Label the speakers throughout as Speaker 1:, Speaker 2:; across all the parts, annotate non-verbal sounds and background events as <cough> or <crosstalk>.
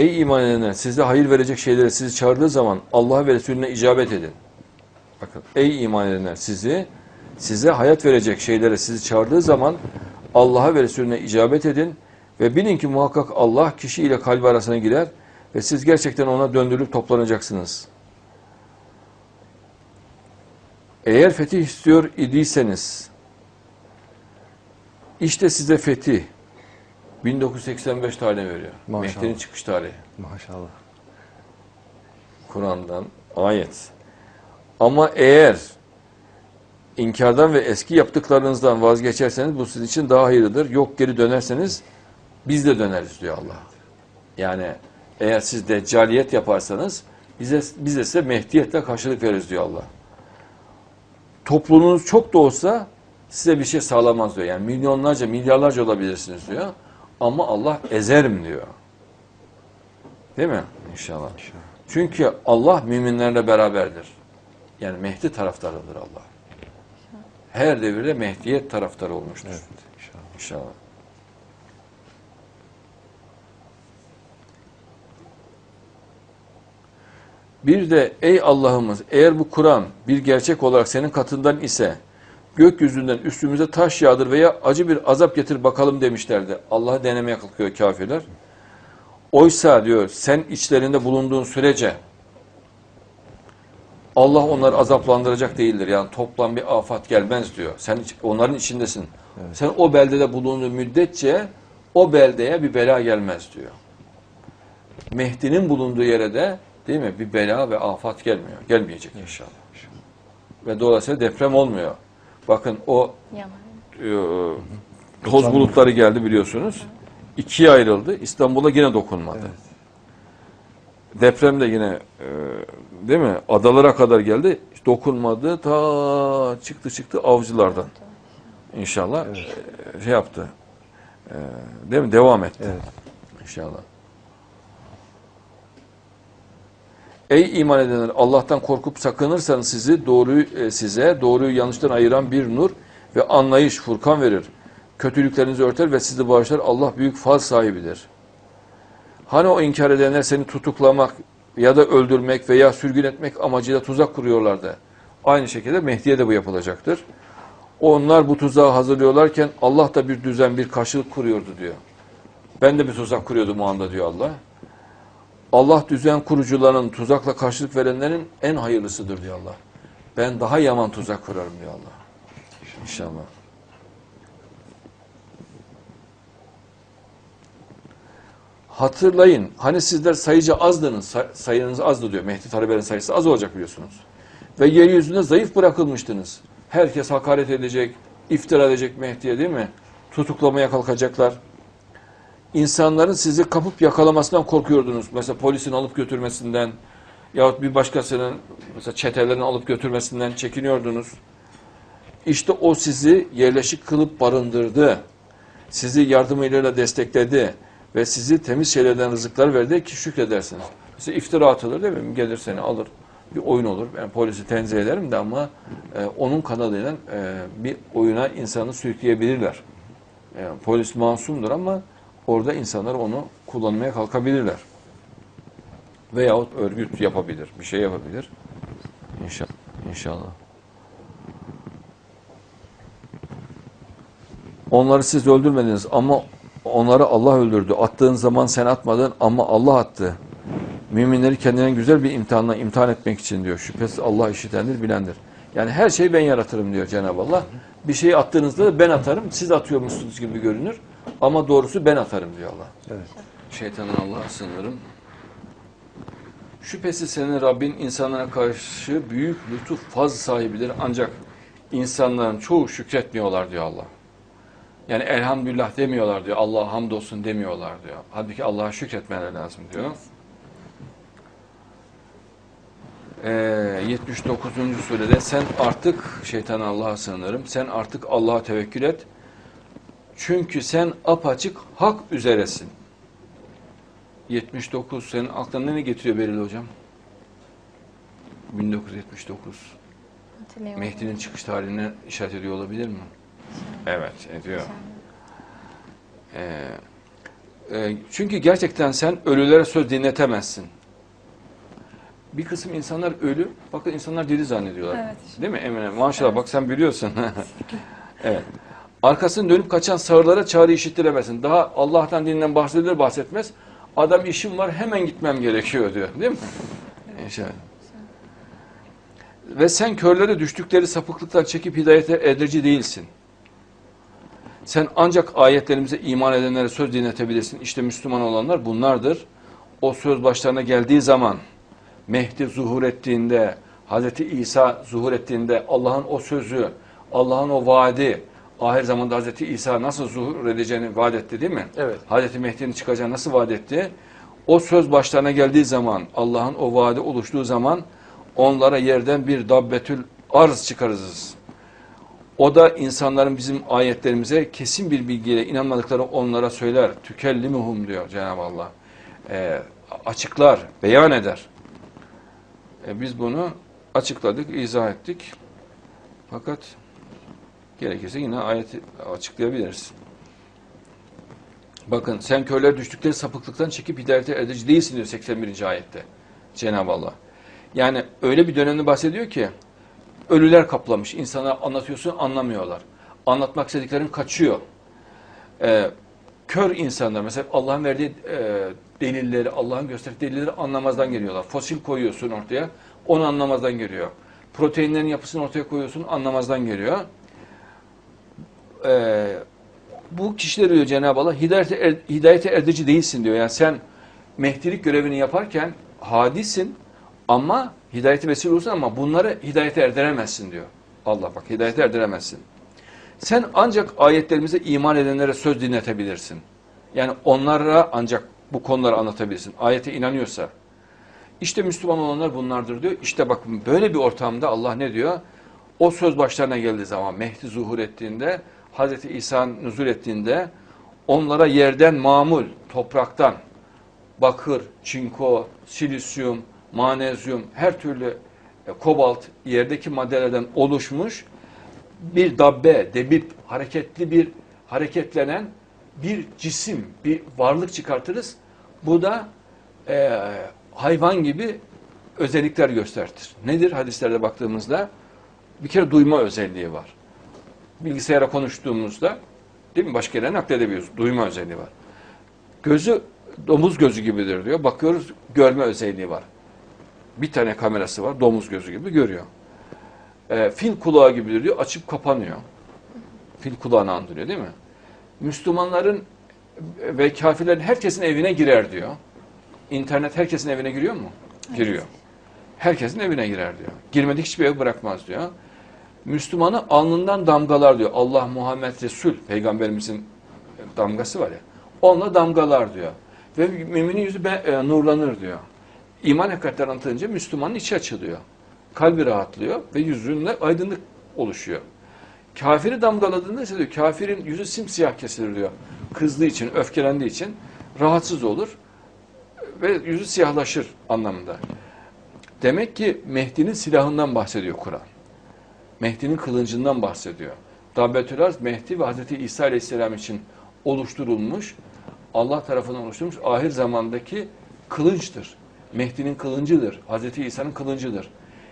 Speaker 1: Ey iman edenler size hayır verecek şeylere sizi çağırdığı zaman Allah'a ve Resulüne icabet edin. Bakın ey iman edenler sizi size hayat verecek şeylere sizi çağırdığı zaman Allah'a ve Resulüne icabet edin ve bilin ki muhakkak Allah kişi ile kalbi arasına girer ve siz gerçekten ona döndürülüp toplanacaksınız. Eğer fetih istiyor idiyseniz işte size fetih 1985 tane veriyor.
Speaker 2: Maşallah.
Speaker 1: Mehdi'nin çıkış tarihi.
Speaker 2: Maşallah.
Speaker 1: Kur'an'dan ayet. Ama eğer inkardan ve eski yaptıklarınızdan vazgeçerseniz bu sizin için daha hayırlıdır. Yok geri dönerseniz biz de döneriz diyor Allah. Yani eğer siz deccaliyet yaparsanız bize, biz de size mehdiyetle karşılık veririz diyor Allah. Topluluğunuz çok da olsa size bir şey sağlamaz diyor. Yani milyonlarca, milyarlarca olabilirsiniz diyor. Ama Allah ezerim diyor. Değil mi? İnşallah. Çünkü Allah müminlerle beraberdir. Yani Mehdi taraftarıdır Allah. Her devirde Mehdiyet taraftarı olmuştur.
Speaker 2: Evet. İnşallah.
Speaker 1: İnşallah. Bir de ey Allah'ımız eğer bu Kur'an bir gerçek olarak senin katından ise gökyüzünden üstümüze taş yağdır veya acı bir azap getir bakalım demişlerdi. Allah'ı denemeye kalkıyor kafirler. Oysa diyor sen içlerinde bulunduğun sürece Allah onları azaplandıracak değildir. Yani toplam bir afat gelmez diyor. Sen onların içindesin.
Speaker 2: Evet.
Speaker 1: Sen o beldede bulunduğun müddetçe o beldeye bir bela gelmez diyor. Mehdi'nin bulunduğu yere de değil mi bir bela ve afat gelmiyor. Gelmeyecek inşallah. Ve dolayısıyla deprem olmuyor. Bakın o e, toz bulutları geldi biliyorsunuz. İkiye ayrıldı. İstanbul'a yine dokunmadı.
Speaker 2: Evet.
Speaker 1: Deprem de yine e, değil mi? Adalara kadar geldi. Hiç dokunmadı. Ta çıktı çıktı avcılardan. İnşallah e, şey yaptı. E, değil mi? Devam etti.
Speaker 2: Evet.
Speaker 1: İnşallah. Ey iman edenler Allah'tan korkup sakınırsanız sizi doğruyu e, size doğruyu yanlıştan ayıran bir nur ve anlayış Furkan verir. Kötülüklerinizi örter ve sizi bağışlar. Allah büyük faz sahibidir. Hani o inkar edenler seni tutuklamak ya da öldürmek veya sürgün etmek amacıyla tuzak kuruyorlardı. Aynı şekilde Mehdi'ye de bu yapılacaktır. Onlar bu tuzağı hazırlıyorlarken Allah da bir düzen, bir karşılık kuruyordu diyor. Ben de bir tuzak kuruyordum o anda diyor Allah. Allah düzen kurucuların, tuzakla karşılık verenlerin en hayırlısıdır diyor Allah. Ben daha yaman tuzak kurarım diyor Allah. İnşallah. Hatırlayın. Hani sizler sayıca azdınız. say- sayınız azdı diyor. Mehdi talebelerin sayısı az olacak biliyorsunuz. Ve yeryüzünde zayıf bırakılmıştınız. Herkes hakaret edecek, iftira edecek Mehdi'ye değil mi? Tutuklamaya kalkacaklar. İnsanların sizi kapıp yakalamasından korkuyordunuz. Mesela polisin alıp götürmesinden yahut bir başkasının mesela çetelerin alıp götürmesinden çekiniyordunuz. İşte o sizi yerleşik kılıp barındırdı. Sizi yardımıyla destekledi ve sizi temiz şeylerden rızıklar verdi ki şükredersiniz. Mesela iftira atılır değil mi? Gelir seni alır. Bir oyun olur. Ben polisi tenzih ederim de ama e, onun kanalıyla e, bir oyuna insanı sürükleyebilirler. E, polis masumdur ama orada insanlar onu kullanmaya kalkabilirler. Veyahut örgüt yapabilir. Bir şey yapabilir. İnşallah. İnşallah. Onları siz öldürmediniz ama onları Allah öldürdü. Attığın zaman sen atmadın ama Allah attı. Müminleri kendine güzel bir imtihanla imtihan etmek için diyor. Şüphesiz Allah işitendir, bilendir. Yani her şeyi ben yaratırım diyor Cenab-ı Allah. Bir şeyi attığınızda da ben atarım. Siz atıyormuşsunuz gibi görünür. Ama doğrusu ben atarım diyor Allah.
Speaker 2: Evet.
Speaker 1: Şeytanın Allah'a sığınırım. Şüphesiz senin Rabbin insanlara karşı büyük lütuf faz sahibidir. Ancak insanların çoğu şükretmiyorlar diyor Allah. Yani elhamdülillah demiyorlar diyor. Allah hamdolsun demiyorlar diyor. Halbuki Allah'a şükretmeleri lazım diyor. Ee, 79. surede sen artık şeytan Allah'a sığınırım. Sen artık Allah'a tevekkül et. Çünkü sen apaçık hak üzeresin. 79 senin aklına ne getiriyor Beril hocam? 1979.
Speaker 3: Hatırlayamadım.
Speaker 1: Mehdi'nin çıkış tarihine işaret ediyor olabilir mi? Evet, ediyor. Ee, E, çünkü gerçekten sen ölülere söz dinletemezsin. Bir kısım insanlar ölü, bakın insanlar diri zannediyorlar.
Speaker 3: Evet.
Speaker 1: Değil mi Emine? Maşallah bak sen biliyorsun. <laughs> evet. Arkasını dönüp kaçan sağırlara çağrı işittiremezsin. Daha Allah'tan dininden bahsedilir bahsetmez. Adam işim var hemen gitmem gerekiyor diyor. Değil mi? İnşallah. Ve sen körleri düştükleri sapıklıktan çekip hidayete erdirici değilsin. Sen ancak ayetlerimize iman edenlere söz dinletebilirsin. İşte Müslüman olanlar bunlardır. O söz başlarına geldiği zaman Mehdi zuhur ettiğinde, Hz. İsa zuhur ettiğinde Allah'ın o sözü, Allah'ın o vaadi, ahir zamanda Hz. İsa nasıl zuhur edeceğini vaat etti değil mi?
Speaker 2: Evet.
Speaker 1: Hz. Mehdi'nin çıkacağını nasıl vaat etti? O söz başlarına geldiği zaman, Allah'ın o vaadi oluştuğu zaman onlara yerden bir dabbetül arz çıkarırız. O da insanların bizim ayetlerimize kesin bir bilgiyle inanmadıkları onlara söyler. Tükellimuhum diyor Cenab-ı Allah. Ee, açıklar, beyan eder. E, biz bunu açıkladık, izah ettik. Fakat gerekirse yine ayeti açıklayabiliriz. Bakın sen körler düştükleri sapıklıktan çekip hidayete erdirici değilsin diyor 81. ayette Cenab-ı Allah. Yani öyle bir dönemde bahsediyor ki ölüler kaplamış. İnsana anlatıyorsun anlamıyorlar. Anlatmak istediklerin kaçıyor. Ee, kör insanlar mesela Allah'ın verdiği e, delilleri, Allah'ın gösterdiği delilleri anlamazdan geliyorlar. Fosil koyuyorsun ortaya, onu anlamazdan geliyor. Proteinlerin yapısını ortaya koyuyorsun, anlamazdan geliyor. Ee, bu kişiler diyor Cenab-ı Allah hidayete, er, hidayete erdirici değilsin diyor. Yani sen mehdilik görevini yaparken hadisin ama hidayete vesile olursun ama bunları hidayete erdiremezsin diyor. Allah bak hidayete erdiremezsin. Sen ancak ayetlerimize iman edenlere söz dinletebilirsin. Yani onlara ancak bu konuları anlatabilirsin. Ayete inanıyorsa. İşte Müslüman olanlar bunlardır diyor. İşte bakın böyle bir ortamda Allah ne diyor? O söz başlarına geldiği zaman Mehdi zuhur ettiğinde, Hz. İsa nüzul ettiğinde onlara yerden mamul, topraktan, bakır, çinko, silisyum, manezyum, her türlü e, kobalt yerdeki maddelerden oluşmuş bir dabbe, debip, hareketli bir hareketlenen bir cisim, bir varlık çıkartırız. Bu da e, hayvan gibi özellikler göstertir. Nedir hadislerde baktığımızda? Bir kere duyma özelliği var. Bilgisayara konuştuğumuzda değil mi başka yere nakledebiliyoruz. Duyma özelliği var. Gözü domuz gözü gibidir diyor. Bakıyoruz görme özelliği var. Bir tane kamerası var domuz gözü gibi görüyor. E, fil kulağı gibidir diyor açıp kapanıyor. Fil kulağını andırıyor değil mi? Müslümanların ve kafirlerin herkesin evine girer diyor. İnternet herkesin evine giriyor mu? Giriyor. Herkesin evine girer diyor. Girmedik hiçbir ev bırakmaz diyor. Müslümanı alnından damgalar diyor. Allah Muhammed Resul peygamberimizin damgası var ya. Onunla damgalar diyor. Ve müminin yüzü be, e, nurlanır diyor. İman hakikatleri anlatınca Müslümanın içi açılıyor. Kalbi rahatlıyor ve yüzünde aydınlık oluşuyor. Kafiri damgaladığında ise diyor, kafirin yüzü simsiyah kesilir diyor. Kızdığı için, öfkelendiği için rahatsız olur ve yüzü siyahlaşır anlamında. Demek ki Mehdi'nin silahından bahsediyor Kur'an. Mehdi'nin kılıncından bahsediyor. Dabbetül Arz Mehdi ve Hz. İsa Aleyhisselam için oluşturulmuş, Allah tarafından oluşturulmuş ahir zamandaki kılınçtır. Mehdi'nin kılıncıdır. Hz. İsa'nın kılıncıdır.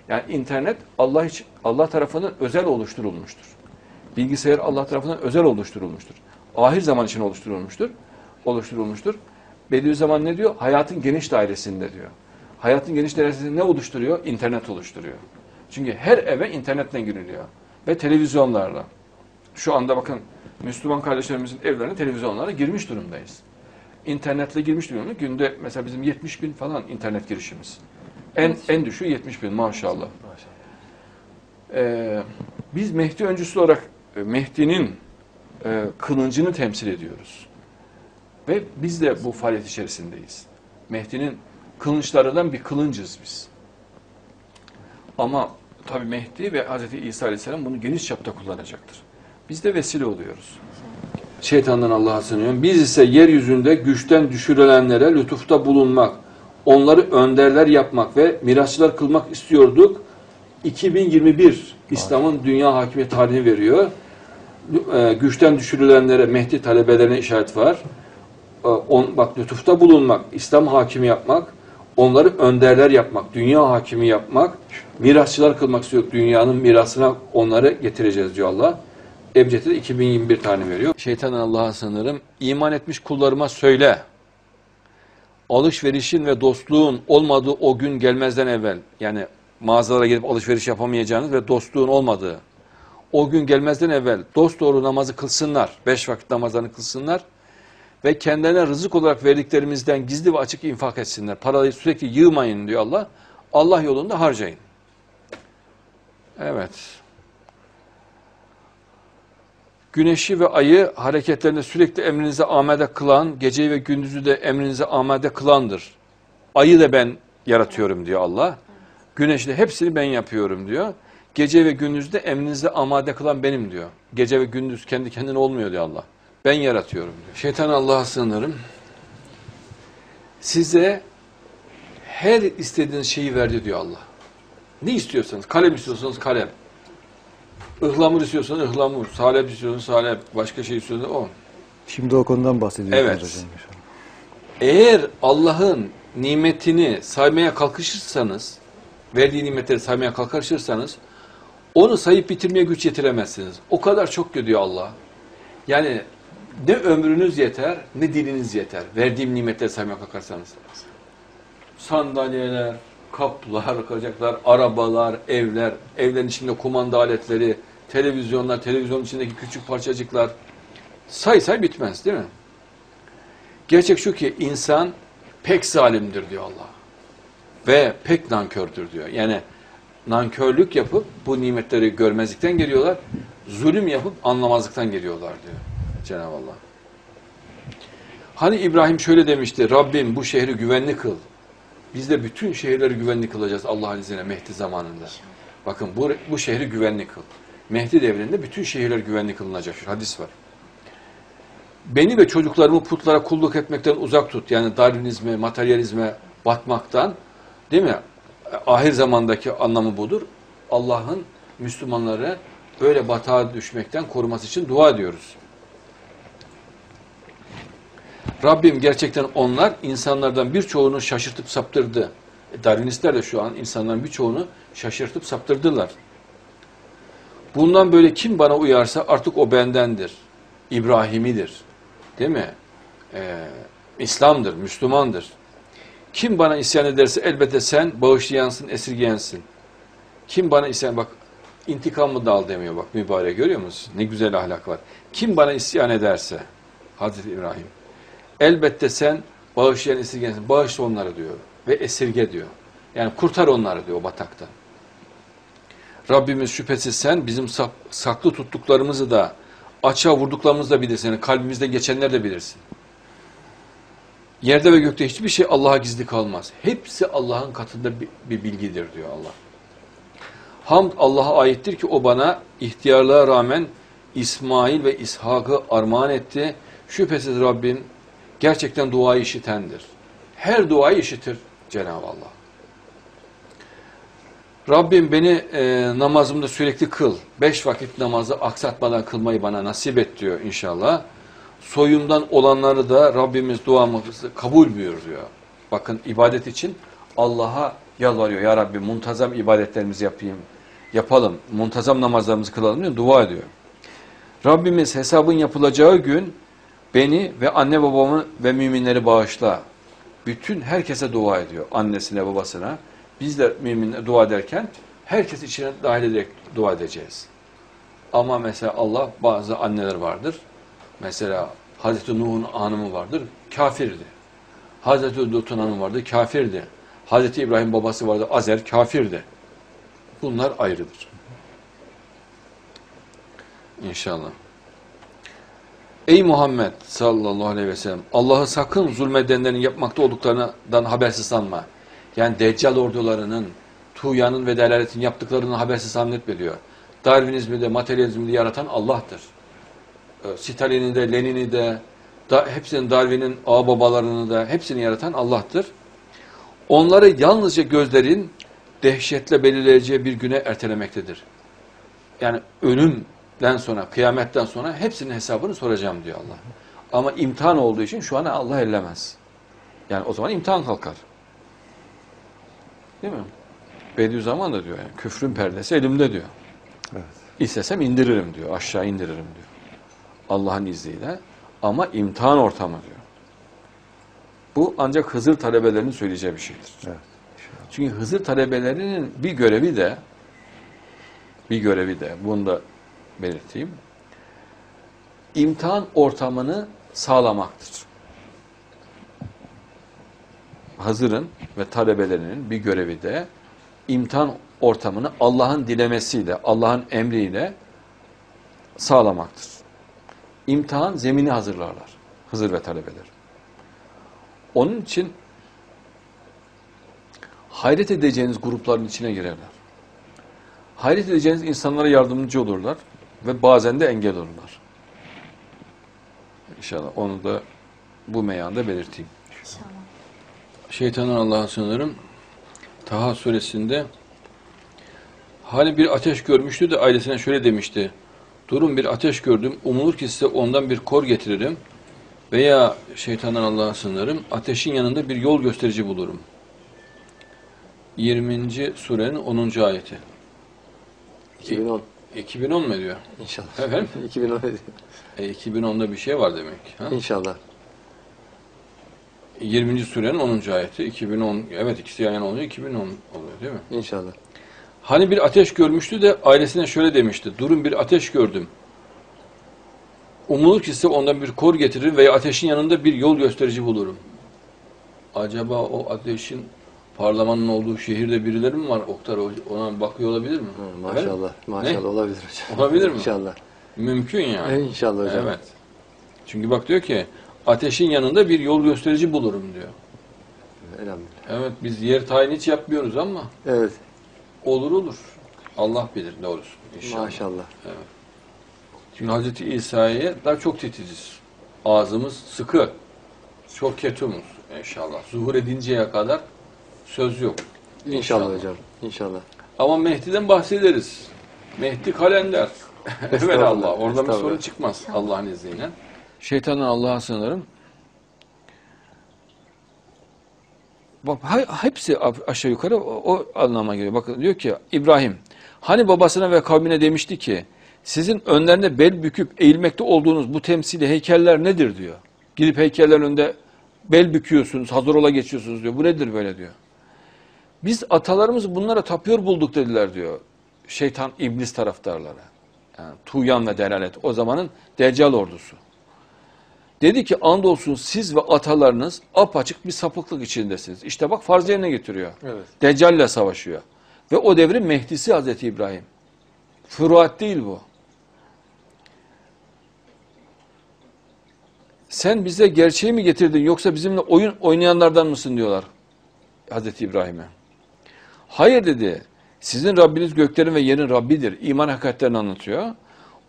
Speaker 1: Yani internet Allah için Allah tarafından özel oluşturulmuştur. Bilgisayar Allah tarafından özel oluşturulmuştur. Ahir zaman için oluşturulmuştur. Oluşturulmuştur. Bediüzzaman ne diyor? Hayatın geniş dairesinde diyor. Hayatın geniş dairesinde ne oluşturuyor? İnternet oluşturuyor. Çünkü her eve internetle giriliyor. Ve televizyonlarla. Şu anda bakın Müslüman kardeşlerimizin evlerine televizyonlara girmiş durumdayız. İnternetle girmiş durumda. Günde mesela bizim 70 bin falan internet girişimiz. En, en düşüğü 70 bin maşallah.
Speaker 2: Maşallah.
Speaker 1: Ee, biz Mehdi öncüsü olarak e, Mehdi'nin e, kılıncını temsil ediyoruz. Ve biz de bu faaliyet içerisindeyiz. Mehdi'nin kılınçlarından bir kılıncız biz. Ama tabi Mehdi ve Hz. İsa Aleyhisselam bunu geniş çapta kullanacaktır. Biz de vesile oluyoruz. Şeytandan Allah'a sığınıyorum. Biz ise yeryüzünde güçten düşürülenlere lütufta bulunmak, onları önderler yapmak ve mirasçılar kılmak istiyorduk. 2021 İslam'ın dünya hakimiyet tarihini veriyor. E, güçten düşürülenlere Mehdi talebelerine işaret var. e, on, bak lütufta bulunmak, İslam hakimi yapmak, onları önderler yapmak, dünya hakimi yapmak, mirasçılar kılmak istiyor. Dünyanın mirasına onları getireceğiz diyor Allah. Ebced'de de 2021 tane veriyor. Şeytanın Allah'a sınırım. İman etmiş kullarıma söyle. Alışverişin ve dostluğun olmadığı o gün gelmezden evvel. Yani mağazalara gelip alışveriş yapamayacağınız ve dostluğun olmadığı o gün gelmezden evvel dost doğru namazı kılsınlar. Beş vakit namazlarını kılsınlar. Ve kendilerine rızık olarak verdiklerimizden gizli ve açık infak etsinler. Parayı sürekli yığmayın diyor Allah. Allah yolunda harcayın. Evet. Güneşi ve ayı hareketlerinde sürekli emrinize amade kılan, geceyi ve gündüzü de emrinize amade kılandır. Ayı da ben yaratıyorum diyor Allah. Güneşi de hepsini ben yapıyorum diyor. Gece ve gündüzde emrinizde amade kılan benim diyor. Gece ve gündüz kendi kendine olmuyor diyor Allah. Ben yaratıyorum diyor. Şeytan Allah'a sığınırım. Size her istediğiniz şeyi verdi diyor Allah. Ne istiyorsanız, kalem istiyorsanız kalem. Ihlamur istiyorsanız ıhlamur, salep istiyorsanız salep, başka şey istiyorsanız o.
Speaker 2: Şimdi o konudan bahsediyoruz
Speaker 1: Evet.
Speaker 2: hocam inşallah.
Speaker 1: Eğer Allah'ın nimetini saymaya kalkışırsanız, verdiği nimetleri saymaya kalkışırsanız, onu sayıp bitirmeye güç yetiremezsiniz. O kadar çok diyor Allah. Yani ne ömrünüz yeter, ne diliniz yeter. Verdiğim nimetleri saymaya kalkarsanız. Sandalyeler, kaplar, kacaklar, arabalar, evler, evlerin içinde kumanda aletleri, televizyonlar, televizyonun içindeki küçük parçacıklar. Say say bitmez değil mi? Gerçek şu ki insan pek zalimdir diyor Allah. Ve pek nankördür diyor. Yani nankörlük yapıp bu nimetleri görmezlikten geliyorlar. Zulüm yapıp anlamazlıktan geliyorlar diyor Cenab-ı Allah. Hani İbrahim şöyle demişti. Rabbim bu şehri güvenli kıl. Biz de bütün şehirleri güvenli kılacağız Allah'ın izniyle Mehdi zamanında. Bakın bu, bu şehri güvenli kıl. Mehdi devrinde bütün şehirler güvenli kılınacak. Hadis var. Beni ve çocuklarımı putlara kulluk etmekten uzak tut. Yani Darwinizme, materyalizme batmaktan değil mi? Ahir zamandaki anlamı budur. Allah'ın Müslümanları böyle batağa düşmekten koruması için dua ediyoruz. Rabbim gerçekten onlar insanlardan birçoğunu şaşırtıp saptırdı. E, Darwinistler de şu an insanların birçoğunu şaşırtıp saptırdılar. Bundan böyle kim bana uyarsa artık o bendendir. İbrahimidir. Değil mi? Ee, İslam'dır, Müslümandır. Kim bana isyan ederse elbette sen bağışlayansın, esirgeyensin. Kim bana isyan, bak intikamı da al demiyor bak mübarek görüyor musun? Ne güzel ahlak var. Kim bana isyan ederse, Hazreti İbrahim, elbette sen bağışlayan esirgeyensin. Bağışla onları diyor ve esirge diyor. Yani kurtar onları diyor o bataktan. Rabbimiz şüphesiz sen bizim sak- saklı tuttuklarımızı da açığa vurduklarımızı da bilirsin. Yani kalbimizde geçenler de bilirsin. Yerde ve gökte hiçbir şey Allah'a gizli kalmaz. Hepsi Allah'ın katında bir, bir bilgidir diyor Allah. Hamd Allah'a aittir ki o bana ihtiyarlığa rağmen İsmail ve İshak'ı armağan etti. Şüphesiz Rabbim gerçekten duayı işitendir. Her duayı işitir Cenab-ı Allah. Rabbim beni e, namazımda sürekli kıl. Beş vakit namazı aksatmadan kılmayı bana nasip et diyor inşallah. Soyumdan olanları da Rabbimiz duamızı kabul buyuruyor. Bakın ibadet için Allah'a yalvarıyor. Ya Rabbi muntazam ibadetlerimizi yapayım, yapalım. Muntazam namazlarımızı kılalım diye dua ediyor. Rabbimiz hesabın yapılacağı gün beni ve anne babamı ve müminleri bağışla. Bütün herkese dua ediyor. Annesine, babasına. Biz de müminle dua ederken herkes içine dahil ederek dua edeceğiz. Ama mesela Allah bazı anneler vardır. Mesela Hazreti Nuh'un hanımı vardır. Kafirdi. Hazreti Lut'un hanımı vardı. Kafirdi. Hazreti İbrahim babası vardı. Azer kafirdi. Bunlar ayrıdır. İnşallah. Ey Muhammed sallallahu aleyhi ve sellem Allah'ı sakın zulmedenlerin yapmakta olduklarından habersiz sanma. Yani Deccal ordularının, Tuğyan'ın ve Delaletin yaptıklarını habersiz zannetme diyor. Darwinizmi de, materyalizmi de yaratan Allah'tır. Ee, Stalin'i de, Lenin'i de, da, hepsinin Darwin'in ağababalarını da, hepsini yaratan Allah'tır. Onları yalnızca gözlerin dehşetle belirleyeceği bir güne ertelemektedir. Yani ölümden sonra, kıyametten sonra hepsinin hesabını soracağım diyor Allah. Ama imtihan olduğu için şu an Allah ellemez. Yani o zaman imtihan kalkar. Değil mi? Bediüzzaman da diyor yani küfrün perdesi elimde diyor.
Speaker 2: Evet.
Speaker 1: İstesem indiririm diyor. Aşağı indiririm diyor. Allah'ın izniyle. Ama imtihan ortamı diyor. Bu ancak Hızır talebelerinin söyleyeceği bir şeydir.
Speaker 2: Evet.
Speaker 1: Çünkü Hızır talebelerinin bir görevi de bir görevi de bunu da belirteyim. İmtihan ortamını sağlamaktır. Hızır'ın ve talebelerinin bir görevi de imtihan ortamını Allah'ın dilemesiyle, Allah'ın emriyle sağlamaktır. İmtihan zemini hazırlarlar Hızır ve talebeler. Onun için hayret edeceğiniz grupların içine girerler. Hayret edeceğiniz insanlara yardımcı olurlar ve bazen de engel olurlar. İnşallah onu da bu meyanda belirteyim. Şeytandan Allah'a sığınırım. Taha suresinde hani bir ateş görmüştü de ailesine şöyle demişti. Durun bir ateş gördüm. Umulur ki size ondan bir kor getiririm. Veya şeytandan Allah'a sığınırım. Ateşin yanında bir yol gösterici bulurum. 20. surenin 10. ayeti.
Speaker 4: 2010
Speaker 1: 2010 mu diyor?
Speaker 4: inşallah.
Speaker 1: Efendim? <laughs>
Speaker 4: 2010 ediyor.
Speaker 1: E, 2010'da bir şey var demek. Ha?
Speaker 4: İnşallah.
Speaker 1: 20. surenin 10. ayeti. 2010, evet ikisi yan yana oluyor. 2010 oluyor değil mi?
Speaker 4: İnşallah.
Speaker 1: Hani bir ateş görmüştü de ailesine şöyle demişti. Durun bir ateş gördüm. Umulur ki size ondan bir kor getirir veya ateşin yanında bir yol gösterici bulurum. Acaba o ateşin parlamanın olduğu şehirde birileri mi var? Oktar ona bakıyor olabilir mi?
Speaker 4: Ha,
Speaker 1: Efendim?
Speaker 4: maşallah. Maşallah olabilir hocam.
Speaker 1: Olabilir mi?
Speaker 4: İnşallah.
Speaker 1: Mümkün yani.
Speaker 4: İnşallah hocam.
Speaker 1: Evet. Çünkü bak diyor ki ateşin yanında bir yol gösterici bulurum diyor.
Speaker 4: Elhamdülillah.
Speaker 1: Evet biz yer tayin hiç yapmıyoruz ama
Speaker 4: Evet.
Speaker 1: olur olur. Allah bilir doğrusu inşallah.
Speaker 4: Maşallah.
Speaker 1: Çünkü Hazreti İsa'ya daha çok titiziz. Ağzımız sıkı. Çok ketumuz inşallah. Zuhur edinceye kadar söz yok.
Speaker 4: İnşallah hocam. İnşallah.
Speaker 1: Ama Mehdi'den bahsederiz. Mehdi kalender. <laughs> evet
Speaker 4: Estağfurullah,
Speaker 1: Allah. Orada bir
Speaker 4: estağfurullah.
Speaker 1: sorun çıkmaz Allah'ın izniyle. Şeytandan Allah'a sığınırım. Bak hepsi aşağı yukarı o, o anlama geliyor. Bakın diyor ki İbrahim hani babasına ve kavmine demişti ki sizin önlerine bel büküp eğilmekte olduğunuz bu temsili heykeller nedir diyor. Gidip heykellerin önünde bel büküyorsunuz, hazır ola geçiyorsunuz diyor. Bu nedir böyle diyor. Biz atalarımız bunlara tapıyor bulduk dediler diyor. Şeytan, iblis taraftarları. Yani tuğyan ve delalet. O zamanın deccal ordusu. Dedi ki andolsun siz ve atalarınız apaçık bir sapıklık içindesiniz. İşte bak farz yerine getiriyor.
Speaker 4: Evet.
Speaker 1: Deccalle savaşıyor. Ve o devrin Mehdisi Hazreti İbrahim. Furuat değil bu. Sen bize gerçeği mi getirdin yoksa bizimle oyun oynayanlardan mısın diyorlar Hazreti İbrahim'e. Hayır dedi. Sizin Rabbiniz göklerin ve yerin Rabbidir. İman hakikatlerini anlatıyor.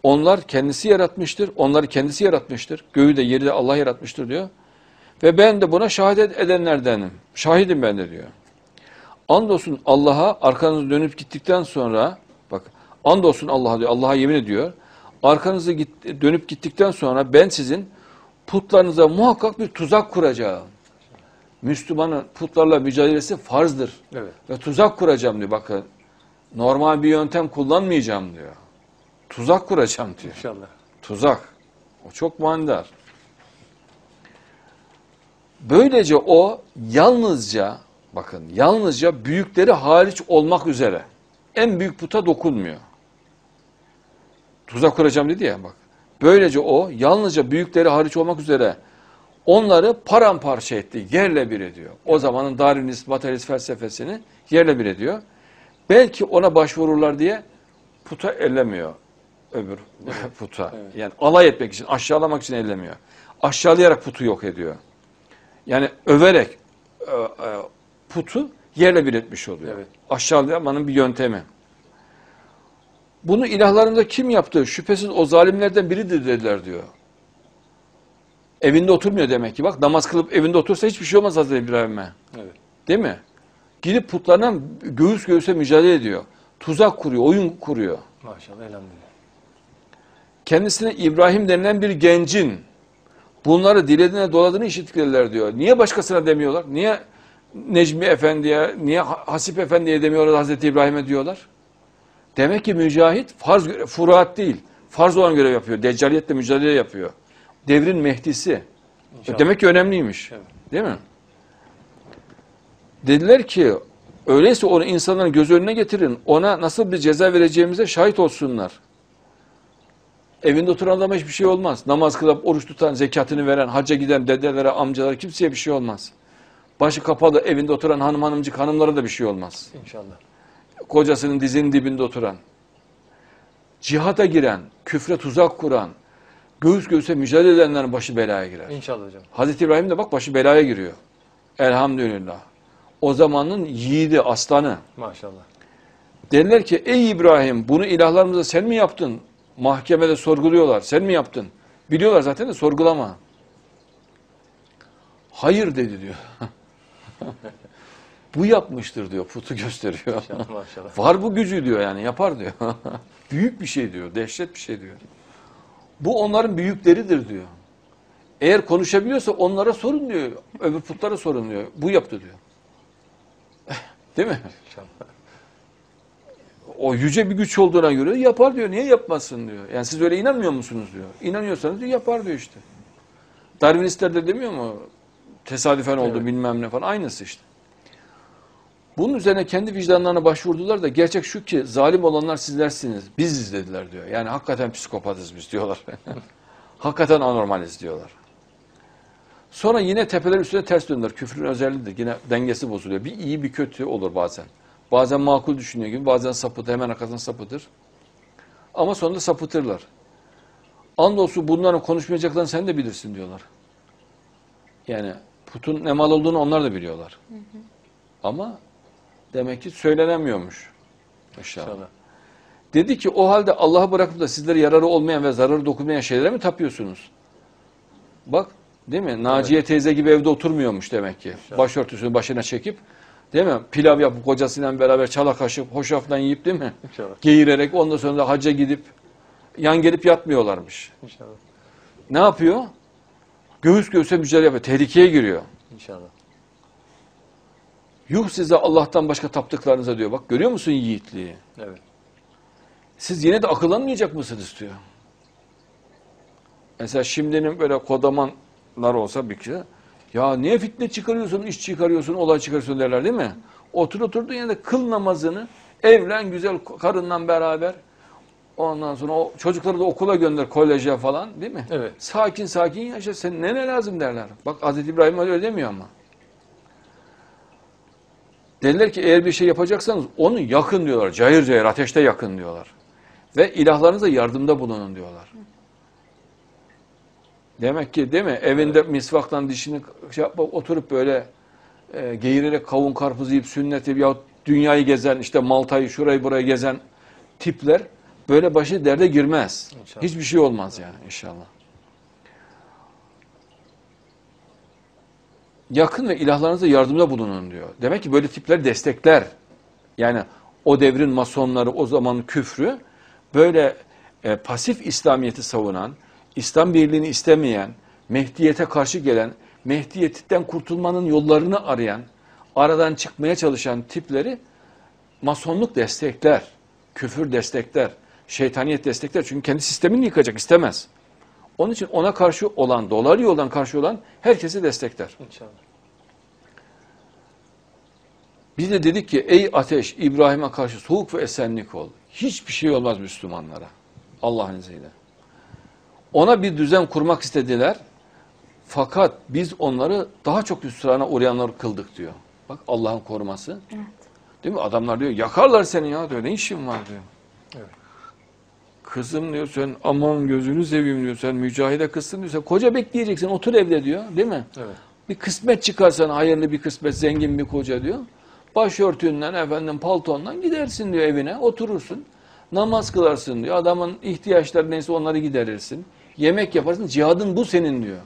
Speaker 1: Onlar kendisi yaratmıştır. Onları kendisi yaratmıştır. Göğü de yeri de Allah yaratmıştır diyor. Ve ben de buna şehadet edenlerdenim. Şahidim ben de diyor. Andolsun Allah'a arkanızı dönüp gittikten sonra bak andolsun Allah'a diyor. Allah'a yemin ediyor. Arkanızı git, dönüp gittikten sonra ben sizin putlarınıza muhakkak bir tuzak kuracağım. Müslümanın putlarla mücadelesi farzdır.
Speaker 4: Evet.
Speaker 1: Ve tuzak kuracağım diyor. Bakın normal bir yöntem kullanmayacağım diyor. Tuzak kuracağım diyor.
Speaker 4: İnşallah.
Speaker 1: Tuzak. O çok manidar. Böylece o yalnızca bakın yalnızca büyükleri hariç olmak üzere en büyük puta dokunmuyor. Tuzak kuracağım dedi ya bak. Böylece o yalnızca büyükleri hariç olmak üzere onları paramparça etti, yerle bir ediyor. O zamanın Darwinist, materyalist felsefesini yerle bir ediyor. Belki ona başvururlar diye puta ellemiyor öbür <laughs> puta. Yani alay etmek için, aşağılamak için ellemiyor. Aşağılayarak putu yok ediyor. Yani överek e, e, putu yerle bir etmiş oluyor.
Speaker 4: Evet.
Speaker 1: Aşağılamanın bir yöntemi. Bunu ilahlarında kim yaptı? Şüphesiz o zalimlerden biridir dediler diyor. Evinde oturmuyor demek ki. Bak namaz kılıp evinde otursa hiçbir şey olmaz Hazreti İbrahim'e.
Speaker 4: Evet.
Speaker 1: Değil mi? Gidip putlarla göğüs göğüse mücadele ediyor. Tuzak kuruyor, oyun kuruyor.
Speaker 4: Maşallah elhamdülillah.
Speaker 1: Kendisine İbrahim denilen bir gencin Bunları dilediğine doladığını işittiler diyor. Niye başkasına demiyorlar? Niye Necmi Efendi'ye, niye Hasip Efendi'ye demiyorlar Hazreti İbrahim'e diyorlar? Demek ki mücahit farz furuat değil. Farz olan görev yapıyor. Deccaliyetle mücadele yapıyor. Devrin Mehdisi.
Speaker 4: İnşallah.
Speaker 1: Demek ki önemliymiş.
Speaker 4: Evet.
Speaker 1: Değil mi? Dediler ki öyleyse onu insanların göz önüne getirin. Ona nasıl bir ceza vereceğimize şahit olsunlar. Evinde oturan adama hiçbir şey olmaz. Namaz kılıp oruç tutan, zekatını veren, hacca giden dedelere, amcalara kimseye bir şey olmaz. Başı kapalı evinde oturan hanım hanımcık hanımlara da bir şey olmaz.
Speaker 4: İnşallah.
Speaker 1: Kocasının dizinin dibinde oturan, cihata giren, küfre tuzak kuran, göğüs göğüse mücadele edenlerin başı belaya girer.
Speaker 4: İnşallah hocam.
Speaker 1: Hazreti İbrahim de bak başı belaya giriyor. Elhamdülillah. O zamanın yiğidi, aslanı.
Speaker 4: Maşallah.
Speaker 1: Derler ki ey İbrahim bunu ilahlarımıza sen mi yaptın? Mahkemede sorguluyorlar. Sen mi yaptın? Biliyorlar zaten de sorgulama. Hayır dedi diyor. <laughs> bu yapmıştır diyor. Putu gösteriyor.
Speaker 4: İnşallah maşallah.
Speaker 1: Var bu gücü diyor yani yapar diyor. <laughs> Büyük bir şey diyor. Dehşet bir şey diyor. Bu onların büyükleridir diyor. Eğer konuşabiliyorsa onlara sorun diyor. Öbür putlara sorun diyor. Bu yaptı diyor. <laughs> Değil mi?
Speaker 4: İnşallah.
Speaker 1: O yüce bir güç olduğuna göre yapar diyor. Niye yapmasın diyor. Yani siz öyle inanmıyor musunuz diyor. İnanıyorsanız diyor yapar diyor işte. Darwinistler de demiyor mu? Tesadüfen oldu
Speaker 4: Evet.
Speaker 1: bilmem ne falan. Aynısı işte. Bunun üzerine kendi vicdanlarına başvurdular da gerçek şu ki zalim olanlar sizlersiniz. Biziz dediler diyor. Yani hakikaten psikopatız biz diyorlar. <laughs> hakikaten anormaliz diyorlar. Sonra yine tepeler üstüne ters döndüler. Küfrün özelliğidir. Yine dengesi bozuluyor. Bir iyi bir kötü olur bazen. Bazen makul düşünüyor gibi, bazen sapıtır, hemen arkasından sapıtır. Ama sonunda sapıtırlar. Andolsun bunların konuşmayacaklarını sen de bilirsin diyorlar. Yani putun ne mal olduğunu onlar da biliyorlar. Ama demek ki söylenemiyormuş. İnşallah.
Speaker 4: İnşallah.
Speaker 1: Dedi ki o halde Allah'ı bırakıp da sizlere yararı olmayan ve zararı dokunmayan şeylere mi tapıyorsunuz? Bak değil mi? Naciye teyze gibi evde oturmuyormuş demek ki. Başörtüsünü başına çekip değil mi? Pilav yapıp kocasıyla beraber çala kaşıp hoşaftan yiyip değil mi?
Speaker 4: İnşallah.
Speaker 1: Geğirerek ondan sonra da hacca gidip yan gelip yatmıyorlarmış.
Speaker 4: İnşallah.
Speaker 1: Ne yapıyor? Göğüs göğüse mücadele yapıyor. Tehlikeye giriyor.
Speaker 4: İnşallah.
Speaker 1: Yuh size Allah'tan başka taptıklarınıza diyor. Bak görüyor musun yiğitliği?
Speaker 4: Evet.
Speaker 1: Siz yine de akıllanmayacak mısınız diyor. Mesela şimdinin böyle kodamanlar olsa bir kişi, ya niye fitne çıkarıyorsun, iş çıkarıyorsun, olay çıkarıyorsun derler değil mi? Otur oturduğun yerde kıl namazını, evlen güzel karınla beraber, ondan sonra o çocukları da okula gönder, koleje falan değil mi?
Speaker 4: Evet.
Speaker 1: Sakin sakin yaşa, sen ne ne lazım derler. Bak Hazreti İbrahim öyle demiyor ama. Derler ki eğer bir şey yapacaksanız onu yakın diyorlar. Cayır cayır ateşte yakın diyorlar. Ve ilahlarınıza yardımda bulunun diyorlar. Demek ki değil mi? Evinde misvaktan dişini şey yapıp oturup böyle e, geğirerek kavun karpuz yiyip sünnet yiyip yahut dünyayı gezen işte Malta'yı şurayı burayı gezen tipler böyle başı derde girmez.
Speaker 4: İnşallah.
Speaker 1: Hiçbir şey olmaz yani inşallah. Yakın ve ilahlarınıza yardımda bulunun diyor. Demek ki böyle tipler destekler. Yani o devrin masonları, o zamanın küfrü böyle e, pasif İslamiyet'i savunan, İslam birliğini istemeyen, Mehdiyete karşı gelen, Mehdiyetten kurtulmanın yollarını arayan, aradan çıkmaya çalışan tipleri masonluk destekler, küfür destekler, şeytaniyet destekler. Çünkü kendi sistemini yıkacak istemez. Onun için ona karşı olan, dolar yoldan karşı olan herkesi destekler.
Speaker 4: İnşallah.
Speaker 1: Biz de dedik ki ey ateş İbrahim'e karşı soğuk ve esenlik ol. Hiçbir şey olmaz Müslümanlara. Allah'ın izniyle. Ona bir düzen kurmak istediler. Fakat biz onları daha çok hüsrana uğrayanlar kıldık diyor. Bak Allah'ın koruması.
Speaker 3: Evet.
Speaker 1: Değil mi? Adamlar diyor yakarlar seni ya diyor. Ne işin var diyor.
Speaker 4: Evet.
Speaker 1: Kızım diyor sen aman gözünü seveyim diyor. Sen mücahide kızsın diyor. Sen koca bekleyeceksin otur evde diyor. Değil mi?
Speaker 4: Evet.
Speaker 1: Bir kısmet çıkarsan hayırlı bir kısmet zengin bir koca diyor. Başörtünden efendim paltondan gidersin diyor evine oturursun. Namaz kılarsın diyor. Adamın ihtiyaçları neyse onları giderirsin. Yemek yaparsın. Cihadın bu senin diyor.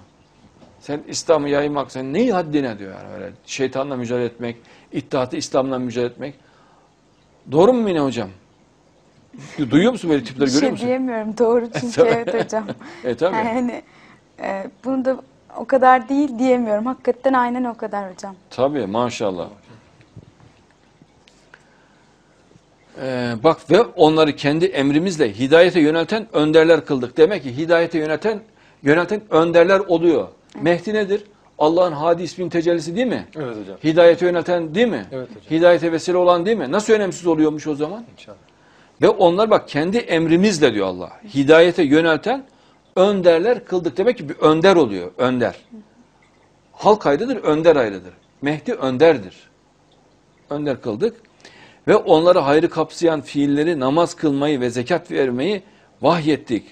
Speaker 1: Sen İslam'ı yaymak, sen neyi haddine diyor yani öyle. Şeytanla mücadele etmek, iddiatı İslam'la mücadele etmek. Doğru mu Mine hocam? Du- Duyuyor musun böyle tipleri
Speaker 3: Bir
Speaker 1: görüyor
Speaker 3: şey
Speaker 1: musun?
Speaker 3: diyemiyorum doğru <laughs> çünkü evet hocam. <laughs>
Speaker 1: E tabii.
Speaker 3: Yani Ee, bunu da o kadar değil diyemiyorum. Hakikaten aynen o kadar hocam.
Speaker 1: Tabii maşallah. Ee, bak ve onları kendi emrimizle hidayete yönelten önderler kıldık. Demek ki hidayete yönelten yönelten önderler oluyor. Mehdi nedir? Allah'ın Hadi isminin tecellisi değil mi?
Speaker 2: Evet hocam.
Speaker 1: Hidayete yönelten değil mi?
Speaker 2: Evet hocam.
Speaker 1: Hidayete vesile olan değil mi? Nasıl önemsiz oluyormuş o zaman?
Speaker 2: İnşallah.
Speaker 1: Ve onlar bak kendi emrimizle diyor Allah. Hidayete yönelten önderler kıldık. Demek ki bir önder oluyor. Önder. Halk ayrıdır, önder ayrıdır. Mehdi önderdir. Önder kıldık. Ve onları hayrı kapsayan fiilleri namaz kılmayı ve zekat vermeyi vahyettik.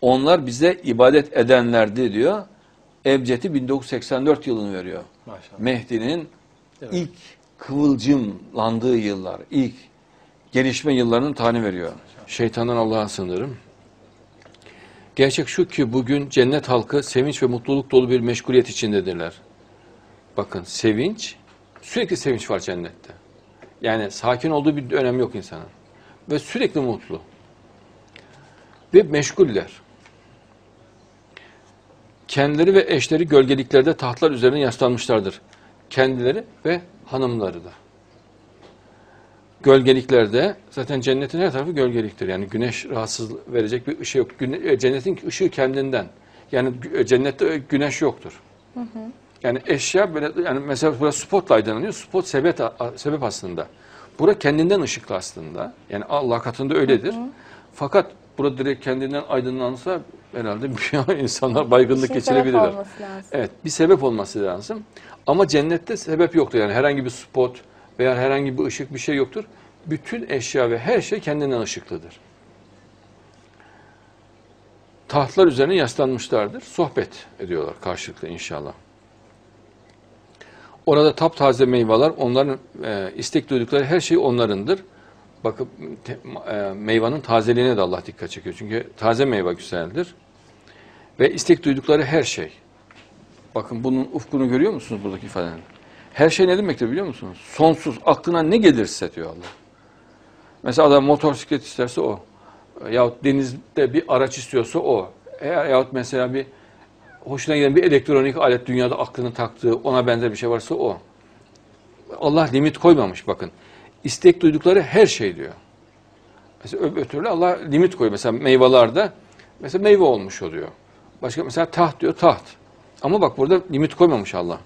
Speaker 1: Onlar bize ibadet edenlerdi diyor. Ebced'i 1984 yılını veriyor.
Speaker 2: Maşallah.
Speaker 1: Mehdi'nin
Speaker 2: Evet.
Speaker 1: ilk kıvılcımlandığı yıllar, ilk gelişme yıllarının tane veriyor. Şeytandan Allah'a sığınırım. Gerçek şu ki bugün cennet halkı sevinç ve mutluluk dolu bir meşguliyet içindedirler. Bakın sevinç, sürekli sevinç var cennette. Yani sakin olduğu bir dönem yok insanın. Ve sürekli mutlu. Ve meşguller. Kendileri ve eşleri gölgeliklerde tahtlar üzerine yaslanmışlardır. Kendileri ve hanımları da. Gölgeliklerde zaten cennetin her tarafı gölgeliktir. Yani güneş rahatsız verecek bir ışığı yok. E, cennetin ışığı kendinden. Yani e, cennette güneş yoktur. Yani eşya böyle yani mesela burada spotla aydınlanıyor. Spot sebep, sebep aslında. Bura kendinden ışıklı aslında. Yani Allah katında öyledir. Fakat burada direkt kendinden aydınlansa herhalde bir <laughs> insanlar baygınlık
Speaker 3: Bir şey
Speaker 1: geçirebilirler. Evet, bir sebep olması lazım. Ama cennette sebep yoktur. Yani herhangi bir spot veya herhangi bir ışık bir şey yoktur. Bütün eşya ve her şey kendinden ışıklıdır. Tahtlar üzerine yaslanmışlardır. Sohbet ediyorlar karşılıklı inşallah. Orada taptaze meyveler, onların e, istek duydukları her şey onlarındır. Bakıp te- e, meyvanın tazeliğine de Allah dikkat çekiyor. Çünkü taze meyve güzeldir. Ve istek duydukları her şey. Bakın bunun ufkunu görüyor musunuz buradaki ifadenin? Her şey ne demektir biliyor musunuz? Sonsuz, aklına ne gelirse diyor Allah. Mesela adam motosiklet isterse o. Yahut denizde bir araç istiyorsa o. Eğer yahut mesela bir hoşuna giden bir elektronik alet dünyada aklını taktığı ona benzer bir şey varsa o. Allah limit koymamış bakın. İstek duydukları her şey diyor. Mesela öbür türlü Allah limit koyuyor. Mesela meyvelerde mesela meyve olmuş oluyor. Başka mesela taht diyor taht. Ama bak burada limit koymamış Allah.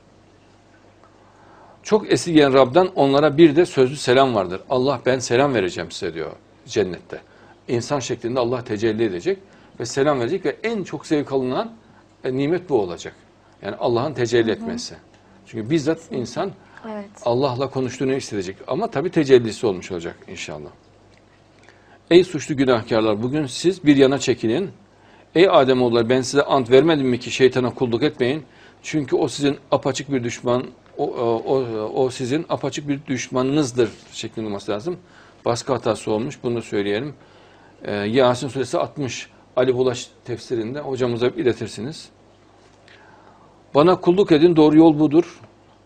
Speaker 1: Çok esirgeyen Rab'dan onlara bir de sözlü selam vardır. Allah ben selam vereceğim size diyor cennette. İnsan şeklinde Allah tecelli edecek ve selam verecek ve en çok zevk alınan e, nimet bu olacak. Yani Allah'ın tecelli etmesi. Çünkü bizzat insan
Speaker 3: Evet.
Speaker 1: Allah'la konuştuğunu hissedecek. Ama tabii tecellisi olmuş olacak inşallah. Ey suçlu günahkarlar bugün siz bir yana çekilin. Ey Ademoğulları ben size ant vermedim mi ki şeytana kulluk etmeyin. Çünkü o sizin apaçık bir düşman, o, o, o, o sizin apaçık bir düşmanınızdır şeklinde olması lazım. Baskı hatası olmuş bunu da söyleyelim. Ee, Yasin suresi 60 Ali Bulaş tefsirinde hocamıza iletirsiniz. Bana kulluk edin doğru yol budur.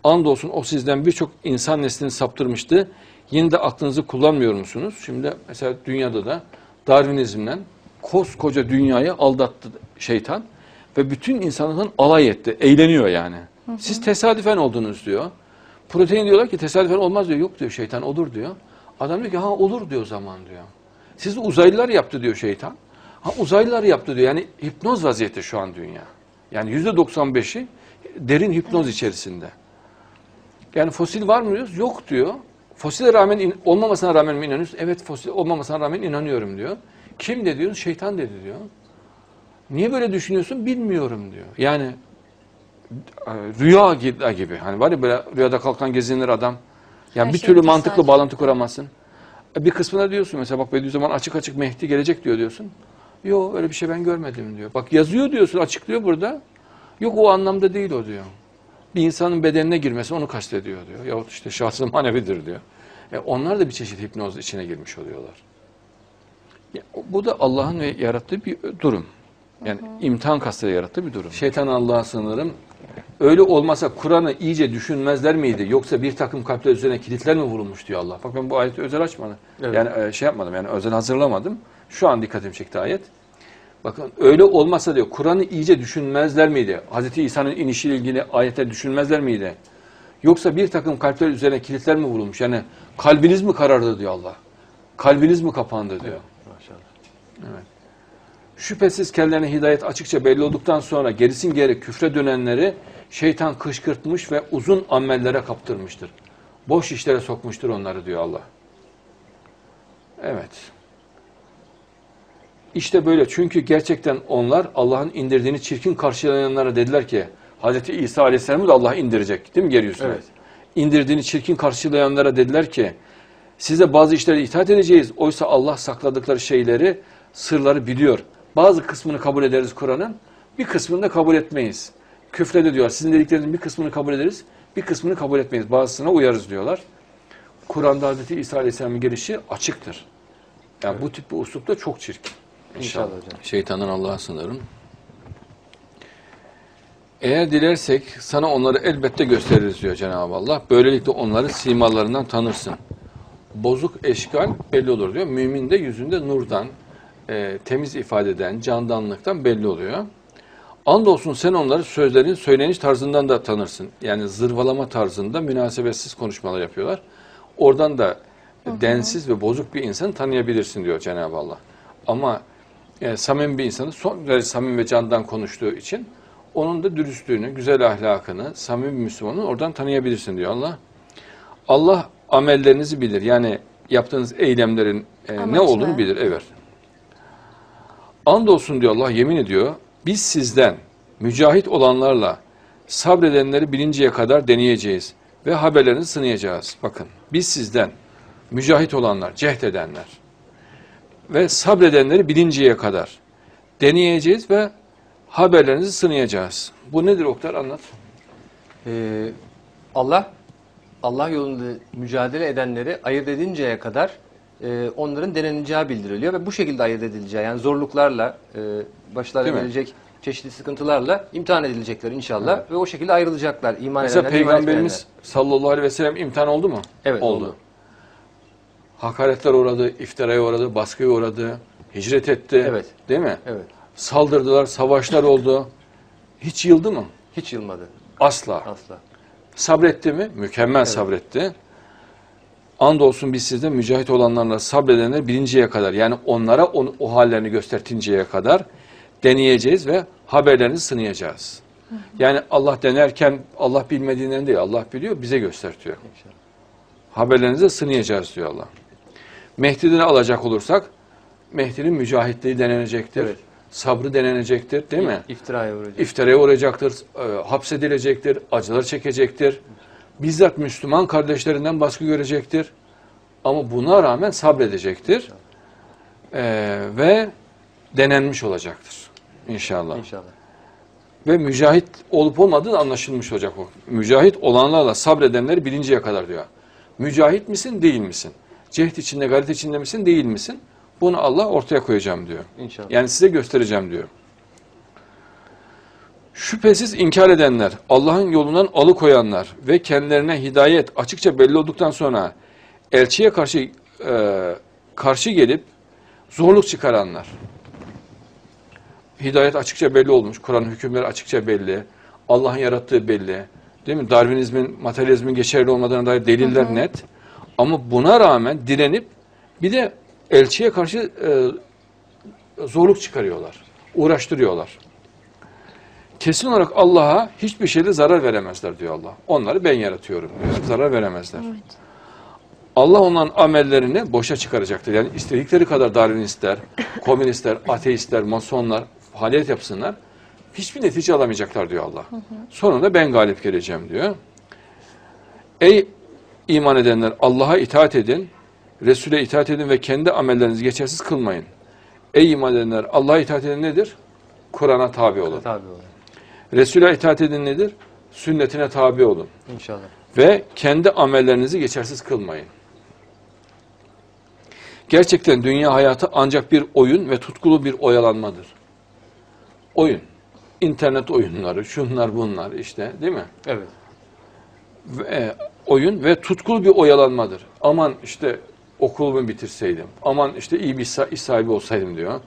Speaker 1: Andolsun o sizden birçok insan neslini saptırmıştı. Yine de aklınızı kullanmıyor musunuz? Şimdi mesela dünyada da Darwinizmden koskoca dünyayı aldattı şeytan ve bütün insanların alay etti. Eğleniyor yani. Siz tesadüfen oldunuz diyor. Protein diyorlar ki tesadüfen olmaz diyor. Yok diyor şeytan olur diyor. Adam diyor ki ha olur diyor zaman diyor. Siz uzaylılar yaptı diyor şeytan. Ha uzaylılar yaptı diyor. Yani hipnoz vaziyette şu an dünya. Yani yüzde 95'i derin hipnoz içerisinde. Yani fosil var mı diyoruz? Yok diyor. Fosile rağmen in- olmamasına rağmen mi inanıyorsun? Evet fosil olmamasına rağmen inanıyorum diyor. Kim de diyor? Şeytan dedi diyor. Niye böyle düşünüyorsun? Bilmiyorum diyor. Yani e, rüya gibi. Hani var ya böyle rüyada kalkan gezinir adam. Yani
Speaker 3: Her
Speaker 1: bir
Speaker 3: şey
Speaker 1: türlü mantıklı
Speaker 3: tesadüf.
Speaker 1: bağlantı kuramazsın. E, Bir kısmına diyorsun mesela bak Bediüzzaman açık açık Mehdi gelecek diyor diyorsun. Yok öyle bir şey ben görmedim diyor. Bak yazıyor diyorsun açıklıyor burada. Yok o anlamda değil o diyor. Bir insanın bedenine girmesi onu kastediyor diyor. Yahut işte şahsı manevidir diyor. E onlar da bir çeşit hipnoz içine girmiş oluyorlar. Ya, bu da Allah'ın ve yarattığı bir durum. Yani imtihan kastıyla yarattığı bir durum. Şeytan Allah'a sığınırım. Öyle olmasa Kur'an'ı iyice düşünmezler miydi? Yoksa bir takım kalpler üzerine kilitler mi vurulmuş diyor Allah. Bak ben bu ayeti özel açmadım.
Speaker 4: Evet.
Speaker 1: Yani e, şey yapmadım yani özel hazırlamadım. Şu an dikkatimi çekti ayet. Bakın öyle olmasa diyor Kur'an'ı iyice düşünmezler miydi? Hz. İsa'nın inişiyle ilgili ayetler düşünmezler miydi? Yoksa bir takım kalpler üzerine kilitler mi vurulmuş? Yani kalbiniz mi karardı diyor Allah. Kalbiniz mi kapandı diyor.
Speaker 4: Maşallah.
Speaker 1: Şüphesiz kendilerine hidayet açıkça belli olduktan sonra gerisin geri küfre dönenleri şeytan kışkırtmış ve uzun amellere kaptırmıştır. Boş işlere sokmuştur onları diyor Allah. Evet. İşte böyle çünkü gerçekten onlar Allah'ın indirdiğini çirkin karşılayanlara dediler ki Hz. İsa Aleyhisselam'ı da Allah indirecek değil mi yeryüzüne?
Speaker 4: Evet.
Speaker 1: İndirdiğini çirkin karşılayanlara dediler ki size bazı işlere itaat edeceğiz. Oysa Allah sakladıkları şeyleri, sırları biliyor. Bazı kısmını kabul ederiz Kur'an'ın, bir kısmını da kabul etmeyiz. Küfrede diyor, sizin dediklerinizin bir kısmını kabul ederiz, bir kısmını kabul etmeyiz. Bazısına uyarız diyorlar. Kur'an'da Hz. İsa Aleyhisselam'ın gelişi açıktır. Yani bu tip bir usluk da çok çirkin.
Speaker 4: İnşallah hocam.
Speaker 1: Şeytandan Allah'a sınırım. Eğer dilersek sana onları elbette gösteririz diyor Cenab-ı Allah. Böylelikle onları simalarından tanırsın. Bozuk eşkal belli olur diyor. Mümin de yüzünde nurdan, e, temiz ifadeden, candanlıktan belli oluyor. Andolsun sen onları sözlerin söyleniş tarzından da tanırsın. Yani zırvalama tarzında münasebetsiz konuşmalar yapıyorlar. Oradan da densiz ve bozuk bir insanı tanıyabilirsin diyor Cenab-ı Allah. Ama e, samimi bir insanı son derece samimi ve candan konuştuğu için onun da dürüstlüğünü, güzel ahlakını, samimi bir Müslümanı oradan tanıyabilirsin diyor Allah. Allah amellerinizi bilir. Yani yaptığınız eylemlerin e, ne olduğunu bilir. Evet. Andolsun diyor Allah yemin ediyor. Biz sizden mücahit olanlarla sabredenleri bilinceye kadar deneyeceğiz ve haberlerini sınayacağız. Bakın biz sizden mücahit olanlar, cehd edenler ve sabredenleri bilinceye kadar deneyeceğiz ve haberlerinizi sınayacağız. Bu nedir Oktar anlat.
Speaker 4: Ee, Allah Allah yolunda mücadele edenleri ayırt edinceye kadar e, onların deneneceği bildiriliyor ve bu şekilde ayırt edileceği yani zorluklarla e, başlarına gelecek çeşitli sıkıntılarla imtihan edilecekler inşallah ve o şekilde ayrılacaklar iman
Speaker 1: Mesela
Speaker 4: edenler
Speaker 1: Peygamberimiz sallallahu aleyhi ve sellem imtihan oldu mu?
Speaker 4: Evet, oldu.
Speaker 1: Hakaretler uğradı, iftiraya uğradı, baskıya uğradı, hicret etti.
Speaker 4: Evet.
Speaker 1: Değil mi?
Speaker 4: Evet.
Speaker 1: Saldırdılar, savaşlar oldu. Hiç yıldı mı?
Speaker 4: Hiç yılmadı
Speaker 1: Asla.
Speaker 4: asla.
Speaker 1: Sabretti mi? Mükemmel sabretti. Andolsun biz sizden mücahit olanlarla sabredenler bilinceye kadar yani onlara o, o hallerini göstertinceye kadar deneyeceğiz ve haberlerini sınayacağız. Yani Allah denerken Allah bilmediğinden değil Allah biliyor bize göstertiyor.
Speaker 4: İnşallah.
Speaker 1: Haberlerinizi sınayacağız diyor Allah. Mehdi'den alacak olursak Mehdi'nin mücahitliği denenecektir.
Speaker 4: Evet.
Speaker 1: Sabrı denenecektir değil mi?
Speaker 4: İftiraya uğrayacak.
Speaker 1: İftiraya uğrayacaktır, e, hapsedilecektir, acılar çekecektir. Bizzat Müslüman kardeşlerinden baskı görecektir. Ama buna rağmen sabredecektir. E, ve denenmiş olacaktır inşallah.
Speaker 4: İnşallah.
Speaker 1: Ve mücahit olup olmadığı anlaşılmış olacak o. Mücahit olanlarla sabredenleri bilinceye kadar diyor. Mücahit misin, değil misin? Cehd içinde, gayret içinde misin, değil misin? Bunu Allah ortaya koyacağım diyor.
Speaker 4: İnşallah.
Speaker 1: Yani size göstereceğim diyor. Şüphesiz inkar edenler, Allah'ın yolundan alıkoyanlar ve kendilerine hidayet açıkça belli olduktan sonra elçiye karşı e, karşı gelip zorluk çıkaranlar. Hidayet açıkça belli olmuş, Kur'an hükümleri açıkça belli, Allah'ın yarattığı belli. Değil mi? Darwinizmin, materyalizmin geçerli olmadığına dair deliller net. Ama buna rağmen direnip bir de elçiye karşı e, zorluk çıkarıyorlar, uğraştırıyorlar. Kesin olarak Allah'a hiçbir şeyle zarar veremezler diyor Allah. Onları ben yaratıyorum diyor. Zarar veremezler. Allah onların amellerini boşa çıkaracaktır. Yani istedikleri kadar Darwinistler, <laughs> komünistler, ateistler, masonlar faaliyet yapsınlar. Hiçbir netice alamayacaklar diyor Allah. Sonunda ben galip geleceğim diyor. Ey iman edenler Allah'a itaat edin, Resul'e itaat edin ve kendi amellerinizi geçersiz kılmayın. Ey iman edenler Allah'a itaat edin nedir? Kur'an'a tabi olun.
Speaker 4: Tabi olun.
Speaker 1: Resul'e itaat edin nedir? Sünnetine tabi olun.
Speaker 4: İnşallah.
Speaker 1: Ve kendi amellerinizi geçersiz kılmayın. Gerçekten dünya hayatı ancak bir oyun ve tutkulu bir oyalanmadır. Oyun. İnternet oyunları, şunlar bunlar işte değil mi?
Speaker 4: Evet.
Speaker 1: Ve, e, oyun ve tutkulu bir oyalanmadır. Aman işte okulumu bitirseydim, aman işte iyi bir iş sahibi olsaydım diyor.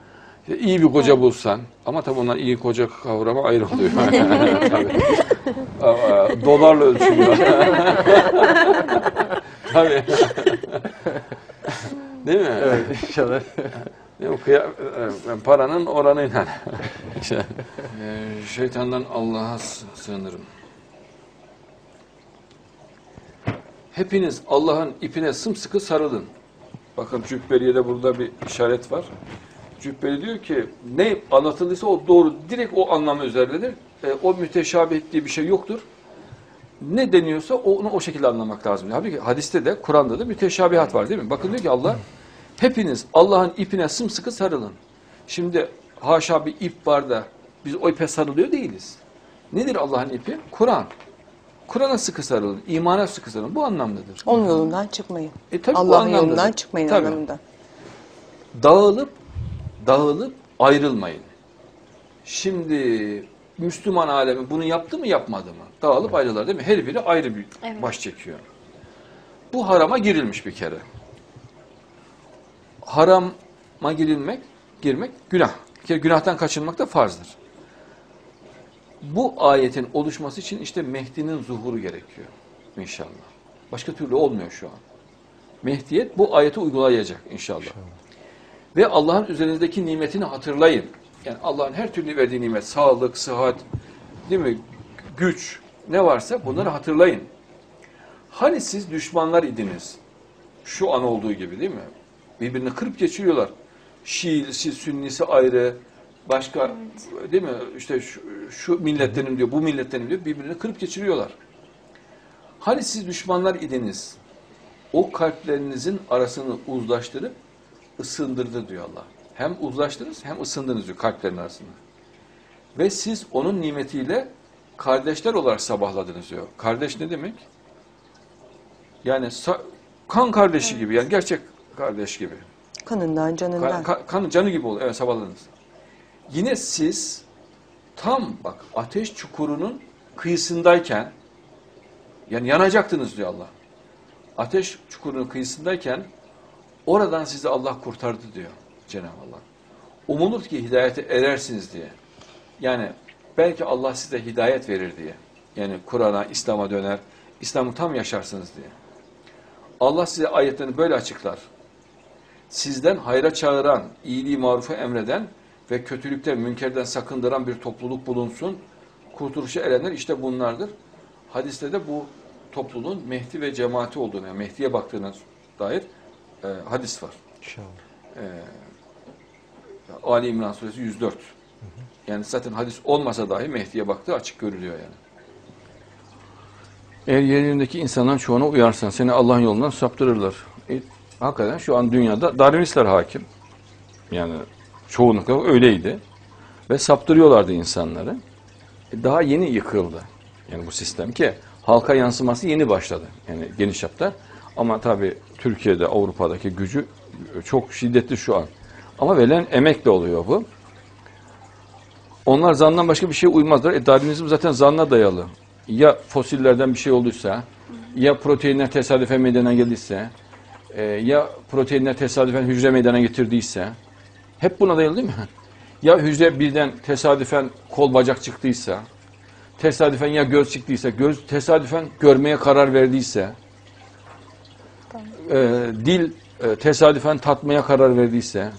Speaker 1: iyi bir koca bulsan ama tabii onlar iyi koca kavramı ayrı oluyor. <laughs> tabii. Aa, Dolarla ölçülüyor. <laughs> tabii. Değil mi?
Speaker 4: Evet inşallah.
Speaker 1: Değil mi? Kıya- e, paranın oranıyla. İşte, <laughs> e, şeytandan Allah'a sı- sığınırım. Hepiniz Allah'ın ipine sımsıkı sarılın. Bakın Cübbeli'ye de burada bir işaret var. Cübbeli diyor ki ne anlatıldıysa o doğru, direkt o anlamı üzerindedir. E, o müteşabih diye bir şey yoktur. Ne deniyorsa onu o şekilde anlamak lazım. Halbuki hadiste de Kur'an'da da müteşabihat var değil mi? Bakın diyor ki Allah hepiniz Allah'ın ipine sımsıkı sarılın. Şimdi haşa bir ip var da biz o ipe sarılıyor değiliz. Nedir Allah'ın ipi? Kur'an. Kur'an'a sıkı sarılın, imana sıkı sarılın. Bu anlamdadır.
Speaker 5: Onun yolundan çıkmayın.
Speaker 1: E, tabii
Speaker 5: Allah'ın yolundan çıkmayın
Speaker 1: Tabii.
Speaker 5: anlamında.
Speaker 1: dağılıp dağılıp ayrılmayın. Şimdi Müslüman alemi bunu yaptı mı yapmadı mı? Dağılıp ayrılar değil mi? Her biri ayrı bir
Speaker 3: Evet.
Speaker 1: baş çekiyor. Bu harama girilmiş bir kere. Harama girilmek, girmek günah. Bir kere günahtan kaçınmak da farzdır. Bu ayetin oluşması için işte Mehdi'nin zuhuru gerekiyor inşallah. Başka türlü olmuyor şu an. Mehdiyet bu ayeti uygulayacak inşallah. Ve Allah'ın üzerinizdeki nimetini hatırlayın. Yani Allah'ın her türlü verdiği nimet, sağlık, sıhhat, değil mi? Güç, ne varsa bunları hatırlayın. Hani siz düşmanlar idiniz? Şu an olduğu gibi değil mi? Birbirini kırıp geçiriyorlar. Şiilisi, Sünnisi ayrı, başka değil mi? İşte şu, şu milletlerin diyor, bu milletlerin diyor, birbirini kırıp geçiriyorlar. Hani siz düşmanlar idiniz? O kalplerinizin arasını uzlaştırıp ısındırdı diyor Allah. Hem uzlaştınız hem ısındınız diyor kalplerin arasında. Ve siz onun nimetiyle kardeşler olarak sabahladınız diyor. Kardeş ne demek? Yani kan kardeşi gibi yani gerçek kardeş gibi.
Speaker 5: Kanından, canından.
Speaker 1: Kan, kan- canı gibi oluyor. Evet sabahladınız. Yine siz tam bak ateş çukurunun kıyısındayken yani yanacaktınız diyor Allah. Ateş çukurunun kıyısındayken oradan sizi Allah kurtardı diyor Cenab-ı Allah. Umulur ki hidayete erersiniz diye. Yani belki Allah size hidayet verir diye. Yani Kur'an'a, İslam'a döner, İslam'ı tam yaşarsınız diye. Allah size ayetlerini böyle açıklar sizden hayra çağıran, iyiliği marufu emreden ve kötülükten, münkerden sakındıran bir topluluk bulunsun. Kurtuluşa erenler işte bunlardır. Hadiste de bu topluluğun Mehdi ve cemaati olduğunu, yani Mehdi'ye baktığına dair e, hadis var.
Speaker 2: İnşallah.
Speaker 1: Ali İmran suresi 104. Yani zaten hadis olmasa dahi Mehdi'ye baktığı açık görülüyor yani. Eğer yerindeki insanların çoğuna uyarsan seni Allah'ın yolundan saptırırlar. E, hakikaten şu an dünyada Darwinistler hakim. Yani çoğunlukla öyleydi. Ve saptırıyorlardı insanları. E, daha yeni yıkıldı. Yani bu sistem ki halka yansıması yeni başladı. Yani geniş çapta. Ama tabii Türkiye'de Avrupa'daki gücü çok şiddetli şu an. Ama verilen emekle oluyor bu. Onlar zandan başka bir şeye uymazlar. E, Darwinizm zaten zanna dayalı. Ya fosillerden bir şey olduysa, ya proteinler tesadüfen meydana geldiyse, e, ya proteinler tesadüfen hücre meydana getirdiyse, hep buna dayalı değil mi? Ya hücre birden tesadüfen kol bacak çıktıysa, tesadüfen ya göz çıktıysa, göz tesadüfen görmeye karar verdiyse, e, dil e, tesadüfen tatmaya karar verdiyse,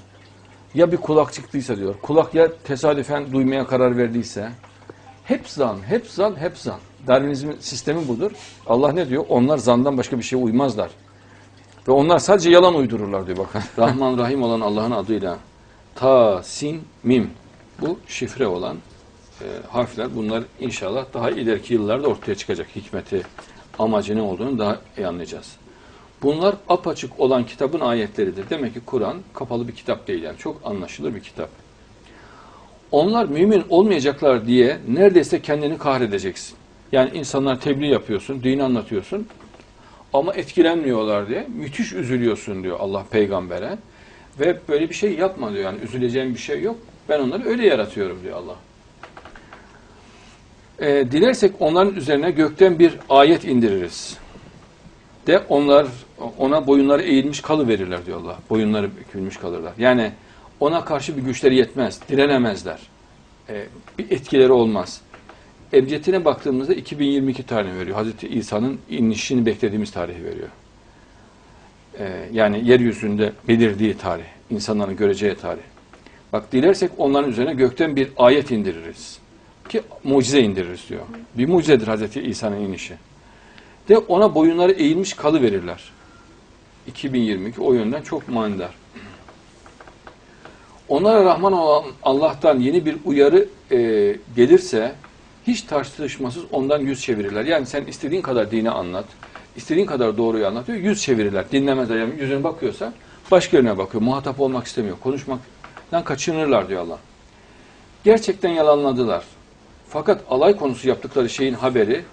Speaker 1: ya bir kulak çıktıysa diyor. Kulak ya tesadüfen duymaya karar verdiyse hep zan, hep zan, hep zan. Darwinizmin sistemi budur. Allah ne diyor? Onlar zandan başka bir şeye uymazlar. Ve onlar sadece yalan uydururlar diyor bakın. <laughs> Rahman Rahim olan Allah'ın adıyla. Ta, sin, mim. Bu şifre olan e, harfler. Bunlar inşallah daha ileriki yıllarda ortaya çıkacak. Hikmeti, amacı ne olduğunu daha iyi anlayacağız. Bunlar apaçık olan kitabın ayetleridir. Demek ki Kur'an kapalı bir kitap değil yani çok anlaşılır bir kitap. Onlar mümin olmayacaklar diye neredeyse kendini kahredeceksin. Yani insanlar tebliğ yapıyorsun, dini anlatıyorsun ama etkilenmiyorlar diye müthiş üzülüyorsun diyor Allah peygambere. Ve böyle bir şey yapma diyor yani üzüleceğim bir şey yok. Ben onları öyle yaratıyorum diyor Allah. Ee, dilersek onların üzerine gökten bir ayet indiririz de onlar ona boyunları eğilmiş kalıverirler diyor Allah. Boyunları bükülmüş kalırlar. Yani Ona karşı bir güçleri yetmez, direnemezler. E, bir etkileri olmaz. Ebcedine baktığımızda 2022 tarihini veriyor. Hazreti İsa'nın inişini beklediğimiz tarihi veriyor. E, yani yeryüzünde belirdiği tarih, insanların göreceği tarih. Bak dilersek onların üzerine gökten bir ayet indiririz. Ki mucize indiririz diyor. Bir mucizedir Hazreti İsa'nın inişi. De ona boyunları eğilmiş kalı verirler. 2022 o yönden çok manidar. Onlara Rahman olan Allah'tan yeni bir uyarı e, gelirse hiç tartışmasız ondan yüz çevirirler. Yani sen istediğin kadar dini anlat, istediğin kadar doğruyu anlatıyor, yüz çevirirler. Dinlemezler. Yani yüzüne bakıyorsa başka yerine bakıyor. Muhatap olmak istemiyor. Konuşmaktan kaçınırlar diyor Allah. Gerçekten yalanladılar. Fakat alay konusu yaptıkları şeyin haberi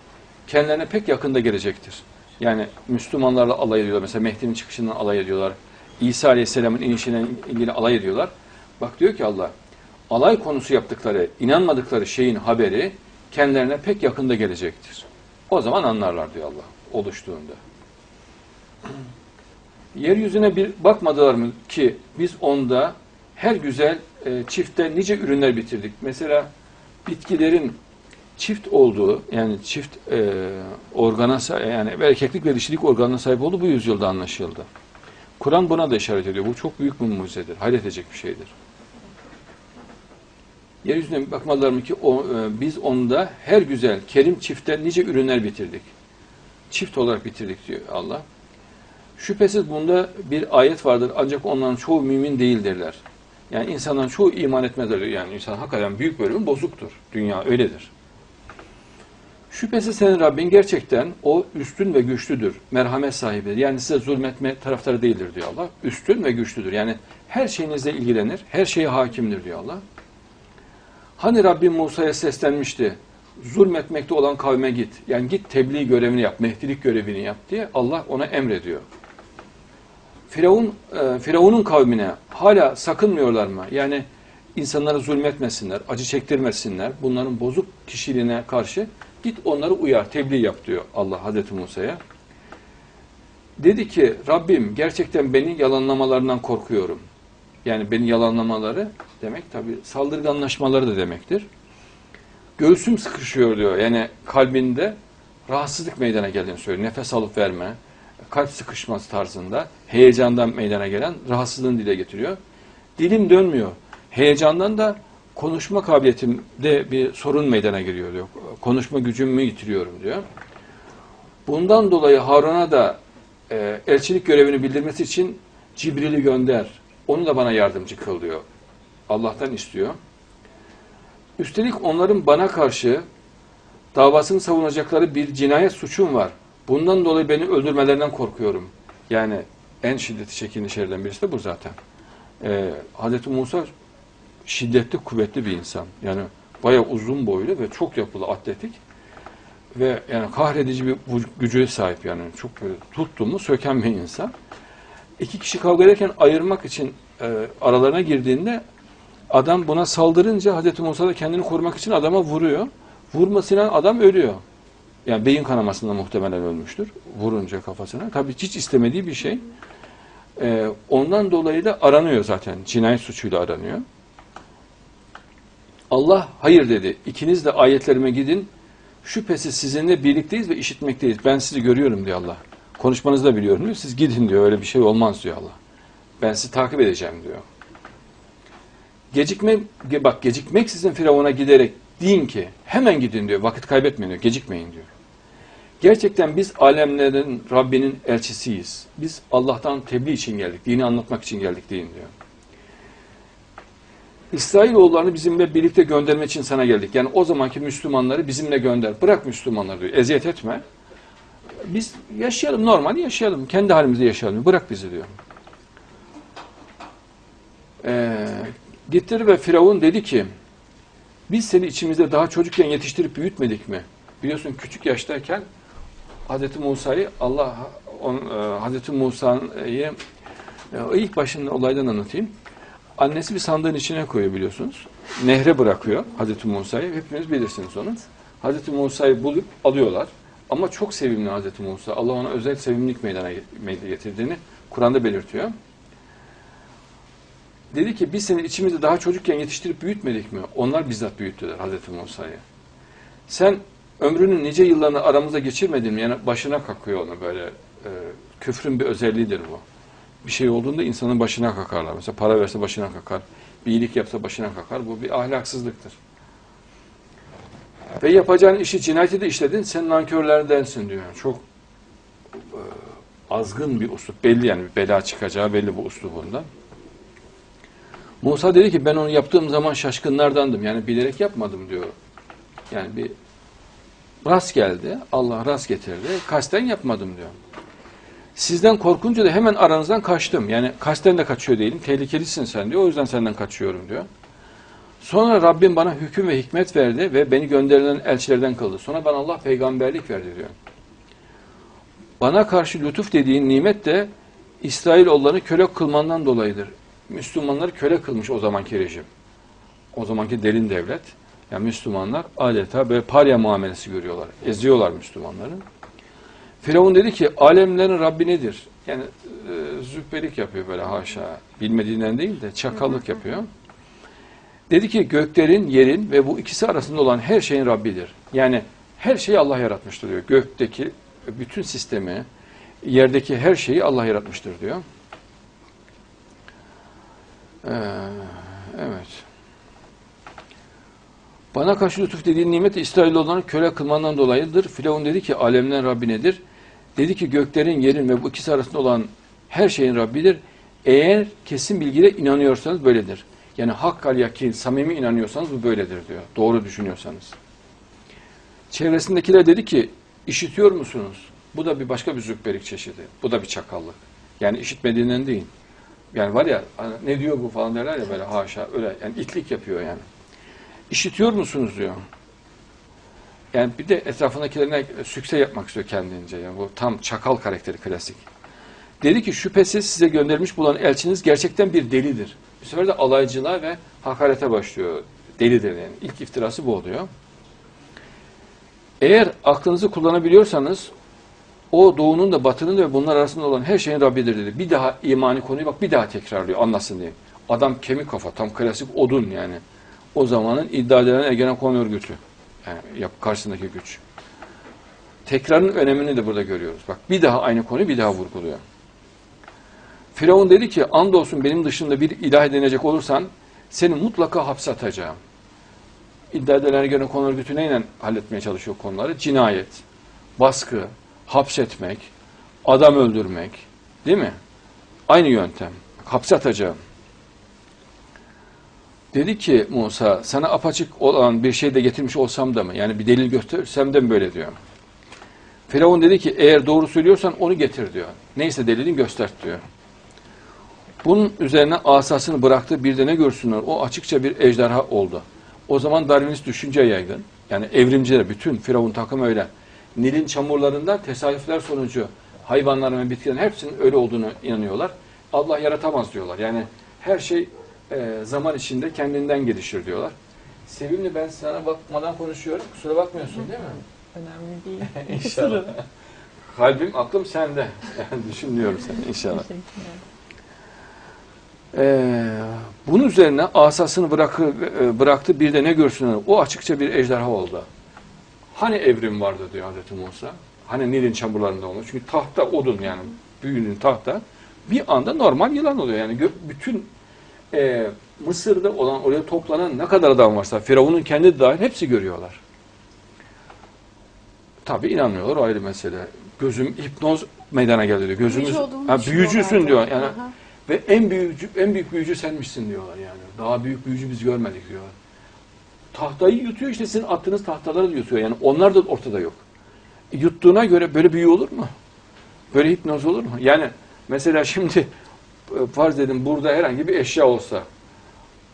Speaker 1: kendilerine pek yakında gelecektir. Yani Müslümanlarla alay ediyorlar. Mesela Mehdi'nin çıkışından alay ediyorlar. İsa Aleyhisselam'ın inişiyle ilgili alay ediyorlar. Bak diyor ki Allah, alay konusu yaptıkları, inanmadıkları şeyin haberi kendilerine pek yakında gelecektir. O zaman anlarlar diyor Allah oluştuğunda. Yeryüzüne bir bakmadılar mı ki biz onda her güzel e, çifte nice ürünler bitirdik. Mesela bitkilerin çift olduğu yani çift e, organa yani erkeklik ve dişilik organına sahip olduğu bu yüzyılda anlaşıldı. Kur'an buna da işaret ediyor. Bu çok büyük bir mucizedir. Hayret edecek bir şeydir. Yeryüzüne bakmadılar mı ki o, e, biz onda her güzel, kerim çifte nice ürünler bitirdik. Çift olarak bitirdik diyor Allah. Şüphesiz bunda bir ayet vardır ancak onların çoğu mümin değildirler. Yani insanların çoğu iman etmezler. Yani insan hakikaten büyük bölümü bozuktur. Dünya öyledir. Şüphesiz senin Rabbin gerçekten o üstün ve güçlüdür. Merhamet sahibidir. Yani size zulmetme taraftarı değildir diyor Allah. Üstün ve güçlüdür. Yani her şeyinizle ilgilenir. Her şeye hakimdir diyor Allah. Hani Rabbim Musa'ya seslenmişti. Zulmetmekte olan kavme git. Yani git tebliğ görevini yap, mehdilik görevini yap diye Allah ona emrediyor. Firavun, e, Firavun'un kavmine hala sakınmıyorlar mı? Yani insanlara zulmetmesinler, acı çektirmesinler. Bunların bozuk kişiliğine karşı git onları uyar, tebliğ yap diyor Allah Hazreti Musa'ya. Dedi ki Rabbim gerçekten beni yalanlamalarından korkuyorum. Yani beni yalanlamaları demek tabi saldırganlaşmaları da demektir. Göğsüm sıkışıyor diyor. Yani kalbinde rahatsızlık meydana geldiğini söylüyor. Nefes alıp verme, kalp sıkışması tarzında heyecandan meydana gelen rahatsızlığını dile getiriyor. Dilim dönmüyor. Heyecandan da konuşma kabiliyetimde bir sorun meydana giriyor diyor. Konuşma gücümü yitiriyorum diyor. Bundan dolayı Harun'a da e, elçilik görevini bildirmesi için Cibril'i gönder. Onu da bana yardımcı kıl diyor. Allah'tan istiyor. Üstelik onların bana karşı davasını savunacakları bir cinayet suçum var. Bundan dolayı beni öldürmelerinden korkuyorum. Yani en şiddetli şekilde şeylerden birisi de bu zaten. Ee, Hazreti Musa şiddetli, kuvvetli bir insan. Yani bayağı uzun boylu ve çok yapılı, atletik ve yani kahredici bir gücü sahip yani. Çok böyle tuttu mu söken bir insan. İki kişi kavga ederken ayırmak için e, aralarına girdiğinde adam buna saldırınca Hazreti Musa da kendini korumak için adama vuruyor. Vurmasıyla adam ölüyor. Yani beyin kanamasından muhtemelen ölmüştür. Vurunca kafasına. Tabii hiç istemediği bir şey. Ee, ondan dolayı da aranıyor zaten. Cinayet suçuyla aranıyor. Allah hayır dedi. İkiniz de ayetlerime gidin. Şüphesiz sizinle birlikteyiz ve işitmekteyiz. Ben sizi görüyorum diyor Allah. Konuşmanızı da biliyorum diyor. Siz gidin diyor. Öyle bir şey olmaz diyor Allah. Ben sizi takip edeceğim diyor. Gecikme, bak gecikmek sizin Firavun'a giderek deyin ki hemen gidin diyor. Vakit kaybetmeyin diyor. Gecikmeyin diyor. Gerçekten biz alemlerin Rabbinin elçisiyiz. Biz Allah'tan tebliğ için geldik. Dini anlatmak için geldik deyin diyor. İsrailoğullarını bizimle birlikte göndermek için sana geldik. Yani o zamanki Müslümanları bizimle gönder. Bırak Müslümanları diyor. Eziyet etme. Biz yaşayalım, normal yaşayalım. Kendi halimizde yaşayalım. Bırak bizi diyor. Ee, gitti ve Firavun dedi ki biz seni içimizde daha çocukken yetiştirip büyütmedik mi? Biliyorsun küçük yaştayken Hz. Musa'yı Allah on, e, Hz. Musa'yı e, ilk başında olaydan anlatayım. Annesi bir sandığın içine koyuyor biliyorsunuz. Nehre bırakıyor Hz. Musa'yı. Hepiniz bilirsiniz onu. Hz. Musa'yı bulup alıyorlar. Ama çok sevimli Hz. Musa. Allah ona özel sevimlilik meydana getirdiğini Kur'an'da belirtiyor. Dedi ki biz seni içimizde daha çocukken yetiştirip büyütmedik mi? Onlar bizzat büyüttüler Hazreti Musa'yı. Sen ömrünün nice yıllarını aramızda geçirmedin mi? Yani başına kakıyor onu böyle. E, küfrün bir özelliğidir bu. Bir şey olduğunda insanın başına kakarlar. Mesela para verse başına kakar. Bir iyilik yapsa başına kakar. Bu bir ahlaksızlıktır. Ve yapacağın işi cinayeti de işledin, sen nankörlerdensin diyor. Çok e, azgın bir uslup. Belli yani bela çıkacağı belli bu uslubundan. Musa dedi ki ben onu yaptığım zaman şaşkınlardandım. Yani bilerek yapmadım diyor. Yani bir rast geldi. Allah rast getirdi. Kasten yapmadım diyor. Sizden korkunca da hemen aranızdan kaçtım. Yani kasten de kaçıyor değilim. Tehlikelisin sen diyor. O yüzden senden kaçıyorum diyor. Sonra Rabbim bana hüküm ve hikmet verdi ve beni gönderilen elçilerden kıldı. Sonra bana Allah peygamberlik verdi diyor. Bana karşı lütuf dediğin nimet de İsrailoğullarını köle kılmandan dolayıdır. Müslümanları köle kılmış o zamanki rejim. O zamanki derin devlet. Yani Müslümanlar adeta böyle parya muamelesi görüyorlar. Eziyorlar Müslümanları. Firavun dedi ki alemlerin Rabbi nedir? Yani e, zübbelik yapıyor böyle haşa. Bilmediğinden değil de çakallık yapıyor. Dedi ki göklerin, yerin ve bu ikisi arasında olan her şeyin Rabbidir. Yani her şeyi Allah yaratmıştır diyor. Gökteki bütün sistemi, yerdeki her şeyi Allah yaratmıştır diyor. Ee, evet. Bana karşı lütuf dediğin nimet İsrailoğullarını köle kılmandan dolayıdır. Firavun dedi ki alemlerin Rabbi nedir? Dedi ki göklerin, yerin ve bu ikisi arasında olan her şeyin Rabbidir. Eğer kesin bilgiyle inanıyorsanız böyledir. Yani hakkal yakin, samimi inanıyorsanız bu böyledir diyor. Doğru düşünüyorsanız. Çevresindekiler dedi ki işitiyor musunuz? Bu da bir başka bir zübbelik çeşidi. Bu da bir çakallık. Yani işitmediğinden değil. Yani var ya hani ne diyor bu falan derler ya böyle haşa öyle yani itlik yapıyor yani. İşitiyor musunuz diyor. Yani bir de etrafındakilerine sükse yapmak istiyor kendince. Yani bu tam çakal karakteri klasik. Dedi ki şüphesiz size göndermiş bulan elçiniz gerçekten bir delidir. Bu sefer de alaycılığa ve hakarete başlıyor. Delidir yani. İlk iftirası bu oluyor. Eğer aklınızı kullanabiliyorsanız o doğunun da batının da ve bunlar arasında olan her şeyin Rabbidir dedi. Bir daha imani konuyu bak bir daha tekrarlıyor anlasın diye. Adam kemik kafa tam klasik odun yani. O zamanın iddia edilen Ergenekon örgütü. Yani karşısındaki güç. Tekrarın önemini de burada görüyoruz. Bak bir daha aynı konuyu bir daha vurguluyor. Firavun dedi ki andolsun benim dışında bir ilah edinecek olursan seni mutlaka hapse atacağım. İddia edilen Ergenekon örgütü neyle halletmeye çalışıyor konuları? Cinayet, baskı, hapsetmek, adam öldürmek değil mi? Aynı yöntem. Hapse atacağım. Dedi ki Musa sana apaçık olan bir şey de getirmiş olsam da mı? Yani bir delil gösterirsem de mi böyle diyor. Firavun dedi ki eğer doğru söylüyorsan onu getir diyor. Neyse delilin göstert diyor. Bunun üzerine asasını bıraktı bir de ne görsünler o açıkça bir ejderha oldu. O zaman Darwinist düşünce yaygın. Yani evrimciler bütün Firavun takımı öyle. Nil'in çamurlarında tesadüfler sonucu hayvanların ve bitkilerin hepsinin öyle olduğunu inanıyorlar. Allah yaratamaz diyorlar. Yani her şey e, zaman içinde kendinden gelişir diyorlar. Sevimli ben sana bakmadan konuşuyorum. Kusura bakmıyorsun değil mi?
Speaker 6: Önemli değil. <laughs>
Speaker 1: İnşallah. Kalbim, aklım sende. Yani <laughs> düşünüyorum seni inşallah. Ee, bunun üzerine asasını bırakı, e, bıraktı bir de ne görsünler? O açıkça bir ejderha oldu. Hani evrim vardı diyor Hazreti Musa. Hani Nil'in çamurlarında olmuş. Çünkü tahta odun yani büyünün tahta. Bir anda normal yılan oluyor. Yani bütün e, Mısır'da olan oraya toplanan ne kadar adam varsa Firavun'un kendi dahil hepsi görüyorlar. Tabi inanmıyorlar o ayrı mesele. Gözüm hipnoz meydana geldi diyor. Gözümüz ha, büyücüsün diyor. Yani
Speaker 3: Aha.
Speaker 1: ve en büyücü en büyük büyücü senmişsin diyorlar yani. Daha büyük büyücü biz görmedik diyorlar. Tahtayı yutuyor işte sizin attığınız tahtaları da yutuyor. Yani onlar da ortada yok. E, Yuttuğuna göre böyle büyü olur mu? Böyle hipnoz olur mu? Yani mesela şimdi e, farz edin burada herhangi bir eşya olsa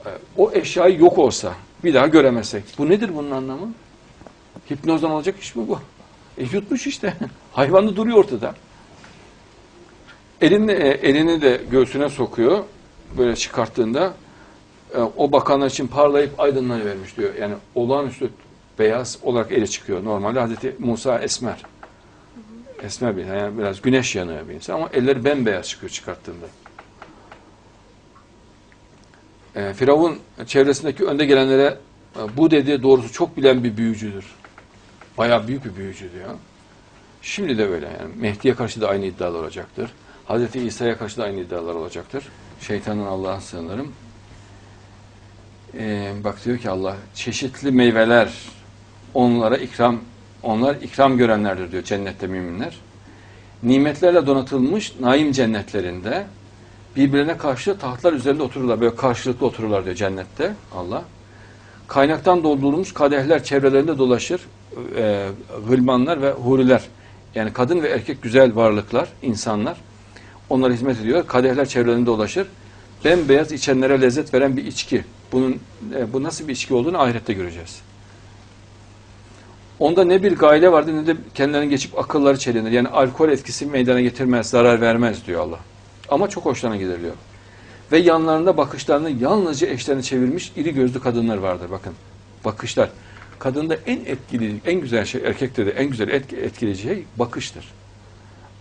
Speaker 1: e, o eşyayı yok olsa bir daha göremezsek. Bu nedir bunun anlamı? Hipnozdan olacak iş mi bu? E, yutmuş işte. <laughs> Hayvan da duruyor ortada. Elini, elini de göğsüne sokuyor. Böyle çıkarttığında e, o bakanlar için parlayıp aydınlanıvermiş diyor. Yani olağanüstü beyaz olarak eli çıkıyor. Normalde Hazreti Musa esmer. Esmer bir insan. Yani biraz güneş yanıyor bir insan ama elleri bembeyaz çıkıyor çıkarttığında. e, Firavun çevresindeki önde gelenlere e, bu dedi doğrusu çok bilen bir büyücüdür. Bayağı büyük bir büyücü diyor. Şimdi de öyle yani. Mehdi'ye karşı da aynı iddialar olacaktır. Hazreti İsa'ya karşı da aynı iddialar olacaktır. Şeytanın Allah'a sığınırım. Ee, bak diyor ki Allah çeşitli meyveler onlara ikram onlar ikram görenlerdir diyor cennette müminler. Nimetlerle donatılmış naim cennetlerinde birbirine karşı tahtlar üzerinde otururlar. Böyle karşılıklı otururlar diyor cennette Allah. Kaynaktan doldurulmuş kadehler çevrelerinde dolaşır. E, gılmanlar ve huriler. Yani kadın ve erkek güzel varlıklar, insanlar. Onlara hizmet ediyor. Kadehler çevrelerinde dolaşır. Bembeyaz içenlere lezzet veren bir içki. Bunun e, bu nasıl bir içki olduğunu ahirette göreceğiz. Onda ne bir gayle vardır ne de kendilerine geçip akılları çelinir. Yani alkol etkisi meydana getirmez, zarar vermez diyor Allah. Ama çok hoşlarına gider diyor. Ve yanlarında bakışlarını yalnızca eşlerine çevirmiş iri gözlü kadınlar vardır bakın. Bakışlar. Kadında en etkili, en güzel şey, erkekte de en güzel etki, etkileyici şey bakıştır.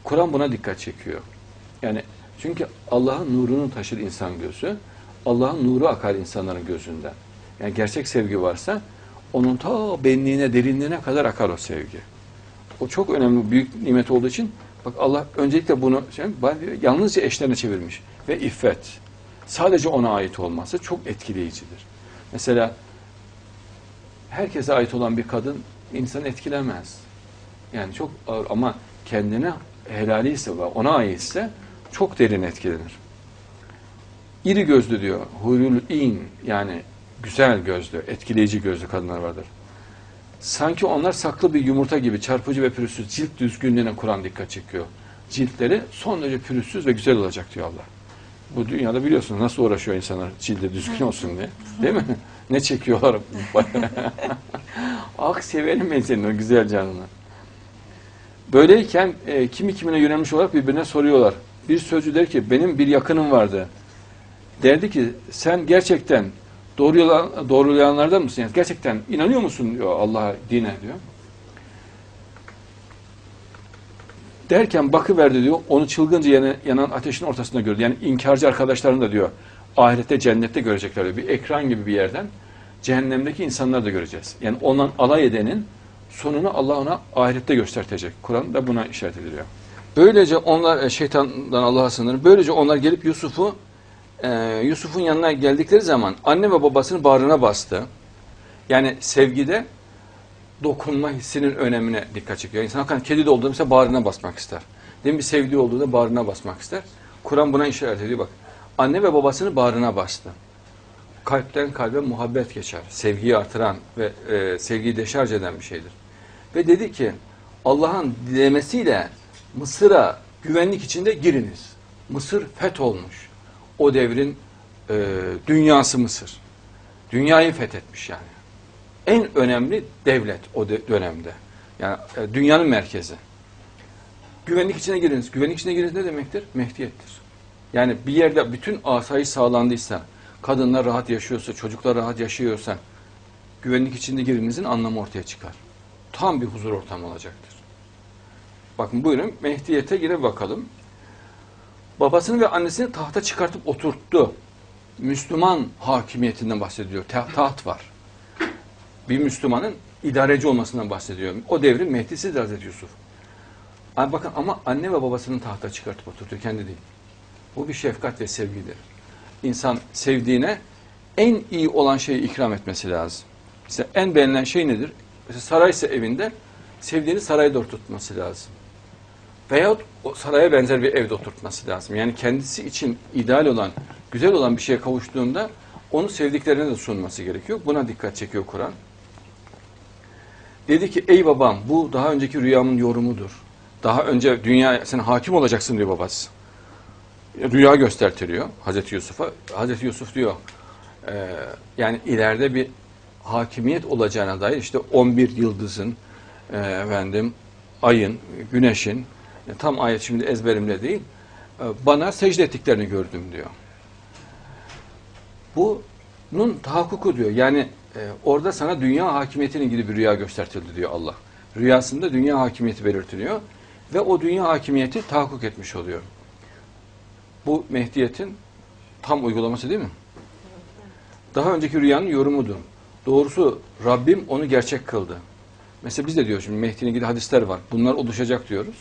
Speaker 1: Kur'an buna dikkat çekiyor. Yani çünkü Allah'ın nurunu taşır insan gözü. Allah'ın nuru akar insanların gözünden. Yani gerçek sevgi varsa onun ta benliğine, derinliğine kadar akar o sevgi. O çok önemli, büyük nimet olduğu için bak Allah öncelikle bunu şey, yalnızca eşlerine çevirmiş. Ve iffet. Sadece ona ait olması çok etkileyicidir. Mesela herkese ait olan bir kadın insanı etkilemez. Yani çok ağır ama kendine helali ise ve ona aitse çok derin etkilenir. İri gözlü diyor. Hurul in yani güzel gözlü, etkileyici gözlü kadınlar vardır. Sanki onlar saklı bir yumurta gibi çarpıcı ve pürüzsüz cilt düzgünlüğüne Kur'an dikkat çekiyor. Ciltleri son derece pürüzsüz ve güzel olacak diyor Allah. Bu dünyada biliyorsunuz nasıl uğraşıyor insanlar cilde düzgün olsun diye. Değil mi? <laughs> ne çekiyorlar. ah severim ben senin o güzel canını. Böyleyken e, kimi kimine yönelmiş olarak birbirine soruyorlar. Bir sözcü der ki benim bir yakınım vardı. Derdi ki sen gerçekten doğrulayan, doğrulayanlardan mısın? Yani gerçekten inanıyor musun diyor Allah'a, dine diyor. Derken bakıverdi diyor, onu çılgınca yana- yanan ateşin ortasında gördü. Yani inkarcı arkadaşlarını da diyor, ahirette, cennette görecekler diyor. Bir ekran gibi bir yerden cehennemdeki insanları da göreceğiz. Yani ondan alay edenin sonunu Allah ona ahirette göstertecek. Kur'an da buna işaret ediliyor. Böylece onlar, e, şeytandan Allah'a sığınırım, böylece onlar gelip Yusuf'u e, Yusuf'un yanına geldikleri zaman anne ve babasını bağrına bastı. Yani sevgide dokunma hissinin önemine dikkat çekiyor. İnsan hakikaten kedi de olduğunda mesela bağrına basmak ister. Değil mi? Bir sevdiği olduğunda bağrına basmak ister. Kur'an buna işaret ediyor bak. Anne ve babasını bağrına bastı. Kalpten kalbe muhabbet geçer. Sevgiyi artıran ve e, sevgiyi deşarj eden bir şeydir. Ve dedi ki Allah'ın dilemesiyle Mısır'a güvenlik içinde giriniz. Mısır feth olmuş. O devrin e, dünyası Mısır. Dünyayı fethetmiş yani. En önemli devlet o de- dönemde. Yani e, dünyanın merkezi. Güvenlik içine giriniz. Güvenlik içine giriniz ne demektir? Mehdiyettir. Yani bir yerde bütün asayiş sağlandıysa, kadınlar rahat yaşıyorsa, çocuklar rahat yaşıyorsa, güvenlik içinde girinizin anlamı ortaya çıkar. Tam bir huzur ortamı olacaktır. Bakın buyurun Mehdiyete gire bakalım. Babasını ve annesini tahta çıkartıp oturttu. Müslüman hakimiyetinden bahsediyor. Ta- taht var. Bir Müslümanın idareci olmasından bahsediyor. O devrin Mehdisidir Hazreti Yusuf. Ay bakın ama anne ve babasının tahta çıkartıp oturtuyor. Kendi değil. Bu bir şefkat ve sevgidir. İnsan sevdiğine en iyi olan şeyi ikram etmesi lazım. Mesela en beğenilen şey nedir? Mesela saraysa evinde sevdiğini sarayda oturtması lazım. Veyahut o saraya benzer bir evde oturtması lazım. Yani kendisi için ideal olan, güzel olan bir şeye kavuştuğunda onu sevdiklerine de sunması gerekiyor. Buna dikkat çekiyor Kur'an. Dedi ki ey babam bu daha önceki rüyamın yorumudur. Daha önce dünya sen hakim olacaksın diyor babası. Rüya göstertiriyor Hazreti Yusuf'a. Hazreti Yusuf diyor e, yani ileride bir hakimiyet olacağına dair işte 11 yıldızın e, efendim ayın, güneşin e, tam ayet şimdi ezberimde değil e, bana secde ettiklerini gördüm diyor. Bunun tahakkuku diyor. Yani e, orada sana dünya hakimiyetinin ilgili bir rüya göstertildi diyor Allah. Rüyasında dünya hakimiyeti belirtiliyor ve o dünya hakimiyeti tahakkuk etmiş oluyor. Bu Mehdiyet'in tam uygulaması değil mi? Daha önceki rüyanın yorumudur. Doğrusu Rabbim onu gerçek kıldı. Mesela biz de diyoruz şimdi Mehdi'nin ilgili hadisler var. Bunlar oluşacak diyoruz.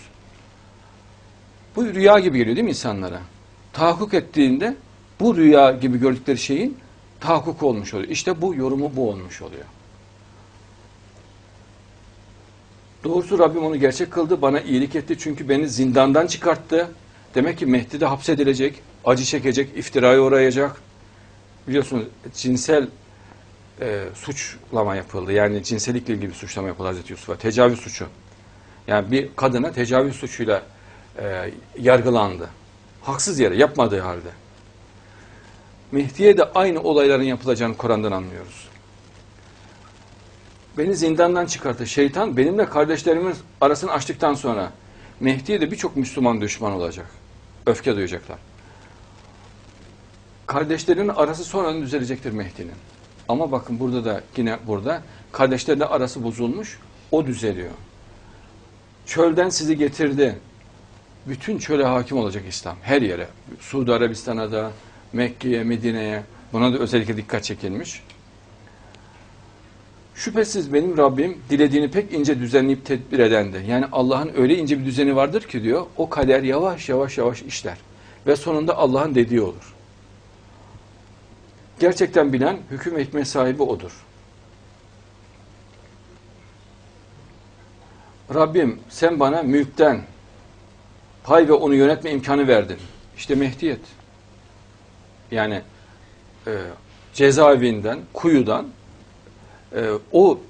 Speaker 1: Bu rüya gibi geliyor değil mi insanlara? Tahakkuk ettiğinde bu rüya gibi gördükleri şeyin tahakkuk olmuş oluyor. İşte bu yorumu bu olmuş oluyor. Doğrusu Rabbim onu gerçek kıldı, bana iyilik etti çünkü beni zindandan çıkarttı. Demek ki Mehdi de hapsedilecek, acı çekecek, iftiraya uğrayacak. Biliyorsunuz cinsel e, suçlama yapıldı. Yani cinsellikle ilgili bir suçlama yapıldı Hazreti Yusuf'a. Tecavüz suçu. Yani bir kadına tecavüz suçuyla e, yargılandı. Haksız yere yapmadığı halde. Mehdi'ye de aynı olayların yapılacağını Kur'an'dan anlıyoruz. Beni zindandan çıkarttı. Şeytan benimle kardeşlerimin arasını açtıktan sonra Mehdi'ye de birçok Müslüman düşman olacak. Öfke duyacaklar. Kardeşlerinin arası sonradan düzelecektir Mehdi'nin. Ama bakın burada da yine burada kardeşlerle arası bozulmuş. O düzeliyor. Çölden sizi getirdi. Bütün çöle hakim olacak İslam. Her yere. Suudi Arabistan'a da, Mekke'ye, Medine'ye. Buna da özellikle dikkat çekilmiş. Şüphesiz benim Rabbim dilediğini pek ince düzenleyip tedbir edendi. Yani Allah'ın öyle ince bir düzeni vardır ki diyor, o kader yavaş yavaş yavaş işler. Ve sonunda Allah'ın dediği olur. Gerçekten bilen, hüküm hikmet sahibi odur. Rabbim sen bana mülkten pay ve onu yönetme imkanı verdin. İşte Mehdiyet. Yani e, cezaevinden, kuyudan e, o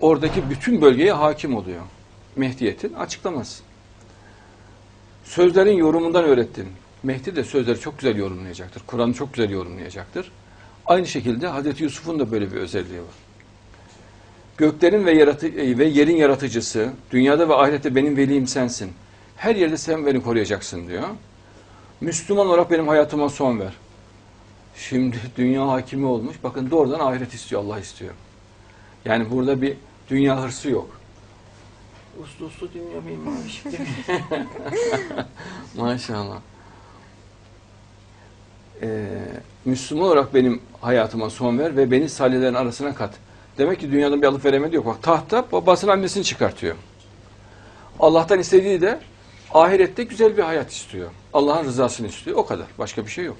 Speaker 1: oradaki bütün bölgeye hakim oluyor. Mehdiyet'in açıklaması. Sözlerin yorumundan öğrettin. Mehdi de sözleri çok güzel yorumlayacaktır. Kur'an'ı çok güzel yorumlayacaktır. Aynı şekilde Hazreti Yusuf'un da böyle bir özelliği var. Göklerin ve, yaratı ve yerin yaratıcısı, dünyada ve ahirette benim velim sensin. Her yerde sen beni koruyacaksın diyor. Müslüman olarak benim hayatıma son ver. Şimdi <laughs> dünya hakimi olmuş. Bakın doğrudan ahiret istiyor, Allah istiyor. Yani burada bir dünya hırsı yok. Uslu uslu dünya mıymış? <laughs> <laughs> Maşallah. Ee, Müslüman olarak benim hayatıma son ver ve beni salihlerin arasına kat. Demek ki dünyadan bir alıp veremedi yok. Bak tahta babasının annesini çıkartıyor. Allah'tan istediği de ahirette güzel bir hayat istiyor. Allah'ın rızasını istiyor. O kadar. Başka bir şey yok.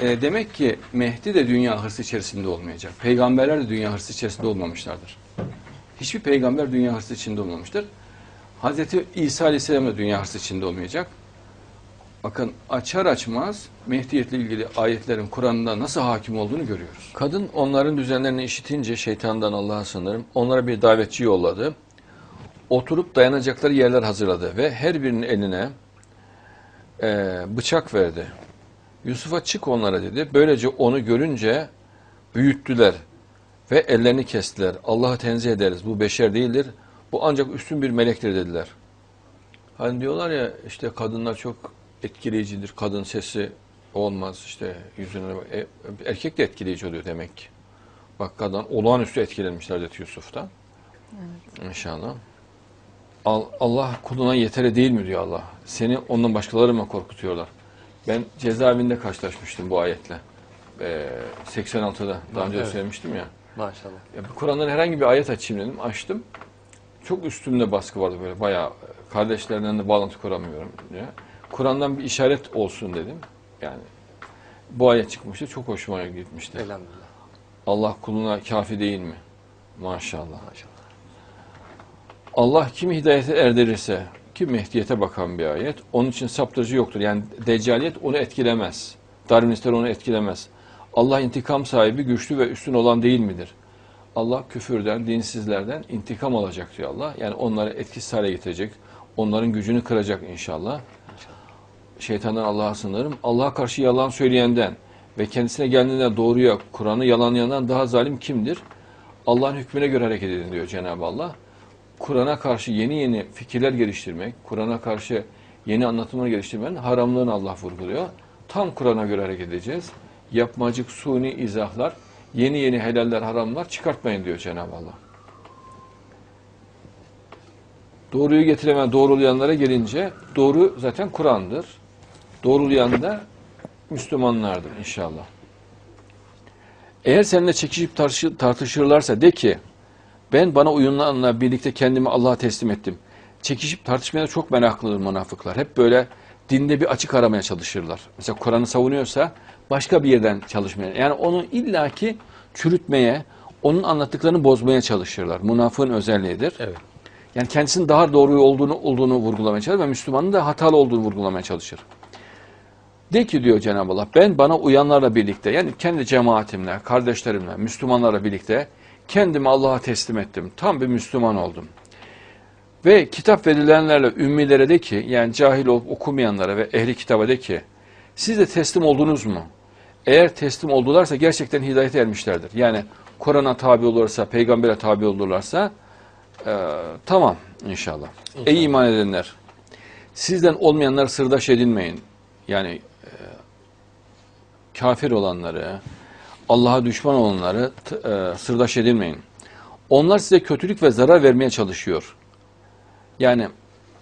Speaker 1: E, demek ki Mehdi de dünya hırsı içerisinde olmayacak. Peygamberler de dünya hırsı içerisinde olmamışlardır. Hiçbir peygamber dünya hırsı içinde olmamıştır. Hazreti İsa Aleyhisselam da dünya hırsı içinde olmayacak. Bakın açar açmaz Mehdiyetle ilgili ayetlerin Kur'an'da nasıl hakim olduğunu görüyoruz. Kadın onların düzenlerini işitince şeytandan Allah'a sınırım. Onlara bir davetçi yolladı. Oturup dayanacakları yerler hazırladı ve her birinin eline e, bıçak verdi. Yusuf'a çık onlara dedi. Böylece onu görünce büyüttüler ve ellerini kestiler. Allah'ı tenzih ederiz. Bu beşer değildir. Bu ancak üstün bir melektir dediler. Hani diyorlar ya işte kadınlar çok etkileyicidir. Kadın sesi olmaz işte yüzüne. E, erkek de etkileyici oluyor demek ki. Bak kadın olağanüstü etkilenmişler de Yusuf'tan. Evet. İnşallah. Al- Allah kuluna yetere değil mi diyor Allah. Seni ondan başkaları mı korkutuyorlar? Ben cezaevinde karşılaşmıştım bu ayetle. Ee, 86'da daha önce
Speaker 4: Evet.
Speaker 1: söylemiştim ya.
Speaker 4: Maşallah.
Speaker 1: ya Kur'an'dan herhangi bir ayet açayım dedim. Açtım. Çok üstümde baskı vardı böyle bayağı kardeşlerden de bağlantı kuramıyorum diye. Kur'an'dan bir işaret olsun dedim. Yani bu ayet çıkmıştı. Çok hoşuma gitmişti.
Speaker 4: Elhamdülillah.
Speaker 1: Allah kuluna kafi değil mi? Maşallah.
Speaker 4: Maşallah.
Speaker 1: Allah kimi hidayete erdirirse ki Mehdiyete bakan bir ayet. Onun için saptırıcı yoktur. Yani deccaliyet onu etkilemez. Darwinistler onu etkilemez. Allah intikam sahibi, güçlü ve üstün olan değil midir? Allah küfürden, dinsizlerden intikam alacak diyor Allah. Yani onları etkisiz hale getirecek. Onların gücünü kıracak inşallah. Şeytandan Allah'a sınırım. Allah'a karşı yalan söyleyenden ve kendisine geldiğinde doğruya, Kur'an'ı yalanlayandan daha zalim kimdir? Allah'ın hükmüne göre hareket edin diyor Cenab-ı Allah. Kur'an'a karşı yeni yeni fikirler geliştirmek, Kur'an'a karşı yeni anlatımlar geliştirmenin haramlığını Allah vurguluyor. Tam Kur'an'a göre hareket edeceğiz. Yapmacık, suni izahlar, yeni yeni helaller, haramlar çıkartmayın diyor Cenab-ı Allah. Doğruyu getiremeyen doğrulayanlara gelince doğru zaten Kur'an'dır. Doğrulayan da Müslümanlardır inşallah. Eğer seninle çekişip tartış- tartışırlarsa de ki ben bana uyunanla birlikte kendimi Allah'a teslim ettim. Çekişip tartışmaya çok meraklıdır münafıklar. Hep böyle dinde bir açık aramaya çalışırlar. Mesela Kur'an'ı savunuyorsa başka bir yerden çalışmaya. Yani onu illaki çürütmeye, onun anlattıklarını bozmaya çalışırlar. Münafığın özelliğidir.
Speaker 4: Evet.
Speaker 1: Yani kendisinin daha doğru olduğunu olduğunu vurgulamaya çalışır ve Müslümanın da hatalı olduğunu vurgulamaya çalışır. De ki diyor Cenab-ı Allah ben bana uyanlarla birlikte yani kendi cemaatimle, kardeşlerimle, Müslümanlarla birlikte kendimi Allah'a teslim ettim. Tam bir Müslüman oldum. Ve kitap verilenlerle ümmilere de ki yani cahil olup okumayanlara ve ehli kitaba de ki siz de teslim oldunuz mu? Eğer teslim oldularsa gerçekten hidayete ermişlerdir. Yani Kur'an'a tabi olursa, peygambere tabi olurlarsa e, tamam inşallah. Ey iman edenler! Sizden olmayanlar sırdaş edinmeyin. Yani e, kafir olanları, Allah'a düşman olanları e, sırdaş edinmeyin. Onlar size kötülük ve zarar vermeye çalışıyor. Yani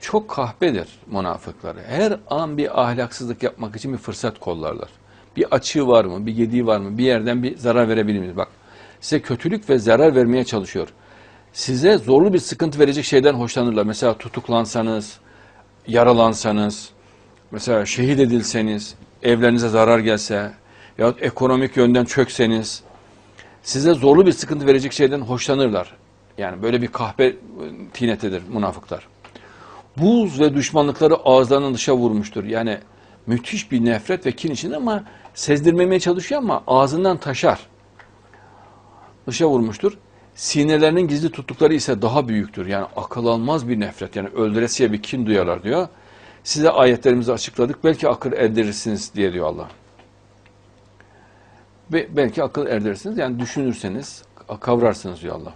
Speaker 1: çok kahpedir münafıkları. Her an bir ahlaksızlık yapmak için bir fırsat kollarlar. Bir açığı var mı, bir yediği var mı, bir yerden bir zarar verebilir miyiz? Bak size kötülük ve zarar vermeye çalışıyor. Size zorlu bir sıkıntı verecek şeyden hoşlanırlar. Mesela tutuklansanız, yaralansanız, mesela şehit edilseniz, evlerinize zarar gelse yahut ekonomik yönden çökseniz, size zorlu bir sıkıntı verecek şeyden hoşlanırlar. Yani böyle bir kahpe tinetedir münafıklar. Buz ve düşmanlıkları ağızlarının dışa vurmuştur. Yani müthiş bir nefret ve kin içinde ama sezdirmemeye çalışıyor ama ağzından taşar. Dışa vurmuştur. Sinelerinin gizli tuttukları ise daha büyüktür. Yani akıl almaz bir nefret. Yani öldüresiye bir kin duyarlar diyor. Size ayetlerimizi açıkladık. Belki akıl erdirirsiniz diye diyor Allah. Ve belki akıl erdirirsiniz. Yani düşünürseniz kavrarsınız diyor Allah.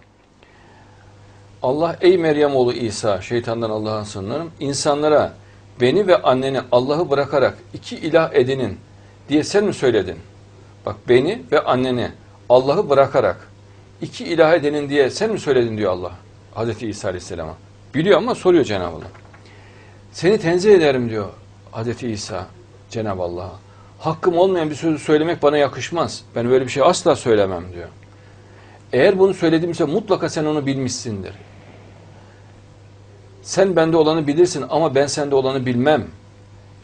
Speaker 1: Allah ey Meryem oğlu İsa şeytandan Allah'ın sınırlarım insanlara beni ve anneni Allah'ı bırakarak iki ilah edinin diye sen mi söyledin? Bak beni ve anneni Allah'ı bırakarak iki ilah edinin diye sen mi söyledin diyor Allah Hazreti İsa Aleyhisselam'a. Biliyor ama soruyor Cenab-ı Allah. Seni tenzih ederim diyor Hazreti İsa Cenab-ı Allah'a. Hakkım olmayan bir sözü söylemek bana yakışmaz. Ben böyle bir şey asla söylemem diyor. Eğer bunu söylediğimse mutlaka sen onu bilmişsindir. Sen bende olanı bilirsin ama ben sende olanı bilmem.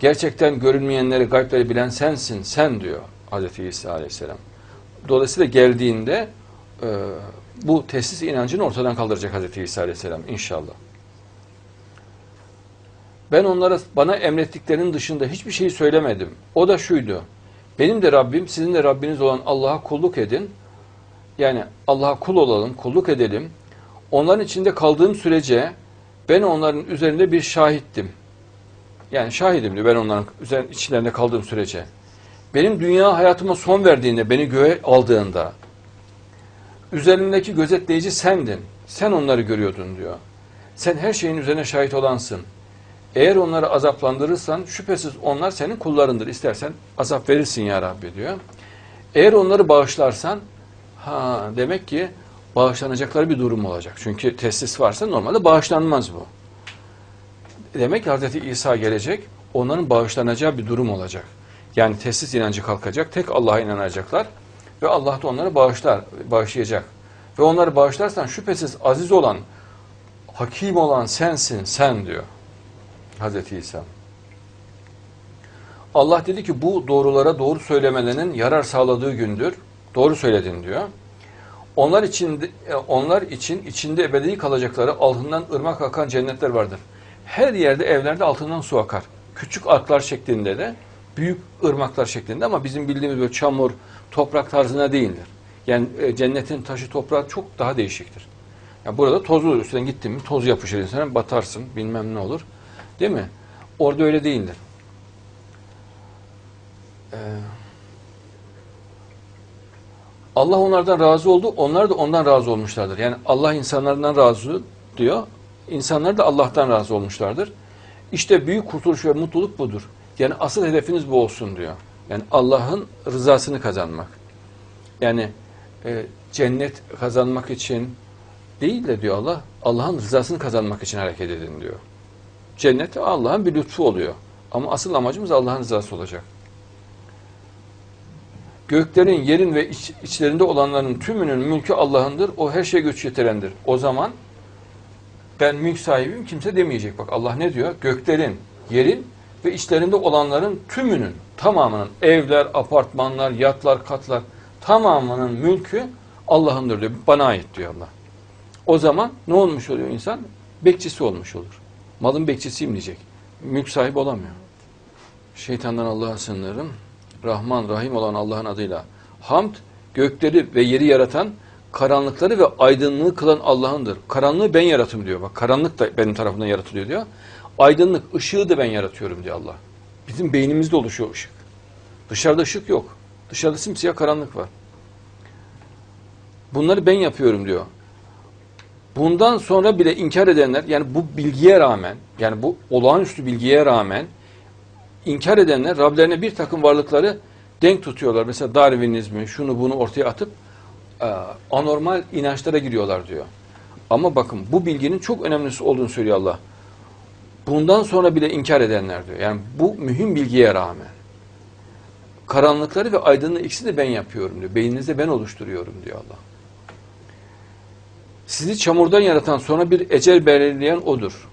Speaker 1: Gerçekten görünmeyenleri, gaybleri bilen sensin, sen diyor Hz. İsa Aleyhisselam. Dolayısıyla geldiğinde e, bu tesis inancını ortadan kaldıracak Hz. İsa Aleyhisselam inşallah. Ben onlara bana emrettiklerinin dışında hiçbir şey söylemedim. O da şuydu. Benim de Rabbim, sizin de Rabbiniz olan Allah'a kulluk edin. Yani Allah'a kul olalım, kulluk edelim. Onların içinde kaldığım sürece ben onların üzerinde bir şahittim. Yani şahidim diyor ben onların üzerinde, içlerinde kaldığım sürece. Benim dünya hayatıma son verdiğinde, beni göğe aldığında üzerindeki gözetleyici sendin. Sen onları görüyordun diyor. Sen her şeyin üzerine şahit olansın. Eğer onları azaplandırırsan şüphesiz onlar senin kullarındır. İstersen azap verirsin ya Rabbi diyor. Eğer onları bağışlarsan ha demek ki bağışlanacakları bir durum olacak. Çünkü teslis varsa normalde bağışlanmaz bu. Demek ki. İsa gelecek, onların bağışlanacağı bir durum olacak. Yani teslis inancı kalkacak, tek Allah'a inanacaklar ve Allah da onları bağışlar, bağışlayacak. Ve onları bağışlarsan şüphesiz aziz olan, hakim olan sensin, sen diyor Hz. İsa. Allah dedi ki bu doğrulara doğru söylemelerinin yarar sağladığı gündür. Doğru söyledin diyor. Onlar için onlar için içinde ebedi kalacakları altından ırmak akan cennetler vardır. Her yerde evlerde altından su akar. Küçük arklar şeklinde de büyük ırmaklar şeklinde ama bizim bildiğimiz böyle çamur, toprak tarzına değildir. Yani e, cennetin taşı toprağı çok daha değişiktir. Yani burada tozlu üstüne gittin mi toz yapışır insana batarsın bilmem ne olur. Değil mi? Orada öyle değildir. Ee, Allah onlardan razı oldu, onlar da ondan razı olmuşlardır. Yani Allah insanlardan razı diyor, insanlar da Allah'tan razı olmuşlardır. İşte büyük kurtuluş ve mutluluk budur. Yani asıl hedefiniz bu olsun diyor. Yani Allah'ın rızasını kazanmak. Yani e, cennet kazanmak için değil de diyor Allah, Allah'ın rızasını kazanmak için hareket edin diyor. Cennet Allah'ın bir lütfu oluyor. Ama asıl amacımız Allah'ın rızası olacak. Göklerin, yerin ve iç- içlerinde olanların tümünün mülkü Allah'ındır. O her şeye güç yetirendir. O zaman ben mülk sahibiyim kimse demeyecek. Bak Allah ne diyor? Göklerin, yerin ve içlerinde olanların tümünün, tamamının, evler, apartmanlar, yatlar, katlar tamamının mülkü Allah'ındır diyor. Bana ait diyor Allah. O zaman ne olmuş oluyor insan? Bekçisi olmuş olur. Malın bekçisiyim diyecek. Mülk sahibi olamıyor. Şeytandan Allah'a sığınırım. Rahman, Rahim olan Allah'ın adıyla. Hamd, gökleri ve yeri yaratan, karanlıkları ve aydınlığı kılan Allah'ındır. Karanlığı ben yaratım diyor. Bak karanlık da benim tarafından yaratılıyor diyor. Aydınlık, ışığı da ben yaratıyorum diyor Allah. Bizim beynimizde oluşuyor ışık. Dışarıda ışık yok. Dışarıda simsiyah karanlık var. Bunları ben yapıyorum diyor. Bundan sonra bile inkar edenler yani bu bilgiye rağmen yani bu olağanüstü bilgiye rağmen inkar edenler Rablerine bir takım varlıkları denk tutuyorlar. Mesela Darwinizmi şunu bunu ortaya atıp e, anormal inançlara giriyorlar diyor. Ama bakın bu bilginin çok önemlisi olduğunu söylüyor Allah. Bundan sonra bile inkar edenler diyor. Yani bu mühim bilgiye rağmen. Karanlıkları ve aydınlığı ikisi de ben yapıyorum diyor. Beyninizde ben oluşturuyorum diyor Allah. Sizi çamurdan yaratan sonra bir ecel belirleyen odur.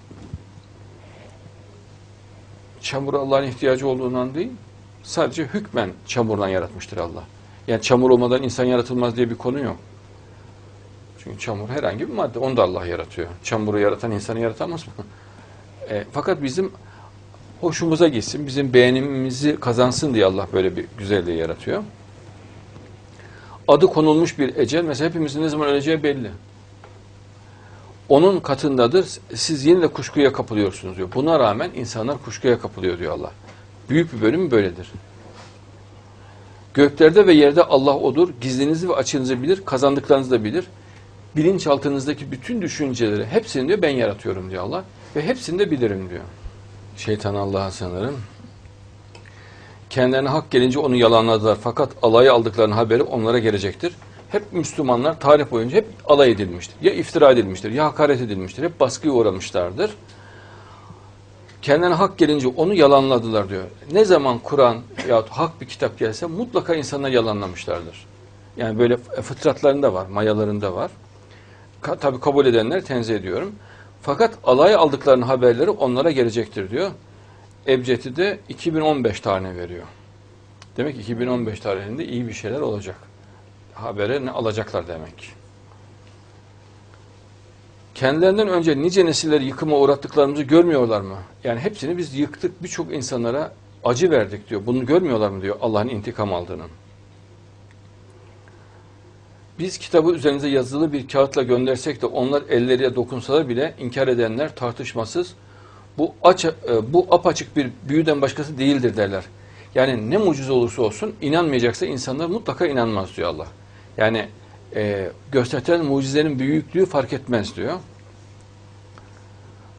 Speaker 1: Çamura Allah'ın ihtiyacı olduğundan değil, sadece hükmen çamurdan yaratmıştır Allah. Yani çamur olmadan insan yaratılmaz diye bir konu yok. Çünkü çamur herhangi bir madde, onu da Allah yaratıyor. Çamuru yaratan insanı yaratamaz mı? E, fakat bizim hoşumuza gitsin, bizim beğenimimizi kazansın diye Allah böyle bir güzelliği yaratıyor. Adı konulmuş bir ecel, mesela hepimizin ne zaman öleceği belli onun katındadır. Siz yine de kuşkuya kapılıyorsunuz diyor. Buna rağmen insanlar kuşkuya kapılıyor diyor Allah. Büyük bir bölüm böyledir. Göklerde ve yerde Allah odur. Gizlinizi ve açığınızı bilir. Kazandıklarınızı da bilir. Bilinçaltınızdaki bütün düşünceleri hepsini diyor ben yaratıyorum diyor Allah. Ve hepsini de bilirim diyor. Şeytan Allah'a sanırım. Kendilerine hak gelince onu yalanladılar. Fakat alaya aldıklarının haberi onlara gelecektir hep Müslümanlar tarih boyunca hep alay edilmiştir. Ya iftira edilmiştir, ya hakaret edilmiştir. Hep baskıya uğramışlardır. Kendilerine hak gelince onu yalanladılar diyor. Ne zaman Kur'an ya hak bir kitap gelse mutlaka insanlar yalanlamışlardır. Yani böyle fıtratlarında var, mayalarında var. Ka tabi kabul edenler tenzih ediyorum. Fakat alay aldıklarının haberleri onlara gelecektir diyor. Ebced'i de 2015 tane veriyor. Demek ki 2015 tarihinde iyi bir şeyler olacak habere ne alacaklar demek. Kendilerinden önce nice nesilleri yıkıma uğrattıklarımızı görmüyorlar mı? Yani hepsini biz yıktık, birçok insanlara acı verdik diyor. Bunu görmüyorlar mı diyor Allah'ın intikam aldığını. Biz kitabı üzerinize yazılı bir kağıtla göndersek de onlar elleriyle dokunsalar bile inkar edenler tartışmasız bu aç, e, bu apaçık bir büyüden başkası değildir derler. Yani ne mucize olursa olsun inanmayacaksa insanlar mutlaka inanmaz diyor Allah. Yani e, gösterilen mucizenin büyüklüğü fark etmez diyor.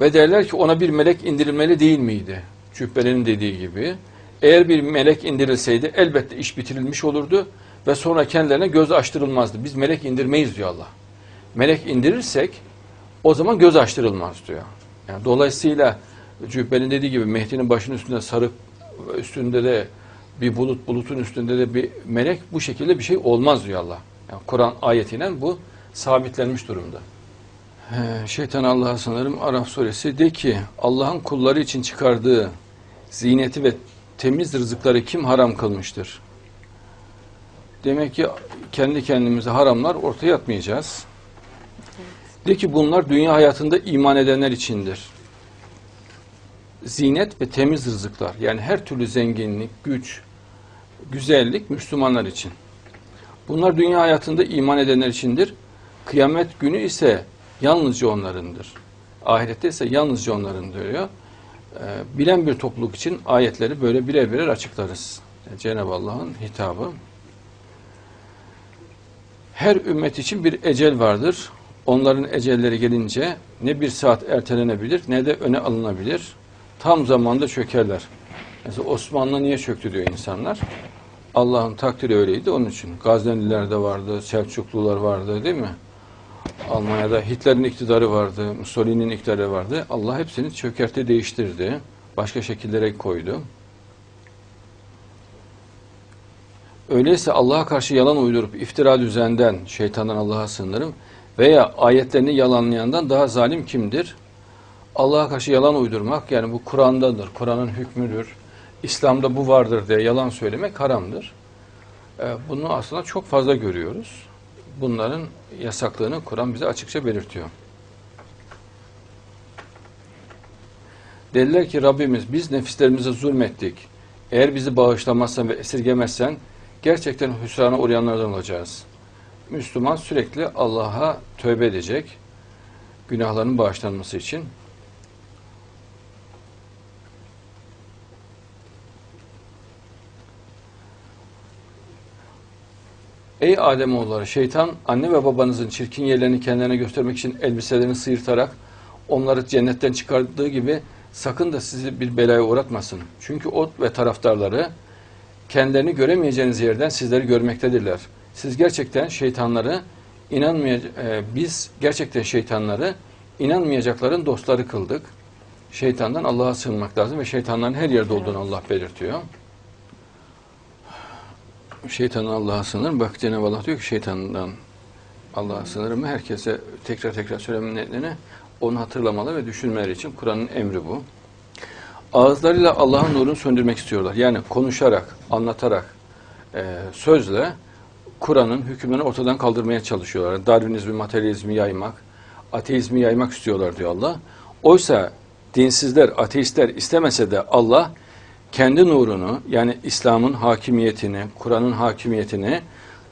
Speaker 1: Ve derler ki ona bir melek indirilmeli değil miydi? Cübbelerin dediği gibi. Eğer bir melek indirilseydi elbette iş bitirilmiş olurdu ve sonra kendilerine göz açtırılmazdı. Biz melek indirmeyiz diyor Allah. Melek indirirsek o zaman göz açtırılmaz diyor. Yani dolayısıyla Cübbel'in dediği gibi Mehdi'nin başının üstünde sarıp üstünde de bir bulut, bulutun üstünde de bir melek bu şekilde bir şey olmaz diyor Allah. Yani Kur'an ayetiyle bu sabitlenmiş durumda. Ee, şeytan Allah'a sanırım Araf suresi de ki Allah'ın kulları için çıkardığı ziyneti ve temiz rızıkları kim haram kılmıştır? Demek ki kendi kendimize haramlar ortaya atmayacağız. De ki bunlar dünya hayatında iman edenler içindir. Zinet ve temiz rızıklar yani her türlü zenginlik, güç, güzellik Müslümanlar için. Bunlar dünya hayatında iman edenler içindir. Kıyamet günü ise yalnızca onlarındır. Ahirette ise yalnızca onların diyor. Ee, bilen bir topluluk için ayetleri böyle birer birer açıklarız. Yani Cenab-ı Allah'ın hitabı. Her ümmet için bir ecel vardır. Onların ecelleri gelince ne bir saat ertelenebilir ne de öne alınabilir. Tam zamanda çökerler. Mesela Osmanlı niye çöktü diyor insanlar. Allah'ın takdiri öyleydi onun için. Gazneliler de vardı, Selçuklular vardı değil mi? Almanya'da Hitler'in iktidarı vardı, Mussolini'nin iktidarı vardı. Allah hepsini çökertti, değiştirdi. Başka şekillere koydu. Öyleyse Allah'a karşı yalan uydurup iftira düzenden şeytandan Allah'a sığınırım veya ayetlerini yalanlayandan daha zalim kimdir? Allah'a karşı yalan uydurmak yani bu Kur'an'dadır, Kur'an'ın hükmüdür, İslam'da bu vardır diye yalan söylemek haramdır. Ee, Bunu aslında çok fazla görüyoruz. Bunların yasaklığını Kur'an bize açıkça belirtiyor. Dediler ki Rabbimiz biz nefislerimize zulmettik. Eğer bizi bağışlamazsan ve esirgemezsen gerçekten hüsrana uğrayanlardan olacağız. Müslüman sürekli Allah'a tövbe edecek. Günahlarının bağışlanması için. Ey Ademoğulları şeytan anne ve babanızın çirkin yerlerini kendilerine göstermek için elbiselerini sıyırtarak onları cennetten çıkardığı gibi sakın da sizi bir belaya uğratmasın. Çünkü o ve taraftarları kendilerini göremeyeceğiniz yerden sizleri görmektedirler. Siz gerçekten şeytanları inanmayacak biz gerçekten şeytanları inanmayacakların dostları kıldık. Şeytandan Allah'a sığınmak lazım ve şeytanların her yerde olduğunu Allah belirtiyor. Şeytandan Allah'a sığınırım. Bak Cenab-ı Allah diyor ki şeytandan Allah'a sığınırım. Herkese tekrar tekrar söylemenin nedeni onu hatırlamalı ve düşünmeleri için Kur'an'ın emri bu. Ağızlarıyla Allah'ın nurunu söndürmek istiyorlar. Yani konuşarak, anlatarak, e, sözle Kur'an'ın hükümlerini ortadan kaldırmaya çalışıyorlar. Darwinizmi, materyalizmi yaymak, ateizmi yaymak istiyorlar diyor Allah. Oysa dinsizler, ateistler istemese de Allah kendi nurunu yani İslam'ın hakimiyetini, Kur'an'ın hakimiyetini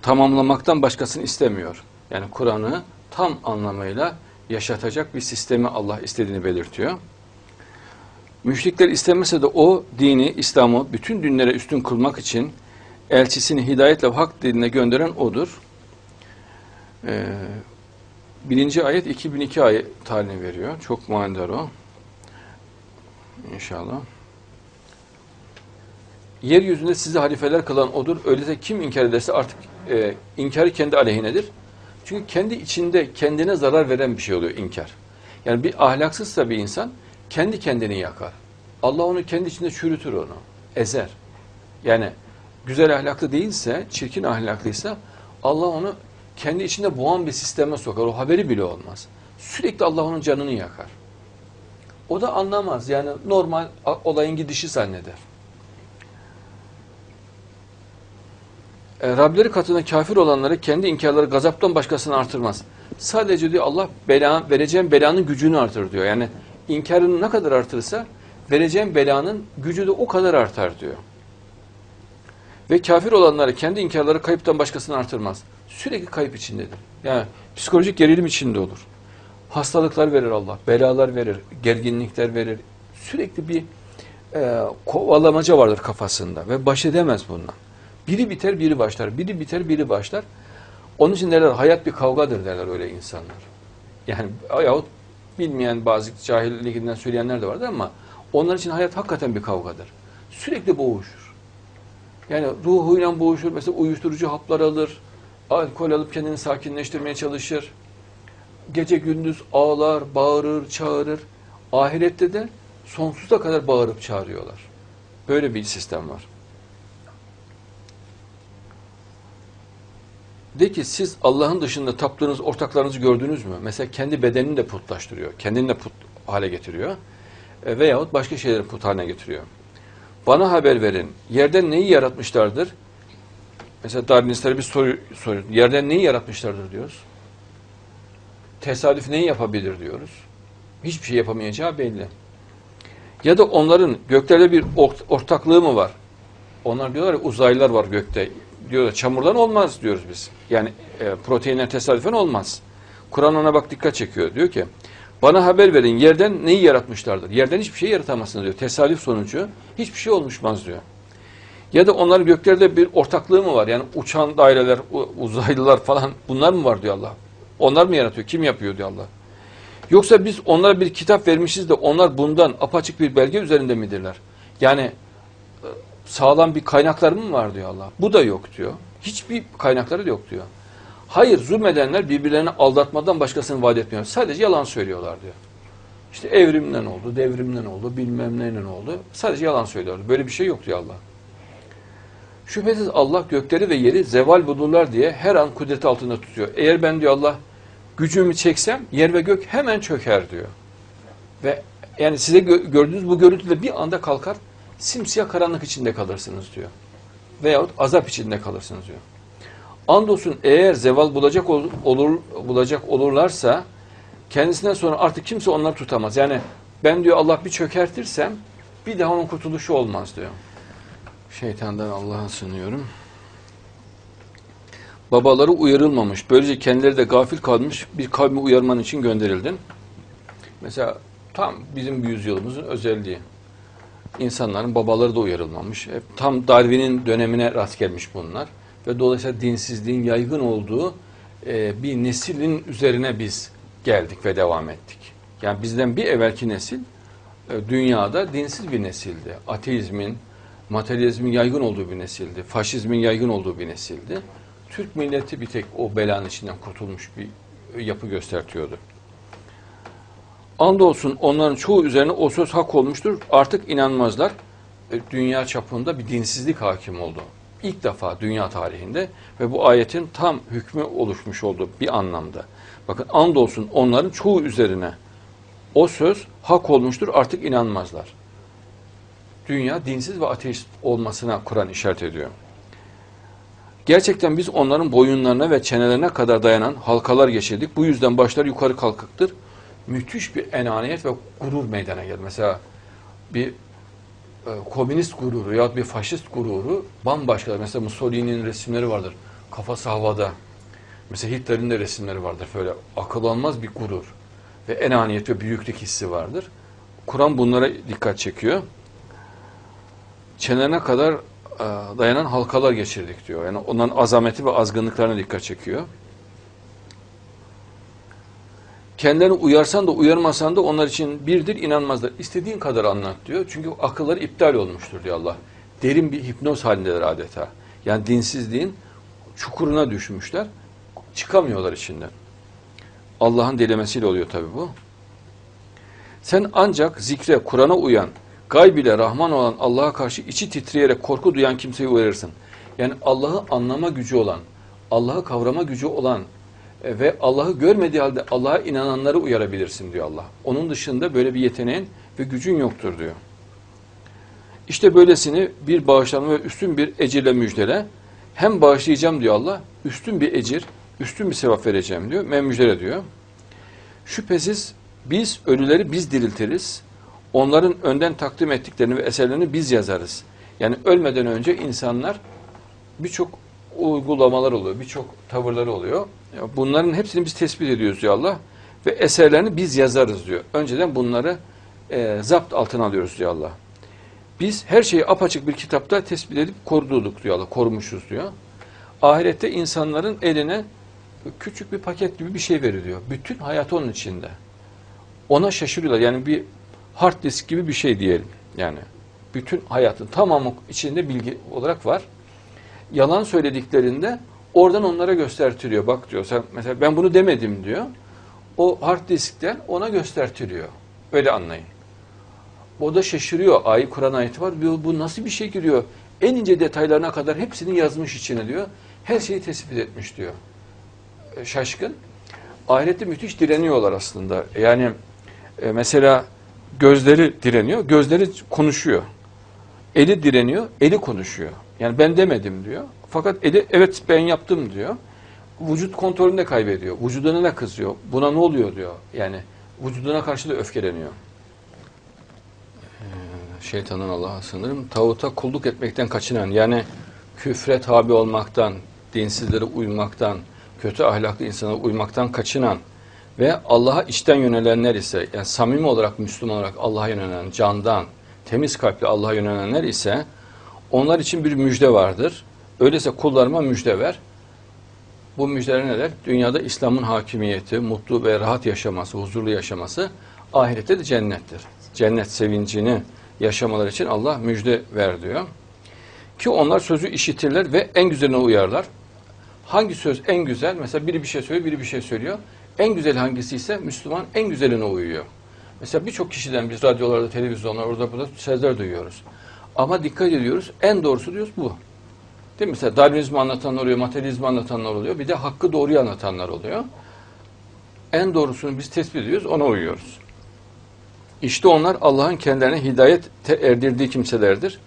Speaker 1: tamamlamaktan başkasını istemiyor. Yani Kur'an'ı tam anlamıyla yaşatacak bir sistemi Allah istediğini belirtiyor. Müşrikler istemese de o dini, İslam'ı bütün dinlere üstün kılmak için elçisini hidayetle hak diline gönderen odur. Ee, birinci ayet 2002 ayet halini veriyor. Çok manidar o. İnşallah. Yeryüzünde sizi halifeler kılan odur. Öyleyse kim inkar ederse artık e, inkarı kendi aleyhinedir. Çünkü kendi içinde kendine zarar veren bir şey oluyor inkar. Yani bir ahlaksızsa bir insan kendi kendini yakar. Allah onu kendi içinde çürütür onu. Ezer. Yani güzel ahlaklı değilse, çirkin ahlaklıysa Allah onu kendi içinde boğan bir sisteme sokar. O haberi bile olmaz. Sürekli Allah onun canını yakar. O da anlamaz. Yani normal olayın gidişi zanneder. E, Rableri katında kafir olanları kendi inkarları gazaptan başkasını artırmaz. Sadece diyor Allah bela, vereceğim belanın gücünü artır diyor. Yani inkarını ne kadar artırırsa vereceğim belanın gücü de o kadar artar diyor. Ve kafir olanları kendi inkarları kayıptan başkasını artırmaz. Sürekli kayıp içindedir. Yani psikolojik gerilim içinde olur. Hastalıklar verir Allah, belalar verir, gerginlikler verir. Sürekli bir e, kovalamaca vardır kafasında ve baş edemez bundan. Biri biter, biri başlar. Biri biter, biri başlar. Onun için derler hayat bir kavgadır derler öyle insanlar. Yani yahut bilmeyen bazı cahilliğinden söyleyenler de vardır ama onlar için hayat hakikaten bir kavgadır. Sürekli boğuşur. Yani ruhuyla boğuşur. Mesela uyuşturucu haplar alır. Alkol alıp kendini sakinleştirmeye çalışır. Gece gündüz ağlar, bağırır, çağırır. Ahirette de sonsuza kadar bağırıp çağırıyorlar. Böyle bir sistem var. De ki siz Allah'ın dışında taptığınız ortaklarınızı gördünüz mü? Mesela kendi bedenini de putlaştırıyor. Kendini de put hale getiriyor. E, veyahut başka şeyleri put haline getiriyor. Bana haber verin. Yerden neyi yaratmışlardır? Mesela Darwinistlere bir soru soruyoruz. Yerden neyi yaratmışlardır diyoruz. Tesadüf neyi yapabilir diyoruz. Hiçbir şey yapamayacağı belli. Ya da onların göklerde bir ortaklığı mı var? Onlar diyorlar ya uzaylılar var gökte diyorlar çamurdan olmaz diyoruz biz. Yani e, proteinler tesadüfen olmaz. Kur'an ona bak dikkat çekiyor. Diyor ki bana haber verin yerden neyi yaratmışlardır? Yerden hiçbir şey yaratamazsınız diyor. Tesadüf sonucu hiçbir şey olmuşmaz diyor. Ya da onların göklerde bir ortaklığı mı var? Yani uçan daireler, uzaylılar falan bunlar mı var diyor Allah. Onlar mı yaratıyor? Kim yapıyor diyor Allah. Yoksa biz onlara bir kitap vermişiz de onlar bundan apaçık bir belge üzerinde midirler? Yani sağlam bir kaynakları mı var diyor Allah. Bu da yok diyor. Hiçbir kaynakları da yok diyor. Hayır zulmedenler birbirlerini aldatmadan başkasını vaat etmiyor. Sadece yalan söylüyorlar diyor. İşte evrimden oldu, devrimden oldu, bilmem neyle oldu. Sadece yalan söylüyorlar. Böyle bir şey yok diyor Allah. Şüphesiz Allah gökleri ve yeri zeval bulurlar diye her an kudreti altında tutuyor. Eğer ben diyor Allah gücümü çeksem yer ve gök hemen çöker diyor. Ve yani size gö- gördüğünüz bu görüntüde bir anda kalkar simsiyah karanlık içinde kalırsınız diyor. Veyahut azap içinde kalırsınız diyor. Andolsun eğer zeval bulacak ol- olur bulacak olurlarsa kendisinden sonra artık kimse onları tutamaz. Yani ben diyor Allah bir çökertirsem bir daha onun kurtuluşu olmaz diyor. Şeytandan Allah'a sığınıyorum. Babaları uyarılmamış. Böylece kendileri de gafil kalmış bir kavmi uyarman için gönderildin. Mesela tam bizim yüzyılımızın özelliği. İnsanların babaları da uyarılmamış. Hep tam Darwin'in dönemine rast gelmiş bunlar. Ve dolayısıyla dinsizliğin yaygın olduğu e, bir neslin üzerine biz geldik ve devam ettik. Yani bizden bir evvelki nesil e, dünyada dinsiz bir nesildi. Ateizmin, materyalizmin yaygın olduğu bir nesildi. Faşizmin yaygın olduğu bir nesildi. Türk milleti bir tek o belanın içinden kurtulmuş bir yapı göstertiyordu. Andolsun onların çoğu üzerine o söz hak olmuştur. Artık inanmazlar. E, Dünya çapında bir dinsizlik hakim oldu. İlk defa dünya tarihinde ve bu ayetin tam hükmü oluşmuş oldu bir anlamda. Bakın andolsun onların çoğu üzerine o söz hak olmuştur artık inanmazlar. Dünya dinsiz ve ateist olmasına Kur'an işaret ediyor. Gerçekten biz onların boyunlarına ve çenelerine kadar dayanan halkalar geçirdik. Bu yüzden başları yukarı kalkıktır. Müthiş bir enaniyet ve gurur meydana geldi. Mesela bir e, komünist gururu ya bir faşist gururu bambaşka. Mesela Mussolini'nin resimleri vardır. Kafası havada. Mesela Hitler'in de resimleri vardır. Böyle akıl almaz bir gurur ve enaniyet ve büyüklük hissi vardır. Kur'an bunlara dikkat çekiyor. Çenelerine kadar e, dayanan halkalar geçirdik diyor. Yani onların azameti ve azgınlıklarına dikkat çekiyor. Kendilerini uyarsan da uyarmasan da onlar için birdir inanmazlar. İstediğin kadar anlat diyor. Çünkü akılları iptal olmuştur diyor Allah. Derin bir hipnoz halindeler adeta. Yani dinsizliğin çukuruna düşmüşler. Çıkamıyorlar içinden. Allah'ın dilemesiyle oluyor tabi bu. Sen ancak zikre, Kur'an'a uyan, gayb ile Rahman olan Allah'a karşı içi titreyerek korku duyan kimseyi uyarırsın. Yani Allah'ı anlama gücü olan, Allah'ı kavrama gücü olan e, ve Allah'ı görmediği halde Allah'a inananları uyarabilirsin diyor Allah. Onun dışında böyle bir yeteneğin ve gücün yoktur diyor. İşte böylesini bir bağışlanma ve üstün bir ecirle müjdele. Hem bağışlayacağım diyor Allah, üstün bir ecir, üstün bir sevap vereceğim diyor. Men müjdele diyor. Şüphesiz biz ölüleri biz diriltiriz. Onların önden takdim ettiklerini ve eserlerini biz yazarız. Yani ölmeden önce insanlar birçok uygulamalar oluyor, birçok tavırları oluyor. Bunların hepsini biz tespit ediyoruz diyor Allah. Ve eserlerini biz yazarız diyor. Önceden bunları e, zapt altına alıyoruz diyor Allah. Biz her şeyi apaçık bir kitapta tespit edip koruduk diyor Allah, korumuşuz diyor. Ahirette insanların eline küçük bir paket gibi bir şey veriliyor. Bütün hayat onun içinde. Ona şaşırıyorlar. Yani bir hard disk gibi bir şey diyelim. Yani bütün hayatın tamamı içinde bilgi olarak var. Yalan söylediklerinde oradan onlara göstertiliyor. Bak diyor sen mesela ben bunu demedim diyor. O hard diskten ona göstertiliyor. Öyle anlayın. O da şaşırıyor. Ayı Kur'an ayeti var. Bu, bu nasıl bir şey giriyor? En ince detaylarına kadar hepsini yazmış içine diyor. Her şeyi tespit etmiş diyor. E, Şaşkın. Ahirette müthiş direniyorlar aslında. Yani e, mesela gözleri direniyor, gözleri konuşuyor. Eli direniyor, eli konuşuyor. Yani ben demedim diyor. Fakat eli evet ben yaptım diyor. Vücut kontrolünü de kaybediyor. Vücuduna ne kızıyor? Buna ne oluyor diyor. Yani vücuduna karşı da öfkeleniyor. Ee, şeytanın Allah'a sınırım. Tağuta kulluk etmekten kaçınan yani küfre tabi olmaktan, dinsizlere uymaktan, kötü ahlaklı insana uymaktan kaçınan ve Allah'a içten yönelenler ise yani samimi olarak Müslüman olarak Allah'a yönelen, candan, temiz kalpli Allah'a yönelenler ise onlar için bir müjde vardır. Öyleyse kullarıma müjde ver. Bu müjdeler neler? Dünyada İslam'ın hakimiyeti, mutlu ve rahat yaşaması, huzurlu yaşaması, ahirette de cennettir. Cennet sevincini yaşamaları için Allah müjde ver diyor. Ki onlar sözü işitirler ve en güzeline uyarlar. Hangi söz en güzel? Mesela biri bir şey söylüyor, biri bir şey söylüyor. En güzel hangisi ise Müslüman en güzeline uyuyor. Mesela birçok kişiden biz radyolarda, televizyonlarda, orada burada sözler duyuyoruz. Ama dikkat ediyoruz, en doğrusu diyoruz bu. Değil mi? Mesela Darwinizmi anlatanlar oluyor, materyalizmi anlatanlar oluyor. Bir de hakkı doğruyu anlatanlar oluyor. En doğrusunu biz tespit ediyoruz, ona uyuyoruz. İşte onlar Allah'ın kendilerine hidayet erdirdiği kimselerdir.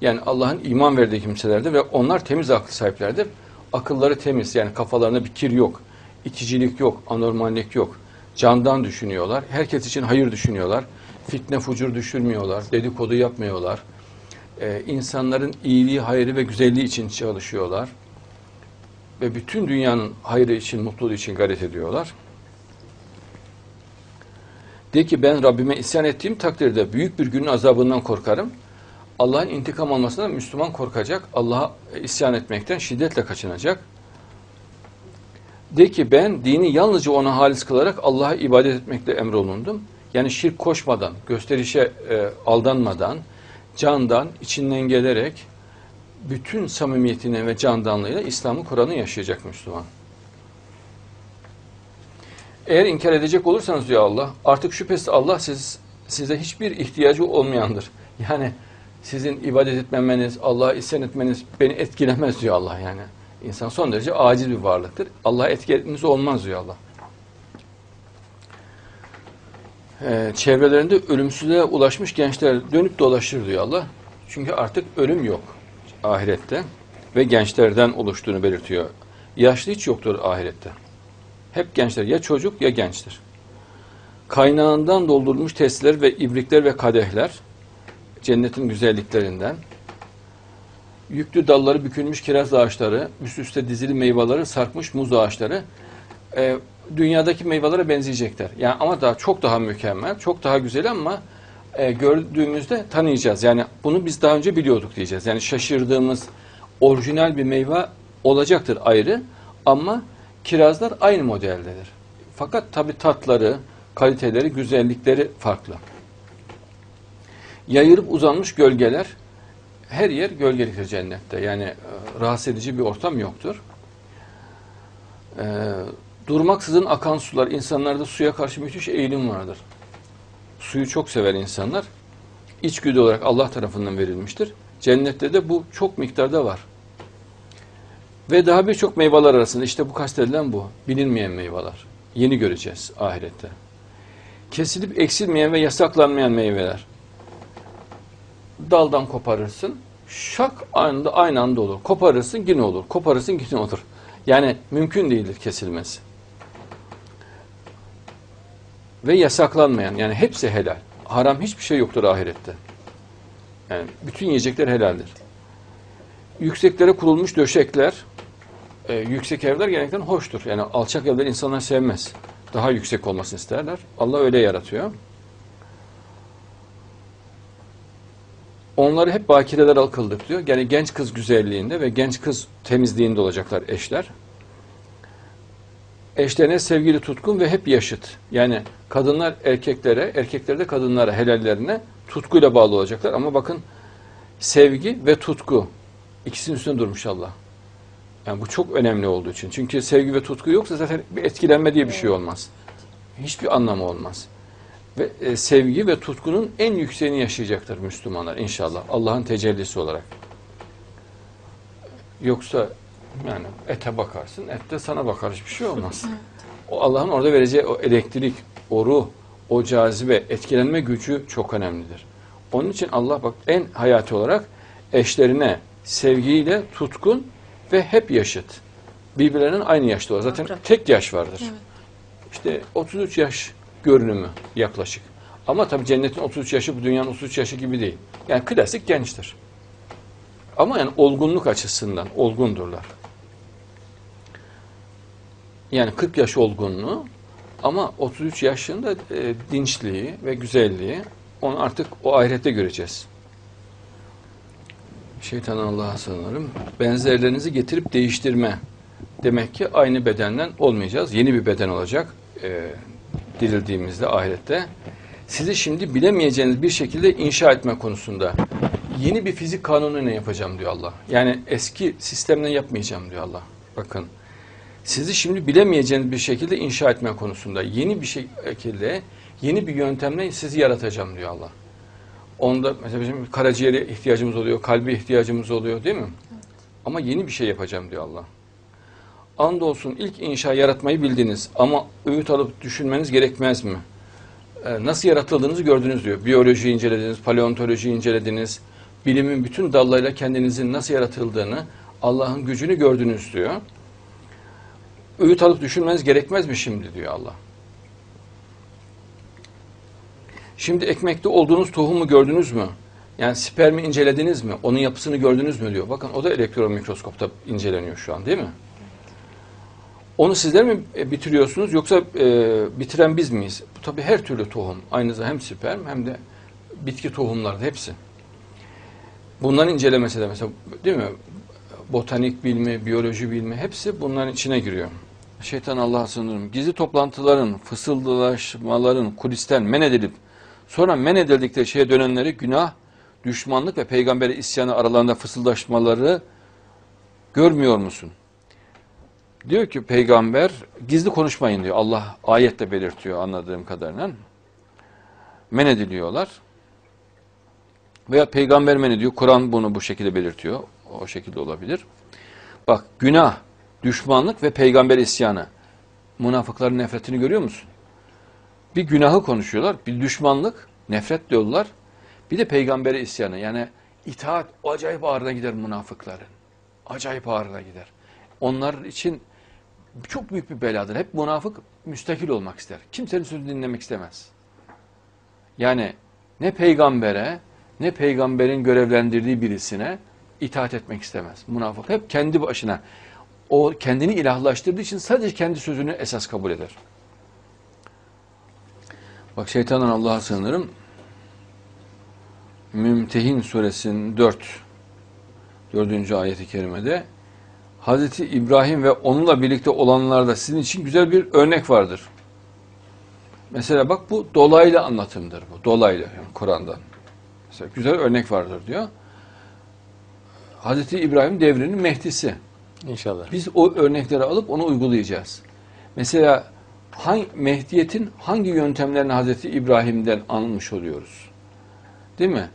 Speaker 1: Yani Allah'ın iman verdiği kimselerdir ve onlar temiz akıl sahiplerdir. Akılları temiz yani kafalarında bir kir yok, iticilik yok, anormallik yok. Candan düşünüyorlar, herkes için hayır düşünüyorlar, fitne fucur düşürmüyorlar, dedikodu yapmıyorlar. Ee, insanların iyiliği, hayrı ve güzelliği için çalışıyorlar. Ve bütün dünyanın hayrı için, mutluluğu için gayret ediyorlar. De ki ben Rabbime isyan ettiğim takdirde büyük bir günün azabından korkarım. Allah'ın intikam almasından Müslüman korkacak. Allah'a isyan etmekten şiddetle kaçınacak. De ki ben dini yalnızca ona halis kılarak Allah'a ibadet etmekle emrolundum. Yani şirk koşmadan, gösterişe e, aldanmadan, candan, içinden gelerek bütün samimiyetine ve candanlığıyla İslam'ı Kur'an'ı yaşayacak Müslüman. Eğer inkar edecek olursanız diyor Allah, artık şüphesiz Allah siz, size hiçbir ihtiyacı olmayandır. Yani sizin ibadet etmemeniz, Allah'a isyan etmeniz beni etkilemez diyor Allah yani. İnsan son derece aciz bir varlıktır. Allah'a etkiniz olmaz diyor Allah. Ee, çevrelerinde ölümsüzlüğe ulaşmış gençler dönüp dolaşır diyor Allah. Çünkü artık ölüm yok ahirette ve gençlerden oluştuğunu belirtiyor. Yaşlı hiç yoktur ahirette. Hep gençler ya çocuk ya gençtir. Kaynağından doldurulmuş testiler ve ibrikler ve kadehler cennetin güzelliklerinden. Yüklü dalları bükülmüş kiraz ağaçları, üst üste dizili meyveleri sarkmış muz ağaçları e, dünyadaki meyvelere benzeyecekler. Yani ama daha çok daha mükemmel, çok daha güzel ama e, gördüğümüzde tanıyacağız. Yani bunu biz daha önce biliyorduk diyeceğiz. Yani şaşırdığımız orijinal bir meyve olacaktır ayrı ama kirazlar aynı modeldedir. Fakat tabi tatları, kaliteleri, güzellikleri farklı. Yayırıp uzanmış gölgeler, her yer gölgeliktir cennette. Yani e, rahatsız edici bir ortam yoktur. E, durmaksızın akan sular, insanlarda suya karşı müthiş eğilim vardır. Suyu çok sever insanlar. İçgüdü olarak Allah tarafından verilmiştir. Cennette de bu çok miktarda var. Ve daha birçok meyveler arasında işte bu kastedilen bu. Bilinmeyen meyveler. Yeni göreceğiz ahirette. Kesilip eksilmeyen ve yasaklanmayan meyveler. Daldan koparırsın. Şak anda aynı anda olur. Koparırsın yine olur. Koparırsın yine olur. Yani mümkün değildir kesilmesi. Ve yasaklanmayan yani hepsi helal. Haram hiçbir şey yoktur ahirette. Yani bütün yiyecekler helaldir. Yükseklere kurulmuş döşekler, e, yüksek evler genellikle hoştur. Yani alçak evler insanlar sevmez. Daha yüksek olmasını isterler. Allah öyle yaratıyor. Onları hep bakireler al kıldık diyor. Yani genç kız güzelliğinde ve genç kız temizliğinde olacaklar eşler. Eşlerine sevgili tutkun ve hep yaşıt. Yani kadınlar erkeklere, erkekler de kadınlara, helallerine tutkuyla bağlı olacaklar. Ama bakın sevgi ve tutku ikisinin üstünde durmuş Allah. Yani bu çok önemli olduğu için. Çünkü sevgi ve tutku yoksa zaten bir etkilenme diye bir şey olmaz. Hiçbir anlamı olmaz. Ve e, sevgi ve tutkunun en yükseğini yaşayacaktır Müslümanlar inşallah. Allah'ın tecellisi olarak. Yoksa yani ete bakarsın, et de sana bakar. Hiçbir şey olmaz. O Allah'ın orada vereceği o elektrik, o ruh, o cazibe, etkilenme gücü çok önemlidir. Onun için Allah bak en hayati olarak eşlerine sevgiyle tutkun ve hep yaşıt. Birbirlerinin aynı yaşta olur. Zaten tek yaş vardır. İşte 33 yaş görünümü yaklaşık. Ama tabii cennetin 33 yaşı bu dünyanın 33 yaşı gibi değil. Yani klasik gençtir. Ama yani olgunluk açısından olgundurlar. Yani 40 yaş olgunluğu ama 33 yaşında e, dinçliği ve güzelliği onu artık o ahirette göreceğiz. Şeytan Allah'a sığınırım. Benzerlerinizi getirip değiştirme. Demek ki aynı bedenden olmayacağız. Yeni bir beden olacak. E, dirildiğimizde ahirette. Sizi şimdi bilemeyeceğiniz bir şekilde inşa etme konusunda yeni bir fizik kanunuyla yapacağım diyor Allah. Yani eski sistemle yapmayacağım diyor Allah. Bakın. Sizi şimdi bilemeyeceğiniz bir şekilde inşa etme konusunda yeni bir şekilde, yeni bir yöntemle sizi yaratacağım diyor Allah. Onda mesela bizim karaciğere ihtiyacımız oluyor, kalbe ihtiyacımız oluyor değil mi? Ama yeni bir şey yapacağım diyor Allah. Andolsun ilk inşa yaratmayı bildiniz ama öğüt alıp düşünmeniz gerekmez mi? Ee, nasıl yaratıldığınızı gördünüz diyor. Biyoloji incelediniz, paleontoloji incelediniz. Bilimin bütün dallarıyla kendinizin nasıl yaratıldığını, Allah'ın gücünü gördünüz diyor. Öğüt alıp düşünmeniz gerekmez mi şimdi diyor Allah. Şimdi ekmekte olduğunuz tohumu gördünüz mü? Yani spermi incelediniz mi? Onun yapısını gördünüz mü diyor. Bakın o da elektron mikroskopta inceleniyor şu an değil mi? Onu sizler mi e, bitiriyorsunuz yoksa e, bitiren biz miyiz? Bu tabii her türlü tohum. Aynı zamanda hem sperm hem de bitki tohumları hepsi. Bunların incelemesi de mesela değil mi? Botanik bilimi, biyoloji bilimi hepsi bunların içine giriyor. Şeytan Allah'a sığınırım. Gizli toplantıların, fısıldaşmaların kulisten men edilip sonra men edildikleri şeye dönenleri günah, düşmanlık ve peygambere isyanı aralarında fısıldaşmaları görmüyor musun? Diyor ki peygamber gizli konuşmayın diyor. Allah ayette belirtiyor anladığım kadarıyla. Men ediliyorlar. Veya peygamber men ediyor. Kur'an bunu bu şekilde belirtiyor. O şekilde olabilir. Bak günah, düşmanlık ve peygamber isyanı. Münafıkların nefretini görüyor musun? Bir günahı konuşuyorlar. Bir düşmanlık, nefret diyorlar. Bir de peygambere isyanı. Yani itaat acayip ağırına gider münafıkların. Acayip ağırına gider. Onlar için çok büyük bir beladır. Hep münafık müstakil olmak ister. Kimsenin sözünü dinlemek istemez. Yani ne peygambere ne peygamberin görevlendirdiği birisine itaat etmek istemez. Münafık hep kendi başına o kendini ilahlaştırdığı için sadece kendi sözünü esas kabul eder. Bak şeytandan Allah'a sığınırım. Mümtehin suresinin 4 4. ayeti kerimede Hazreti İbrahim ve onunla birlikte olanlarda sizin için güzel bir örnek vardır. Mesela bak bu dolaylı anlatımdır bu. Dolaylı yani Kur'an'dan. Mesela güzel örnek vardır diyor. Hazreti İbrahim devrinin Mehdisi.
Speaker 4: İnşallah.
Speaker 1: Biz o örnekleri alıp onu uygulayacağız. Mesela hangi, Mehdiyet'in hangi yöntemlerini Hazreti İbrahim'den almış oluyoruz? Değil mi?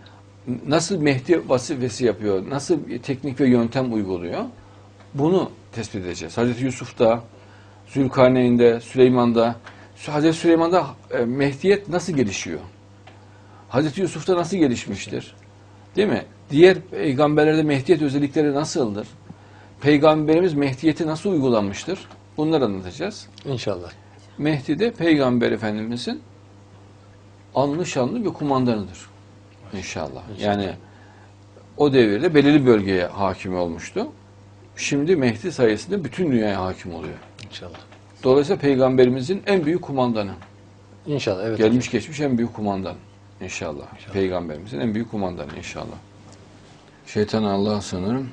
Speaker 1: Nasıl Mehdi vazifesi yapıyor? Nasıl teknik ve yöntem uyguluyor? Bunu tespit edeceğiz. Hazreti Yusuf'ta, Zülkarneyn'de, Süleyman'da, Hazreti Süleyman'da e, Mehdiyet nasıl gelişiyor? Hazreti Yusuf'ta nasıl gelişmiştir? Değil mi? Diğer peygamberlerde Mehdiyet özellikleri nasıldır? Peygamberimiz Mehdiyeti nasıl uygulanmıştır? Bunları anlatacağız.
Speaker 4: İnşallah.
Speaker 1: Mehdi de Peygamber Efendimizin anlı şanlı bir kumandanıdır. İnşallah. Yani o devirde belirli bölgeye hakim olmuştu. Şimdi Mehdi sayesinde bütün dünyaya hakim oluyor.
Speaker 4: İnşallah.
Speaker 1: Dolayısıyla Peygamberimizin en büyük kumandanı.
Speaker 4: İnşallah evet.
Speaker 1: Gelmiş geçmiş en büyük kumandan. İnşallah. Peygamberimizin en büyük kumandanı inşallah. Şeytana Allah'a sığınırım.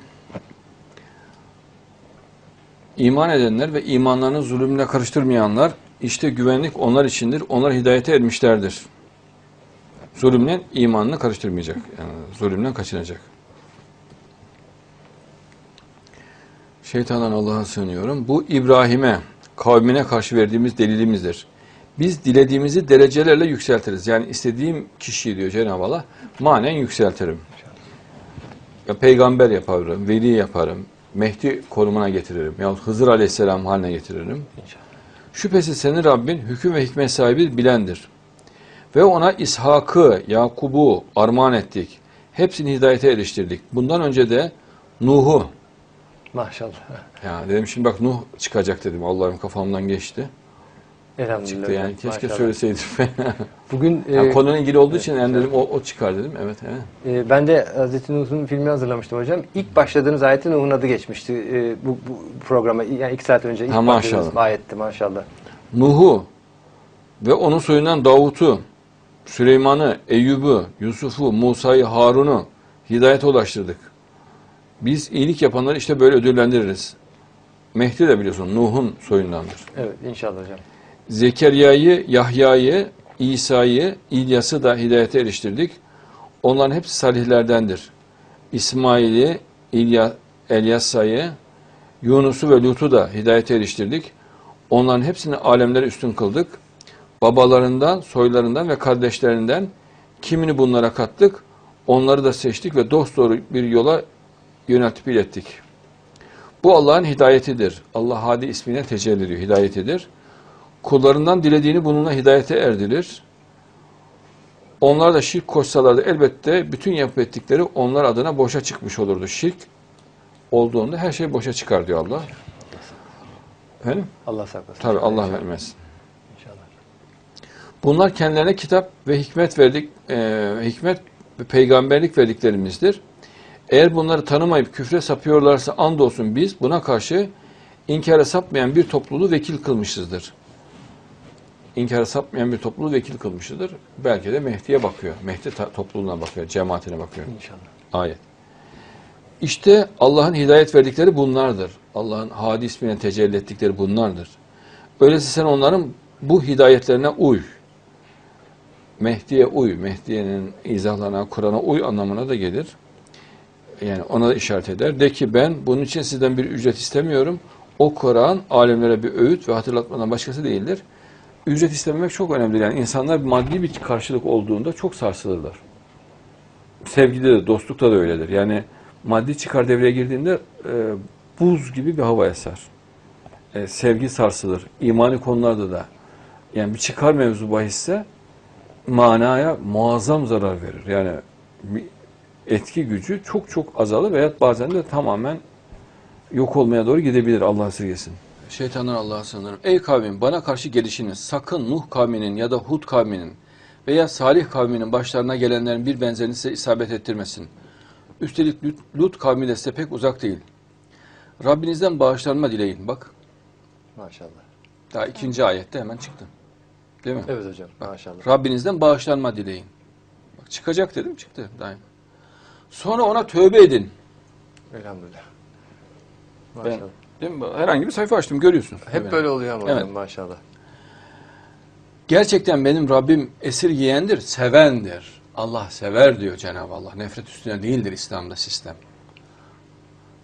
Speaker 1: İman edenler ve imanlarını zulümle karıştırmayanlar işte güvenlik onlar içindir. Onlar hidayete ermişlerdir. Zulümle imanını karıştırmayacak. Yani zulümden kaçınacak. Şeytandan Allah'a sığınıyorum. Bu İbrahim'e, kavmine karşı verdiğimiz delilimizdir. Biz dilediğimizi derecelerle yükseltiriz. Yani istediğim kişiyi diyor Cenab-ı Allah, manen yükseltirim. Ya peygamber yaparım, veli yaparım, Mehdi konumuna getiririm. Yahut Hızır Aleyhisselam haline getiririm. Şüphesiz senin Rabbin hüküm ve hikmet sahibi bilendir. Ve ona İshak'ı, Yakub'u armağan ettik. Hepsini hidayete eriştirdik. Bundan önce de Nuh'u,
Speaker 4: Maşallah.
Speaker 1: ya dedim şimdi bak Nuh çıkacak dedim. Allah'ım kafamdan geçti.
Speaker 4: Elhamdülillah.
Speaker 1: Çıktı yani. Keşke
Speaker 4: Maşallah.
Speaker 1: söyleseydim. <laughs>
Speaker 4: Bugün
Speaker 1: yani
Speaker 4: e,
Speaker 1: konuyla ilgili olduğu için yani dedim o, o çıkar dedim. Evet. evet.
Speaker 4: e, ben de Hazreti Nuh'un filmini hazırlamıştım hocam. İlk başladığınız ayette Nuh'un adı geçmişti e, bu, bu programa. Yani iki saat önce ilk
Speaker 1: Ha,
Speaker 4: başladığınız
Speaker 1: maşallah.
Speaker 4: ayetti maşallah.
Speaker 1: Nuh'u ve onun soyundan Davut'u, Süleyman'ı, Eyyub'u, Yusuf'u, Musa'yı, Harun'u hidayete ulaştırdık. Biz iyilik yapanları işte böyle ödüllendiririz. Mehdi de biliyorsun Nuh'un soyundandır.
Speaker 4: Evet inşallah hocam.
Speaker 1: Zekeriya'yı, Yahya'yı, İsa'yı, İlyas'ı da hidayete eriştirdik. Onların hepsi salihlerdendir. İsmail'i, İlya, Elyasa'yı, Yunus'u ve Lut'u da hidayete eriştirdik. Onların hepsini alemlere üstün kıldık. Babalarından, soylarından ve kardeşlerinden kimini bunlara kattık. Onları da seçtik ve dosdoğru bir yola yöneltip ilettik. Bu Allah'ın hidayetidir. Allah Hadi ismine tecelli ediyor. Hidayetidir. Kullarından dilediğini bununla hidayete erdirir. Onlar da şirk koşsalardı elbette bütün yapıp ettikleri onlar adına boşa çıkmış olurdu. Şirk olduğunda her şey boşa çıkar diyor Allah. Efendim?
Speaker 4: Allah saklasın.
Speaker 1: Tabi Allah vermez. Bunlar kendilerine kitap ve hikmet verdik, e, hikmet ve peygamberlik verdiklerimizdir. Eğer bunları tanımayıp küfre sapıyorlarsa andolsun biz buna karşı inkara sapmayan bir topluluğu vekil kılmışızdır. İnkara sapmayan bir topluluğu vekil kılmışızdır. Belki de Mehdi'ye bakıyor. Mehdi topluluğuna bakıyor, cemaatine bakıyor.
Speaker 4: İnşallah.
Speaker 1: Ayet. İşte Allah'ın hidayet verdikleri bunlardır. Allah'ın hadi ismine tecelli ettikleri bunlardır. Öyleyse sen onların bu hidayetlerine uy. Mehdi'ye uy. Mehdi'nin izahlarına, Kur'an'a uy anlamına da gelir. Yani ona da işaret eder. De ki ben bunun için sizden bir ücret istemiyorum. O Kur'an alemlere bir öğüt ve hatırlatmadan başkası değildir. Ücret istememek çok önemli. Yani insanlar maddi bir karşılık olduğunda çok sarsılırlar. Sevgide de, dostlukta da öyledir. Yani maddi çıkar devreye girdiğinde e, buz gibi bir hava eser. E, sevgi sarsılır. İmani konularda da. Yani bir çıkar mevzu bahisse manaya muazzam zarar verir. Yani etki gücü çok çok azalır veya bazen de tamamen yok olmaya doğru gidebilir Allah esirgesin. Şeytandan Allah'a sığınırım. Ey kavmim bana karşı gelişiniz sakın Nuh kavminin ya da Hud kavminin veya Salih kavminin başlarına gelenlerin bir benzerini size isabet ettirmesin. Üstelik Lut, Lut kavmi de size pek uzak değil. Rabbinizden bağışlanma dileyin. Bak
Speaker 4: Maşallah.
Speaker 1: daha ikinci ayette hemen çıktı. Değil mi?
Speaker 4: Evet hocam. Maşallah.
Speaker 1: Rabbinizden bağışlanma dileyin. Bak çıkacak dedim çıktı daim. Sonra ona tövbe edin.
Speaker 4: Elhamdülillah.
Speaker 1: Ben,
Speaker 4: Maşallah.
Speaker 1: Değil mi? Herhangi bir sayfa açtım görüyorsunuz.
Speaker 4: Hep
Speaker 1: Evet.
Speaker 4: böyle oluyor ama
Speaker 1: Evet.
Speaker 4: maşallah.
Speaker 1: Gerçekten benim Rabbim esirgiyendir, sevendir. Allah sever diyor Cenab-ı Allah. Nefret üstüne değildir İslam'da sistem.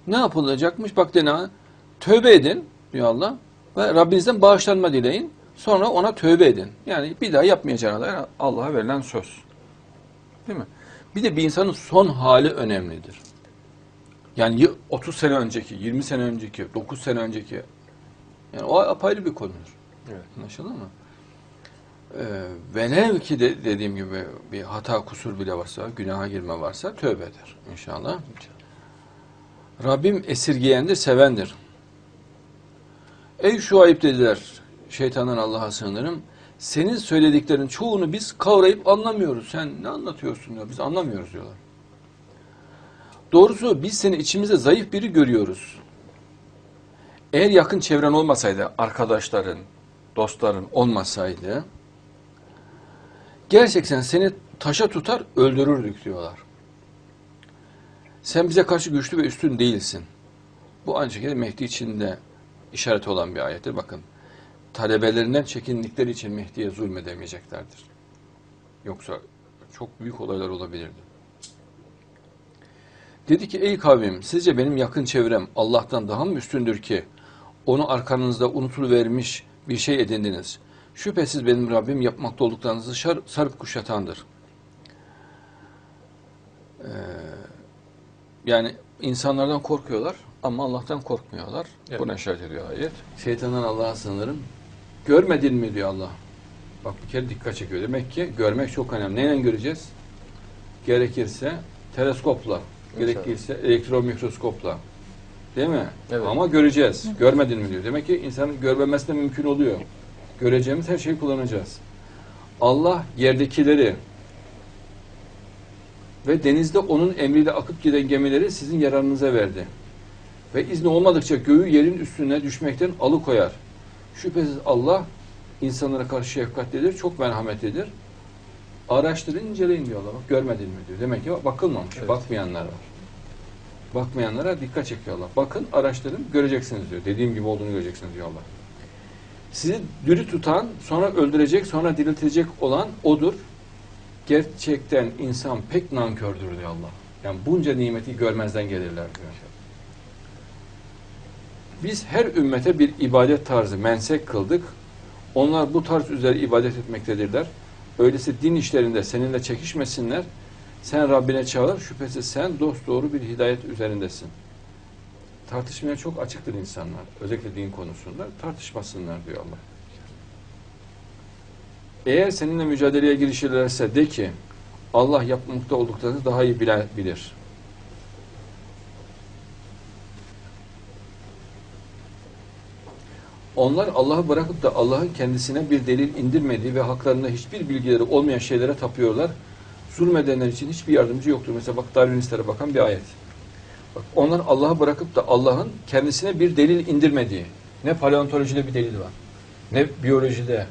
Speaker 1: Ne yapılacakmış? Bak dene. Tövbe edin diyor Allah. Ve Rabbinizden bağışlanma dileyin. Sonra ona tövbe edin. Yani bir daha yapmayacağına dair Allah'a verilen söz. Değil mi? Bir de bir insanın son hali önemlidir. Yani y- 30 sene önceki, 20 sene önceki, 9 sene önceki. Yani o apayrı bir konudur.
Speaker 4: Evet.
Speaker 1: Anlaşıldı mı? Ee, velev ki de dediğim gibi bir hata kusur bile varsa, günaha girme varsa tövbe eder inşallah. Rabbim esirgeyendir, sevendir. Ey Şuayb dediler, şeytandan Allah'a sığınırım. Senin söylediklerin çoğunu biz kavrayıp anlamıyoruz. Sen ne anlatıyorsun diyor, biz anlamıyoruz diyorlar. Doğrusu biz seni içimizde zayıf biri görüyoruz. Eğer yakın çevren olmasaydı, arkadaşların, dostların olmasaydı, gerçekten seni taşa tutar öldürürdük diyorlar. Sen bize karşı güçlü ve üstün değilsin. Bu aynı şekilde Mehdi için de işaret olan bir ayettir. Bakın, talebelerinden çekindikleri için Mehdi'ye zulmedemeyeceklerdir. Yoksa çok büyük olaylar olabilirdi. Dedi ki ey kavmim sizce benim yakın çevrem Allah'tan daha mı üstündür ki onu arkanızda unutuluvermiş bir şey edindiniz. Şüphesiz benim Rabbim yapmakta olduklarınızı şar, sarıp kuşatandır. Ee, yani insanlardan korkuyorlar ama Allah'tan korkmuyorlar.
Speaker 4: Evet.
Speaker 1: Buna işaret ediyor ayet. Şeytandan Allah'a sığınırım. Görmedin mi diyor Allah. Bak bir kere dikkat çekiyor. Demek ki görmek çok önemli. Neyle göreceğiz? Gerekirse teleskopla. Gerekirse elektron mikroskopla. Değil mi?
Speaker 4: Evet.
Speaker 1: Ama göreceğiz. Görmedin mi diyor. Demek ki insanın görmemesi de mümkün oluyor. Göreceğimiz her şeyi kullanacağız. Allah yerdekileri ve denizde onun emriyle akıp giden gemileri sizin yararınıza verdi. Ve izni olmadıkça göğü yerin üstüne düşmekten alıkoyar. Şüphesiz Allah insanlara karşı şefkatlidir, çok merhametlidir. Araştırın, inceleyin diyor Allah. Bak, görmedin mi diyor. Demek ki bakılmamış,
Speaker 4: Evet.
Speaker 1: bakmayanlar var. Bakmayanlara dikkat çekiyor Allah. Bakın, araştırın, göreceksiniz diyor. Dediğim gibi olduğunu göreceksiniz diyor Allah. Sizi diri tutan, sonra öldürecek, sonra diriltecek olan odur. Gerçekten insan pek nankördür diyor Allah. Yani bunca nimeti görmezden gelirler diyor. Biz her ümmete bir ibadet tarzı mensek kıldık. Onlar bu tarz üzere ibadet etmektedirler. Öyleyse din işlerinde seninle çekişmesinler. Sen Rabbine çağır. Şüphesiz sen dost doğru bir hidayet üzerindesin. tartışmaya çok açıktır insanlar. Özellikle din konusunda tartışmasınlar diyor Allah. Eğer seninle mücadeleye girişirlerse de ki Allah yapmakta olduklarını daha iyi bilir. Onlar Allah'ı bırakıp da Allah'ın kendisine bir delil indirmediği ve haklarında hiçbir bilgileri olmayan şeylere tapıyorlar. Zulmedenler için hiçbir yardımcı yoktur. Mesela bak Darwinistlere bakan bir ayet. Bak, onlar Allah'ı bırakıp da Allah'ın kendisine bir delil indirmediği, ne paleontolojide bir delil var, ne biyolojide,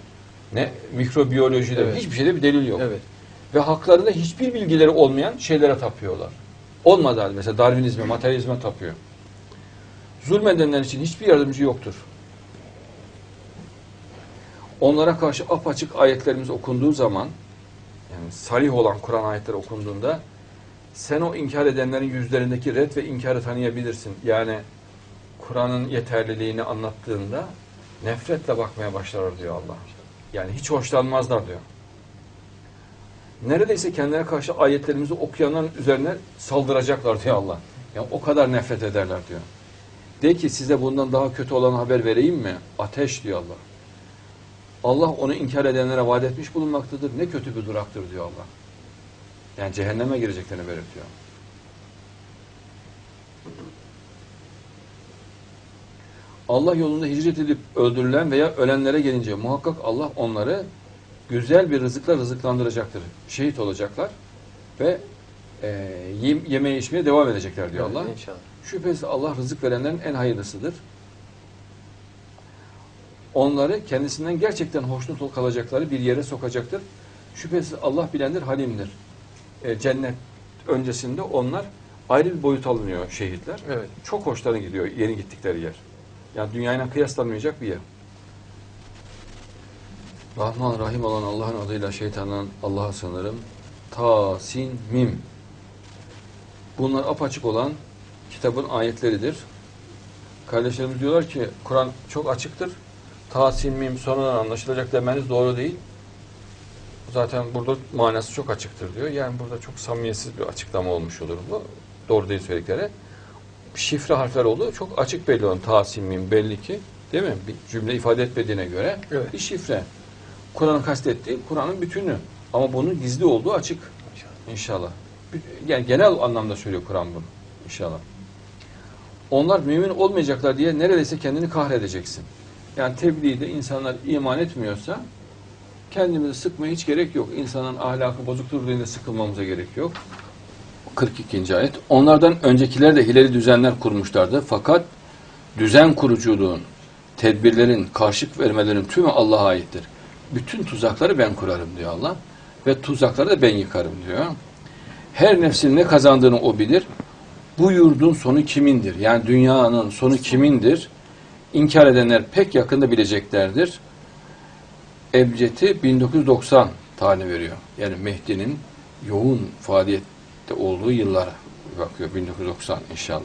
Speaker 1: ne mikrobiyolojide,
Speaker 4: Evet.
Speaker 1: hiçbir şeyde bir delil yok.
Speaker 4: Evet.
Speaker 1: Ve haklarında hiçbir bilgileri olmayan şeylere tapıyorlar. Olmadı halde mesela Darwinizme, materyalizme tapıyor. Zulmedenler için hiçbir yardımcı yoktur. Onlara karşı apaçık ayetlerimiz okunduğu zaman, yani salih olan Kur'an ayetleri okunduğunda, sen o inkar edenlerin yüzlerindeki red ve inkarı tanıyabilirsin. Yani Kur'an'ın yeterliliğini anlattığında nefretle bakmaya başlar diyor Allah. Yani hiç hoşlanmazlar diyor. Neredeyse kendilerine karşı ayetlerimizi okuyanların üzerine saldıracaklar diyor Allah. Yani o kadar nefret ederler diyor. De ki size bundan daha kötü olan haber vereyim mi? Ateş diyor Allah. Allah onu inkar edenlere vaat etmiş bulunmaktadır. Ne kötü bir duraktır diyor Allah. Yani cehenneme gireceklerini belirtiyor. Allah yolunda hicret edip öldürülen veya ölenlere gelince muhakkak Allah onları güzel bir rızıkla rızıklandıracaktır. Şehit olacaklar ve e, yem, yemeye içmeye devam edecekler diyor Allah.
Speaker 4: İnşallah.
Speaker 1: Şüphesiz Allah rızık verenlerin en hayırlısıdır. Onları kendisinden gerçekten hoşnut kalacakları bir yere sokacaktır. Şüphesiz Allah bilendir, halimdir. E, cennet öncesinde onlar ayrı bir boyut alınıyor şehitler.
Speaker 4: Evet.
Speaker 1: Çok hoşlarına gidiyor yeni gittikleri yer. Yani dünyayla kıyaslanmayacak bir yer. Rahman Rahim olan Allah'ın adıyla şeytandan Allah'a sığınırım. Ta, sin, mim. Bunlar apaçık olan kitabın ayetleridir. Kardeşlerimiz diyorlar ki Kur'an çok açıktır. Ta, sin, mim sonradan anlaşılacak demeniz doğru değil. Zaten burada manası çok açıktır diyor. Yani burada çok samimiyetsiz bir açıklama olmuş olur bu. Doğru değil söyledikleri. Şifre harfler olduğu çok açık belli olan Ta, sin, mim belli ki değil mi? Bir cümle ifade etmediğine göre
Speaker 4: Evet.
Speaker 1: bir şifre. Kur'an'ın kastettiği Kur'an'ın bütünü. Ama bunun gizli olduğu açık. İnşallah. Yani genel anlamda söylüyor Kur'an bunu. İnşallah. Onlar mümin olmayacaklar diye neredeyse kendini kahredeceksin. Yani tebliğde insanlar iman etmiyorsa kendimizi sıkmaya hiç gerek yok. İnsanın ahlakı bozuktur diye de sıkılmamıza gerek yok. 42. ayet. Onlardan öncekiler de hileli düzenler kurmuşlardı. Fakat düzen kuruculuğun, tedbirlerin, karşılık vermelerin tümü Allah'a aittir. Bütün tuzakları ben kurarım diyor Allah. Ve tuzakları da ben yıkarım diyor. Her nefsin ne kazandığını o bilir. Bu yurdun sonu kimindir? Yani dünyanın sonu kimindir? İnkar edenler pek yakında bileceklerdir. Ebced'i 1990 tarih veriyor. Yani Mehdi'nin yoğun faaliyette olduğu yıllara bakıyor 1990 inşallah.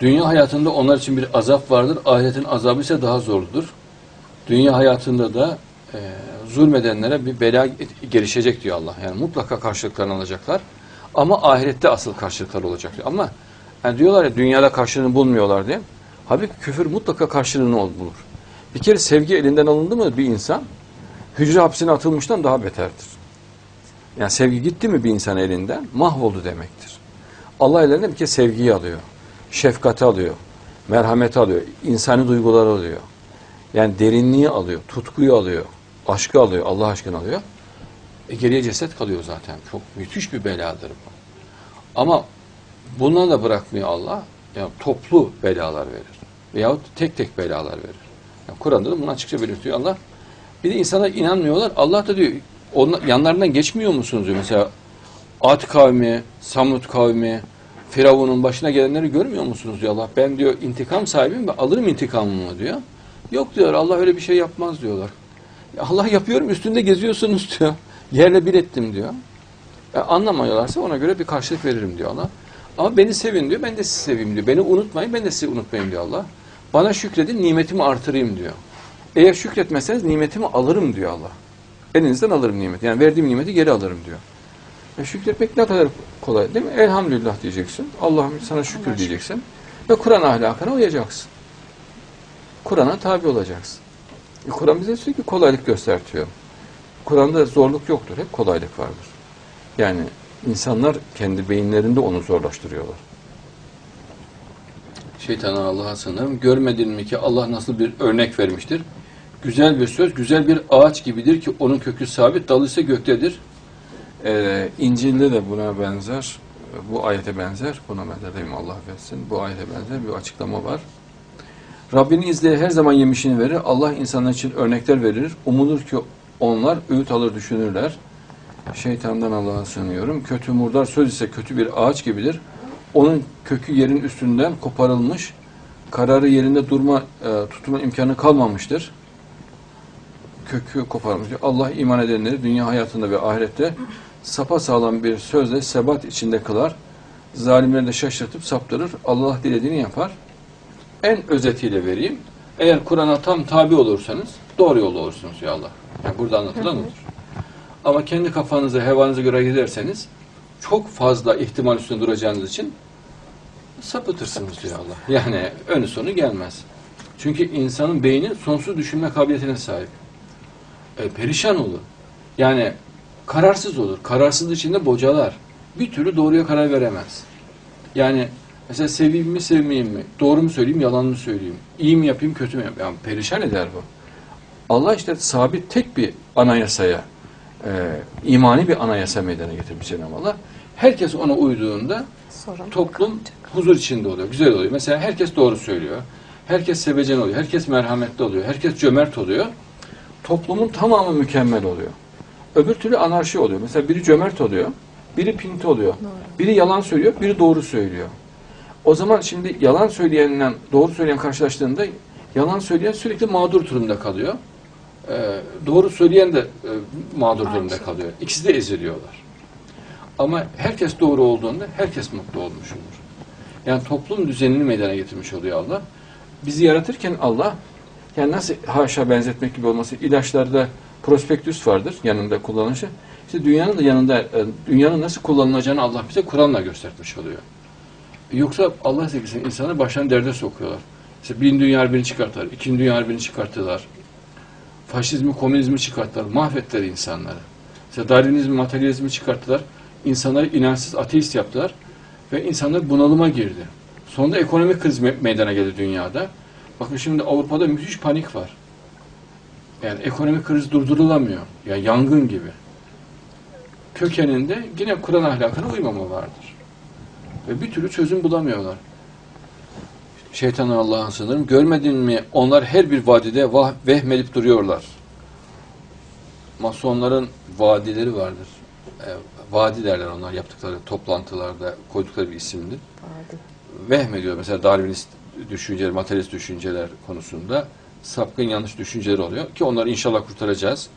Speaker 1: Dünya hayatında onlar için bir azap vardır. Ahiretin azabı ise daha zordur. Dünya hayatında da e, zulmedenlere bir bela gelişecek diyor Allah. Yani mutlaka karşılıklarını alacaklar. Ama ahirette asıl karşılıklar olacak. Ama yani diyorlar ya dünyada karşılığını bulmuyorlar diye. Halbuki küfür mutlaka karşılığını bulur. Bir kere sevgi elinden alındı mı bir insan hücre hapsine atılmıştan daha beterdir. Yani sevgi gitti mi bir insan elinden mahvoldu demektir. Allah ellerine bir kere sevgiyi alıyor. Şefkati alıyor. Merhameti alıyor. insani duyguları alıyor. Yani derinliği alıyor. Tutkuyu alıyor. Aşkı alıyor. Allah aşkını alıyor. E geriye ceset kalıyor zaten. Çok müthiş bir beladır bu. Ama bundan da bırakmıyor Allah. Yani toplu belalar verir. Veyahut tek tek belalar verir. Yani Kur'an'da da bunu açıkça belirtiyor Allah. Bir de insana inanmıyorlar. Allah da diyor onlar, yanlarından geçmiyor musunuz diyor. Mesela Ad kavmi, Samut kavmi, Firavun'un başına gelenleri görmüyor musunuz diyor Allah. Ben diyor intikam sahibiyim ve alırım intikamımı diyor. Yok diyor Allah öyle bir şey yapmaz diyorlar. Allah yapıyorum üstünde geziyorsunuz <laughs> diyor. Yerle bir ettim diyor. E, anlamıyorlarsa ona göre bir karşılık veririm diyor Allah. Ama beni sevin diyor, ben de sizi seveyim diyor. Beni unutmayın, ben de sizi unutmayayım diyor Allah. Bana şükredin, nimetimi artırayım diyor. Eğer şükretmezseniz nimetimi alırım diyor Allah. Elinizden alırım nimeti. Yani verdiğim nimeti geri alırım diyor. E, şükretmek ne kadar kolay değil mi? Elhamdülillah diyeceksin. Allah'ım sana şükür diyeceksin. Ve Kur'an ahlakına uyacaksın. Kur'an'a tabi olacaksın. E, Kur'an bize sürekli kolaylık göstertiyor. Kur'an'da zorluk yoktur. Hep kolaylık vardır. Yani insanlar kendi beyinlerinde onu zorlaştırıyorlar.
Speaker 6: Şeytandan Allah'a sığınırım. Görmedin mi ki Allah nasıl bir örnek vermiştir? Güzel bir söz, güzel bir ağaç gibidir ki onun kökü sabit, dalı ise göktedir.
Speaker 1: Ee, İncil'de de buna benzer, bu ayete benzer, buna benzer değil mi Allah affetsin, bu ayete benzer bir açıklama var. Rabbini izleye her zaman yemişini verir, Allah insanlar için örnekler verir, umulur ki onlar öğüt alır düşünürler. Şeytandan Allah'a sığınıyorum. Kötü murdar söz ise kötü bir ağaç gibidir. Onun kökü yerin üstünden koparılmış, kararı yerinde durma, e, tutma imkanı kalmamıştır kökü koparmış. Allah iman edenleri dünya hayatında ve ahirette sapa sağlam bir sözle sebat içinde kılar. Zalimleri de şaşırtıp saptırır. Allah dilediğini yapar. En özetiyle vereyim. Eğer Kur'an'a tam tabi olursanız doğru yolda olursunuz ya Allah. Yani burada anlatılan odur. Ama kendi kafanıza, hevanıza göre giderseniz çok fazla ihtimal üstünde duracağınız için sapıtırsınız diyor Allah. Yani önü sonu gelmez. Çünkü insanın beyni sonsuz düşünme kabiliyetine sahip e, perişan olur. Yani kararsız olur. Kararsız içinde bocalar. Bir türlü doğruya karar veremez. Yani mesela seveyim mi sevmeyeyim mi? Doğru mu söyleyeyim yalan mı söyleyeyim? İyi mi yapayım kötü mü yapayım? Yani perişan eder bu. Allah işte sabit tek bir anayasaya e, imani bir anayasa meydana getirmiş Cenab-ı Allah. Herkes ona uyduğunda
Speaker 5: Sorun
Speaker 1: toplum
Speaker 5: kalmayacak.
Speaker 1: huzur içinde oluyor, güzel oluyor. Mesela herkes doğru söylüyor. Herkes sevecen oluyor. Herkes merhametli oluyor. Herkes cömert oluyor. Toplumun tamamı mükemmel oluyor. Öbür türlü anarşi oluyor. Mesela biri cömert oluyor, biri pinti oluyor. Biri yalan söylüyor, biri doğru söylüyor. O zaman şimdi yalan söyleyenle doğru söyleyen karşılaştığında yalan söyleyen sürekli mağdur durumda kalıyor. Ee, doğru söyleyen de e, mağdur durumda kalıyor. İkisi de eziliyorlar. Ama herkes doğru olduğunda herkes mutlu olmuş olur. Yani toplum düzenini meydana getirmiş oluyor Allah. Bizi yaratırken Allah yani nasıl haşa benzetmek gibi olması ilaçlarda prospektüs vardır yanında kullanışı. İşte dünyanın da yanında e, dünyanın nasıl kullanılacağını Allah bize Kur'an'la göstermiş oluyor. Yoksa Allah sevgisini insanı baştan derde sokuyorlar. İşte Birinci Dünya Harbi'ni çıkarttılar, İkinci Dünya Harbi'ni çıkarttılar. Faşizmi, komünizmi çıkarttılar, mahvettiler insanları. İşte Darwinizmi, materyalizmi çıkarttılar. İnsanları inançsız, ateist yaptılar. Ve insanlar bunalıma girdi. Sonunda ekonomik kriz me- meydana geldi dünyada. Bakın şimdi Avrupa'da müthiş panik var. Yani ekonomik kriz durdurulamıyor. Yani yangın gibi. Kökeninde yine Kur'an ahlakına uymama vardır. Ve bir türlü çözüm bulamıyorlar. Şeytanın Allah'ın sınırım. Görmedin mi? Onlar her bir vadide vah, vehmedip duruyorlar. Masonların vadileri vardır. E, vadi derler onlar yaptıkları toplantılarda koydukları bir isimdir. Vehmediyor mesela Darwinist düşünceler, materyalist düşünceler konusunda sapkın yanlış düşünceler oluyor ki onları inşallah kurtaracağız.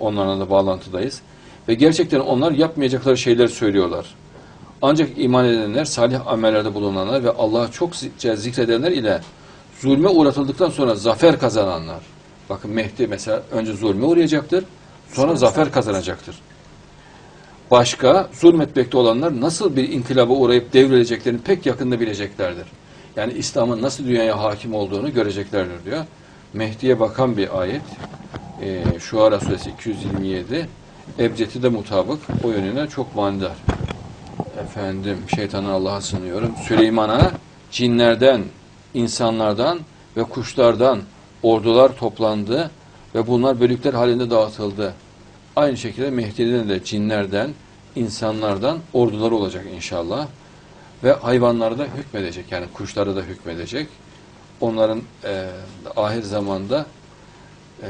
Speaker 1: Onlarla da bağlantıdayız. Ve gerçekten onlar yapmayacakları şeyleri söylüyorlar. Ancak iman edenler, salih amellerde bulunanlar ve Allah'ı çok zik- zikredenler ile zulme uğratıldıktan sonra zafer kazananlar. Bakın Mehdi mesela önce zulme uğrayacaktır, sonra zafer kazanacaktır. Başka zulmetmekte olanlar nasıl bir inkılaba uğrayıp devrileceklerini pek yakında bileceklerdir. Yani İslam'ın nasıl dünyaya hakim olduğunu göreceklerdir diyor. Mehdi'ye bakan bir ayet. E, Şuara suresi 227. Ebcedi de mutabık o yönüne çok manidar. Efendim şeytanın Allah'a sınıyorum. Süleyman'a cinlerden, insanlardan ve kuşlardan ordular toplandı ve bunlar bölükler halinde dağıtıldı. Aynı şekilde Mehdi'den de cinlerden, insanlardan ordular olacak inşallah. Ve hayvanlara da hükmedecek. Yani kuşlara da hükmedecek. Onların e, ahir zamanda e,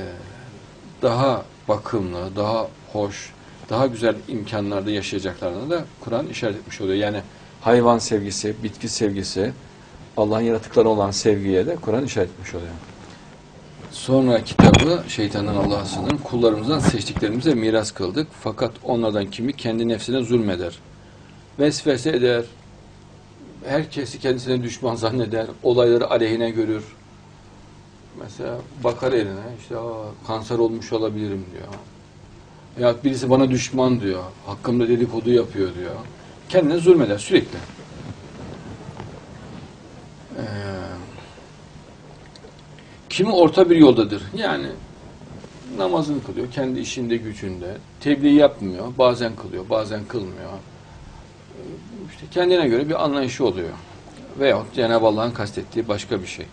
Speaker 1: daha bakımlı, daha hoş, daha güzel imkanlarda yaşayacaklarını da Kur'an işaret etmiş oluyor. Yani hayvan sevgisi, bitki sevgisi, Allah'ın yaratıkları olan sevgiye de Kur'an işaret etmiş oluyor. Sonra kitabı şeytandan Allah'a sığınırım. Kullarımızdan seçtiklerimize miras kıldık. Fakat onlardan kimi kendi nefsine zulmeder. Vesvese eder. Herkesi kendisine düşman zanneder. Olayları aleyhine görür. Mesela bakar eline işte kanser olmuş olabilirim diyor. Ya birisi bana düşman diyor. Hakkımda dedikodu yapıyor diyor. Kendine zulmeder sürekli. Ee, kimi orta bir yoldadır. Yani namazını kılıyor. Kendi işinde gücünde. Tebliğ yapmıyor. Bazen kılıyor. Bazen kılmıyor. Ee, İşte kendine göre bir anlayışı oluyor. Veyahut Cenab-ı Allah'ın kastettiği başka bir şey.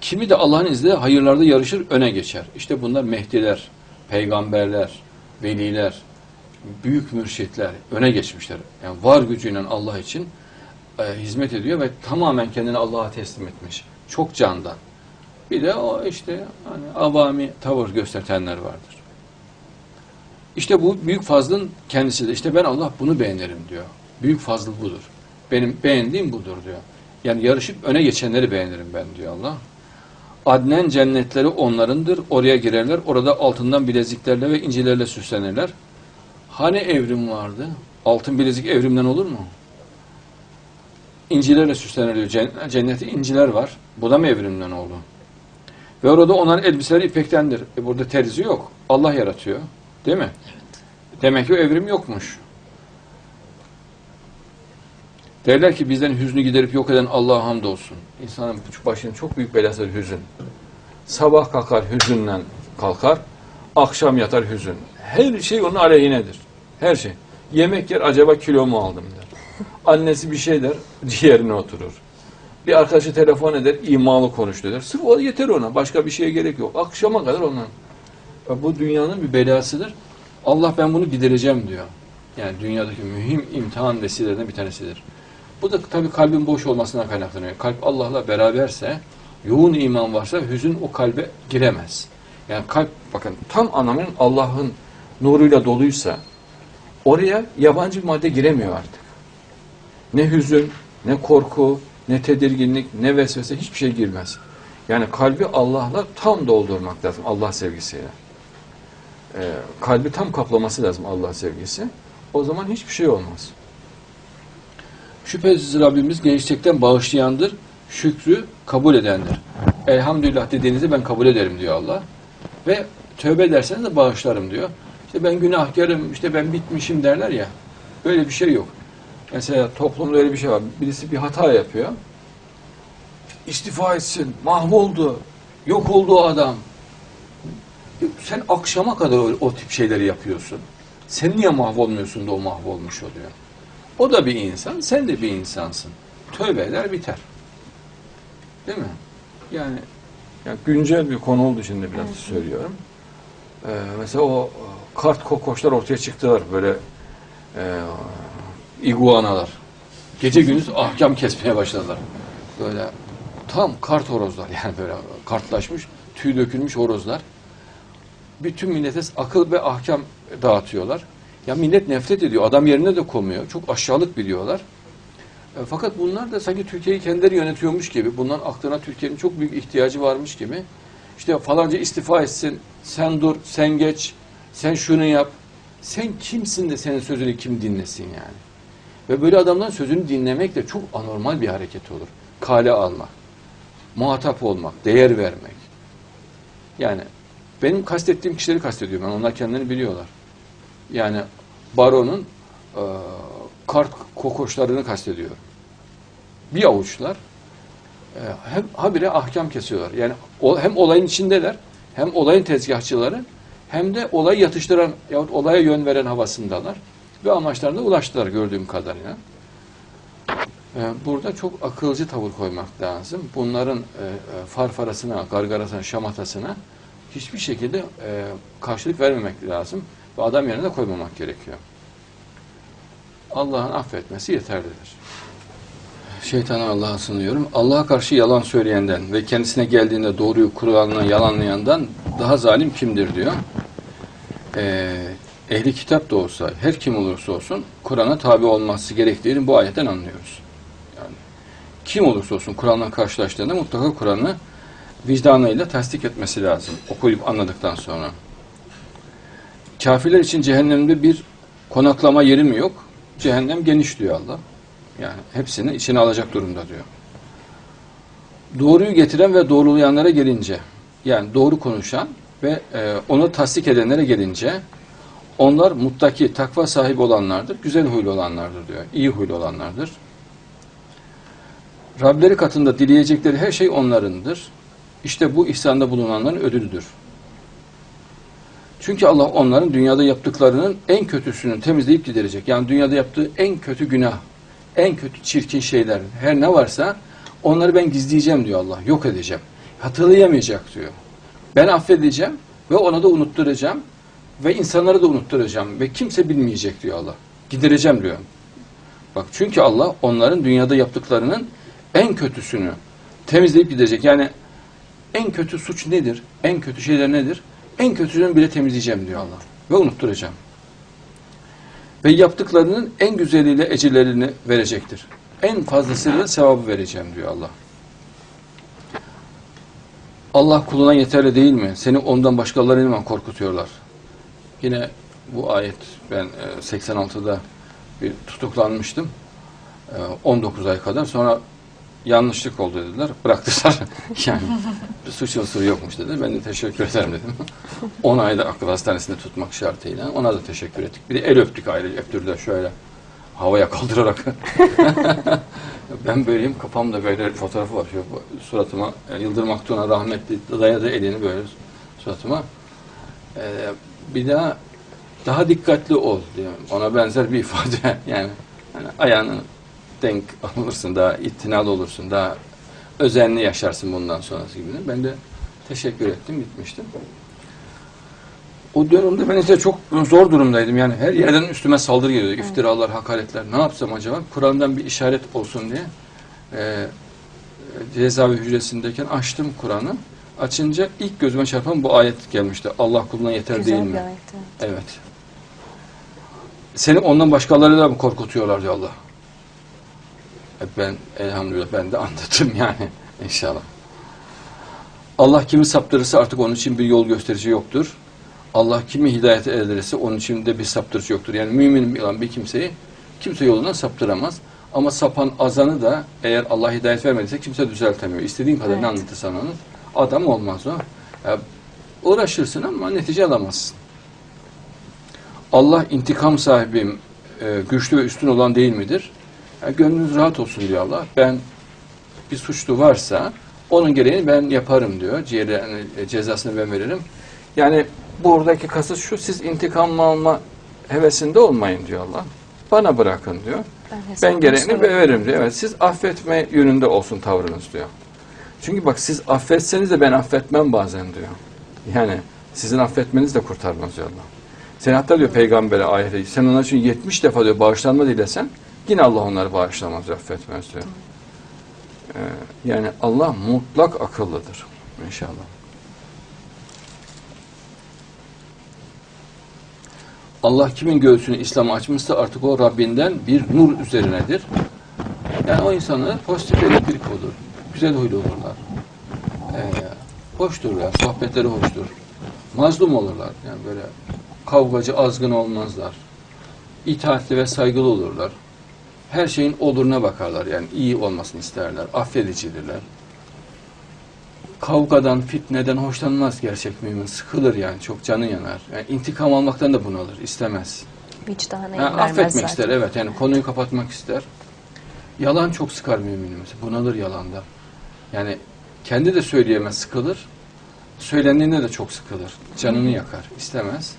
Speaker 1: Kimi de Allah'ın izniyle hayırlarda yarışır, öne geçer. İşte bunlar Mehdiler, peygamberler, veliler, büyük mürşitler öne geçmişler. Yani var gücüyle Allah için e, hizmet ediyor ve tamamen kendini Allah'a teslim etmiş. Çok candan. Bir de o işte hani avami tavır gösterenler vardır. İşte bu büyük fazlın kendisi de işte ben Allah bunu beğenirim diyor. Büyük fazıl budur. Benim beğendiğim budur diyor. Yani yarışıp öne geçenleri beğenirim ben diyor Allah. Adnen cennetleri onlarındır. Oraya girerler. Orada altından bileziklerle ve incilerle süslenirler. Hani evrim vardı? Altın bilezik evrimden olur mu? İncilerle süsleniliyor. Cen- Cennette inciler var. Bu da mı evrimden oldu? Ve orada onların elbiseleri ipektendir. E burada terzi yok. Allah yaratıyor. Değil mi? Demek ki o evrim yokmuş. Derler ki bizden hüznü giderip yok eden Allah'a hamdolsun. İnsanın başının çok büyük belası hüzün. Sabah kalkar hüzünle kalkar, akşam yatar hüzün. Her şey onun aleyhinedir. Her şey. Yemek yer acaba kilo mu aldım der. Annesi bir şey der, ciğerine oturur. Bir arkadaşı telefon eder, imalı konuştu der. Sırf o yeter ona. Başka bir şeye gerek yok. Akşama kadar ondan. Bu dünyanın bir belasıdır. Allah ben bunu gidereceğim diyor. Yani dünyadaki mühim imtihan vesilelerinden bir tanesidir. Bu da tabii kalbin boş olmasına kaynaklanıyor. Kalp Allah'la beraberse, yoğun iman varsa hüzün o kalbe giremez. Yani kalp bakın tam anlamının Allah'ın nuruyla doluysa oraya yabancı bir madde giremiyor artık. Ne hüzün, ne korku, ne tedirginlik, ne vesvese hiçbir şey girmez. Yani kalbi Allah'la tam doldurmak lazım Allah sevgisiyle. Ee, kalbi tam kaplaması lazım Allah sevgisi. O zaman hiçbir şey olmaz. Şüphesiz Rabbimiz gençlikten bağışlayandır, şükrü kabul edendir. Elhamdülillah dediğinizi ben kabul ederim diyor Allah. Ve tövbe ederseniz de bağışlarım diyor. İşte ben günahkarım, işte ben bitmişim derler ya. Böyle bir şey yok. Mesela toplumda öyle bir şey var. Birisi bir hata yapıyor. İstifa etsin, mahvoldu, yok oldu adam. Sen akşama kadar o, o tip şeyleri yapıyorsun. Sen niye mahvolmuyorsun da o mahvolmuş oluyor? O da bir insan, sen de bir insansın. Tövbe eder biter. Değil mi? Yani, yani güncel bir konu oldu şimdi biraz söylüyorum. Ee, mesela o kart kokoşlar ortaya çıktılar böyle e, iguanalar. Gece gündüz ahkam kesmeye başladılar. Böyle tam kart horozlar <laughs> yani böyle kartlaşmış, tüy dökülmüş horozlar. Bütün millete akıl ve ahkam dağıtıyorlar. Ya millet nefret ediyor. Adam yerine de koymuyor. Çok aşağılık biliyorlar. E, fakat bunlar da sanki Türkiye'yi kendileri yönetiyormuş gibi, bunların aklına Türkiye'nin çok büyük ihtiyacı varmış gibi. İşte falanca istifa etsin, sen dur, sen geç, sen şunu yap. Sen kimsin de senin sözünü kim dinlesin yani? Ve böyle adamdan sözünü dinlemek de çok anormal bir hareket olur. Kale almak, muhatap olmak, değer vermek. Yani benim kastettiğim kişileri kastediyorum. Ben. Onlar kendilerini biliyorlar. Yani baronun e, kart kokoşlarını kastediyorum. Bir avuçlar e, hem habire ahkam kesiyorlar. Yani o, hem olayın içindeler, hem olayın tezgahçıları, hem de olayı yatıştıran yahut olaya yön veren havasındalar. Ve amaçlarına ulaştılar gördüğüm kadarıyla. E, burada çok akılcı tavır koymak lazım. Bunların e, e, farfarasına, gargarasına, şamatasına hiçbir şekilde karşılık vermemek lazım. Ve adam yerine koymamak gerekiyor. Allah'ın affetmesi yeterlidir. Şeytana Allah'a sınıyorum. Allah'a karşı yalan söyleyenden ve kendisine geldiğinde doğruyu Kur'an'la yalanlayandan daha zalim kimdir diyor. Ee, ehli kitap da olsa, her kim olursa olsun Kur'an'a tabi olması gerektiğini bu ayetten anlıyoruz. Yani kim olursa olsun Kur'an'la karşılaştığında mutlaka Kur'an'ı vicdanıyla tasdik etmesi lazım. Okuyup anladıktan sonra. Kafirler için cehennemde bir konaklama yeri mi yok? Cehennem geniş diyor Allah. Yani hepsini içine alacak durumda diyor. Doğruyu getiren ve doğrulayanlara gelince, yani doğru konuşan ve e, onu tasdik edenlere gelince, Onlar muttaki, takva sahibi olanlardır, güzel huylu olanlardır diyor. İyi huylu olanlardır. Rableri katında dileyecekleri her şey onlarındır. İşte bu ihsanda bulunanların ödülüdür. Çünkü Allah onların dünyada yaptıklarının en kötüsünü temizleyip giderecek. Yani dünyada yaptığı en kötü günah, en kötü çirkin şeyler, her ne varsa onları ben gizleyeceğim diyor Allah. Yok edeceğim. Hatırlayamayacak diyor. Ben affedeceğim ve ona da unutturacağım ve insanlara da unutturacağım ve kimse bilmeyecek diyor Allah. Gidereceğim diyor. Bak çünkü Allah onların dünyada yaptıklarının en kötüsünü temizleyip gidecek. Yani en kötü suç nedir? En kötü şeyler nedir? En kötüsünü bile temizleyeceğim diyor Allah. Ve unutturacağım. Ve yaptıklarının en güzeliyle ecirlerini verecektir. En fazlasıyla sevabı vereceğim diyor Allah. Allah kuluna yeterli değil mi? Seni ondan başkalarıyla korkutuyorlar? Yine bu ayet ben e, 86'da bir tutuklanmıştım. E, 19 ay kadar. Sonra yanlışlık oldu dediler. Bıraktılar. <laughs> yani bir suç unsuru yokmuş dedi. Ben de teşekkür ederim dedim. <laughs> 10 ayda akıl hastanesinde tutmak şartıyla. Ona da teşekkür ettik. Bir de el öptük aile. Öptürdüler şöyle havaya kaldırarak. <laughs> ben böyleyim. Kafamda böyle fotoğrafı var. Şu suratıma Yıldırım Aktuğ'a rahmetli dayadı elini böyle suratıma. Ee, bir daha daha dikkatli ol diyor. Ona benzer bir ifade. Yani hani ayağını denk alırsın, daha itinalı olursun, daha özenli yaşarsın bundan sonrası gibi. Ben de teşekkür ettim, gitmiştim. O dönemde ben işte çok zor durumdaydım. Yani her yerden üstüme saldırı geliyordu. İftiralar, hakaretler. Ne yapsam acaba? Kur'an'dan bir işaret olsun diye e, cezaevi hücresindeyken açtım Kur'an'ı. Açınca ilk gözüme çarpan bu ayet gelmişti. Allah kuluna yeter
Speaker 3: Güzel
Speaker 1: değil mi?
Speaker 3: ayet, evet.
Speaker 1: Evet. Seni ondan başkalarıyla mı korkutuyorlar diyor Allah. Ben elhamdülillah ben de anlattım <laughs> yani inşallah. Allah kimi saptırırsa artık onun için bir yol gösterici yoktur. Allah kimi hidayete erdirirse onun için de bir saptırıcı yoktur. Yani mümin olan bir kimseyi kimse yolundan saptıramaz. Ama sapan azanı da eğer Allah hidayet vermediyse kimse düzeltemiyor. İstediğin kadar ne
Speaker 3: Evet.
Speaker 1: anlatırsan anlat. Adam olmaz o. Ya, uğraşırsın ama netice alamazsın. Allah intikam sahibim, e, güçlü ve üstün olan değil midir? Ya, gönlünüz rahat olsun diyor Allah. Ben bir suçlu varsa onun gereğini ben yaparım diyor. Ciğerine, e, cezasını ben veririm. Yani buradaki kasıt şu, siz intikam alma hevesinde olmayın diyor Allah. Bana bırakın diyor.
Speaker 3: Ben,
Speaker 1: Ben gereğini veririm diyor. Evet, siz affetme yönünde olsun tavrınız diyor. Çünkü bak siz affetseniz de ben affetmem bazen diyor. Yani sizin affetmeniz de kurtarmaz diyor Allah. Sen hatta diyor peygambere ayette sen onlar için 70 defa diyor bağışlanma dilesen yine Allah onları bağışlamaz affetmez diyor. Ee, yani Allah mutlak akıllıdır inşallah. Allah kimin göğsünü İslam'a açmışsa artık o Rabbinden bir nur üzerinedir. Yani o insanlar pozitif elektrik olur. Güzel huylu olurlar. Ee, hoşturlar, sohbetleri hoştur. Mazlum olurlar. Yani böyle kavgacı, azgın olmazlar. İtaatli ve saygılı olurlar. Her şeyin oluruna bakarlar. Yani iyi olmasını isterler. Affedicidirler. Kavgadan, fitneden hoşlanmaz gerçek mümin. Sıkılır yani. Çok canı yanar. Yani intikam almaktan da bunalır. istemez. Ha,
Speaker 3: vermez
Speaker 1: affetmek
Speaker 3: zaten.
Speaker 1: ister evet yani konuyu kapatmak ister. Yalan çok sıkar mümini mesela. Bunalır yalanda. Yani kendi de söyleyemez sıkılır. Söylendiğinde de çok sıkılır. Canını yakar. istemez.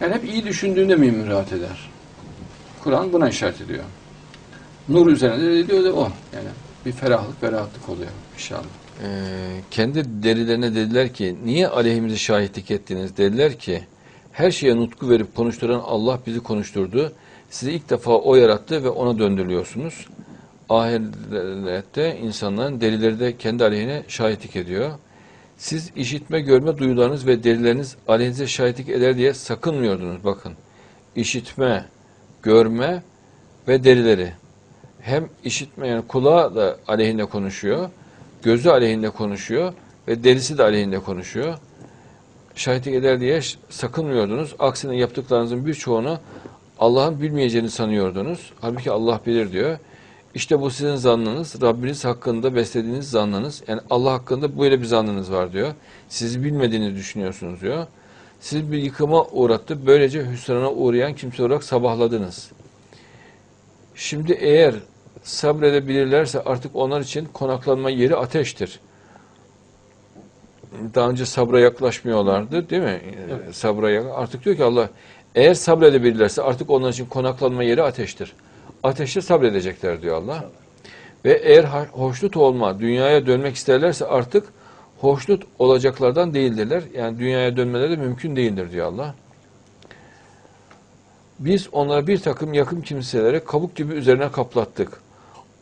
Speaker 1: Yani hep iyi düşündüğünde mümin rahat eder. Kur'an buna işaret ediyor. Nur üzerine de diyor da o. Yani bir ferahlık ve rahatlık oluyor inşallah.
Speaker 7: Ee, kendi derilerine dediler ki niye aleyhimize şahitlik ettiniz? Dediler ki her şeye nutku verip konuşturan Allah bizi konuşturdu. Sizi ilk defa o yarattı ve ona döndürülüyorsunuz. Ahirette insanların derileri de kendi aleyhine şahitlik ediyor. Siz işitme, görme duyularınız ve derileriniz aleyhinize şahitlik eder diye sakınmıyordunuz bakın. İşitme, görme ve derileri. Hem işitme yani kulağı da aleyhinde konuşuyor, gözü aleyhinde konuşuyor ve derisi de aleyhinde konuşuyor. Şahitlik eder diye sakınmıyordunuz. Aksine yaptıklarınızın birçoğunu Allah'ın bilmeyeceğini sanıyordunuz. Halbuki Allah bilir diyor. İşte bu sizin zannınız, Rabbiniz hakkında beslediğiniz zannınız. Yani Allah hakkında böyle bir zannınız var diyor. Sizi bilmediğini düşünüyorsunuz diyor.
Speaker 1: Siz bir yıkıma uğrattı. Böylece hüsrana uğrayan kimse olarak sabahladınız. Şimdi eğer sabredebilirlerse artık onlar için konaklanma yeri ateştir. Daha önce sabra yaklaşmıyorlardı değil mi? Sabra yak- artık diyor ki Allah eğer sabredebilirlerse artık onlar için konaklanma yeri ateştir. Ateşte sabredecekler diyor Allah. Ve eğer hoşnut olma, dünyaya dönmek isterlerse artık hoşnut olacaklardan değildirler. Yani dünyaya dönmeleri de mümkün değildir diyor Allah. Biz onlara bir takım yakın kimselere kabuk gibi üzerine kaplattık.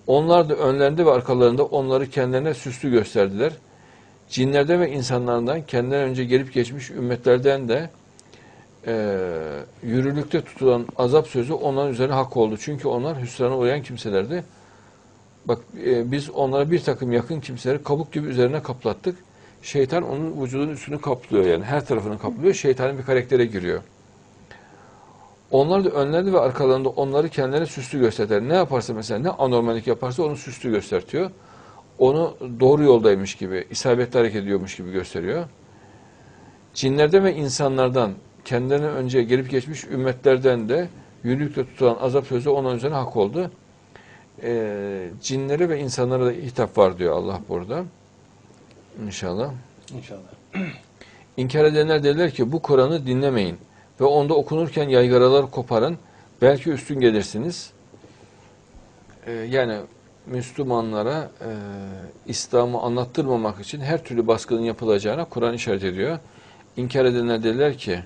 Speaker 1: Onlar da önlerinde ve arkalarında onları kendilerine süslü gösterdiler. Cinlerden ve insanlardan kendinden önce gelip geçmiş ümmetlerden de eee yürürlükte tutulan azap sözü onların üzerine hak oldu. Çünkü onlar hüsrana uğrayan kimselerdi. Bak e, biz onlara bir takım yakın kimseleri kabuk gibi üzerine kaplattık. Şeytan onun vücudun üstünü kaplıyor yani her tarafını kaplıyor. Şeytanın bir karaktere giriyor. Onlar da önlerinde ve arkalarında onları kendilerine süslü gösterir. Ne yaparsa mesela ne anormallik yaparsa onu süslü göstertiyor. Onu doğru yoldaymış gibi, isabetli hareket ediyormuş gibi gösteriyor. Cinlerden ve insanlardan kendilerine önce gelip geçmiş ümmetlerden de yürürlükle tutulan azap sözü onun üzerine hak oldu. Ee, cinlere ve insanlara da hitap var diyor Allah burada. İnşallah.
Speaker 4: İnşallah. <clears throat>
Speaker 1: İnkar edenler derler ki bu Kur'an'ı dinlemeyin ve onda okunurken yaygaralar koparın belki üstün gelirsiniz. Ee, yani Müslümanlara e, İslam'ı anlattırmamak için her türlü baskının yapılacağına Kur'an işaret ediyor. İnkar edenler derler ki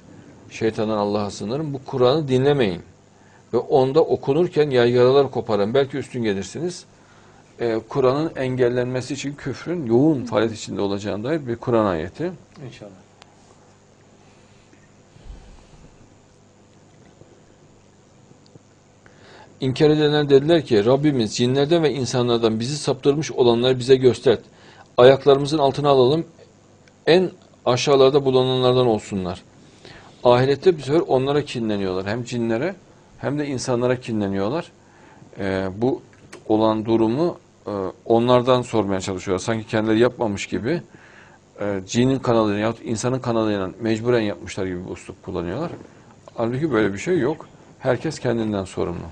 Speaker 1: şeytandan Allah'a sığınırım bu Kur'an'ı dinlemeyin ve onda okunurken yaygaralar koparın belki üstün gelirsiniz. Ee, Kur'an'ın engellenmesi için küfrün yoğun faaliyet içinde olacağına dair bir Kur'an ayeti.
Speaker 4: İnşallah.
Speaker 1: İnkar edenler dediler ki Rabbimiz cinlerden ve insanlardan bizi saptırmış olanları bize göstert. Ayaklarımızın altına alalım. En aşağılarda bulunanlardan olsunlar. Ahirette bir sefer onlara kinleniyorlar. Hem cinlere hem de insanlara kinleniyorlar. Ee, bu olan durumu e, onlardan sormaya çalışıyorlar. Sanki kendileri yapmamış gibi e, cinin kanalıyla yahut insanın kanalıyla mecburen yapmışlar gibi bir usluk kullanıyorlar. Halbuki böyle bir şey yok. Herkes kendinden sorumlu.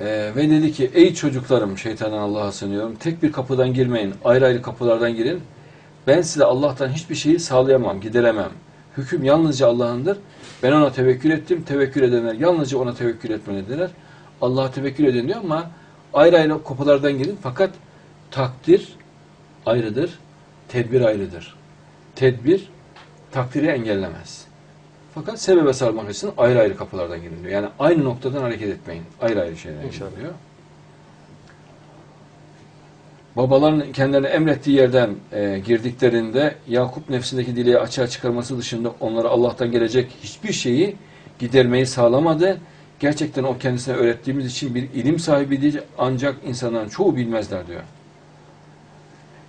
Speaker 1: Ee, ve dedi ki ey çocuklarım şeytandan Allah'a sığınıyorum. Tek bir kapıdan girmeyin. Ayrı ayrı kapılardan girin. Ben size Allah'tan hiçbir şeyi sağlayamam, gideremem. Hüküm yalnızca Allah'ındır. Ben ona tevekkül ettim. Tevekkül edenler yalnızca ona tevekkül etmelidirler. Allah'a tevekkül edin diyor ama ayrı ayrı kapılardan girin. Fakat takdir ayrıdır. Tedbir ayrıdır. Tedbir takdiri engellemez. Fakat sebebe sarmak için ayrı ayrı kapılardan girin diyor. Yani aynı noktadan hareket etmeyin. Ayrı ayrı girin
Speaker 4: İnşallah.
Speaker 1: diyor. Babaların kendilerine emrettiği yerden e, girdiklerinde Yakup nefsindeki dileği açığa çıkarması dışında onlara Allah'tan gelecek hiçbir şeyi gidermeyi sağlamadı. Gerçekten o kendisine öğrettiğimiz için bir ilim sahibiydi ancak insanların çoğu bilmezler diyor.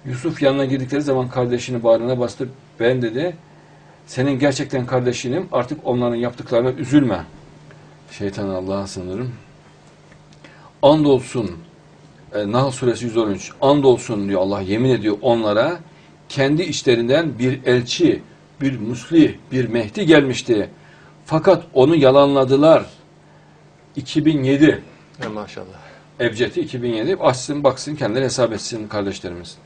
Speaker 1: Yusuf yanına girdikleri zaman kardeşini bağrına bastı. Ben dedi senin gerçekten kardeşinim artık onların yaptıklarına üzülme. Şeytan Allah'a sınırım. Andolsun e, Nahl suresi 113 andolsun diyor Allah yemin ediyor onlara kendi içlerinden bir elçi, bir muslih, bir mehdi gelmişti. Fakat onu yalanladılar. 2007
Speaker 4: Ya maşallah.
Speaker 1: Ebced'i 2007 açsın baksın kendileri hesap etsin kardeşlerimiz.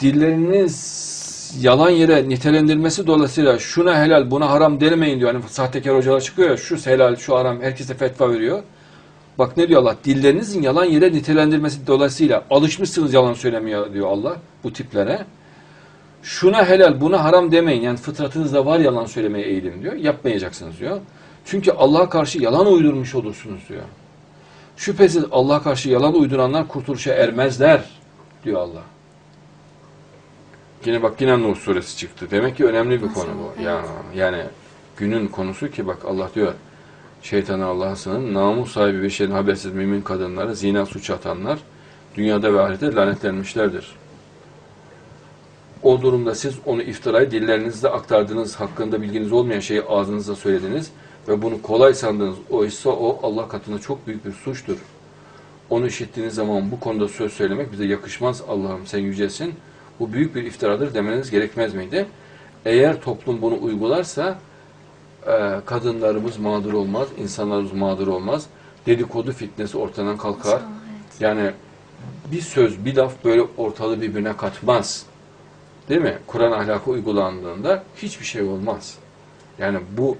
Speaker 1: Dilleriniz yalan yere nitelendirmesi dolayısıyla şuna helal buna haram demeyin diyor. Hani sahtekar hocalar çıkıyor ya şu helal şu haram herkese fetva veriyor. Bak ne diyor Allah? Dillerinizin yalan yere nitelendirmesi dolayısıyla alışmışsınız yalan söylemeye diyor Allah bu tiplere. Şuna helal buna haram demeyin. Yani fıtratınızda var yalan söylemeye eğilim diyor. Yapmayacaksınız diyor. Çünkü Allah'a karşı yalan uydurmuş olursunuz diyor. Şüphesiz Allah'a karşı yalan uyduranlar kurtuluşa ermezler diyor Allah. Yine bak yine Nur suresi çıktı. Demek ki önemli bir konu bu. Ya yani günün konusu ki bak Allah diyor şeytana Allah'a sığının namus sahibi bir şeyin habersiz mümin kadınları zina suç atanlar dünyada ve ahirette lanetlenmişlerdir. O durumda siz onu iftirayı dillerinizde aktardınız, hakkında bilginiz olmayan şeyi ağzınızda söylediniz ve bunu kolay sandınız. Oysa o Allah katında çok büyük bir suçtur. Onu işittiğiniz zaman bu konuda söz söylemek bize yakışmaz Allah'ım sen yücesin. Bu büyük bir iftiradır demeniz gerekmez miydi? eğer toplum bunu uygularsa kadınlarımız mağdur olmaz, insanlarımız mağdur olmaz. Dedikodu fitnesi ortadan kalkar. Yani bir söz, bir laf böyle ortalığı birbirine katmaz. Değil mi? Kur'an ahlakı uygulandığında hiçbir şey olmaz. Yani bu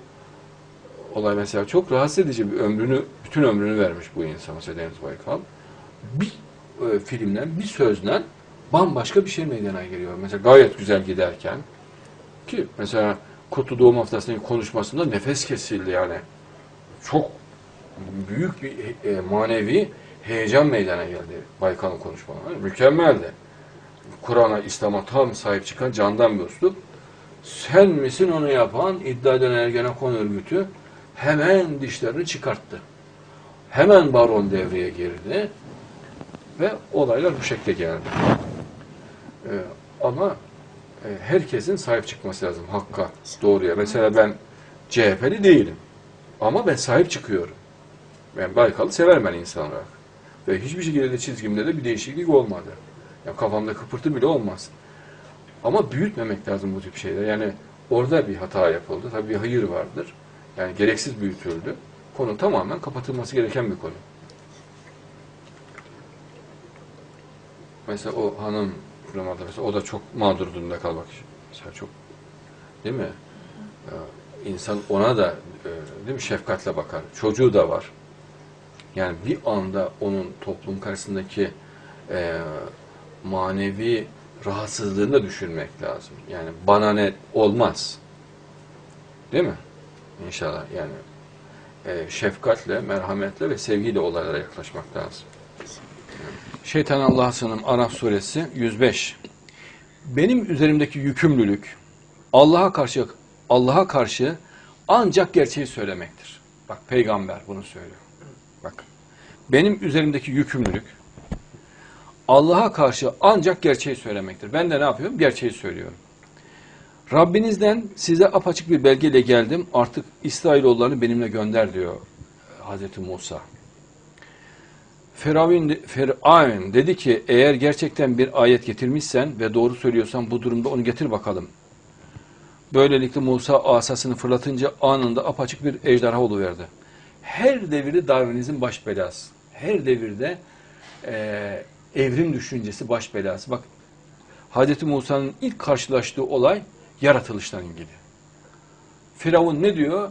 Speaker 1: olay mesela çok rahatsız edici bir ömrünü, bütün ömrünü vermiş bu insan mesela Deniz Baykal. Bir e, filmden, bir sözden bambaşka bir şey meydana geliyor. Mesela gayet güzel giderken ki mesela Kutlu Doğum Haftası'nın konuşmasında nefes kesildi yani. Çok büyük bir e, manevi heyecan meydana geldi Baykal'ın konuşmaları. Mükemmeldi. Kur'an'a, İslam'a tam sahip çıkan candan bir üslup. Sen misin onu yapan iddia eden Ergenekon örgütü hemen dişlerini çıkarttı. Hemen baron devreye girdi ve olaylar bu şekilde geldi. Ee, ama herkesin sahip çıkması lazım hakka, doğruya. Mesela ben CHP'li değilim. Ama ben sahip çıkıyorum. Ben Baykal'ı severim ben insan olarak. Ve hiçbir şekilde de çizgimde de bir değişiklik olmadı. Yani kafamda kıpırtı bile olmaz. Ama büyütmemek lazım bu tip şeyler. Yani orada bir hata yapıldı. Tabii bir hayır vardır. Yani gereksiz büyütüldü. Konu tamamen kapatılması gereken bir konu. Mesela o hanım programda mesela o da çok mağdur durumda kalmak. Mesela çok değil mi? Ee, İnsan ona da e, değil mi şefkatle bakar. Çocuğu da var. Yani bir anda onun toplum karşısındaki e, manevi rahatsızlığını da düşünmek lazım. Yani bana ne olmaz. Değil mi? İnşallah yani e, şefkatle, merhametle ve sevgiyle olaylara yaklaşmak lazım. Şeytan Allah'a sığınım Araf suresi 105. Benim üzerimdeki yükümlülük Allah'a karşı Allah'a karşı ancak gerçeği söylemektir. Bak peygamber bunu söylüyor. Bak. Benim üzerimdeki yükümlülük Allah'a karşı ancak gerçeği söylemektir. Ben de ne yapıyorum? Gerçeği söylüyorum. Rabbinizden size apaçık bir belgeyle geldim. Artık İsrailoğullarını benimle gönder diyor Hazreti Musa. Firavun, Firavun dedi ki eğer gerçekten bir ayet getirmişsen ve doğru söylüyorsan bu durumda onu getir bakalım. Böylelikle Musa asasını fırlatınca anında apaçık bir ejderha oluverdi. Her devirde Darwinizm baş belası. Her devirde e, evrim düşüncesi baş belası. Bak Hz. Musa'nın ilk karşılaştığı olay yaratılıştan ilgili. Firavun ne diyor?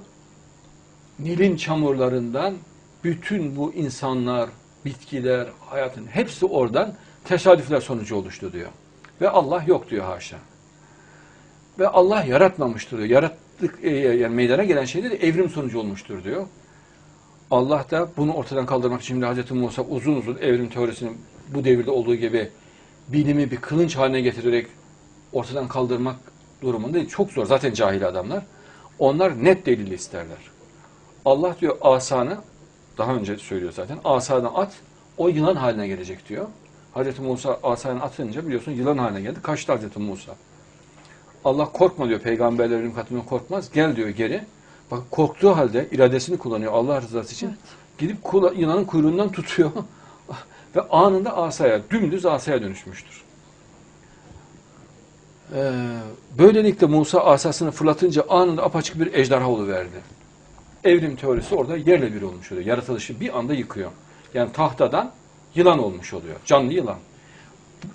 Speaker 1: Nil'in çamurlarından bütün bu insanlar, bitkiler, hayatın hepsi oradan tesadüfler sonucu oluştu diyor. Ve Allah yok diyor haşa. Ve Allah yaratmamıştır diyor. Yarattık, e, yani meydana gelen şeyler evrim sonucu olmuştur diyor. Allah da bunu ortadan kaldırmak için Hz. Musa uzun uzun evrim teorisini bu devirde olduğu gibi bilimi bir kılınç haline getirerek ortadan kaldırmak durumunda çok zor. Zaten cahil adamlar. Onlar net delil isterler. Allah diyor asanı daha önce söylüyor zaten. Asadan at o yılan haline gelecek diyor. Hz. Musa asanı atınca biliyorsun yılan haline geldi. Kaçtı Hz. Musa. Allah korkma diyor peygamberlerin katından korkmaz. Gel diyor geri. Bak korktuğu halde iradesini kullanıyor Allah rızası için. Gidip kula, yılanın kuyruğundan tutuyor. <laughs> Ve anında asaya, dümdüz asaya dönüşmüştür. Ee, böylelikle Musa asasını fırlatınca anında apaçık bir ejderha oluverdi. Evrim teorisi orada yerle bir olmuş oluyor. Yaratılışı bir anda yıkıyor. Yani tahtadan yılan olmuş oluyor. Canlı yılan.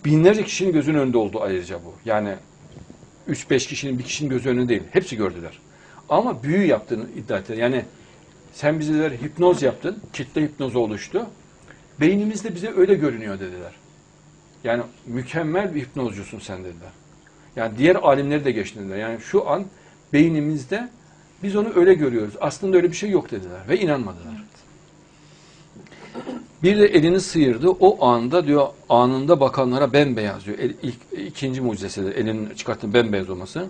Speaker 1: Binlerce kişinin gözünün önünde oldu ayrıca bu. Yani 3-5 kişinin bir kişinin gözü önünde değil. Hepsi gördüler. Ama büyü yaptığını iddia ettiler. Yani sen bize hipnoz yaptın. Kitle hipnozu oluştu. Beynimizde bize öyle görünüyor dediler. Yani mükemmel bir hipnozcusun sen dediler. Yani diğer alimleri de geçti dediler. Yani şu an beynimizde biz onu öyle görüyoruz. Aslında öyle bir şey yok dediler ve inanmadılar. Bir de elini sıyırdı. O anda diyor anında bakanlara bembeyaz diyor. El, ilk, ikinci mucizesi de elinin çıkarttığın bembeyaz olması.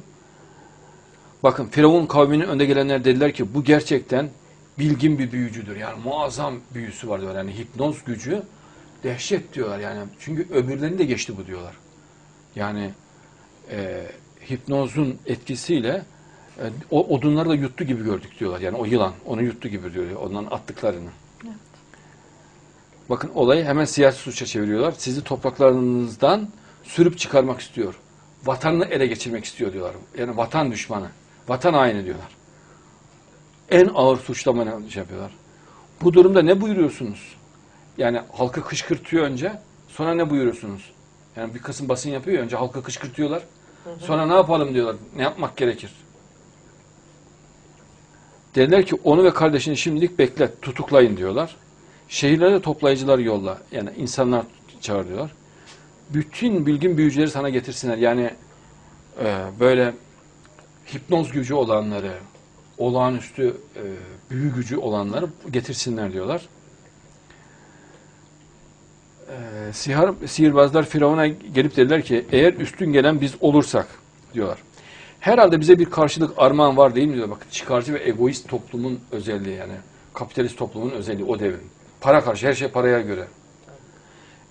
Speaker 1: Bakın Firavun kavminin önde gelenler dediler ki bu gerçekten bilgin bir büyücüdür. Yani muazzam büyüsü var diyorlar. Yani hipnoz gücü dehşet diyorlar yani. Çünkü öbürlerini de geçti bu diyorlar. Yani e, hipnozun etkisiyle o odunları da yuttu gibi gördük diyorlar. Yani o yılan onu yuttu gibi diyor. Ondan attıklarını.
Speaker 3: Evet.
Speaker 1: Bakın olayı hemen siyasi suça çeviriyorlar. Sizi topraklarınızdan sürüp çıkarmak istiyor. vatanını ele geçirmek istiyor diyorlar. Yani vatan düşmanı, vatan haini diyorlar. En ağır suçlama ne şey yapıyorlar. Bu durumda ne buyuruyorsunuz? Yani halkı kışkırtıyor önce, sonra ne buyuruyorsunuz? Yani bir kısım basın yapıyor ya, önce halkı kışkırtıyorlar. Sonra ne yapalım diyorlar, ne yapmak gerekir? Dediler ki onu ve kardeşini şimdilik beklet, tutuklayın diyorlar. Şehirlere toplayıcılar yolla. Yani insanlar çağırıyorlar. Bütün bilgin büyücüleri sana getirsinler. Yani e, böyle hipnoz gücü olanları, olağanüstü e, büyü gücü olanları getirsinler diyorlar. E, sihar, sihirbazlar Firavun'a gelip dediler ki eğer üstün gelen biz olursak diyorlar. Herhalde bize bir karşılık armağan var değil mi diyor. Bak çıkarcı ve egoist toplumun özelliği yani. Kapitalist toplumun özelliği o devrin. Para karşı her şey paraya göre.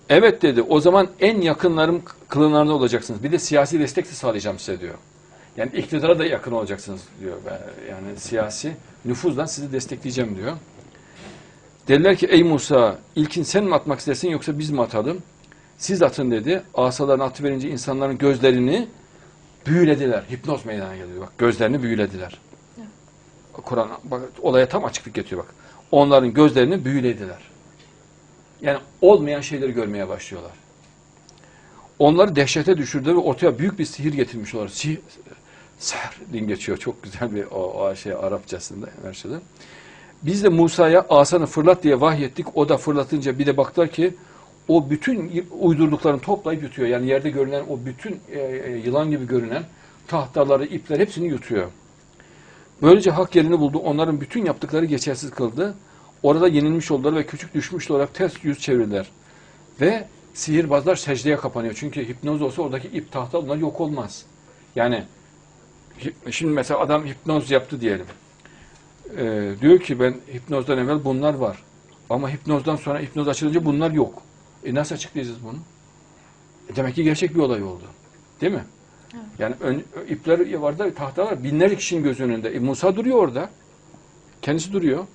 Speaker 1: Evet dedi o zaman en yakınlarım kılınlarında olacaksınız. Bir de siyasi destek de sağlayacağım size diyor. Yani iktidara da yakın olacaksınız diyor. Yani siyasi nüfuzdan sizi destekleyeceğim diyor. Dediler ki ey Musa ilkin sen mi atmak istersin yoksa biz mi atalım? Siz atın dedi. Asalarını atıverince insanların gözlerini büyülediler. Hipnoz meydana geliyor. Bak gözlerini büyülediler. Kur'an bak olaya tam açıklık getiriyor bak. Onların gözlerini büyülediler. Yani olmayan şeyleri görmeye başlıyorlar. Onları dehşete düşürdü ve ortaya büyük bir sihir getirmiş olarak. Sihir, ser din geçiyor. Çok güzel bir o, o şey Arapçasında her şeyde. Biz de Musa'ya asanı fırlat diye vahyettik. O da fırlatınca bir de baktılar ki o bütün uydurduklarını toplayıp yutuyor. Yani yerde görünen o bütün e, e, yılan gibi görünen tahtaları, ipler hepsini yutuyor. Böylece hak yerini buldu. Onların bütün yaptıkları geçersiz kıldı. Orada yenilmiş oldular ve küçük düşmüş olarak ters yüz çevirdiler. Ve sihirbazlar secdeye kapanıyor. Çünkü hipnoz olsa oradaki ip tahta onlar yok olmaz. Yani şimdi mesela adam hipnoz yaptı diyelim. Ee, diyor ki ben hipnozdan evvel bunlar var. Ama hipnozdan sonra hipnoz açılınca bunlar yok. E nasıl açıklayacağız bunu? E demek ki gerçek bir olay oldu. Değil mi? Yani ön, ipler vardı, tahtalar binlerce kişinin göz önünde. E Musa duruyor orada. Kendisi duruyor.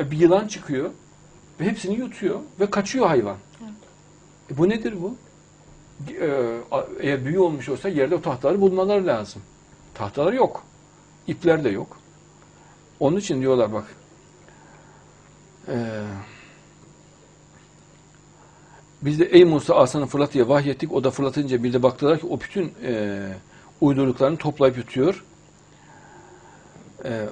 Speaker 1: E bir yılan çıkıyor ve hepsini yutuyor ve kaçıyor hayvan. E bu nedir bu? E, eğer büyü olmuş olsa yerde o tahtaları bulmaları lazım. Tahtalar yok. İpler de yok. Onun için diyorlar bak. Eee biz de ey Musa asanı fırlat diye vahyettik. O da fırlatınca bir de baktılar ki o bütün e, uydurduklarını toplayıp yutuyor. E,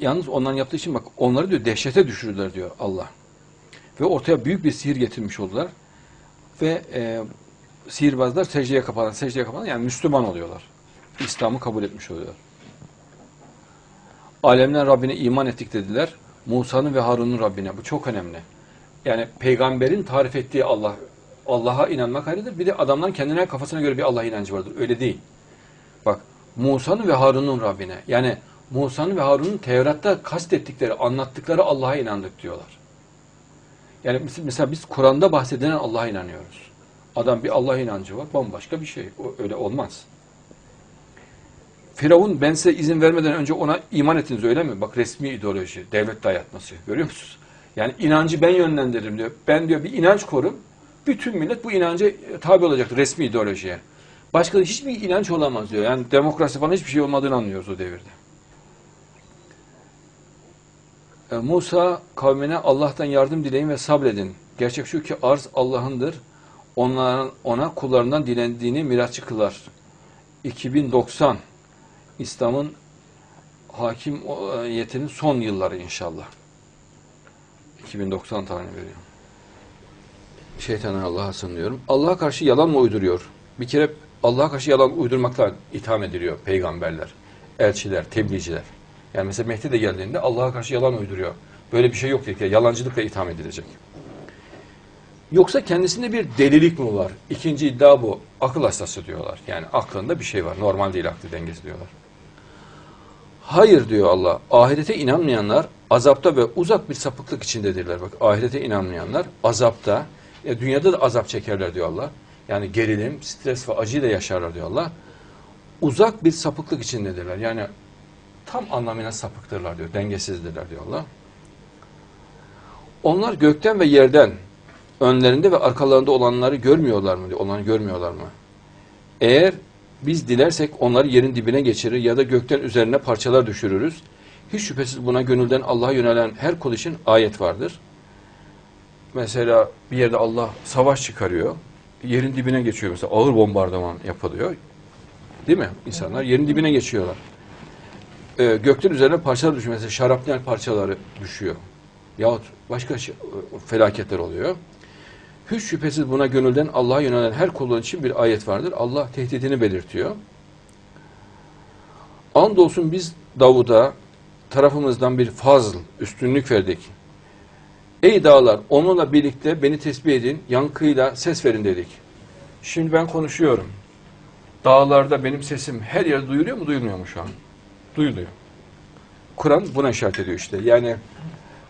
Speaker 1: yalnız onların yaptığı için bak onları diyor dehşete düşürdüler diyor Allah. Ve ortaya büyük bir sihir getirmiş oldular. Ve e, sihirbazlar secdeye kapanan, secdeye kapanan yani Müslüman oluyorlar. İslam'ı kabul etmiş oluyorlar. Alemden Rabbine iman ettik dediler. Musa'nın ve Harun'un Rabbine. Bu çok önemli yani peygamberin tarif ettiği Allah Allah'a inanmak ayrıdır. Bir de adamların kendine kafasına göre bir Allah inancı vardır. Öyle değil. Bak Musa'nın ve Harun'un Rabbine. Yani Musa'nın ve Harun'un Tevrat'ta kastettikleri, anlattıkları Allah'a inandık diyorlar. Yani mesela biz Kur'an'da bahsedilen Allah'a inanıyoruz. Adam bir Allah inancı var, bambaşka bir şey. O öyle olmaz. Firavun ben size izin vermeden önce ona iman ettiniz öyle mi? Bak resmi ideoloji, devlet dayatması. Görüyor musunuz? Yani inancı ben yönlendiririm diyor. Ben diyor bir inanç korum. Bütün millet bu inanca tabi olacaktır resmi ideolojiye. Başka hiçbir inanç olamaz diyor. Yani demokrasi falan hiçbir şey olmadığını anlıyoruz o devirde. E, Musa kavmine Allah'tan yardım dileyin ve sabredin. Gerçek şu ki arz Allah'ındır. Onların, ona kullarından dilendiğini mirasçı kılar. 2090 İslam'ın hakimiyetinin son yılları inşallah. 2090 tane veriyor. Şeytana Allah'a sığınıyorum. Allah'a karşı yalan mı uyduruyor? Bir kere Allah'a karşı yalan uydurmakla itham ediliyor peygamberler, elçiler, tebliğciler. Yani mesela Mehdi de geldiğinde Allah'a karşı yalan uyduruyor. Böyle bir şey yok diye yalancılıkla itham edilecek. Yoksa kendisinde bir delilik mi var? İkinci iddia bu. Akıl hastası diyorlar. Yani aklında bir şey var. Normal değil aklı dengesi diyorlar. Hayır diyor Allah. Ahirete inanmayanlar azapta ve uzak bir sapıklık içindedirler. Bak ahirete inanmayanlar azapta, e, dünyada da azap çekerler diyor Allah. Yani gerilim, stres ve acıyla yaşarlar diyor Allah. Uzak bir sapıklık içindedirler. Yani tam anlamıyla sapıktırlar diyor. Dengesizdirler diyor Allah. Onlar gökten ve yerden önlerinde ve arkalarında olanları görmüyorlar mı diyor. Onları görmüyorlar mı? Eğer biz dilersek onları yerin dibine geçirir ya da gökten üzerine parçalar düşürürüz. Hiç şüphesiz buna gönülden Allah'a yönelen her kul için ayet vardır. Mesela bir yerde Allah savaş çıkarıyor. Yerin dibine geçiyor mesela ağır bombardıman yapılıyor. Değil mi? İnsanlar yerin dibine geçiyorlar. Ee, gökten üzerine parçalar düşüyor. Mesela şarapnel parçaları düşüyor. Yahut başka şey- felaketler oluyor. Hiç şüphesiz buna gönülden Allah'a yönelen her kulun için bir ayet vardır. Allah tehdidini belirtiyor. Andolsun biz Davud'a tarafımızdan bir fazl, üstünlük verdik. Ey dağlar onunla birlikte beni tesbih edin, yankıyla ses verin dedik. Şimdi ben konuşuyorum. Dağlarda benim sesim her yerde duyuluyor mu duyulmuyor mu şu an? Duyuluyor. Kur'an buna işaret ediyor işte. Yani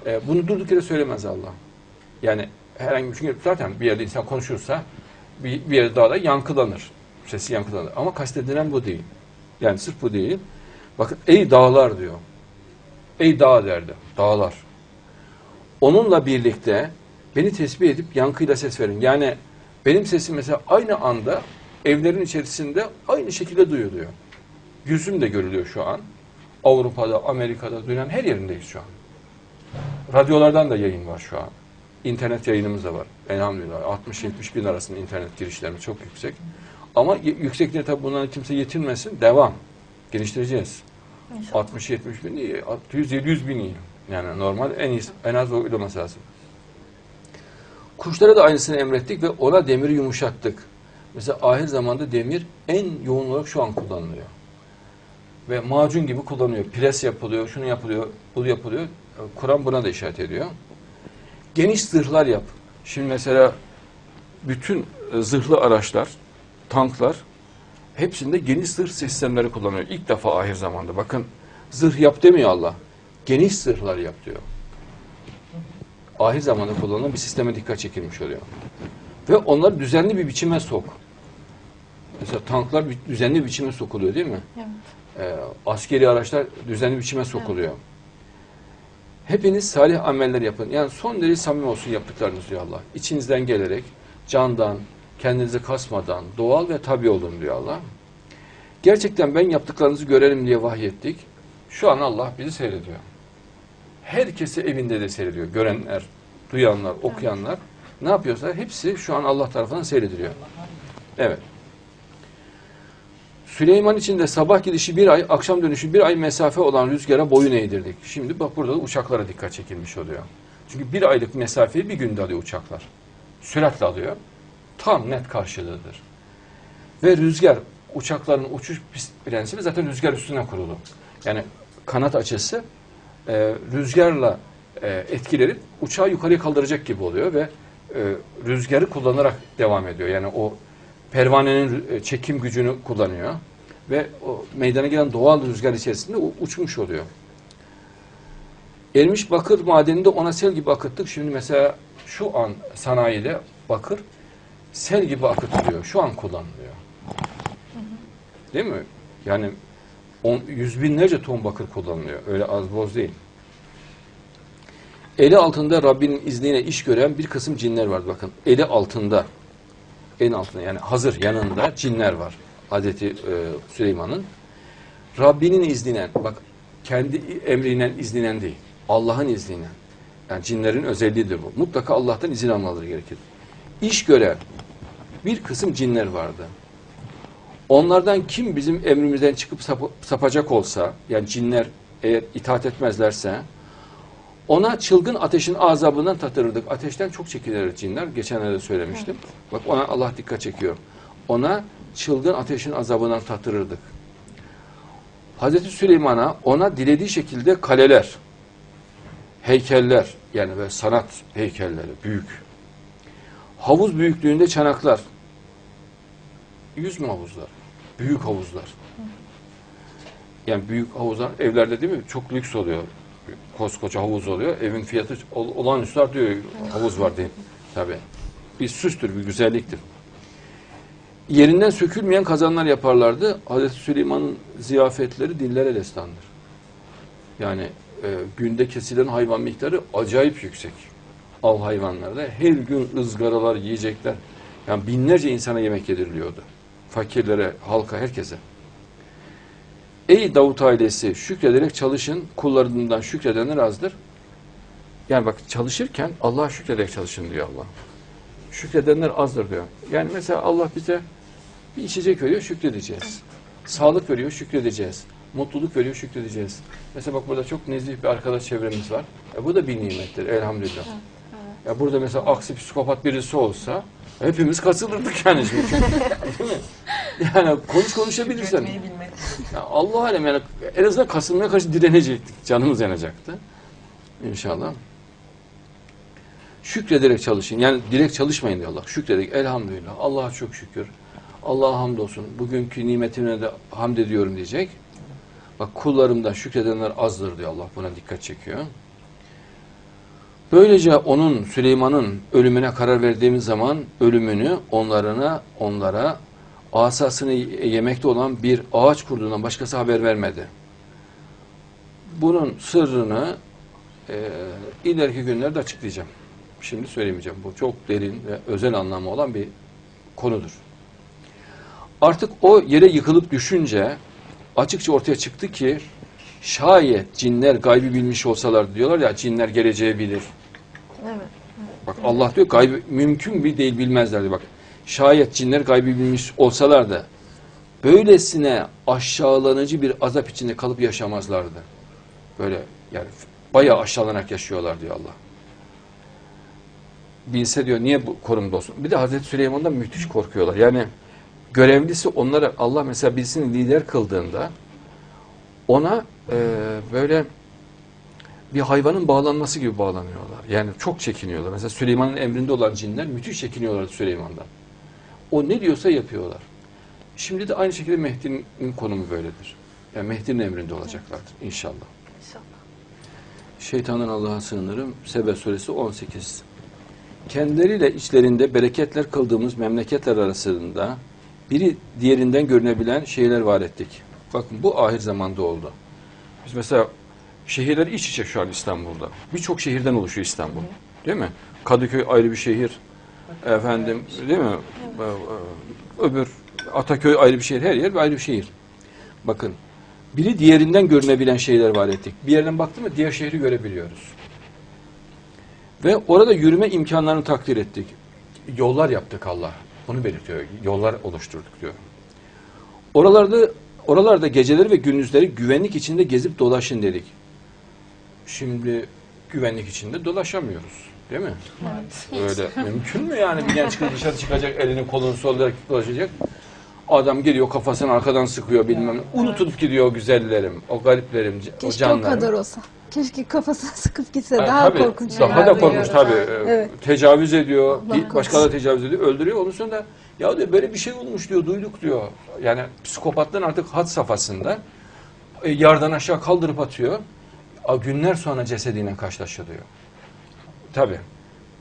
Speaker 1: e, bunu durduk yere söylemez Allah. Yani herhangi bir çünkü zaten bir yerde insan konuşursa bir, bir yerde dağda yankılanır. Sesi yankılanır. Ama kastedilen bu değil. Yani sırf bu değil. Bakın ey dağlar diyor. Ey dağ derdi. Dağlar. Onunla birlikte beni tesbih edip yankıyla ses verin. Yani benim sesim mesela aynı anda evlerin içerisinde aynı şekilde duyuluyor. Yüzüm de görülüyor şu an. Avrupa'da, Amerika'da, dünyanın her yerindeyiz şu an. Radyolardan da yayın var şu an. İnternet yayınımız da var. Elhamdülillah. 60-70 bin arasında internet girişlerimiz çok yüksek. Ama yüksekliğe tabii bundan kimse yetinmesin. Devam. Geliştireceğiz. 60-70 bin iyi. 600-700 bin iyi. Yani normal en, iyisi, en az o olması lazım. Kuşlara da aynısını emrettik ve ona demiri yumuşattık. Mesela ahir zamanda demir en yoğun olarak şu an kullanılıyor. Ve macun gibi kullanılıyor. Pres yapılıyor, şunu yapılıyor, bu yapılıyor. Kur'an buna da işaret ediyor. Geniş zırhlar yap. Şimdi mesela bütün e, zırhlı araçlar, tanklar hepsinde geniş zırh sistemleri kullanıyor. İlk defa ahir zamanda. Bakın zırh yap demiyor Allah. Geniş zırhlar yap diyor. Ahir zamanda kullanılan bir sisteme dikkat çekilmiş oluyor. Ve onları düzenli bir biçime sok. Mesela tanklar bir- düzenli bir biçime sokuluyor değil mi?
Speaker 3: Evet.
Speaker 1: Ee, askeri araçlar düzenli biçime sokuluyor. Hepiniz salih ameller yapın. Yani son derece samimi olsun yaptıklarınız diyor Allah. İçinizden gelerek, candan, kendinizi kasmadan, doğal ve tabi olun diyor Allah. Gerçekten ben yaptıklarınızı görelim diye vahyettik. Şu an Allah bizi seyrediyor. Herkesi evinde de seyrediyor. Görenler, duyanlar, okuyanlar. Ne yapıyorsa hepsi şu an Allah tarafından seyrediliyor. Evet. Süleyman için de sabah gidişi bir ay, akşam dönüşü bir ay mesafe olan rüzgara boyun eğdirdik. Şimdi bak burada da uçaklara dikkat çekilmiş oluyor. Çünkü bir aylık mesafeyi bir günde alıyor uçaklar. Süratle alıyor. Tam net karşılığıdır. Ve rüzgar, uçakların uçuş prensibi zaten rüzgar üstüne kurulu. Yani kanat açısı e, rüzgarla e, etkilenip uçağı yukarıya kaldıracak gibi oluyor ve e, rüzgarı kullanarak devam ediyor. Yani o pervanenin e, çekim gücünü kullanıyor ve o meydana gelen doğal rüzgar içerisinde uçmuş oluyor. Ermiş bakır madeninde ona sel gibi akıttık. Şimdi mesela şu an sanayide bakır sel gibi akıtılıyor. Şu an kullanılıyor. Değil mi? Yani on, yüz binlerce ton bakır kullanılıyor. Öyle az boz değil. Eli altında Rabbinin izniyle iş gören bir kısım cinler var bakın. Eli altında. En altında yani hazır yanında cinler var. Hazreti e, Süleyman'ın. Rabbinin izniyle bak kendi emriyle izniyle değil. Allah'ın izniyle. Yani cinlerin özelliğidir bu. Mutlaka Allah'tan izin almaları gerekir. İş gören bir kısım cinler vardı. Onlardan kim bizim emrimizden çıkıp sapı- sapacak olsa, yani cinler eğer itaat etmezlerse, ona çılgın ateşin azabından tatırırdık. Ateşten çok çekilir cinler. Geçenlerde söylemiştim. Bak ona Allah dikkat çekiyor. Ona çılgın ateşin azabından tatırırdık. Hazreti Süleyman'a ona dilediği şekilde kaleler, heykeller yani böyle sanat heykelleri büyük. Havuz büyüklüğünde çanaklar. Yüz mü havuzlar? Büyük havuzlar. Yani büyük havuzlar evlerde değil mi? Çok lüks oluyor. Koskoca havuz oluyor. Evin fiyatı ol- olağanüstü artıyor. Havuz var diye. Tabii. Bir süstür, bir güzelliktir. Yerinden sökülmeyen kazanlar yaparlardı. Hazreti Süleyman'ın ziyafetleri dillere destandır. Yani e, günde kesilen hayvan miktarı acayip yüksek. Av hayvanlarda her gün ızgaralar, yiyecekler. Yani binlerce insana yemek yediriliyordu. Fakirlere, halka, herkese. Ey Davut ailesi şükrederek çalışın, kullarından şükredenler azdır. Yani bak çalışırken Allah'a şükrederek çalışın diyor Allah. Şükredenler azdır diyor. Yani mesela Allah bize bir içecek veriyor, şükredeceğiz. Sağlık veriyor, şükredeceğiz. Mutluluk veriyor, şükredeceğiz. Mesela bak burada çok nezih bir arkadaş çevremiz var. E bu da bir nimettir elhamdülillah. Ya burada mesela aksi psikopat birisi olsa hepimiz kasılırdık yani şimdi. <laughs> Değil mi? Yani konuş konuşabilirsen. Ya Allah alem yani en azından kasılmaya karşı direnecektik. Canımız yanacaktı. İnşallah. Şükrederek çalışın. Yani direkt çalışmayın diyor Allah. Şükrederek elhamdülillah. Allah'a çok şükür. Allah'a hamdolsun. Bugünkü nimetine de hamd ediyorum diyecek. Bak kullarımdan şükredenler azdır diyor Allah. Buna dikkat çekiyor. Böylece onun Süleyman'ın ölümüne karar verdiğimiz zaman ölümünü onlarına onlara asasını yemekte olan bir ağaç kurduğundan başkası haber vermedi. Bunun sırrını e, ileriki günlerde açıklayacağım. Şimdi söylemeyeceğim. Bu çok derin ve özel anlamı olan bir konudur. Artık o yere yıkılıp düşünce açıkça ortaya çıktı ki şayet cinler gaybi bilmiş olsalar diyorlar ya cinler geleceği bilir.
Speaker 5: Evet.
Speaker 1: Bak Allah diyor gaybı mümkün bir değil bilmezlerdi bak. Şayet cinler gaybi bilmiş olsalardı böylesine aşağılanıcı bir azap içinde kalıp yaşamazlardı. Böyle yani bayağı aşağılanarak yaşıyorlar diyor Allah. Bilse diyor niye bu korumda olsun? Bir de Hazreti Süleyman'dan müthiş korkuyorlar. Yani görevlisi onlara Allah mesela birisini lider kıldığında ona e, böyle bir hayvanın bağlanması gibi bağlanıyorlar. Yani çok çekiniyorlar. Mesela Süleyman'ın emrinde olan cinler müthiş çekiniyorlar Süleyman'dan. O ne diyorsa yapıyorlar. Şimdi de aynı şekilde Mehdi'nin konumu böyledir. Yani Mehdi'nin emrinde olacaklardır inşallah. Şeytanın Allah'a sığınırım. Sebe suresi 18. Kendileriyle içlerinde bereketler kıldığımız memleketler arasında biri diğerinden görünebilen şeyler var ettik. Bakın bu ahir zamanda oldu. Biz mesela şehirler iç içe şu an İstanbul'da. Birçok şehirden oluşuyor İstanbul. Değil mi? Kadıköy ayrı bir şehir. Efendim değil mi? Ee, e, Öbür Ataköy ayrı bir şehir. Her yer ayrı bir şehir. Bakın biri diğerinden görünebilen şeyler var ettik. Bir yerden baktın mı diğer şehri görebiliyoruz. Ve orada yürüme imkanlarını takdir ettik. Yollar yaptık Allah. Bunu belirtiyor. Yollar oluşturduk diyor. Oralarda oralarda geceleri ve gündüzleri güvenlik içinde gezip dolaşın dedik. Şimdi güvenlik içinde dolaşamıyoruz. Değil mi? Öyle mümkün mü yani bir genç kız dışarı çıkacak elini kolunu sollayarak dolaşacak. Adam geliyor kafasını arkadan sıkıyor bilmem ne. Unutulup gidiyor o güzellerim, o gariplerim, o
Speaker 8: Keşke o
Speaker 1: canlarım.
Speaker 8: kadar olsa. Keşke kafasına <laughs> sıkıp gitse
Speaker 1: Ha,
Speaker 8: daha
Speaker 1: tabii,
Speaker 8: korkunç
Speaker 1: Daha da korkunç tabii. Ee,
Speaker 8: Evet.
Speaker 1: Tecavüz ediyor,
Speaker 8: Allah
Speaker 1: bir başka da tecavüz ediyor, öldürüyor. Onun sonra da ya diyor böyle bir şey olmuş diyor, duyduk diyor. Yani psikopatların artık had safhasında e, yardan aşağı kaldırıp atıyor. Günler sonra cesediyle karşılaşıyor diyor. Tabii.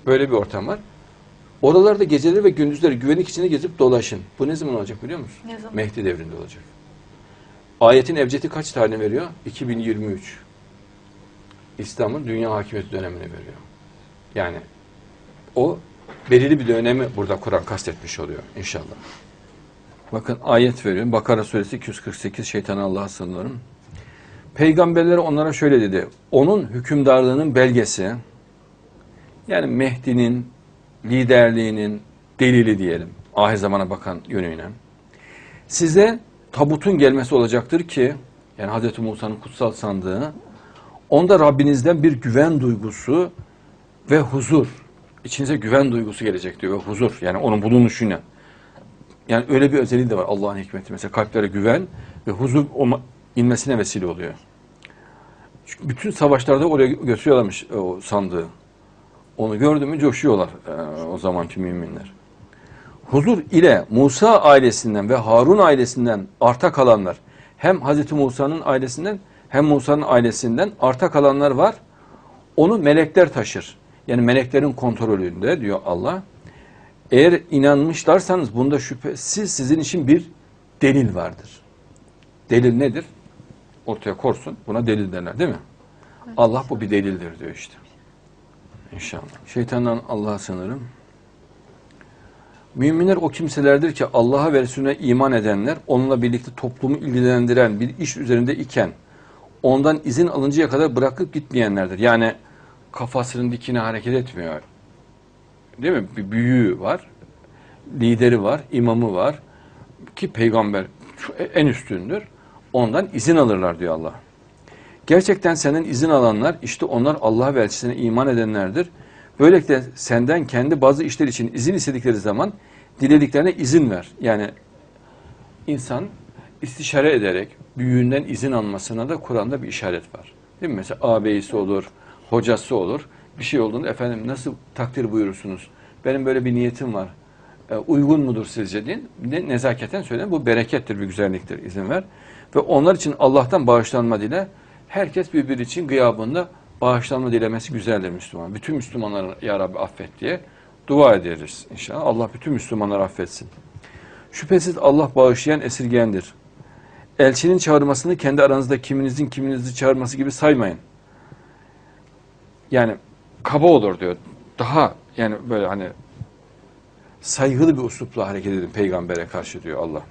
Speaker 1: Böyle bir ortam var. Oralarda geceleri ve gündüzleri güvenlik içinde gezip dolaşın. Bu ne zaman olacak biliyor musun?
Speaker 3: Ne zaman?
Speaker 1: Mehdi devrinde olacak. Ayetin ebcedi kaç tane veriyor? 2023. İslam'ın dünya hakimiyeti dönemini veriyor. Yani o belirli bir dönemi burada Kur'an kastetmiş oluyor inşallah. Bakın ayet veriyorum. Bakara suresi 248 şeytana Allah'a sığınırım. Peygamberler onlara şöyle dedi. Onun hükümdarlığının belgesi yani Mehdi'nin liderliğinin delili diyelim. Ahir zamana bakan yönüyle. Size tabutun gelmesi olacaktır ki yani Hz. Musa'nın kutsal sandığı onda Rabbinizden bir güven duygusu ve huzur. İçinize güven duygusu gelecek diyor ve huzur. Yani onun bulunuşuyla. Yani öyle bir özelliği de var Allah'ın hikmeti. Mesela kalplere güven ve huzur inmesine vesile oluyor. Bütün savaşlarda oraya götürüyorlarmış e, o sandığı. Onu gördü mü coşuyorlar e, o zamanki müminler. Huzur ile Musa ailesinden ve Harun ailesinden arta kalanlar hem Hazreti Musa'nın ailesinden hem Musa'nın ailesinden arta kalanlar var. Onu melekler taşır. Yani meleklerin kontrolünde diyor Allah. Eğer inanmışlarsanız bunda şüphesiz sizin için bir delil vardır. Delil nedir? Ortaya korsun. Buna delil derler değil mi? Allah bu bir delildir diyor işte. İnşallah. Şeytandan Allah'a sınırım. Müminler o kimselerdir ki Allah'a ve Resulüne iman edenler, onunla birlikte toplumu ilgilendiren bir iş üzerinde iken, ondan izin alıncaya kadar bırakıp gitmeyenlerdir. Yani kafasının dikine hareket etmiyor. Değil mi? Bir büyüğü var, lideri var, imamı var ki peygamber en üstündür. Ondan izin alırlar diyor Allah. Gerçekten senden izin alanlar işte onlar Allah ve elçisine iman edenlerdir. Böylelikle senden kendi bazı işler için izin istedikleri zaman dilediklerine izin ver. Yani insan istişare ederek büyüğünden izin almasına da Kur'an'da bir işaret var. Değil mi? Mesela ağabeyisi olur, hocası olur. Bir şey olduğunda efendim nasıl takdir buyurursunuz? Benim böyle bir niyetim var. E, uygun mudur sizce deyin. Ne, nezaketen söyleyin. Bu berekettir, bir güzelliktir. izin ver. Ve onlar için Allah'tan bağışlanma dile. Herkes birbiri için gıyabında bağışlanma dilemesi güzeldir Müslüman. Bütün Müslümanları Ya Rabbi affet diye dua ederiz inşallah. Allah bütün Müslümanları affetsin. Şüphesiz Allah bağışlayan esirgeyendir. Elçinin çağırmasını kendi aranızda kiminizin kiminizi çağırması gibi saymayın. Yani kaba olur diyor. Daha yani böyle hani saygılı bir uslupla hareket edin peygambere karşı diyor Allah.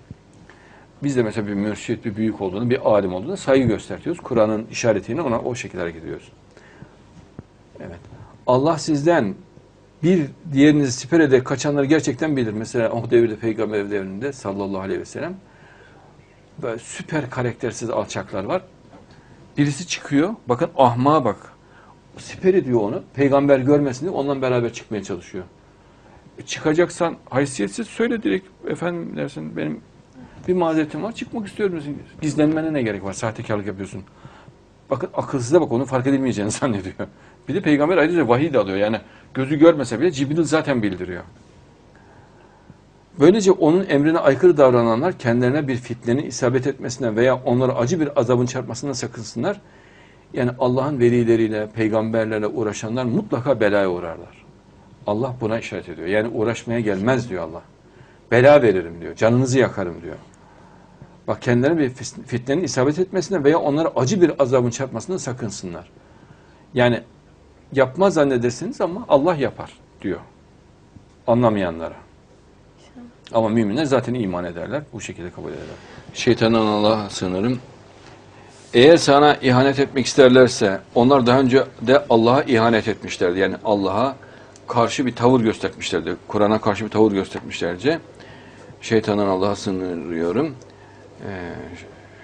Speaker 1: Biz de mesela bir mürşit, bir büyük olduğunu, bir alim olduğunu saygı gösteriyoruz. Kur'an'ın işaretiyle ona o şekilde hareket ediyoruz. Evet. Allah sizden bir diğerinizi siper ederek kaçanları gerçekten bilir. Mesela o devirde peygamber devrinde sallallahu aleyhi ve sellem böyle süper karaktersiz alçaklar var. Birisi çıkıyor. Bakın ahmağa bak. Siper ediyor onu. Peygamber görmesin diye onunla beraber çıkmaya çalışıyor. E, çıkacaksan haysiyetsiz söyle direkt efendim dersin benim bir mazeretim var çıkmak istiyorum. Gizlenmene ne gerek var? Sahtekarlık yapıyorsun. Bakın akılsıza bak onun fark edilmeyeceğini <laughs> zannediyor. Bir de peygamber ayrıca vahiy de alıyor. Yani gözü görmese bile Cibril zaten bildiriyor. Böylece onun emrine aykırı davrananlar kendilerine bir fitnenin isabet etmesinden veya onlara acı bir azabın çarpmasından sakınsınlar. Yani Allah'ın velileriyle, peygamberlerle uğraşanlar mutlaka belaya uğrarlar. Allah buna işaret ediyor. Yani uğraşmaya gelmez diyor Allah. Bela veririm diyor. Canınızı yakarım diyor. Bak kendilerine bir fitnenin isabet etmesinden veya onlara acı bir azabın çarpmasından sakınsınlar. Yani yapmaz zannedersiniz ama Allah yapar diyor. Anlamayanlara. Ama müminler zaten iman ederler. Bu şekilde kabul ederler. Şeytandan Allah'a sığınırım. Eğer sana ihanet etmek isterlerse onlar daha önce de Allah'a ihanet etmişlerdi. Yani Allah'a karşı bir tavır göstermişlerdi. Kur'an'a karşı bir tavır göstermişlerce. Şeytandan Allah'a sığınıyorum. Ee,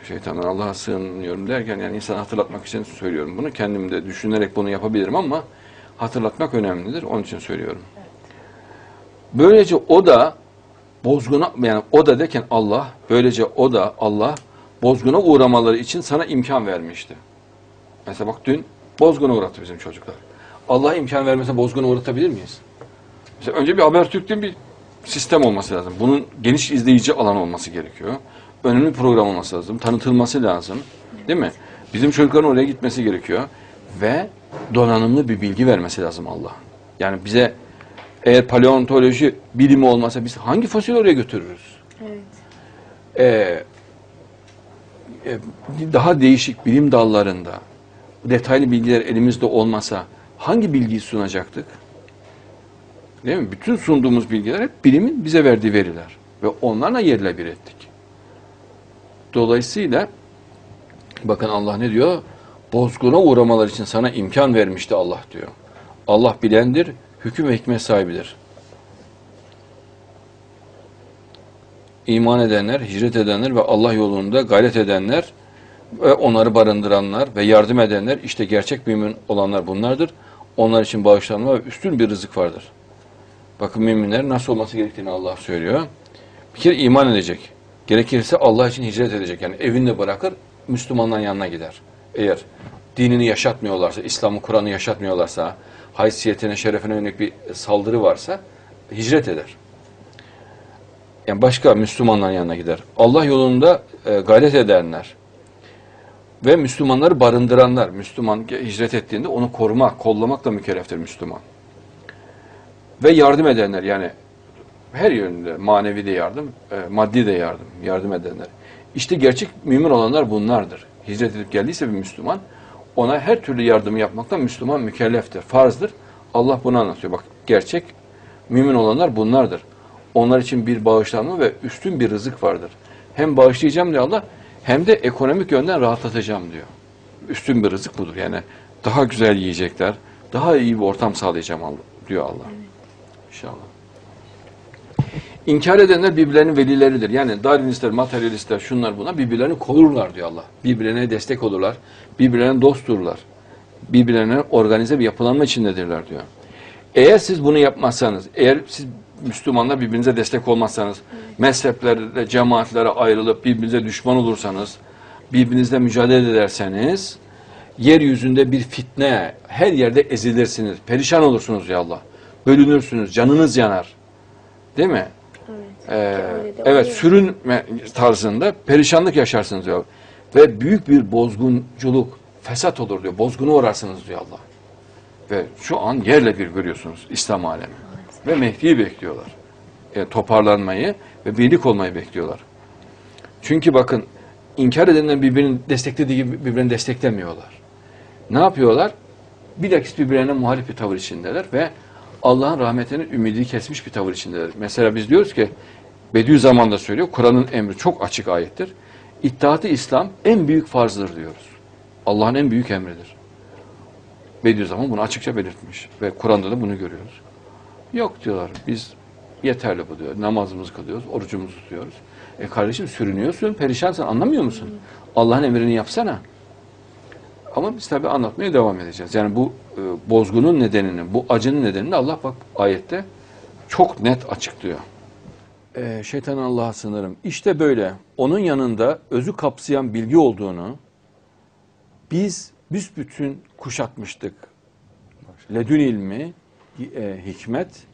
Speaker 1: şeytandan Allah'a sığınıyorum derken yani insan hatırlatmak için söylüyorum bunu. Kendim de düşünerek bunu yapabilirim ama hatırlatmak önemlidir. Onun için söylüyorum. Böylece o da bozguna yani o da derken Allah böylece o da Allah bozguna uğramaları için sana imkan vermişti. Mesela bak dün bozguna uğrattı bizim çocuklar. Allah imkan vermese bozguna uğratabilir miyiz? Mesela önce bir Habertürk'te bir sistem olması lazım. Bunun geniş izleyici alan olması gerekiyor. Önemli bir program olması lazım. Tanıtılması lazım. Değil mi? Bizim çocukların oraya gitmesi gerekiyor. Ve donanımlı bir bilgi vermesi lazım Allah. Yani bize eğer paleontoloji bilimi olmasa biz hangi fosil oraya götürürüz?
Speaker 3: Evet.
Speaker 1: Ee, e, daha değişik bilim dallarında detaylı bilgiler elimizde olmasa hangi bilgiyi sunacaktık? Değil mi? Bütün sunduğumuz bilgiler hep bilimin bize verdiği veriler. Ve onlarla yerle bir ettik. Dolayısıyla bakın Allah ne diyor? Bozguna uğramalar için sana imkan vermişti Allah diyor. Allah bilendir, hüküm ve hikmet sahibidir. İman edenler, hicret edenler ve Allah yolunda gayret edenler ve onları barındıranlar ve yardım edenler işte gerçek mümin olanlar bunlardır. Onlar için bağışlanma ve üstün bir rızık vardır. Bakın müminler nasıl olması gerektiğini Allah söylüyor. Bir kere iman edecek. Gerekirse Allah için hicret edecek. Yani evinde bırakır, Müslümanların yanına gider. Eğer dinini yaşatmıyorlarsa, İslam'ı, Kur'an'ı yaşatmıyorlarsa, haysiyetine, şerefine yönelik bir saldırı varsa hicret eder. Yani başka Müslümanların yanına gider. Allah yolunda e, gayret edenler ve Müslümanları barındıranlar, Müslüman hicret ettiğinde onu korumak, kollamakla mükelleftir Müslüman. Ve yardım edenler yani her yönde manevi de yardım, e, maddi de yardım, yardım edenler. İşte gerçek mümin olanlar bunlardır. Hicret edip geldiyse bir Müslüman, ona her türlü yardımı yapmaktan Müslüman mükelleftir, farzdır. Allah bunu anlatıyor. Bak gerçek mümin olanlar bunlardır. Onlar için bir bağışlanma ve üstün bir rızık vardır. Hem bağışlayacağım diyor Allah hem de ekonomik yönden rahatlatacağım diyor. Üstün bir rızık budur. Yani daha güzel yiyecekler, daha iyi bir ortam sağlayacağım diyor Allah. İnşallah. İnkar edenler birbirlerinin velileridir. Yani Darwinistler, materyalistler, şunlar buna birbirlerini korurlar diyor Allah. Birbirlerine destek olurlar. Birbirlerine dostturlar. Birbirlerine organize bir yapılanma içindedirler diyor. Eğer siz bunu yapmazsanız, eğer siz Müslümanlar birbirinize destek olmazsanız, mezheplere, cemaatlere ayrılıp birbirinize düşman olursanız, birbirinizle mücadele ederseniz, yeryüzünde bir fitne, her yerde ezilirsiniz, perişan olursunuz ya Allah. Bölünürsünüz, canınız yanar. Değil mi? Ee, evet, sürünme tarzında perişanlık yaşarsınız diyor. Ve büyük bir bozgunculuk, fesat olur diyor. Bozgunu uğrarsınız diyor Allah. Ve şu an yerle bir görüyorsunuz İslam alemi. Ve Mehdi'yi bekliyorlar. Yani toparlanmayı ve birlik olmayı bekliyorlar. Çünkü bakın inkar edenler birbirini desteklediği gibi birbirini desteklemiyorlar. Ne yapıyorlar? Bilakis birbirlerine muhalif bir tavır içindeler ve Allah'ın rahmetinin ümidini kesmiş bir tavır içindeler. Mesela biz diyoruz ki Bediüzzaman da söylüyor. Kur'an'ın emri çok açık ayettir. İttihat-ı İslam en büyük farzdır diyoruz. Allah'ın en büyük emridir. Bediüzzaman bunu açıkça belirtmiş. Ve Kur'an'da da bunu görüyoruz. Yok diyorlar. Biz yeterli bu diyor. Namazımızı kılıyoruz, orucumuzu tutuyoruz. E kardeşim sürünüyorsun, perişansın. Anlamıyor musun? Allah'ın emrini yapsana. Ama biz tabii anlatmaya devam edeceğiz. Yani bu e, bozgunun nedenini, bu acının nedenini Allah bak ayette çok net açıklıyor. E, şeytan Allah'a sınırım. İşte böyle. Onun yanında özü kapsayan bilgi olduğunu biz büsbütün kuşatmıştık. Ledün ilmi, e, hikmet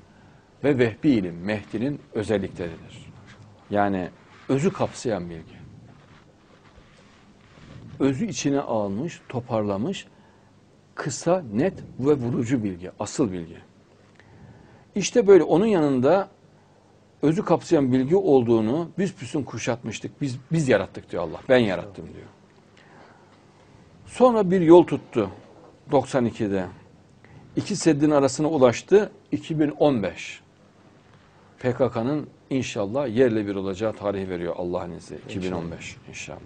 Speaker 1: ve vehbi ilim Mehdi'nin özellikleridir. Yani özü kapsayan bilgi. Özü içine almış, toparlamış, kısa, net ve vurucu bilgi, asıl bilgi. İşte böyle onun yanında özü kapsayan bilgi olduğunu büsbütün kuşatmıştık. Biz biz yarattık diyor Allah. Ben yarattım diyor. Sonra bir yol tuttu 92'de. İki seddin arasına ulaştı 2015. PKK'nın inşallah yerle bir olacağı tarihi veriyor Allah'ın izniyle 2015 inşallah.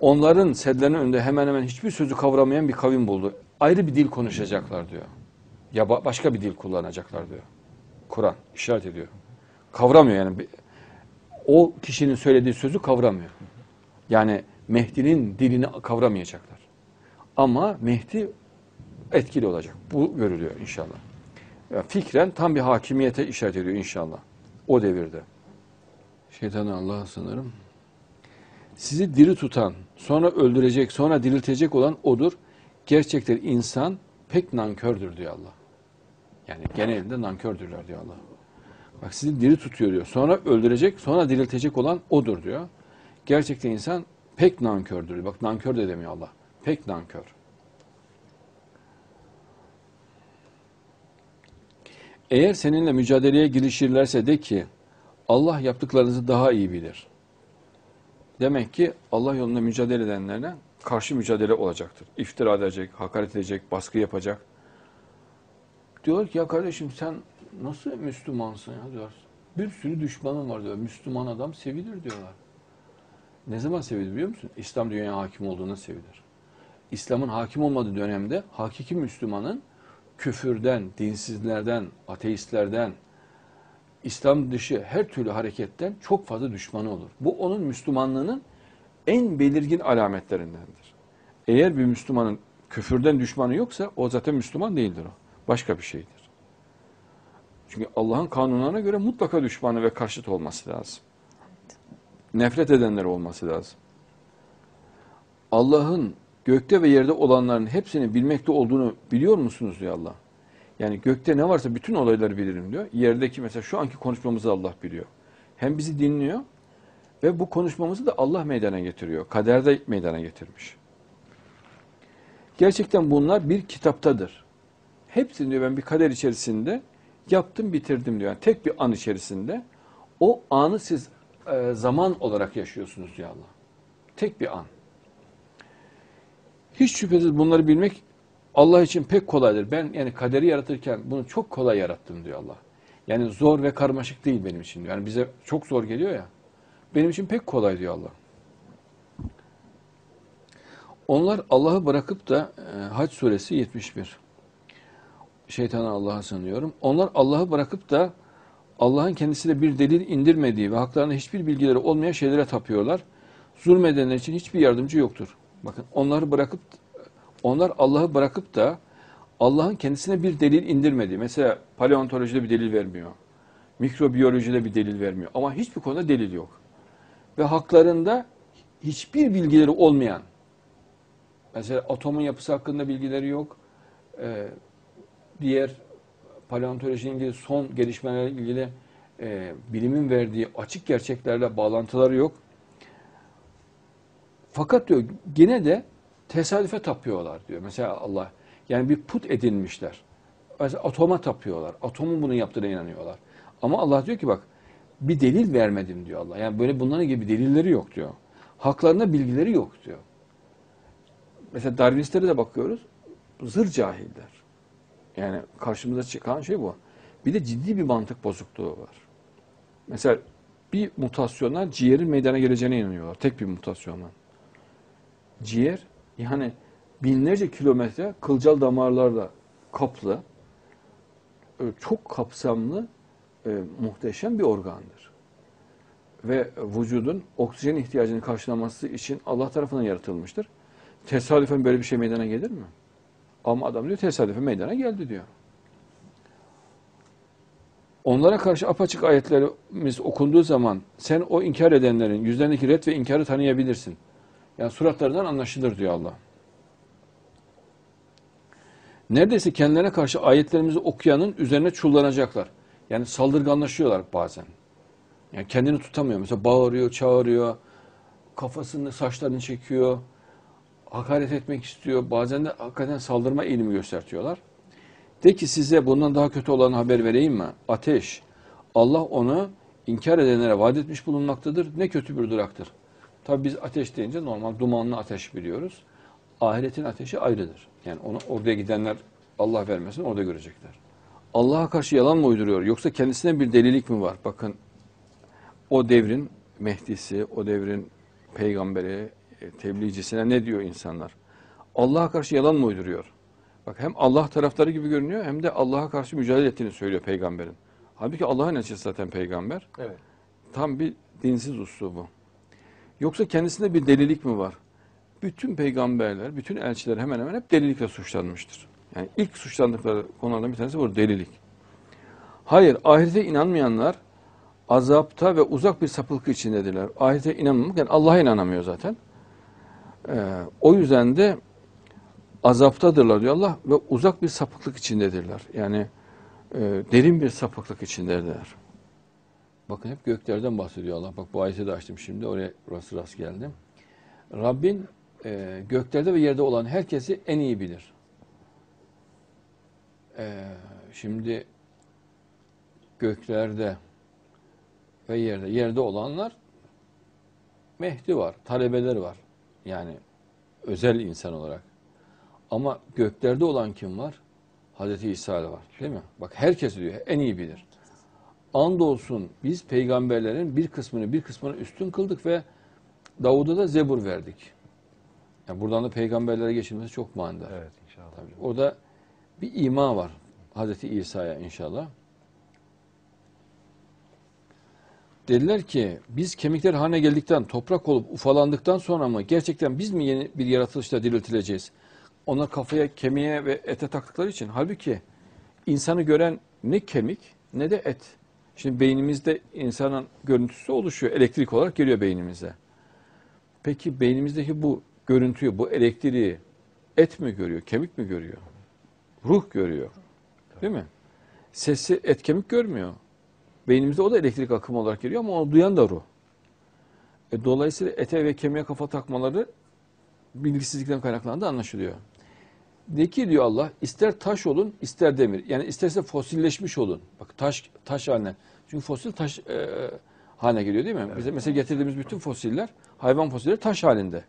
Speaker 1: Onların sedlerinin önünde hemen hemen hiçbir sözü kavramayan bir kavim buldu. Ayrı bir dil konuşacaklar diyor. Ya ba- başka bir dil kullanacaklar diyor. Kur'an işaret ediyor. Kavramıyor yani. O kişinin söylediği sözü kavramıyor. Yani Mehdi'nin dilini kavramayacaklar. Ama Mehdi etkili olacak. Bu görülüyor inşallah. Ya fikren tam bir hakimiyete işaret ediyor inşallah. O devirde. Şeytanı Allah'a sınırım. Sizi diri tutan, sonra öldürecek, sonra diriltecek olan odur. Gerçekten insan pek nankördür diyor Allah. Yani genelinde nankördürler diyor Allah. Bak sizi diri tutuyor diyor. Sonra öldürecek, sonra diriltecek olan odur diyor. Gerçekten insan pek nankördür. Bak nankör de demiyor Allah. Pek nankör. Eğer seninle mücadeleye girişirlerse de ki Allah yaptıklarınızı daha iyi bilir. Demek ki Allah yolunda mücadele edenlerine karşı mücadele olacaktır. İftira edecek, hakaret edecek, baskı yapacak. Diyor ki ya kardeşim sen nasıl Müslümansın ya diyor. Bir sürü düşmanın var diyor. Müslüman adam sevilir diyorlar. Ne zaman sevilir biliyor musun? İslam dünyaya hakim olduğunda sevilir. İslam'ın hakim olmadığı dönemde hakiki Müslümanın küfürden, dinsizlerden, ateistlerden, İslam dışı her türlü hareketten çok fazla düşmanı olur. Bu onun Müslümanlığının en belirgin alametlerindendir. Eğer bir Müslümanın küfürden düşmanı yoksa o zaten Müslüman değildir o. Başka bir şeydir. Çünkü Allah'ın kanunlarına göre mutlaka düşmanı ve karşıt olması lazım. Nefret edenler olması lazım. Allah'ın gökte ve yerde olanların hepsini bilmekte olduğunu biliyor musunuz diyor Allah. Yani gökte ne varsa bütün olayları bilirim diyor. Yerdeki mesela şu anki konuşmamızı Allah biliyor. Hem bizi dinliyor ve bu konuşmamızı da Allah meydana getiriyor. Kaderde meydana getirmiş. Gerçekten bunlar bir kitaptadır. Hepsini diyor ben bir kader içerisinde yaptım bitirdim diyor. Yani tek bir an içerisinde o anı siz e, zaman olarak yaşıyorsunuz diyor Allah. Tek bir an. Hiç şüphesiz bunları bilmek Allah için pek kolaydır. Ben yani kaderi yaratırken bunu çok kolay yarattım diyor Allah. Yani zor ve karmaşık değil benim için. Yani bize çok zor geliyor ya. Benim için pek kolay diyor Allah. Onlar Allah'ı bırakıp da e, Hac suresi 71. Şeytana Allah'a sanıyorum. Onlar Allah'ı bırakıp da Allah'ın kendisine bir delil indirmediği ve haklarında hiçbir bilgileri olmayan şeylere tapıyorlar. Zulmedenler için hiçbir yardımcı yoktur. Bakın onları bırakıp onlar Allah'ı bırakıp da Allah'ın kendisine bir delil indirmediği. Mesela paleontolojide bir delil vermiyor. Mikrobiyolojide bir delil vermiyor. Ama hiçbir konuda delil yok. Ve haklarında hiçbir bilgileri olmayan Mesela atomun yapısı hakkında bilgileri yok. Ee, diğer paleontolojiyle ilgili son gelişmelerle ilgili e, bilimin verdiği açık gerçeklerle bağlantıları yok. Fakat diyor gene de tesadüfe tapıyorlar diyor. Mesela Allah yani bir put edinmişler. Mesela atoma tapıyorlar. Atomun bunu yaptığına inanıyorlar. Ama Allah diyor ki bak bir delil vermedim diyor Allah. Yani böyle bunların gibi delilleri yok diyor. Haklarında bilgileri yok diyor. Mesela Darwinistlere de bakıyoruz. Zır cahiller. Yani karşımıza çıkan şey bu. Bir de ciddi bir mantık bozukluğu var. Mesela bir mutasyonlar ciğerin meydana geleceğine inanıyorlar. Tek bir mutasyonla. Ciğer yani binlerce kilometre kılcal damarlarla kaplı e, çok kapsamlı e, muhteşem bir organdır. Ve vücudun oksijen ihtiyacını karşılaması için Allah tarafından yaratılmıştır. Tesadüfen böyle bir şey meydana gelir mi? Ama adam diyor tesadüfen meydana geldi diyor. Onlara karşı apaçık ayetlerimiz okunduğu zaman sen o inkar edenlerin yüzlerindeki ret ve inkarı tanıyabilirsin. Yani suratlarından anlaşılır diyor Allah. Neredeyse kendilerine karşı ayetlerimizi okuyanın üzerine çullanacaklar. Yani saldırganlaşıyorlar bazen. Yani kendini tutamıyor. Mesela bağırıyor, çağırıyor, kafasını, saçlarını çekiyor, hakaret etmek istiyor. Bazen de hakikaten saldırma eğilimi göstertiyorlar. De ki size bundan daha kötü olan haber vereyim mi? Ateş. Allah onu inkar edenlere vaat etmiş bulunmaktadır. Ne kötü bir duraktır. Tabi biz ateş deyince normal dumanlı ateş biliyoruz. Ahiretin ateşi ayrıdır. Yani onu oraya gidenler Allah vermesin orada görecekler. Allah'a karşı yalan mı uyduruyor yoksa kendisine bir delilik mi var? Bakın o devrin Mehdisi, o devrin peygamberi, tebliğcisine ne diyor insanlar? Allah'a karşı yalan mı uyduruyor? Bak hem Allah taraftarı gibi görünüyor hem de Allah'a karşı mücadele ettiğini söylüyor peygamberin. Halbuki Allah'ın elçisi zaten peygamber.
Speaker 4: Evet.
Speaker 1: Tam bir dinsiz uslubu. Yoksa kendisinde bir delilik mi var? Bütün peygamberler, bütün elçiler hemen hemen hep delilikle suçlanmıştır. Yani ilk suçlandıkları konulardan bir tanesi bu delilik. Hayır, ahirete inanmayanlar azapta ve uzak bir sapıklık içindedirler. Ahirete inanmamak, yani Allah'a inanamıyor zaten. Ee, o yüzden de azaptadırlar diyor Allah ve uzak bir sapıklık içindedirler. Yani e, derin bir sapıklık içindedirler. Bakın hep göklerden bahsediyor Allah. Bak bu ayeti de açtım şimdi. Oraya rast rast geldim. Rabbin e, göklerde ve yerde olan herkesi en iyi bilir. E, şimdi göklerde ve yerde. Yerde olanlar Mehdi var, talebeler var. Yani özel insan olarak. Ama göklerde olan kim var? Hazreti İsa var. Değil mi? Bak herkes diyor. En iyi bilir. Andolsun biz peygamberlerin bir kısmını bir kısmını üstün kıldık ve Davud'a da zebur verdik. Yani buradan da peygamberlere geçilmesi çok manidar.
Speaker 2: Evet inşallah.
Speaker 1: Tabii. Orada bir ima var Hazreti İsa'ya inşallah. Dediler ki biz kemikler haline geldikten, toprak olup ufalandıktan sonra mı gerçekten biz mi yeni bir yaratılışla diriltileceğiz? Onlar kafaya, kemiğe ve ete taktıkları için. Halbuki insanı gören ne kemik ne de et. Şimdi beynimizde insanın görüntüsü oluşuyor. Elektrik olarak geliyor beynimize. Peki beynimizdeki bu görüntüyü, bu elektriği et mi görüyor, kemik mi görüyor? Ruh görüyor. Değil mi? Sesi et kemik görmüyor. Beynimizde o da elektrik akımı olarak geliyor ama onu duyan da ruh. E, dolayısıyla ete ve kemiğe kafa takmaları bilgisizlikten kaynaklandığı anlaşılıyor. De ki diyor Allah, ister taş olun, ister demir. Yani isterse fosilleşmiş olun. Bak taş taş haline. Çünkü fosil taş e, haline geliyor değil mi? Bize mesela getirdiğimiz bütün fosiller, hayvan fosilleri taş halinde.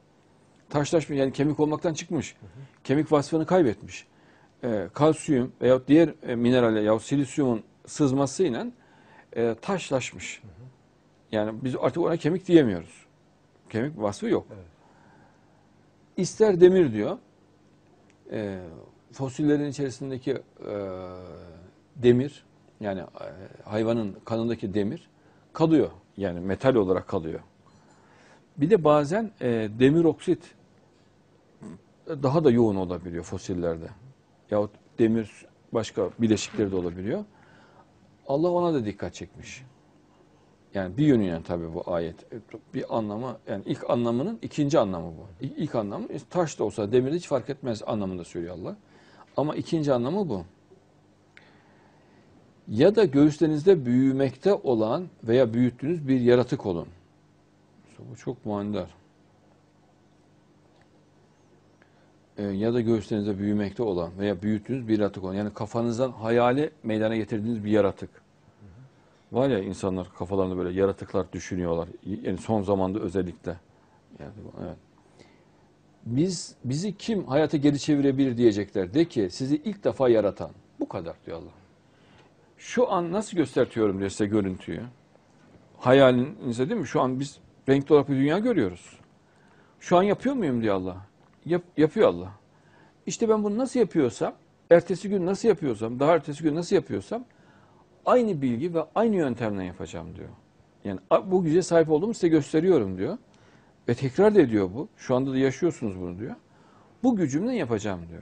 Speaker 1: Taşlaşmış yani kemik olmaktan çıkmış. Kemik vasfını kaybetmiş. E, kalsiyum veya diğer e, mineraller ya silisyumun sızmasıyla e, taşlaşmış. Yani biz artık ona kemik diyemiyoruz. Kemik vasfı yok. İster demir diyor. E, fosillerin içerisindeki e, demir yani e, hayvanın kanındaki demir kalıyor. Yani metal olarak kalıyor. Bir de bazen e, demir oksit daha da yoğun olabiliyor fosillerde. Yahut demir başka bileşikleri de olabiliyor. Allah ona da dikkat çekmiş. Yani bir yönüyle tabii bu ayet. Bir anlamı yani ilk anlamının ikinci anlamı bu. İlk, anlamı e, taş da olsa demir de hiç fark etmez anlamında söylüyor Allah. Ama ikinci anlamı bu. Ya da göğüslerinizde büyümekte olan veya büyüttüğünüz bir yaratık olun. Bu çok manidar. Ee, ya da göğüslerinizde büyümekte olan veya büyüttüğünüz bir yaratık olan. Yani kafanızdan hayali meydana getirdiğiniz bir yaratık. Var ya insanlar kafalarında böyle yaratıklar düşünüyorlar. Yani son zamanda özellikle. Yani, evet. Biz bizi kim hayata geri çevirebilir diyecekler. De ki sizi ilk defa yaratan. Bu kadar diyor Allah. Şu an nasıl göstertiyorum diyor size görüntüyü. Hayalinize değil mi? Şu an biz renkli olarak bir dünya görüyoruz. Şu an yapıyor muyum diyor Allah. Yap, yapıyor Allah. İşte ben bunu nasıl yapıyorsam, ertesi gün nasıl yapıyorsam, daha ertesi gün nasıl yapıyorsam aynı bilgi ve aynı yöntemle yapacağım diyor. Yani bu güce sahip olduğumu size gösteriyorum diyor. Ve tekrar da ediyor bu. Şu anda da yaşıyorsunuz bunu diyor. Bu gücümle yapacağım diyor.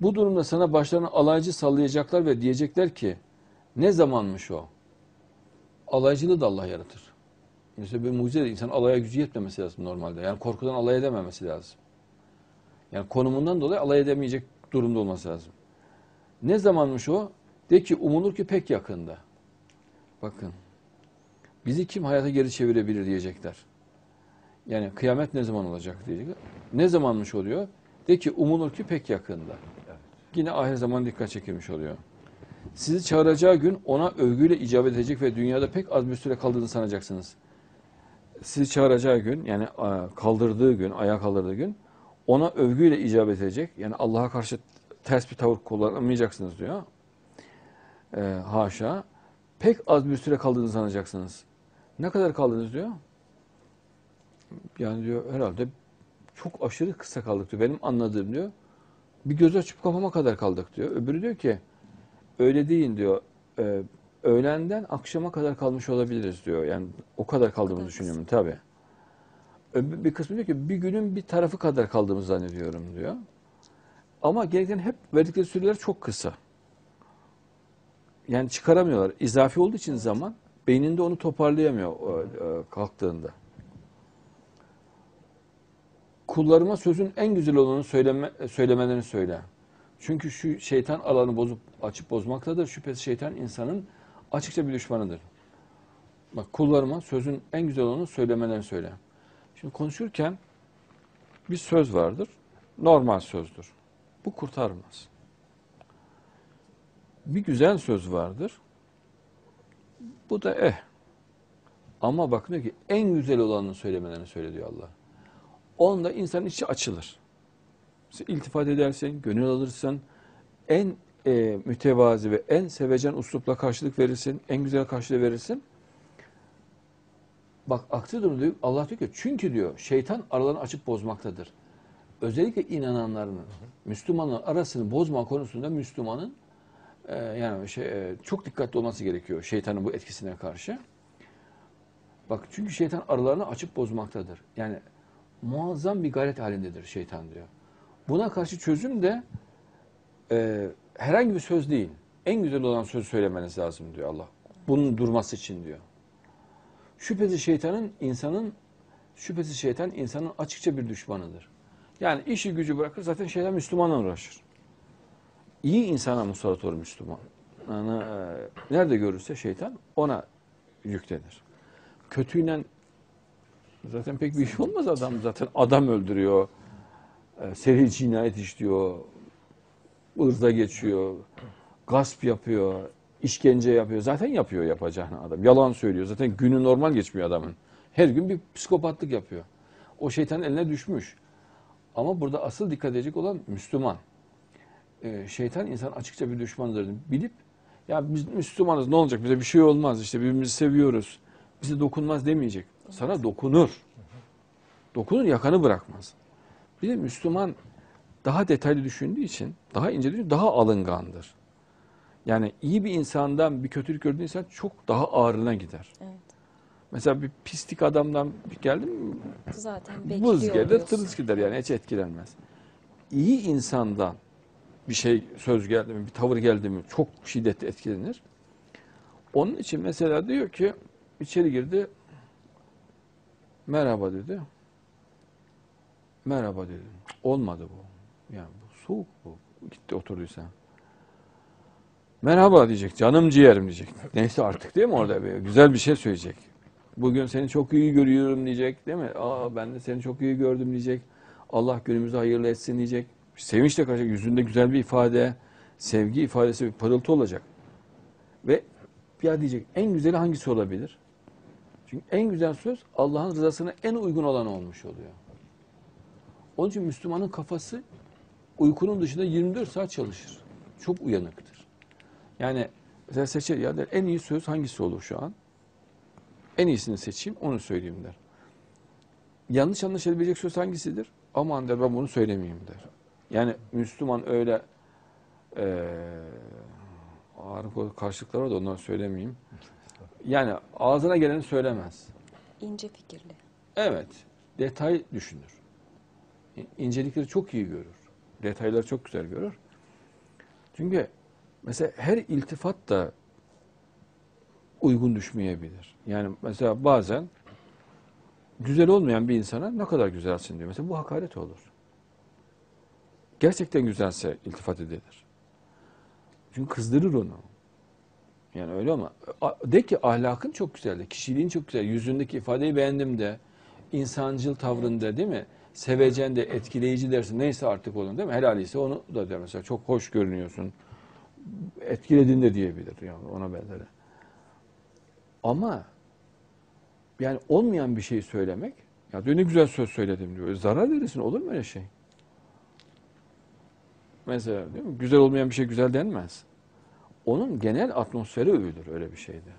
Speaker 1: Bu durumda sana başlarına alaycı sallayacaklar ve diyecekler ki ne zamanmış o? Alaycılığı da Allah yaratır. Mesela bir mucize de insan alaya gücü yetmemesi lazım normalde. Yani korkudan alay edememesi lazım. Yani konumundan dolayı alay edemeyecek durumda olması lazım. Ne zamanmış o? De ki umulur ki pek yakında. Bakın. Bizi kim hayata geri çevirebilir diyecekler. Yani kıyamet ne zaman olacak diyecekler. Ne zamanmış oluyor? De ki umulur ki pek yakında. Yine ahir zaman dikkat çekilmiş oluyor. Sizi çağıracağı gün ona övgüyle icabet edecek ve dünyada pek az bir süre kaldığını sanacaksınız. Sizi çağıracağı gün yani kaldırdığı gün, ayağa kaldırdığı gün ona övgüyle icabet edecek. Yani Allah'a karşı ters bir tavır kullanamayacaksınız diyor. Ee, haşa. Pek az bir süre kaldığını sanacaksınız. Ne kadar kaldınız diyor. Yani diyor herhalde çok aşırı kısa kaldık diyor. Benim anladığım diyor. Bir göz açıp kafama kadar kaldık diyor. Öbürü diyor ki öyle değil diyor. E, öğlenden akşama kadar kalmış olabiliriz diyor. Yani o kadar kaldığımı düşünüyorum tabii. Öbür- Bir kısmı diyor ki bir günün bir tarafı kadar kaldığımı zannediyorum diyor. Ama gerçekten hep verdikleri süreler çok kısa. Yani çıkaramıyorlar. İzafi olduğu için zaman beyninde onu toparlayamıyor e, e, kalktığında. Kullarıma sözün en güzel olanı söyleme, söylemelerini söyle. Çünkü şu şeytan alanı bozup açıp bozmaktadır. Şüphesiz şeytan insanın açıkça bir düşmanıdır. Bak kullarıma sözün en güzel olanı söylemelerini söyle. Şimdi konuşurken bir söz vardır. Normal sözdür. Bu kurtarmaz. Bir güzel söz vardır. Bu da eh. Ama bak diyor ki en güzel olanını söylemelerini söyle diyor Allah. Onda insanın içi açılır. Mesela iltifat edersin, gönül alırsın. En e, mütevazi ve en sevecen uslupla karşılık verirsin. En güzel karşılığı verirsin. Bak aksi durumda diyor, Allah diyor ki çünkü diyor şeytan aralarını açıp bozmaktadır. Özellikle inananların, Müslümanların arasını bozma konusunda Müslümanın e, yani şey, e, çok dikkatli olması gerekiyor şeytanın bu etkisine karşı. Bak çünkü şeytan aralarını açıp bozmaktadır. Yani muazzam bir gayret halindedir şeytan diyor. Buna karşı çözüm de e, herhangi bir söz değil. En güzel olan sözü söylemeniz lazım diyor Allah. Bunun durması için diyor. Şüphesiz şeytanın insanın şüphesiz şeytan insanın açıkça bir düşmanıdır. Yani işi gücü bırakır zaten şeytan Müslümanla uğraşır. İyi insana musallat olur Müslüman. Yani, e, nerede görürse şeytan ona yüklenir. Kötüyle zaten pek bir iş olmaz adam zaten adam öldürüyor. e, Seri cinayet işliyor. Irza geçiyor. Gasp yapıyor. işkence yapıyor. Zaten yapıyor yapacağını adam. Yalan söylüyor. Zaten günü normal geçmiyor adamın. Her gün bir psikopatlık yapıyor. O şeytanın eline düşmüş. Ama burada asıl dikkat edecek olan Müslüman. e, şeytan insan açıkça bir düşmandır bilip ya biz Müslümanız ne olacak bize bir şey olmaz işte birbirimizi seviyoruz bize dokunmaz demeyecek. Sana dokunur. Dokunur yakanı bırakmaz. Bir de Müslüman daha detaylı düşündüğü için daha ince düşündüğü daha alıngandır. Yani iyi bir insandan bir kötülük gördüğü insan çok daha ağırına gider.
Speaker 9: Evet.
Speaker 1: Mesela bir pislik adamdan bir geldi mi
Speaker 9: Zaten bekliyor
Speaker 1: buz gelir, tırıs gider yani hiç etkilenmez. İyi insandan bir şey söz geldi mi, bir tavır geldi mi çok şiddetli etkilenir. Onun için mesela diyor ki içeri girdi. Merhaba dedi. Merhaba dedi. Olmadı bu. Yani bu soğuk bu. Gitti oturduysa. Merhaba diyecek. Canım ciğerim diyecek. Neyse artık değil mi orada bir güzel bir şey söyleyecek. Bugün seni çok iyi görüyorum diyecek değil mi? Aa ben de seni çok iyi gördüm diyecek. Allah günümüzü hayırlı etsin diyecek. Sevinçle karşılayacak. Yüzünde güzel bir ifade, sevgi ifadesi, bir pırıltı olacak. Ve ya diyecek en güzeli hangisi olabilir? Çünkü en güzel söz Allah'ın rızasına en uygun olan olmuş oluyor. Onun için Müslümanın kafası uykunun dışında 24 saat çalışır. Çok uyanıktır. Yani mesela seçer ya der en iyi söz hangisi olur şu an? En iyisini seçeyim onu söyleyeyim der. Yanlış anlaşılabilecek söz hangisidir? Aman der ben bunu söylemeyeyim der. Yani Müslüman öyle eee ağır karşılıklar var da onları söylemeyeyim. Yani ağzına geleni söylemez.
Speaker 9: İnce fikirli.
Speaker 1: Evet, detay düşünür. İncelikleri çok iyi görür. Detayları çok güzel görür. Çünkü mesela her iltifat da uygun düşmeyebilir. Yani mesela bazen güzel olmayan bir insana ne kadar güzelsin diyor. Mesela bu hakaret olur. Gerçekten güzelse iltifat edilir. Çünkü kızdırır onu. Yani öyle ama de ki ahlakın çok güzeldi, kişiliğin çok güzel, yüzündeki ifadeyi beğendim de, insancıl tavrında değil mi? Sevecen de, etkileyici dersin neyse artık onun değil mi? Helal ise onu da der mesela çok hoş görünüyorsun. Etkiledin de diyebilir yani ona benzer. Ama yani olmayan bir şeyi söylemek, ya diyor ne güzel söz söyledim diyor. E, Zarar verirsin olur mu öyle şey? Mesela mi? Güzel olmayan bir şey güzel denmez onun genel atmosferi övülür öyle bir şeyde.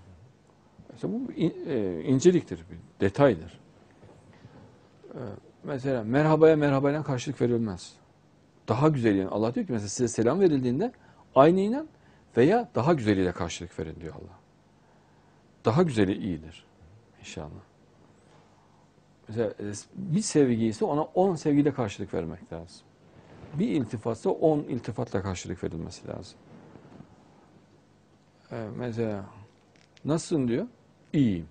Speaker 1: Mesela bu in- e, inceliktir, bir detaydır. E, mesela merhabaya merhabayla karşılık verilmez. Daha güzeliyle Allah diyor ki mesela size selam verildiğinde aynıyla veya daha güzeliyle karşılık verin diyor Allah. Daha güzeli iyidir inşallah. Mesela e, bir sevgi ise ona on sevgiyle karşılık vermek lazım. Bir iltifatsa on iltifatla karşılık verilmesi lazım. Ee, mesela nasılsın diyor. İyiyim.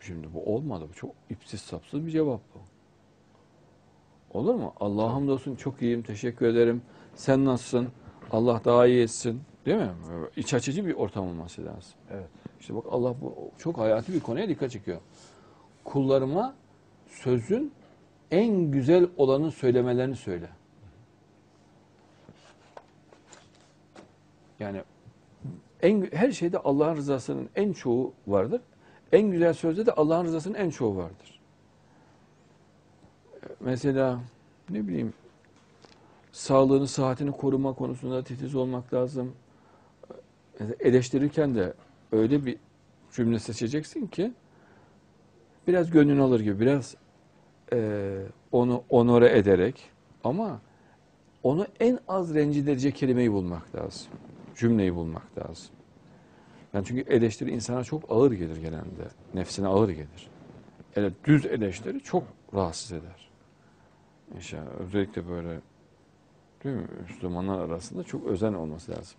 Speaker 1: Şimdi bu olmadı. Bu çok ipsiz sapsız bir cevap bu. Olur mu? Allah'a hamdolsun çok iyiyim. Teşekkür ederim. Sen nasılsın? Allah daha iyi etsin. Değil mi? İç açıcı bir ortam olması lazım.
Speaker 2: Evet.
Speaker 1: İşte bak Allah bu çok hayati bir konuya dikkat çekiyor. Kullarıma sözün en güzel olanı söylemelerini söyle. Yani en her şeyde Allah'ın rızasının en çoğu vardır. En güzel sözde de Allah'ın rızasının en çoğu vardır. Mesela ne bileyim sağlığını, sıhhatini koruma konusunda titiz olmak lazım. Eleştirirken de öyle bir cümle seçeceksin ki biraz gönlünü alır gibi, biraz eee, onu onore ederek ama onu en az rencide edecek kelimeyi bulmak lazım. Cümleyi bulmak lazım. Yani çünkü eleştiri insana çok ağır gelir genelde. Nefsine ağır gelir. Evet, düz eleştiri çok rahatsız eder. İnşallah özellikle böyle değil mi? Müslümanlar arasında çok özen olması lazım.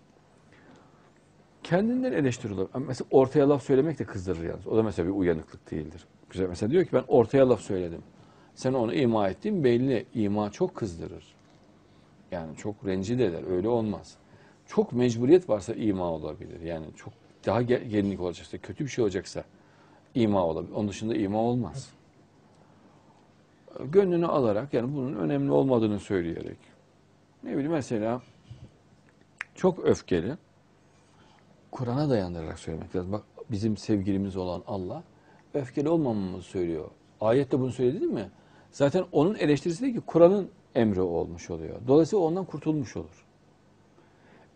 Speaker 1: Kendinden eleştirilir. Mesela ortaya laf söylemek de kızdırır yalnız. O da mesela bir uyanıklık değildir. Güzel. Mesela diyor ki ben ortaya laf söyledim. Sen onu ima ettin belli. İma çok kızdırır. Yani çok rencide eder. Öyle olmaz. Çok mecburiyet varsa ima olabilir. Yani çok daha ge- gelinlik olacaksa, kötü bir şey olacaksa ima olabilir. Onun dışında ima olmaz. Gönlünü alarak yani bunun önemli olmadığını söyleyerek. Ne bileyim mesela çok öfkeli. Kur'an'a dayandırarak söylemek lazım. Bak bizim sevgilimiz olan Allah öfkeli olmamamızı söylüyor. Ayette bunu söyledi değil mi? Zaten onun eleştirisi değil ki Kur'an'ın emri olmuş oluyor. Dolayısıyla ondan kurtulmuş olur.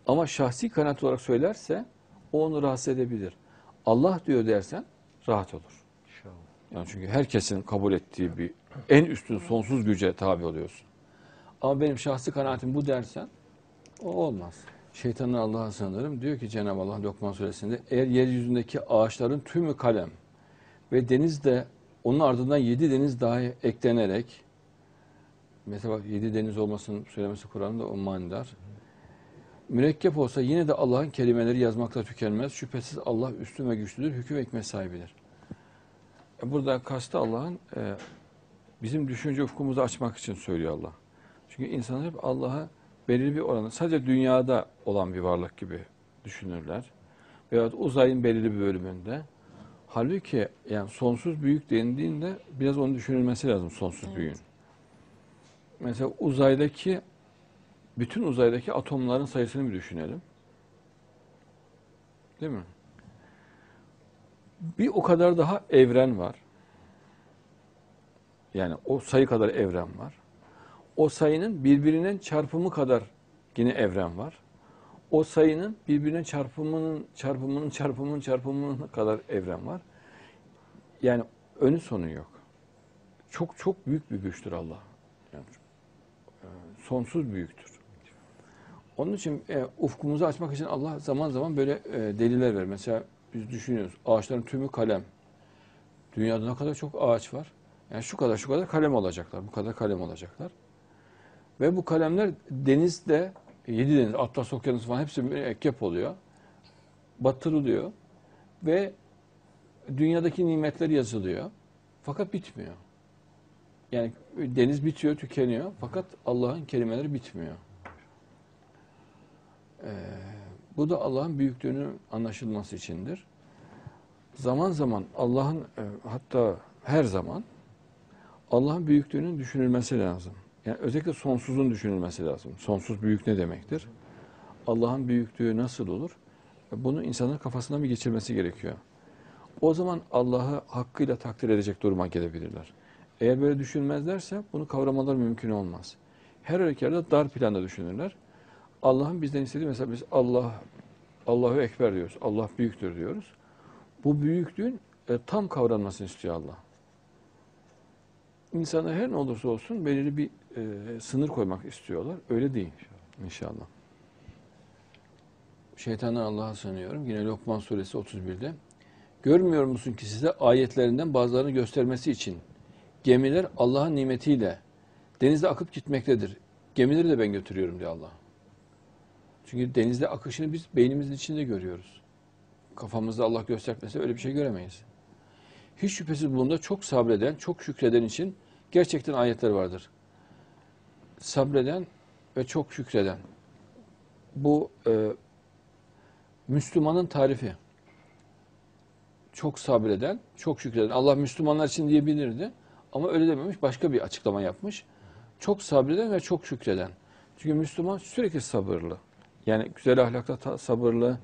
Speaker 1: Ama şahsi kanaat olarak söylerse o onu rahatsız edebilir. Allah diyor dersen rahat olur. Yani çünkü herkesin kabul ettiği bir en üstün sonsuz güce tabi oluyorsun. Ama benim şahsi kanaatim bu dersen o olmaz. Şeytanın Allah'a sığınırım. Diyor ki Cenab-ı Allah Lokman suresinde eğer yeryüzündeki ağaçların tümü kalem ve denizde onun ardından yedi deniz daha eklenerek mesela bak yedi deniz olmasının söylemesi Kur'an'da o manidar. Mürekkep olsa yine de Allah'ın kelimeleri yazmakla tükenmez. Şüphesiz Allah üstün ve güçlüdür, hüküm hikmet sahibidir. E, Burada kastı Allah'ın e, bizim düşünce ufkumuzu açmak için söylüyor Allah. Çünkü insanlar hep Allah'a belirli bir oranı, sadece dünyada olan bir varlık gibi düşünürler. Veyahut uzayın belirli bir bölümünde. Halbuki yani sonsuz büyük dendiğinde biraz onu düşünülmesi lazım sonsuz büyüğün. Mesela uzaydaki bütün uzaydaki atomların sayısını bir düşünelim. Değil mi? Bir o kadar daha evren var. Yani o sayı kadar evren var. O sayının birbirinin çarpımı kadar yine evren var. O sayının birbirinin çarpımının çarpımının çarpımının çarpımının kadar evren var. Yani önü sonu yok. Çok çok büyük bir güçtür Allah. Yani, e, sonsuz büyüktür. Onun için e, ufkumuzu açmak için Allah zaman zaman böyle e, deliller verir. Mesela biz düşünüyoruz. Ağaçların tümü kalem. Dünyada ne kadar çok ağaç var. Yani şu kadar şu kadar kalem olacaklar. Bu kadar kalem olacaklar. Ve bu kalemler denizde, yedi deniz, Atlas Okyanusu falan hepsi mürekkep oluyor. Batırılıyor. Ve dünyadaki nimetler yazılıyor. Fakat bitmiyor. Yani deniz bitiyor, tükeniyor. Fakat Allah'ın kelimeleri bitmiyor. Ee, bu da Allah'ın büyüklüğünün anlaşılması içindir. Zaman zaman Allah'ın e, hatta her zaman Allah'ın büyüklüğünün düşünülmesi lazım. Yani özellikle sonsuzun düşünülmesi lazım. Sonsuz büyük ne demektir? Allah'ın büyüklüğü nasıl olur? Bunu insanın kafasına bir geçirmesi gerekiyor. O zaman Allah'ı hakkıyla takdir edecek duruma gelebilirler. Eğer böyle düşünmezlerse bunu kavramaları mümkün olmaz. Her halükarda dar planda düşünürler. Allah'ın bizden istediği mesela biz Allah Allahu Ekber diyoruz. Allah büyüktür diyoruz. Bu büyüklüğün e, tam kavranmasını istiyor Allah. İnsana her ne olursa olsun belirli bir e, sınır koymak istiyorlar. Öyle değil inşallah. Şeytandan Allah'a sığınıyorum. Yine Lokman suresi 31'de. Görmüyor musun ki size ayetlerinden bazılarını göstermesi için gemiler Allah'ın nimetiyle denizde akıp gitmektedir. Gemileri de ben götürüyorum diyor Allah. Çünkü denizde akışını biz beynimizin içinde görüyoruz. Kafamızda Allah göstermese öyle bir şey göremeyiz. Hiç şüphesiz bunda çok sabreden, çok şükreden için gerçekten ayetler vardır. Sabreden ve çok şükreden. Bu e, Müslümanın tarifi. Çok sabreden, çok şükreden. Allah Müslümanlar için diyebilirdi ama öyle dememiş, başka bir açıklama yapmış. Çok sabreden ve çok şükreden. Çünkü Müslüman sürekli sabırlı. Yani güzel ahlakta ta- sabırlı,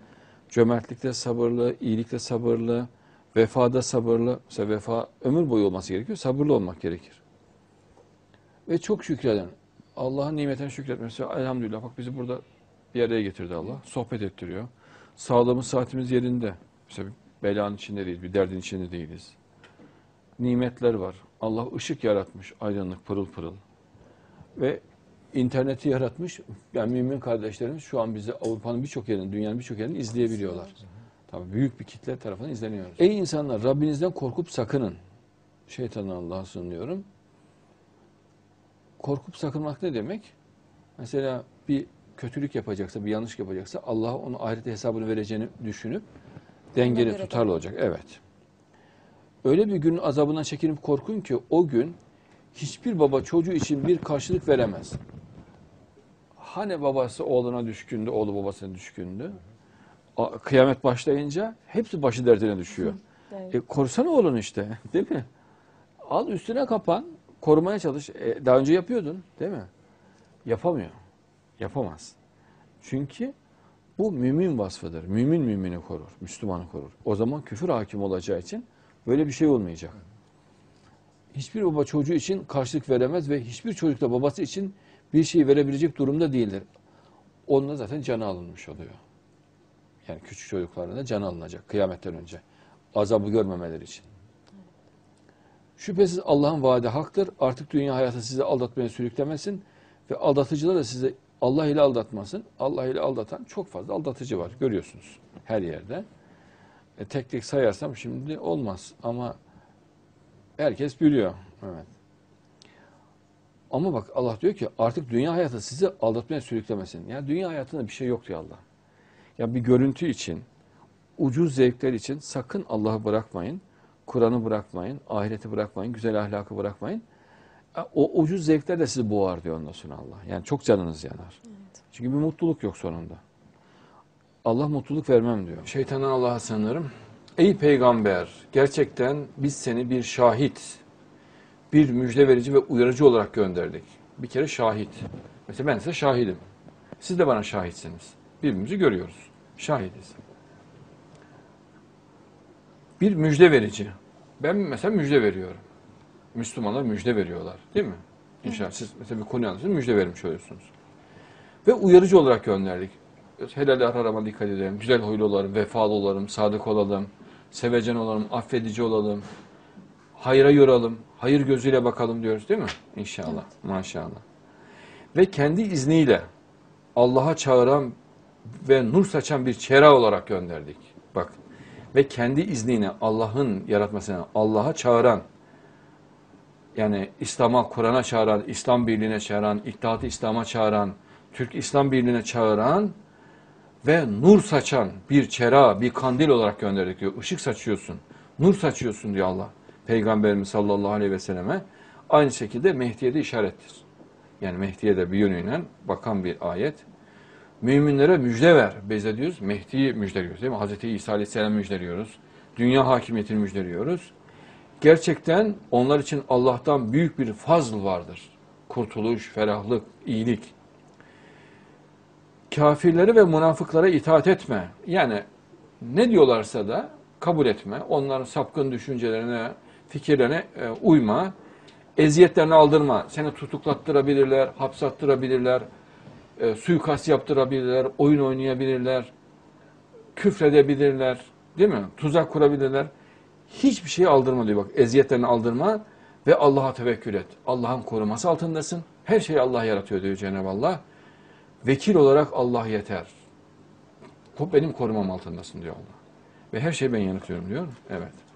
Speaker 1: cömertlikte sabırlı, iyilikte sabırlı, vefada sabırlı. Mesela vefa ömür boyu olması gerekiyor, sabırlı olmak gerekir. Ve çok şükreden. Allah'ın nimetine şükretmesi. Elhamdülillah bak bizi burada bir araya getirdi Allah. Sohbet ettiriyor. Sağlığımız, saatimiz yerinde. Mesela bir belanın içinde değiliz, bir derdin içinde değiliz. Nimetler var. Allah ışık yaratmış, aydınlık, pırıl pırıl. Ve interneti yaratmış. Yani mümin kardeşlerimiz şu an bizi Avrupa'nın birçok yerinde, dünyanın birçok yerinde izleyebiliyorlar. Tabii büyük bir kitle tarafından izleniyoruz. Ey insanlar Rabbinizden korkup sakının. Şeytandan Allah'a sığınıyorum. Korkup sakınmak ne demek? Mesela bir kötülük yapacaksa, bir yanlış yapacaksa Allah onu ahirete hesabını vereceğini düşünüp dengeli tutarlı olacak. Evet. Öyle bir günün azabından çekinip korkun ki o gün hiçbir baba çocuğu için bir karşılık veremez. Hani babası oğluna düşkündü, oğlu babasına düşkündü. A- Kıyamet başlayınca hepsi başı derdine düşüyor.
Speaker 3: Evet.
Speaker 1: E, korusana oğlunu işte, <laughs> değil mi? Al üstüne kapan, korumaya çalış. E, daha önce yapıyordun, değil mi? Yapamıyor. Yapamaz. Çünkü bu mümin vasfıdır. Mümin mümini korur, Müslümanı korur. O zaman küfür hakim olacağı için böyle bir şey olmayacak. Hiçbir baba çocuğu için karşılık veremez ve hiçbir çocuk da babası için bir şey verebilecek durumda değildir. Onunla zaten canı alınmış oluyor. Yani küçük çocukların da canı alınacak kıyametten önce. Azabı görmemeleri için. Şüphesiz Allah'ın vaadi haktır. Artık dünya hayatı sizi aldatmaya sürüklemesin ve aldatıcılar da sizi Allah ile aldatmasın. Allah ile aldatan çok fazla aldatıcı var. Görüyorsunuz her yerde. E, tek tek sayarsam şimdi olmaz ama herkes biliyor. Evet. Ama bak Allah diyor ki artık dünya hayatı sizi aldatmaya sürüklemesin. Yani dünya hayatında bir şey yok diyor Allah. Ya bir görüntü için, ucuz zevkler için sakın Allah'ı bırakmayın. Kur'an'ı bırakmayın, ahireti bırakmayın, güzel ahlakı bırakmayın. Ya O ucuz zevkler de sizi boğar diyor ondan sonra Allah. Yani çok canınız yanar. Çünkü bir mutluluk yok sonunda. Allah mutluluk vermem diyor. Şeytandan Allah'a sığınırım. Ey peygamber gerçekten biz seni bir şahit, bir müjde verici ve uyarıcı olarak gönderdik. Bir kere şahit. Mesela ben size şahidim. Siz de bana şahitsiniz. Birbirimizi görüyoruz. Şahidiz. Bir müjde verici. Ben mesela müjde veriyorum. Müslümanlar müjde veriyorlar. Değil mi? İnşallah siz mesela bir konu anlatıyorsunuz, müjde vermiş oluyorsunuz. Ve uyarıcı olarak gönderdik. Helal harama dikkat edelim. Güzel huylu olalım, vefalı olalım, sadık olalım, sevecen olalım, affedici olalım. Hayra yoralım, hayır gözüyle bakalım diyoruz değil mi? İnşallah, maşallah. Ve kendi izniyle Allah'a çağıran ve nur saçan bir çera olarak gönderdik. Bak. Ve kendi izniyle Allah'ın yaratmasına, Allah'a çağıran, yani İslam'a, Kur'an'a çağıran, İslam birliğine çağıran, İttihat-ı İslam'a çağıran, Türk İslam Birliği'ne çağıran ve nur saçan bir çera, bir kandil olarak gönderdik diyor. Işık saçıyorsun, nur saçıyorsun diyor Allah. Peygamberimiz sallallahu aleyhi ve selleme. Aynı şekilde Mehdi'ye de işarettir. Yani Mehdi'ye de bir yönüyle bakan bir ayet. Müminlere müjde ver. De diyoruz Mehdi'yi müjdeliyoruz değil mi? Hazreti İsa aleyhisselam müjdeliyoruz. Dünya hakimiyetini müjdeliyoruz. Gerçekten onlar için Allah'tan büyük bir fazl vardır. Kurtuluş, ferahlık, iyilik. Kafirlere ve münafıklara itaat etme. Yani ne diyorlarsa da kabul etme. Onların sapkın düşüncelerine, fikirlerine e, uyma. Eziyetlerini aldırma. Seni tutuklattırabilirler, hapsattırabilirler, e, suikast yaptırabilirler, oyun oynayabilirler, küfredebilirler, değil mi? Tuzak kurabilirler. Hiçbir şeyi aldırma diyor bak. Eziyetlerini aldırma ve Allah'a tevekkül et. Allah'ın koruması altındasın. Her şeyi Allah yaratıyor diyor Cenab-ı Allah. Vekil olarak Allah yeter. Benim korumam altındasın diyor Allah. Ve her şeyi ben yanıtıyorum diyor. Evet.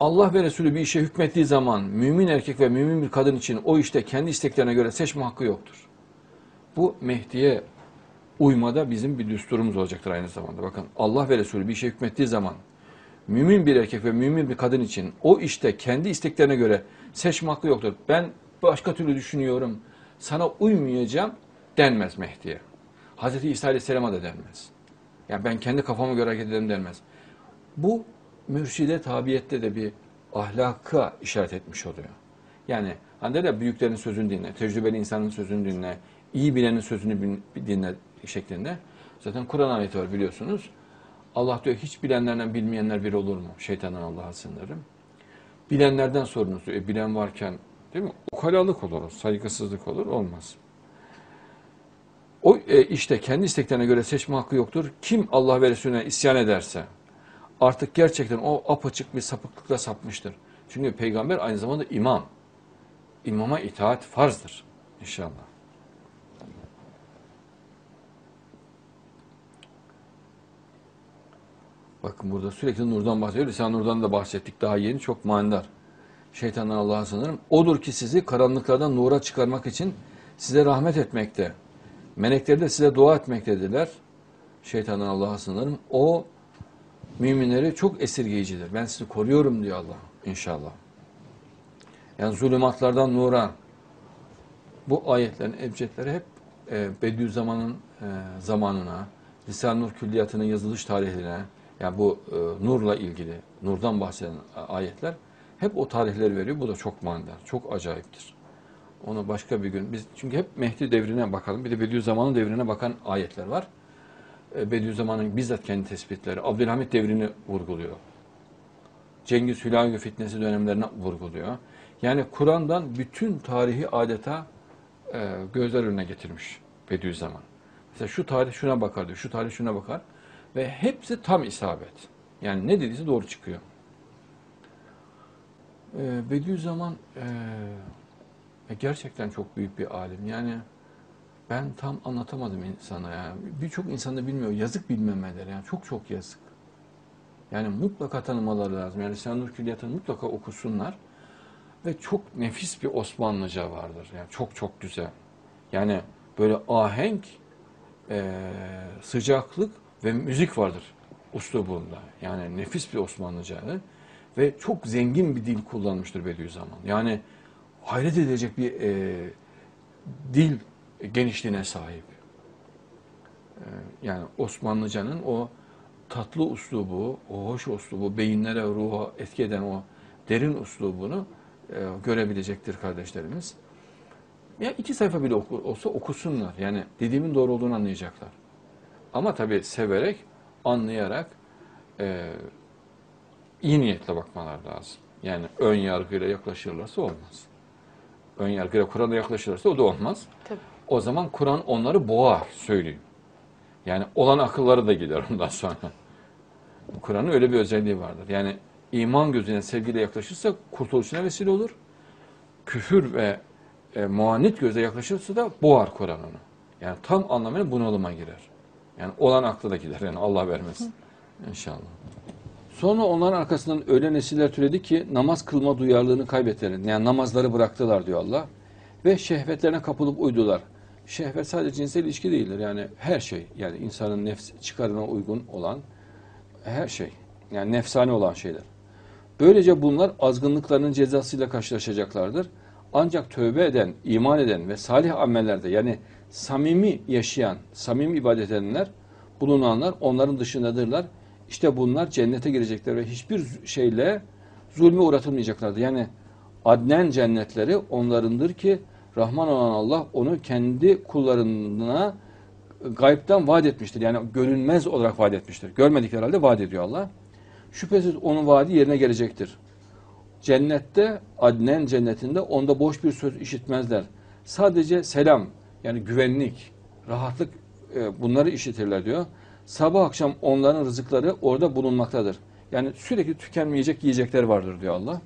Speaker 1: Allah ve Resulü bir işe hükmettiği zaman mümin erkek ve mümin bir kadın için o işte kendi isteklerine göre seçme hakkı yoktur. Bu Mehdi'ye uymada bizim bir düsturumuz olacaktır aynı zamanda. Bakın Allah ve Resulü bir işe hükmettiği zaman mümin bir erkek ve mümin bir kadın için o işte kendi isteklerine göre seçme hakkı yoktur. Ben başka türlü düşünüyorum, sana uymayacağım denmez Mehdi'ye. Hazreti İsa Aleyhisselam'a da denmez. Yani ben kendi kafama göre hareket ederim denmez. Bu mürşide tabiyette de bir ahlaka işaret etmiş oluyor. Yani hani derler büyüklerin sözünü dinle, tecrübeli insanın sözünü dinle, iyi bilenin sözünü dinle şeklinde. Zaten Kur'an ayeti var biliyorsunuz. Allah diyor hiç bilenlerden bilmeyenler bir olur mu? Şeytandan Allah'a sığınırım. Bilenlerden sorunuz diyor. E, bilen varken değil mi? Ukalalık olur, saygısızlık olur, olmaz. O e, işte kendi isteklerine göre seçme hakkı yoktur. Kim Allah ve Resulüne isyan ederse artık gerçekten o apaçık bir sapıklıkla sapmıştır. Çünkü peygamber aynı zamanda imam. İmama itaat farzdır inşallah. Bakın burada sürekli nurdan bahsediyor. Lisan nurdan da bahsettik daha yeni. Çok manidar. Şeytandan Allah'a sığınırım. Odur ki sizi karanlıklardan nura çıkarmak için size rahmet etmekte. Melekleri de size dua etmektedirler. Şeytandan Allah'a sığınırım. O müminleri çok esirgeyicidir. Ben sizi koruyorum diyor Allah inşallah. Yani zulümatlardan nura. Bu ayetlerin ebcedleri hep e, Bediüzzaman'ın e, zamanına, Lisan-ı Nur Külliyatı'nın yazılış tarihine, yani bu e, nurla ilgili, nurdan bahseden ayetler hep o tarihleri veriyor. Bu da çok manidar, çok acayiptir. Onu başka bir gün, biz çünkü hep Mehdi devrine bakalım. Bir de Bediüzzaman'ın devrine bakan ayetler var. Bediüzzaman'ın bizzat kendi tespitleri, Abdülhamit devrini vurguluyor. Cengiz Hülagu fitnesi dönemlerine vurguluyor. Yani Kur'an'dan bütün tarihi adeta e, gözler önüne getirmiş Bediüzzaman. Mesela şu tarih şuna bakar diyor, şu tarih şuna bakar ve hepsi tam isabet. Yani ne dediyse doğru çıkıyor. E, Bediüzzaman e, gerçekten çok büyük bir alim. Yani ben tam anlatamadım insana ya. Birçok insan da bilmiyor. Yazık bilmemeleri. Yani çok çok yazık. Yani mutlaka tanımaları lazım. Yani Nur Külliyat'ını mutlaka okusunlar. Ve çok nefis bir Osmanlıca vardır. Yani çok çok güzel. Yani böyle ahenk, e, sıcaklık ve müzik vardır uslubunda. Yani nefis bir Osmanlıcadır. Ve çok zengin bir dil kullanmıştır Bediüzzaman. Yani hayret edilecek bir e, dil genişliğine sahip. E, yani Osmanlıcanın o tatlı uslubu, o hoş uslubu, beyinlere, ruha etki eden o derin uslubunu e, görebilecektir kardeşlerimiz. Ya iki sayfa bile oku, olsa okusunlar. Yani dediğimin doğru olduğunu anlayacaklar. Ama tabii severek, anlayarak e, iyi niyetle bakmalar lazım. Yani ön yargıyla yaklaşırlarsa olmaz. Ön yargıyla Kur'an'a yaklaşırlarsa o da olmaz.
Speaker 3: Tabii.
Speaker 1: O zaman Kur'an onları boğar söyleyeyim. Yani olan akılları da gider ondan sonra. Kur'an'ın öyle bir özelliği vardır. Yani iman gözüne sevgiyle yaklaşırsa kurtuluşuna vesile olur. Küfür ve e, muannit göze yaklaşırsa da boğar Kur'an onu. Yani tam anlamıyla bunalıma girer. Yani olan aklı da gider. Yani Allah vermesin. İnşallah. Sonra onların arkasından öyle nesiller türedi ki namaz kılma duyarlılığını kaybettiler. Yani namazları bıraktılar diyor Allah. Ve şehvetlerine kapılıp uydular. Şehvet sadece cinsel ilişki değildir. Yani her şey. Yani insanın nefs çıkarına uygun olan her şey. Yani nefsane olan şeyler. Böylece bunlar azgınlıklarının cezasıyla karşılaşacaklardır. Ancak tövbe eden, iman eden ve salih amellerde yani samimi yaşayan, samimi ibadet edenler, bulunanlar onların dışındadırlar. İşte bunlar cennete girecekler ve hiçbir şeyle zulme uğratılmayacaklardır. Yani adnen cennetleri onlarındır ki Rahman olan Allah onu kendi kullarına gaybden vaat etmiştir. Yani görünmez olarak vaat etmiştir. Görmedikleri halde vaat ediyor Allah. Şüphesiz onun vaadi yerine gelecektir. Cennette, adnen cennetinde onda boş bir söz işitmezler. Sadece selam, yani güvenlik, rahatlık e, bunları işitirler diyor. Sabah akşam onların rızıkları orada bulunmaktadır. Yani sürekli tükenmeyecek yiyecekler vardır diyor Allah.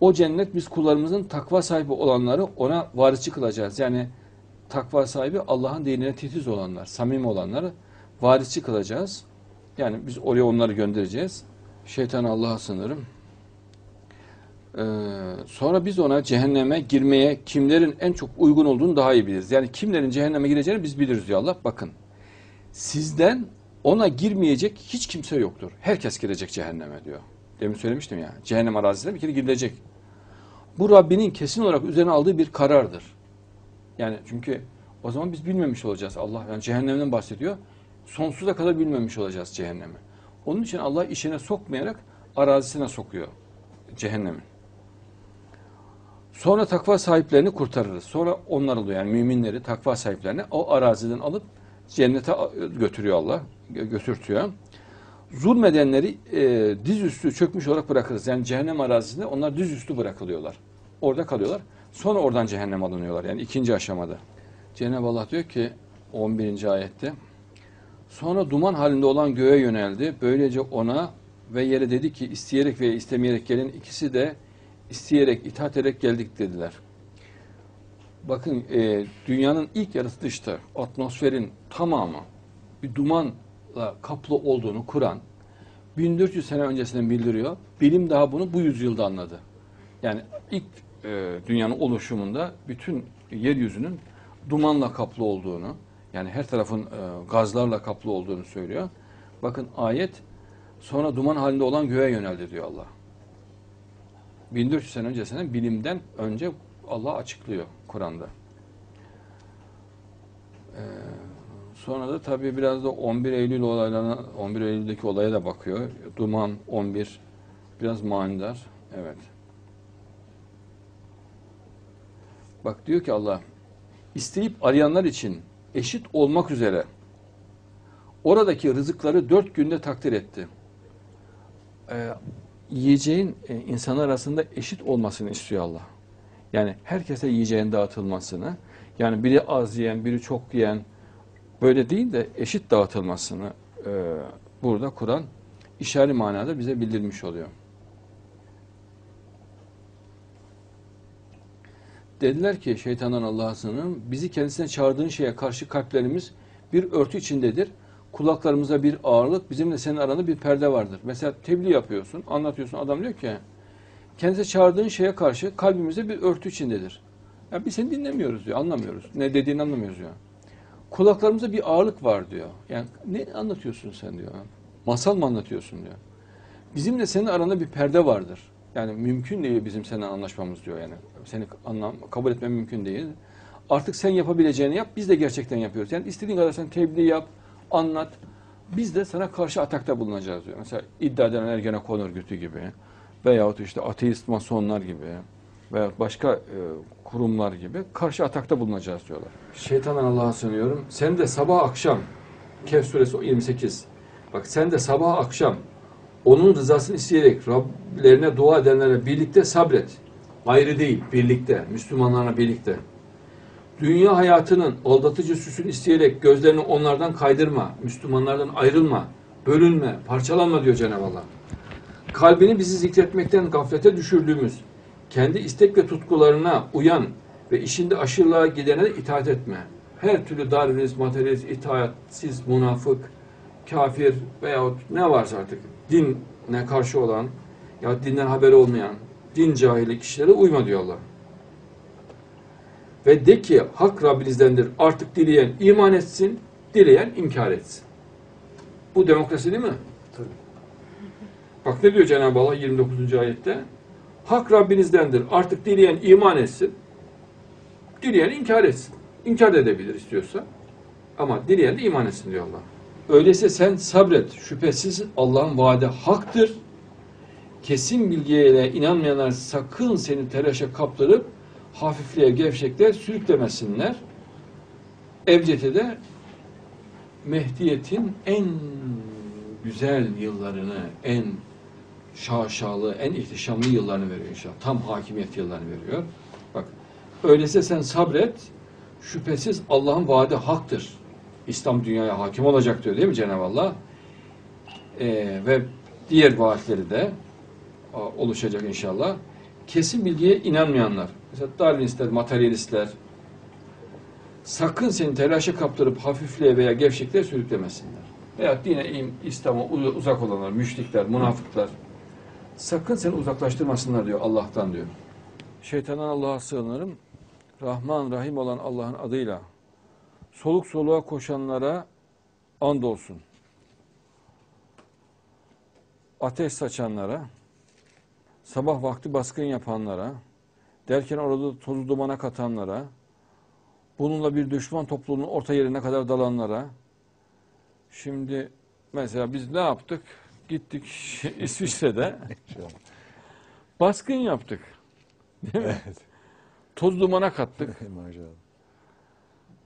Speaker 1: O cennet biz kullarımızın takva sahibi olanları ona varisçi kılacağız. Yani takva sahibi Allah'ın dinine titiz olanlar, samimi olanları varisçi kılacağız. Yani biz oraya onları göndereceğiz. Şeytan Allah'a sınırım. Ee, sonra biz ona cehenneme girmeye kimlerin en çok uygun olduğunu daha iyi biliriz. Yani kimlerin cehenneme gireceğini biz biliriz diyor Allah. Bakın sizden ona girmeyecek hiç kimse yoktur. Herkes girecek cehenneme diyor. Demin söylemiştim ya. Cehennem arazisine bir kere girilecek. Bu Rabbinin kesin olarak üzerine aldığı bir karardır. Yani çünkü o zaman biz bilmemiş olacağız. Allah yani cehennemden bahsediyor. Sonsuza kadar bilmemiş olacağız cehennemi. Onun için Allah işine sokmayarak arazisine sokuyor cehennemin. Sonra takva sahiplerini kurtarırız. Sonra onlar oluyor yani müminleri, takva sahiplerini o araziden alıp cennete götürüyor Allah, götürtüyor. Zulmedenleri e, dizüstü çökmüş olarak bırakırız. Yani cehennem arazisinde onlar dizüstü bırakılıyorlar. Orada kalıyorlar. Sonra oradan cehennem alınıyorlar. Yani ikinci aşamada. Cenab-ı Allah diyor ki 11. ayette Sonra duman halinde olan göğe yöneldi. Böylece ona ve yere dedi ki isteyerek veya istemeyerek gelin ikisi de isteyerek, itaat ederek geldik dediler. Bakın e, dünyanın ilk yaratılışta atmosferin tamamı bir dumanla kaplı olduğunu Kur'an 1400 sene öncesinden bildiriyor. Bilim daha bunu bu yüzyılda anladı. Yani ilk e, dünyanın oluşumunda bütün yeryüzünün dumanla kaplı olduğunu, yani her tarafın e, gazlarla kaplı olduğunu söylüyor. Bakın ayet sonra duman halinde olan göğe yöneldi diyor Allah. 1400 sene öncesinden bilimden önce Allah açıklıyor Kur'an'da. Ee, sonra da tabii biraz da 11 Eylül olaylarına, 11 Eylül'deki olaya da bakıyor. Duman 11 biraz manidar. Evet. Bak diyor ki Allah isteyip arayanlar için eşit olmak üzere oradaki rızıkları dört günde takdir etti. e, yiyeceğin e, insanlar arasında eşit olmasını istiyor Allah. Yani herkese yiyeceğin dağıtılmasını, yani biri az yiyen, biri çok yiyen, böyle değil de eşit dağıtılmasını e, burada Kur'an işari manada bize bildirmiş oluyor. Dediler ki şeytandan Allah'a sığınırım, bizi kendisine çağırdığın şeye karşı kalplerimiz bir örtü içindedir. Kulaklarımıza bir ağırlık, bizimle senin aranda bir perde vardır. Mesela tebliğ yapıyorsun, anlatıyorsun. Adam diyor ki, kendisine çağırdığın şeye karşı kalbimizde bir örtü içindedir. Ya biz seni dinlemiyoruz diyor, anlamıyoruz. Ne dediğini anlamıyoruz diyor. Kulaklarımızda bir ağırlık var diyor. Yani ne anlatıyorsun sen diyor. Masal mı anlatıyorsun diyor. Bizimle senin aranda bir perde vardır. Yani mümkün değil bizim seninle anlaşmamız diyor yani. Seni anlam kabul etmem mümkün değil. Artık sen yapabileceğini yap, biz de gerçekten yapıyoruz. Yani istediğin kadar sen tebliğ yap, anlat. Biz de sana karşı atakta bulunacağız diyor. Mesela iddia edilen Ergenekon örgütü gibi veyahut işte ateist masonlar gibi veyahut başka e, kurumlar gibi karşı atakta bulunacağız diyorlar. Şeytandan Allah'a sığınıyorum. Sen de sabah akşam Kehf suresi 28. Bak sen de sabah akşam onun rızasını isteyerek Rablerine dua edenlerle birlikte sabret. Ayrı değil, birlikte. Müslümanlarla birlikte. Dünya hayatının aldatıcı süsünü isteyerek gözlerini onlardan kaydırma. Müslümanlardan ayrılma. Bölünme, parçalanma diyor Cenab-ı Allah. Kalbini bizi zikretmekten gaflete düşürdüğümüz, kendi istek ve tutkularına uyan ve işinde aşırılığa gidene de itaat etme. Her türlü darwinist, materyalist, itaatsiz, münafık, kafir veyahut ne varsa artık dinle karşı olan ya dinden haberi olmayan, din cahili kişilere uyma diyor Allah. Ve de ki hak Rabbinizdendir. Artık dileyen iman etsin, dileyen inkar etsin. Bu demokrasi değil mi?
Speaker 2: Tabii.
Speaker 1: Bak ne diyor Cenab-ı Allah 29. ayette? Hak Rabbinizdendir. Artık dileyen iman etsin, dileyen inkar etsin. İnkar edebilir istiyorsa. Ama dileyen de iman etsin diyor Allah. Öyleyse sen sabret. Şüphesiz Allah'ın vaadi haktır. Kesin bilgiye inanmayanlar sakın seni telaşa kaptırıp hafifliğe, gevşekliğe sürüklemesinler. Ebced'de Mehdiyet'in en güzel yıllarını, en şaşalı, en ihtişamlı yıllarını veriyor inşallah. Tam hakimiyet yıllarını veriyor. Bak, öyleyse sen sabret, şüphesiz Allah'ın vaadi haktır. İslam dünyaya hakim olacak diyor değil mi Cenab-ı Allah? Ee, ve diğer vaatleri de oluşacak inşallah. Kesin bilgiye inanmayanlar, mesela Darwinistler, materyalistler, sakın seni telaşa kaptırıp hafifliğe veya gevşekliğe sürüklemesinler. Veya dine, İslam'a uzak olanlar, müşrikler, münafıklar, sakın seni uzaklaştırmasınlar diyor Allah'tan diyor. Şeytandan Allah'a sığınırım. Rahman, Rahim olan Allah'ın adıyla soluk soluğa koşanlara andolsun. Ateş saçanlara, sabah vakti baskın yapanlara, derken orada tozu dumana katanlara, bununla bir düşman topluluğunun orta yerine kadar dalanlara, şimdi mesela biz ne yaptık? Gittik İsviçre'de <laughs> baskın yaptık. Değil mi? Toz dumana kattık. <laughs>
Speaker 2: Maşallah.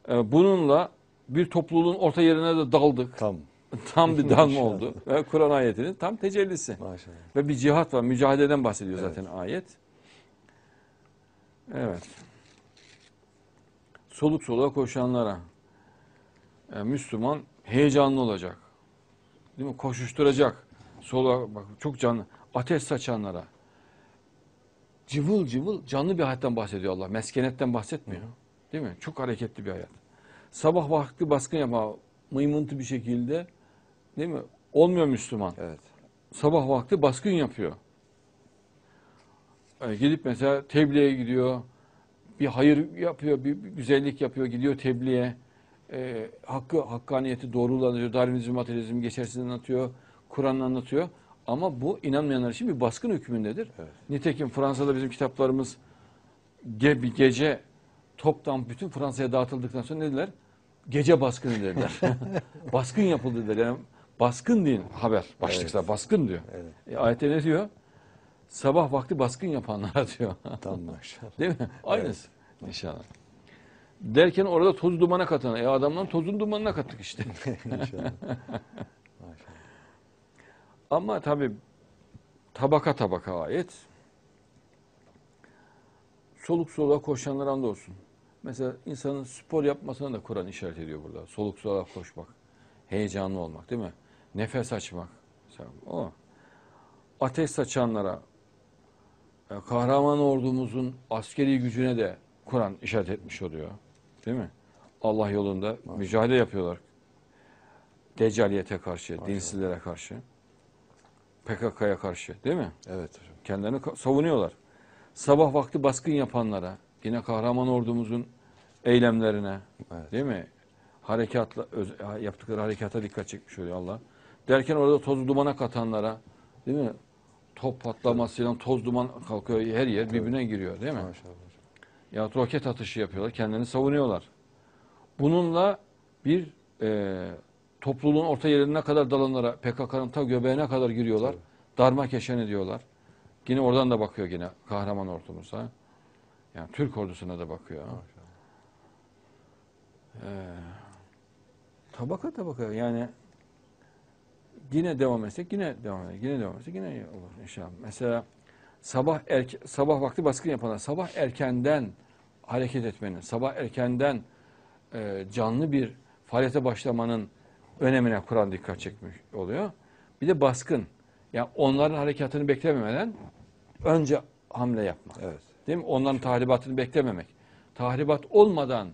Speaker 1: Ee, Bununla bir topluluğun orta yerine de daldık.
Speaker 2: Tam. <laughs>
Speaker 1: Tam bir dalma oldu. Ve Kur'an ayetinin tam tecellisi.
Speaker 2: Maşallah.
Speaker 1: Ve bir cihat var. Mücadeleden bahsediyor zaten ayet. Evet. Soluk soluğa koşanlara e, Müslüman heyecanlı olacak. Değil mi? Koşuşturacak. Soluğa bak çok canlı. Ateş saçanlara. Cıvıl cıvıl canlı bir hayattan bahsediyor Allah. Meskenetten bahsetmiyor. Değil mi? Çok hareketli bir hayat. Sabah vakti baskın yapma mıymıntı bir şekilde değil mi? Olmuyor Müslüman
Speaker 2: Evet.
Speaker 1: sabah vakti baskın yapıyor. E, gidip mesela tebliğe gidiyor, bir hayır yapıyor, bir güzellik yapıyor, gidiyor tebliğe. E, hakkı, hakkaniyeti doğrulanıyor, Darwinizm, materyalizm geçersizliğini anlatıyor, Kur'an'ı anlatıyor. Ama bu inanmayanlar için bir baskın hükmündedir.
Speaker 2: Evet.
Speaker 1: Nitekim Fransa'da bizim kitaplarımız ge, bir gece toptan bütün Fransa'ya dağıtıldıktan sonra ne dediler? Gece baskını dediler. <laughs> baskın yapıldı dediler. Yani baskın deyin haber. Başlıkta baskın diyor.
Speaker 2: Evet.
Speaker 1: E, ayette ne diyor? Sabah vakti baskın yapanlara <laughs> diyor.
Speaker 2: Tam maşallah.
Speaker 1: Değil mi? Aynısı. İnşallah. Derken orada toz dumana katana. E adamdan tozun dumanına kattık işte. <laughs>
Speaker 2: İnşallah.
Speaker 1: Ama tabii tabaka tabaka ayet. Soluk soluğa koşanlar andolsun. Mesela insanın spor yapmasına da Kur'an işaret ediyor burada. Soluk soluğa koşmak, heyecanlı olmak değil mi? Nefes açmak. O. Ateş saçanlara, e, kahraman ordumuzun askeri gücüne de Kur'an işaret etmiş oluyor. Değil mi? Allah yolunda mücadele yapıyorlar. Deccaliyete karşı, dinsizlere karşı. PKK'ya karşı değil mi?
Speaker 2: Evet hocam.
Speaker 1: Kendilerini savunuyorlar. Sabah vakti baskın yapanlara, yine kahraman ordumuzun eylemlerine,
Speaker 2: Evet.
Speaker 1: değil mi? Harekatla, öz- yaptıkları harekata dikkat çekmiş oluyor Allah. Derken orada toz dumana katanlara, değil mi? Top patlamasıyla toz duman kalkıyor, her yer birbirine giriyor değil mi?
Speaker 2: Maşallah.
Speaker 1: Ya roket atışı yapıyorlar, kendilerini savunuyorlar. Bununla bir e, topluluğun orta yerine kadar dalanlara, PKK'nın ta göbeğine kadar giriyorlar. Darma keşen ediyorlar. Yine oradan da bakıyor yine kahraman ordumuza. Yani Türk ordusuna da bakıyor. Ee, tabaka tabaka yani yine devam etsek yine devam etsek yine devam etsek yine olur inşallah. Mesela sabah erke, sabah vakti baskın yapanlar sabah erkenden hareket etmenin, sabah erkenden e, canlı bir faaliyete başlamanın önemine Kur'an dikkat çekmiş oluyor. Bir de baskın. Yani onların harekatını beklememeden önce hamle yapmak.
Speaker 2: Evet.
Speaker 1: Değil mi? Onların tahribatını beklememek. Tahribat olmadan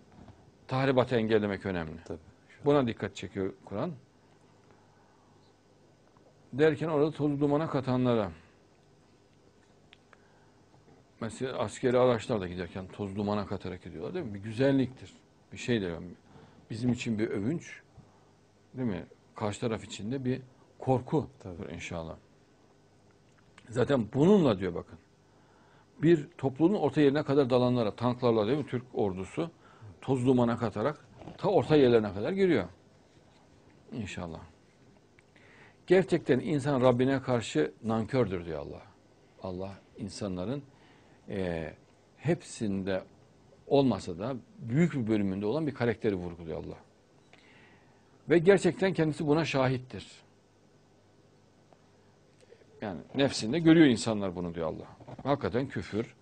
Speaker 1: tahribatı engellemek önemli.
Speaker 2: Tabii.
Speaker 1: Buna dikkat çekiyor Kur'an. Derken orada toz dumana katanlara mesela askeri araçlarda giderken toz dumana katarak gidiyorlar değil mi? Bir güzelliktir. Bir şey de yani bizim için bir övünç değil mi? Karşı taraf için de bir korku inşallah. Zaten bununla diyor bakın. Bir topluluğun orta yerine kadar dalanlara, tanklarla değil mi Türk ordusu toz dumana katarak ta orta yerlerine kadar giriyor. İnşallah. Gerçekten insan Rabbine karşı nankördür diyor Allah. Allah insanların eee, hepsinde olmasa da büyük bir bölümünde olan bir karakteri vurguluyor Allah. Ve gerçekten kendisi buna şahittir. Yani nefsinde görüyor insanlar bunu diyor Allah. Hakikaten küfür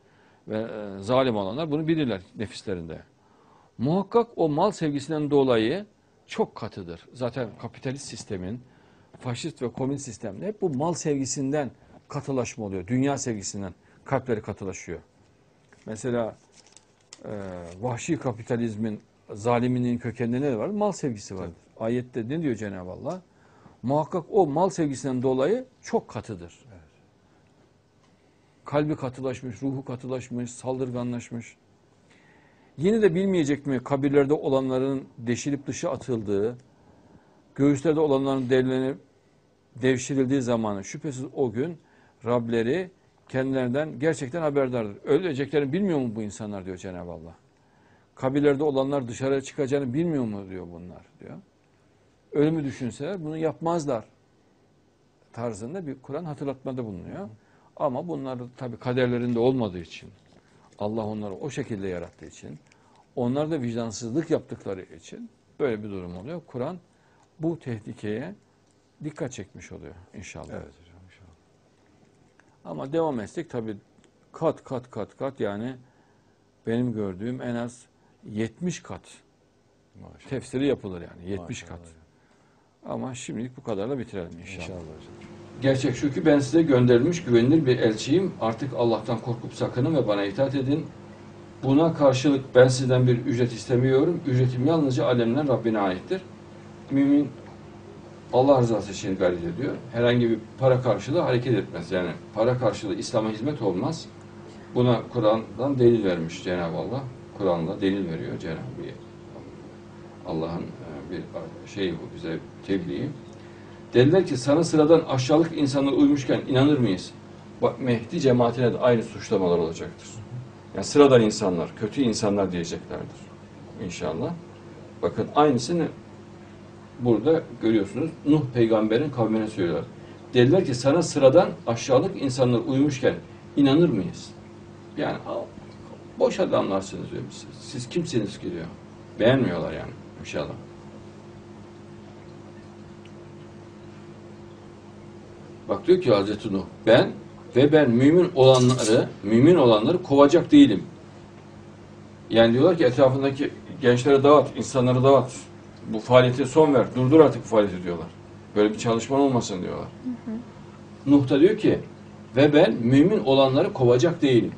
Speaker 1: ve e, zalim olanlar bunu bilirler nefislerinde. Muhakkak o mal sevgisinden dolayı çok katıdır. Zaten kapitalist sistemin, faşist ve komünist sistemde hep bu mal sevgisinden katılaşma oluyor. Dünya sevgisinden kalpleri katılaşıyor. Mesela e, vahşi kapitalizmin zaliminin kökeninde ne var? Mal sevgisi var. Ayette ne diyor Cenab-ı Allah? Muhakkak o mal sevgisinden dolayı çok katıdır. Kalbi katılaşmış, ruhu katılaşmış, saldırganlaşmış. Yine de bilmeyecek mi kabirlerde olanların deşilip dışa atıldığı, göğüslerde olanların devlenip devşirildiği zamanı şüphesiz o gün Rableri kendilerinden gerçekten haberdardır. Öleceklerini bilmiyor mu bu insanlar diyor Cenab-ı Allah. Kabirlerde olanlar dışarıya çıkacağını bilmiyor mu diyor bunlar diyor. Ölümü düşünseler bunu yapmazlar tarzında bir Kur'an hatırlatmada bulunuyor. Ama bunlar tabi kaderlerinde olmadığı için, Allah onları o şekilde yarattığı için, onlar da vicdansızlık yaptıkları için böyle bir durum oluyor. Kur'an bu tehlikeye dikkat çekmiş oluyor inşallah.
Speaker 2: Evet hocam inşallah.
Speaker 1: Ama devam etsek tabi kat kat kat kat yani benim gördüğüm en az 70 kat
Speaker 2: Maşallah.
Speaker 1: tefsiri yapılır yani 70
Speaker 2: Maşallah
Speaker 1: kat. Ama şimdilik bu kadarla bitirelim inşallah.
Speaker 2: İnşallah hocam.
Speaker 1: Gerçek şu ki ben size gönderilmiş güvenilir bir elçiyim. Artık Allah'tan korkup sakının ve bana itaat edin. Buna karşılık ben sizden bir ücret istemiyorum. Ücretim yalnızca alemden Rabbine aittir. Mümin Allah rızası için gayret ediyor. Herhangi bir para karşılığı hareket etmez. Yani para karşılığı İslam'a hizmet olmaz. Buna Kur'an'dan delil vermiş Cenab-ı Allah. Kur'an'da delil veriyor Cenab-ı Allah'ın e, bir şeyi bu bize tebliği. Dediler ki sana sıradan aşağılık insanlar uymuşken inanır mıyız? Bak Mehdi cemaatine de aynı suçlamalar olacaktır. Yani sıradan insanlar, kötü insanlar diyeceklerdir. İnşallah. Bakın aynısını burada görüyorsunuz. Nuh peygamberin kavmine söylüyorlar. Dediler ki sana sıradan aşağılık insanlar uymuşken inanır mıyız? Yani "Aa, boş adamlarsınız diyor. Siz, siz kimsiniz ki diyor. Beğenmiyorlar yani inşallah. Bak diyor ki Hazreti Nuh ben Ve ben mümin olanları, mümin olanları kovacak değilim. Yani diyorlar ki etrafındaki gençlere dağıt, insanları dağıt. Bu faaliyete son ver, durdur artık bu faaliyeti diyorlar. Böyle bir çalışman olmasın diyorlar. Nuh da diyor ki ve ben mümin olanları kovacak değilim.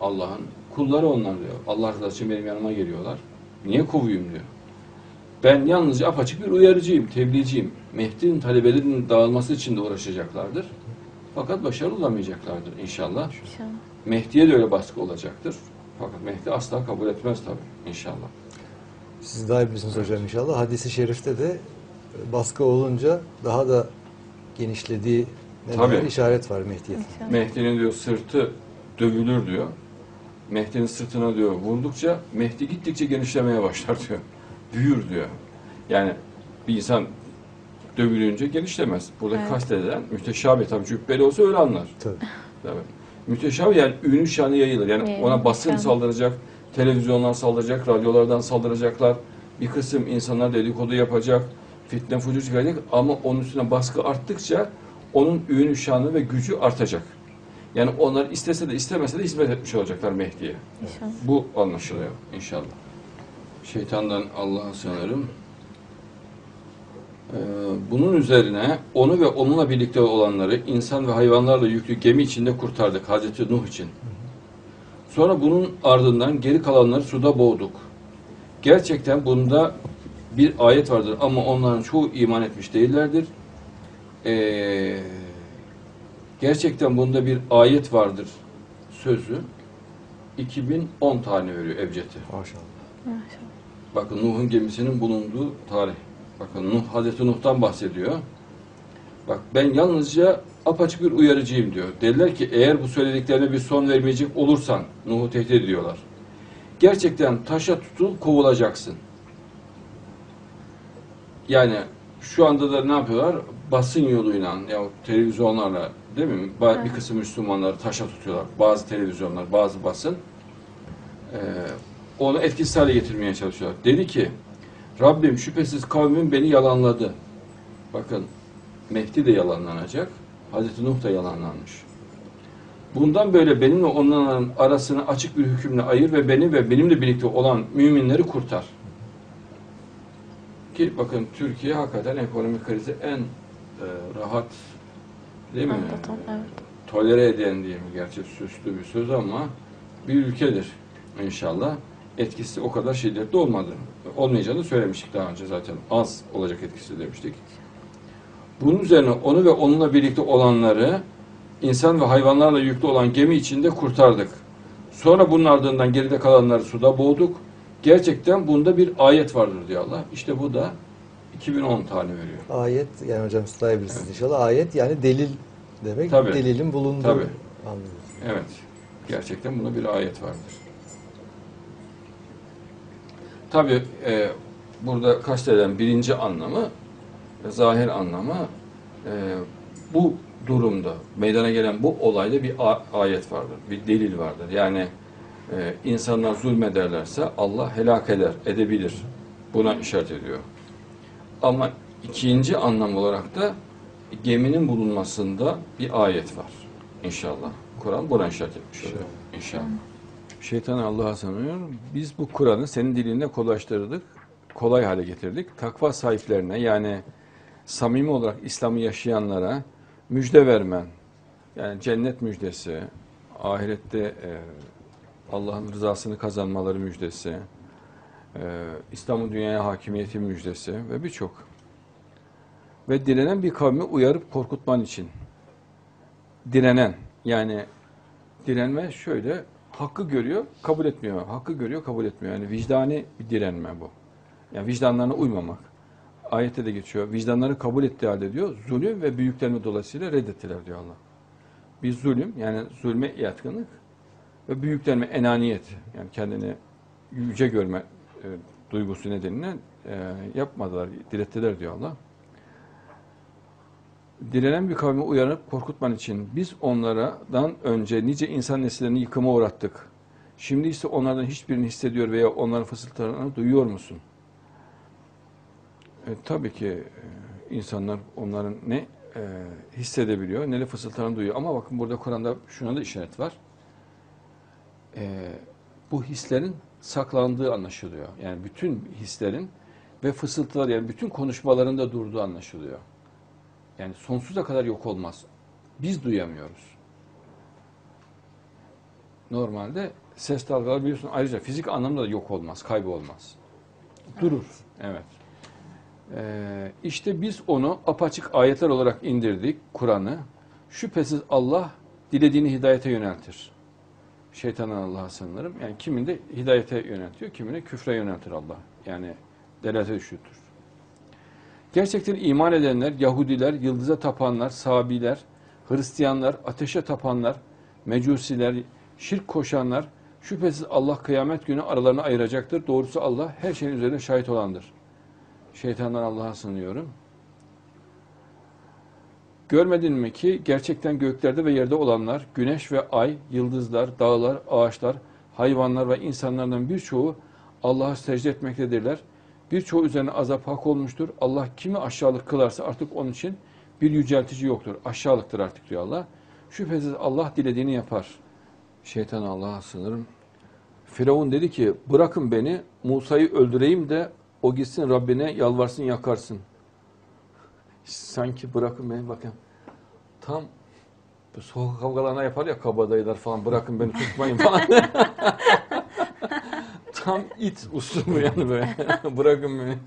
Speaker 1: Allah'ın kulları onlar diyor. Allah rızası için benim yanıma geliyorlar. Niye kovuyum diyor. Ben yalnızca apaçık bir uyarıcıyım, tebliğciyim. Mehdi'nin talebelerinin dağılması için de uğraşacaklardır. Fakat başarılı olamayacaklardır inşallah. Mehdi'ye de öyle baskı olacaktır. Fakat Mehdi asla kabul etmez tabii inşallah.
Speaker 2: Siz daha iyi bilirsiniz hocam inşallah. Hadisi şerifte de baskı olunca daha da genişlediği
Speaker 1: Tabii.
Speaker 2: işaret var Mehdiyet'in.
Speaker 1: Mehdi'nin diyor sırtı dövülür diyor. Mehdi'nin sırtına diyor vurdukça Mehdi gittikçe genişlemeye başlar <laughs> diyor. Büyür diyor. Yani bir insan dövülünce genişlemez. Buradaki
Speaker 3: Evet.
Speaker 1: kastedilen müteşabih tabii cübbeli olsa öyle anlar.
Speaker 2: Tabii.
Speaker 1: Tabii. Müteşabih yani ünlü şanı yayılır. Yani
Speaker 3: Evet,
Speaker 1: ona basın
Speaker 3: şanı.
Speaker 1: saldıracak, televizyonlar saldıracak, radyolardan saldıracaklar. Bir kısım insanlar dedikodu yapacak, fitne fucu çıkacak ama onun üstüne baskı arttıkça onun ünlü şanı ve gücü artacak. Yani onlar istese de istemese de hizmet etmiş olacaklar Mehdi'ye. Bu anlaşılıyor inşallah. Şeytandan Allah'a sığınırım. Ee, bunun üzerine onu ve onunla birlikte olanları insan ve hayvanlarla yüklü gemi içinde kurtardık Hazreti Nuh için. Sonra bunun ardından geri kalanları suda boğduk. Gerçekten bunda bir ayet vardır ama onların çoğu iman etmiş değillerdir. Ee, gerçekten bunda bir ayet vardır sözü 2010 tane veriyor Ebced'i.
Speaker 2: Maşallah.
Speaker 1: Bakın Nuh'un gemisinin bulunduğu tarih. Bakın Nuh, Hazreti Nuh'tan bahsediyor. Bak ben yalnızca apaçık bir uyarıcıyım diyor. Dediler ki eğer bu söylediklerine bir son vermeyecek olursan Nuh'u tehdit ediyorlar. Gerçekten taşa tutulup kovulacaksın. Yani şu anda da ne yapıyorlar? Basın yoluyla ya televizyonlarla değil mi? Ba- Bir kısım Müslümanları taşa tutuyorlar. Bazı televizyonlar, bazı basın. Ee, onu etkisiz hale getirmeye çalışıyorlar. Dedi ki Rabbim şüphesiz kavmim beni yalanladı. Bakın Mehdi de yalanlanacak. Hazreti Nuh da yalanlanmış. Bundan böyle benimle onların arasını açık bir hükümle ayır ve beni ve benimle birlikte olan müminleri kurtar. Ki bakın Türkiye hakikaten ekonomik krizi en e, rahat değil mi?
Speaker 3: Atlatan, evet.
Speaker 1: Tolere eden diye mi? Gerçi süslü bir söz ama bir ülkedir inşallah. Etkisi o kadar şiddetli olmadı. Olmayacağını söylemiştik daha önce zaten. Az olacak etkisi demiştik. Bunun üzerine onu ve onunla birlikte olanları insan ve hayvanlarla yüklü olan gemi içinde kurtardık. Sonra bunun ardından geride kalanları suda boğduk. Gerçekten bunda bir ayet vardır diyor Allah. İşte bu da 2010 tane veriyor.
Speaker 2: Ayet yani hocam siz daha iyi bilirsiniz inşallah. Ayet yani delil demek.
Speaker 1: Tabii.
Speaker 2: Delilin bulunduğu
Speaker 1: Tabii.
Speaker 2: anlıyoruz.
Speaker 1: Evet. Gerçekten buna bir ayet vardır. Tabi e, burada kastedilen birinci anlamı, zahir anlamı e, bu durumda, meydana gelen bu olayda bir ayet vardır, bir delil vardır. Yani e, insanlar zulmederlerse Allah helak eder, edebilir. Buna işaret ediyor. Ama ikinci anlam olarak da geminin bulunmasında bir ayet var. İnşallah. Kur'an buna işaret etmiş oluyor. İnşallah.
Speaker 6: Şeytan Allah'a sanıyor. Biz bu Kur'an'ı senin dilinde kolaylaştırdık, kolay hale getirdik. Takva sahiplerine yani samimi olarak İslam'ı yaşayanlara müjde vermen, yani cennet müjdesi, ahirette e, Allah'ın rızasını kazanmaları müjdesi, e, İslam'ın dünyaya hakimiyeti müjdesi ve birçok. Ve direnen bir kavmi uyarıp korkutman için. Direnen yani direnme şöyle hakkı görüyor, kabul etmiyor. Hakkı görüyor, kabul etmiyor. Yani vicdani bir direnme bu. Yani vicdanlarına uymamak. Ayette de geçiyor. Vicdanları kabul ettiği halde diyor, zulüm ve büyüklenme dolayısıyla reddettiler diyor Allah. Bir zulüm, yani zulme yatkınlık ve büyüklenme, enaniyet. Yani kendini yüce görme e, duygusu nedeniyle e, yapmadılar, direttiler diyor Allah. Direnen bir kavmi uyanıp korkutman için biz onlardan önce nice insan nesillerini yıkıma uğrattık. Şimdi ise onlardan hiçbirini hissediyor veya onların fısıltılarını duyuyor musun? E, tabii ki e, insanlar onların ne
Speaker 1: e, hissedebiliyor ne de fısıltılarını duyuyor. Ama bakın burada Kur'an'da şuna da işaret var. E, bu hislerin saklandığı anlaşılıyor. Yani bütün hislerin ve fısıltılar yani bütün konuşmalarında durduğu anlaşılıyor. Yani sonsuza kadar yok olmaz. Biz duyamıyoruz. Normalde ses dalgaları biliyorsun ayrıca fizik anlamda da yok olmaz, kaybolmaz. Durur. Evet. Ee, işte biz onu apaçık ayetler olarak indirdik, Kur'an'ı. Şüphesiz Allah dilediğini hidayete yöneltir. Şeytandan Allah'a sığınırım. Yani kimin de hidayete yöneltiyor, kimini küfre yöneltir Allah. Yani delalete düşürtür. Gerçekten iman edenler, Yahudiler, yıldıza tapanlar, Sabiler, Hristiyanlar, ateşe tapanlar, Mecusiler, şirk koşanlar, şüphesiz Allah kıyamet günü aralarını ayıracaktır. Doğrusu Allah her şeyin üzerine şahit olandır. Şeytandan Allah'a sığınıyorum. Görmedin mi ki gerçekten göklerde ve yerde olanlar, güneş ve ay, yıldızlar, dağlar, ağaçlar, hayvanlar ve insanlardan birçoğu Allah'a secde etmektedirler. Birçoğu üzerine azap hak olmuştur. Allah kimi aşağılık kılarsa artık onun için bir yüceltici yoktur. Aşağılıktır artık diyor Allah. Şüphesiz Allah dilediğini yapar. Şeytan Allah'a sığınırım. Firavun dedi ki bırakın beni Musa'yı öldüreyim de o gitsin Rabbine yalvarsın yakarsın. Sanki bırakın beni bakın. Tam sokak kavgalarına yapar ya kabadayılar falan bırakın beni tutmayın falan. <laughs> Tam it uslubu yani böyle. <laughs> bırakın beni.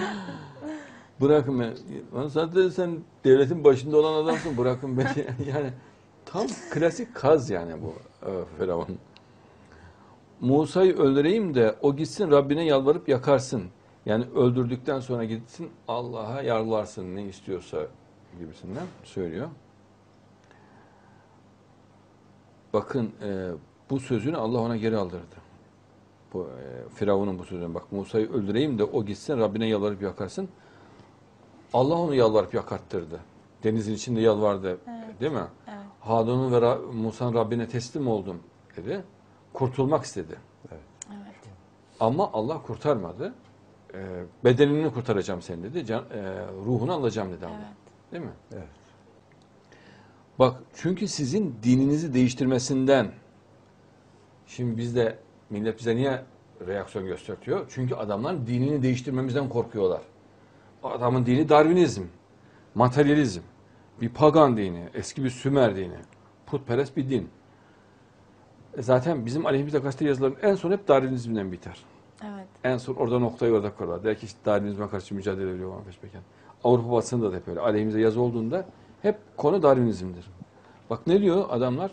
Speaker 1: <laughs> bırakın beni. Lan zaten sen devletin başında olan adamsın bırakın beni. yani tam klasik kaz yani bu e, Firavun. Musa'yı öldüreyim de o gitsin Rabbine yalvarıp yakarsın. Yani öldürdükten sonra gitsin Allah'a yalvarsın ne istiyorsa gibisinden söylüyor. Bakın e, bu sözünü Allah ona geri aldırdı. Bu e, Firavun'un bu sözünü bak Musa'yı öldüreyim de o gitsin Rabbine yalvarıp yakarsın. Allah onu yalvarıp yakarttırdı. Denizin içinde yalvardı. Değil mi?
Speaker 3: Evet.
Speaker 1: Harun'un ve Ra- Musa'nın Rabbine teslim oldum dedi. Kurtulmak istedi.
Speaker 3: Evet.
Speaker 1: Ama Allah kurtarmadı. Ee, bedenini kurtaracağım seni dedi. Can, e, ruhunu alacağım dedi Allah.
Speaker 3: Evet.
Speaker 1: Değil mi?
Speaker 2: Evet.
Speaker 1: Bak çünkü sizin dininizi değiştirmesinden şimdi bizde millet bize niye reaksiyon gösteriyor? Çünkü adamlar dinini değiştirmemizden korkuyorlar. Adamın dini Darwinizm, materyalizm, bir pagan dini, eski bir Sümer dini, putperest bir din. E zaten bizim aleyhimize gazete yazıların en son hep Darwinizmden biter.
Speaker 3: Evet.
Speaker 1: En son orada noktayı orada koyarlar. Der ki işte Darwinizme karşı mücadele ediyor falan peşmeken. Avrupa basında da hep öyle. Aleyhimize yazı olduğunda hep konu Darwinizmdir. Bak ne diyor adamlar?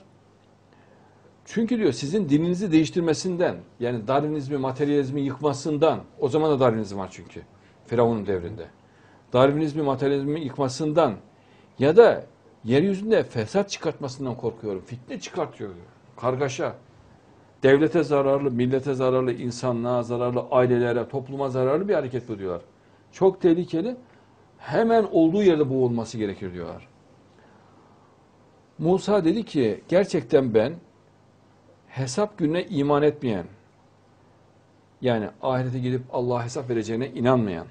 Speaker 1: Çünkü diyor sizin dininizi değiştirmesinden yani Darwinizmi, materyalizmi yıkmasından o zaman da Darwinizm var çünkü. Firavun'un devrinde. Darwinizmi, materyalizmi yıkmasından ya da yeryüzünde fesat çıkartmasından korkuyorum. Fitne çıkartıyor. diyor. Kargaşa. Devlete zararlı, millete zararlı, insanlığa zararlı, ailelere, topluma zararlı bir hareket bu diyorlar. Çok tehlikeli. Hemen olduğu yerde boğulması gerekir diyorlar. Musa dedi ki gerçekten ben hesap gününe iman etmeyen yani ahirete gidip Allah'a hesap vereceğine inanmayan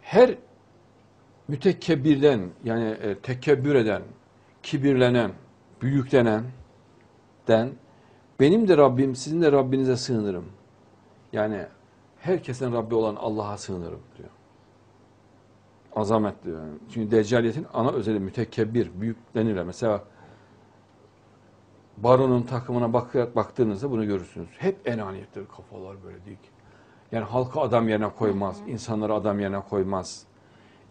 Speaker 1: her mütekebbirden yani e, tekebbür eden, kibirlenen, büyüklenen den benim de Rabbim sizin de Rabbinize sığınırım. Yani herkesin Rabbi olan Allah'a sığınırım diyor. Azamet diyor. Yani. Çünkü Deccaliyetin ana özeli mütekebbir, büyüklenirler. Mesela Baron'un takımına bak baktığınızda bunu görürsünüz. Hep enaniyettir, kafalar böyle dik. Yani halkı adam yerine koymaz, insanları adam yerine koymaz.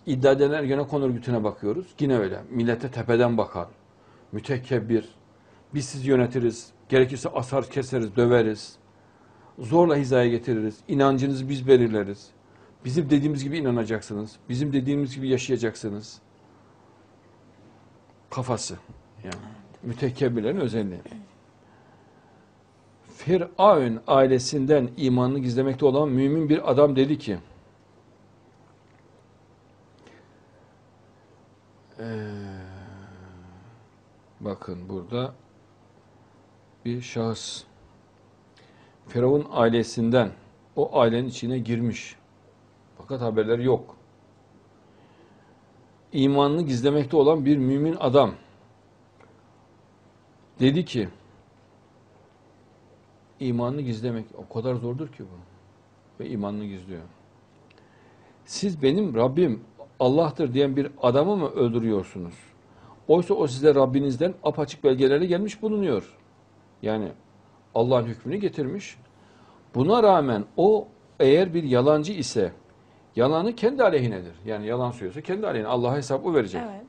Speaker 1: İddia edilen gene konu örgütüne bakıyoruz. Yine öyle. Millete tepeden bakar. Mütekebbir. Biz sizi yönetiriz. Gerekirse asar keseriz, döveriz. Zorla hizaya getiririz. İnancınızı biz belirleriz. Bizim dediğimiz gibi inanacaksınız. Bizim dediğimiz gibi yaşayacaksınız. Kafası. Yani mütekebbirlerin özelliği. Firavun ailesinden imanını gizlemekte olan mümin bir adam dedi ki Ee, bakın burada bir şahıs Firavun ailesinden o ailenin içine girmiş. Fakat haberleri yok. imanını gizlemekte olan bir mümin adam dedi ki imanını gizlemek o kadar zordur ki bu. Ve imanını gizliyor. Siz benim Rabbim Allah'tır diyen bir adamı mı öldürüyorsunuz? Oysa o size Rabbinizden apaçık belgelerle gelmiş bulunuyor. Yani Allah'ın hükmünü getirmiş. Buna rağmen o eğer bir yalancı ise yalanı kendi aleyhinedir. Yani yalan söylüyorsa kendi aleyhine. Allah'a hesabı verecek.
Speaker 3: Evet.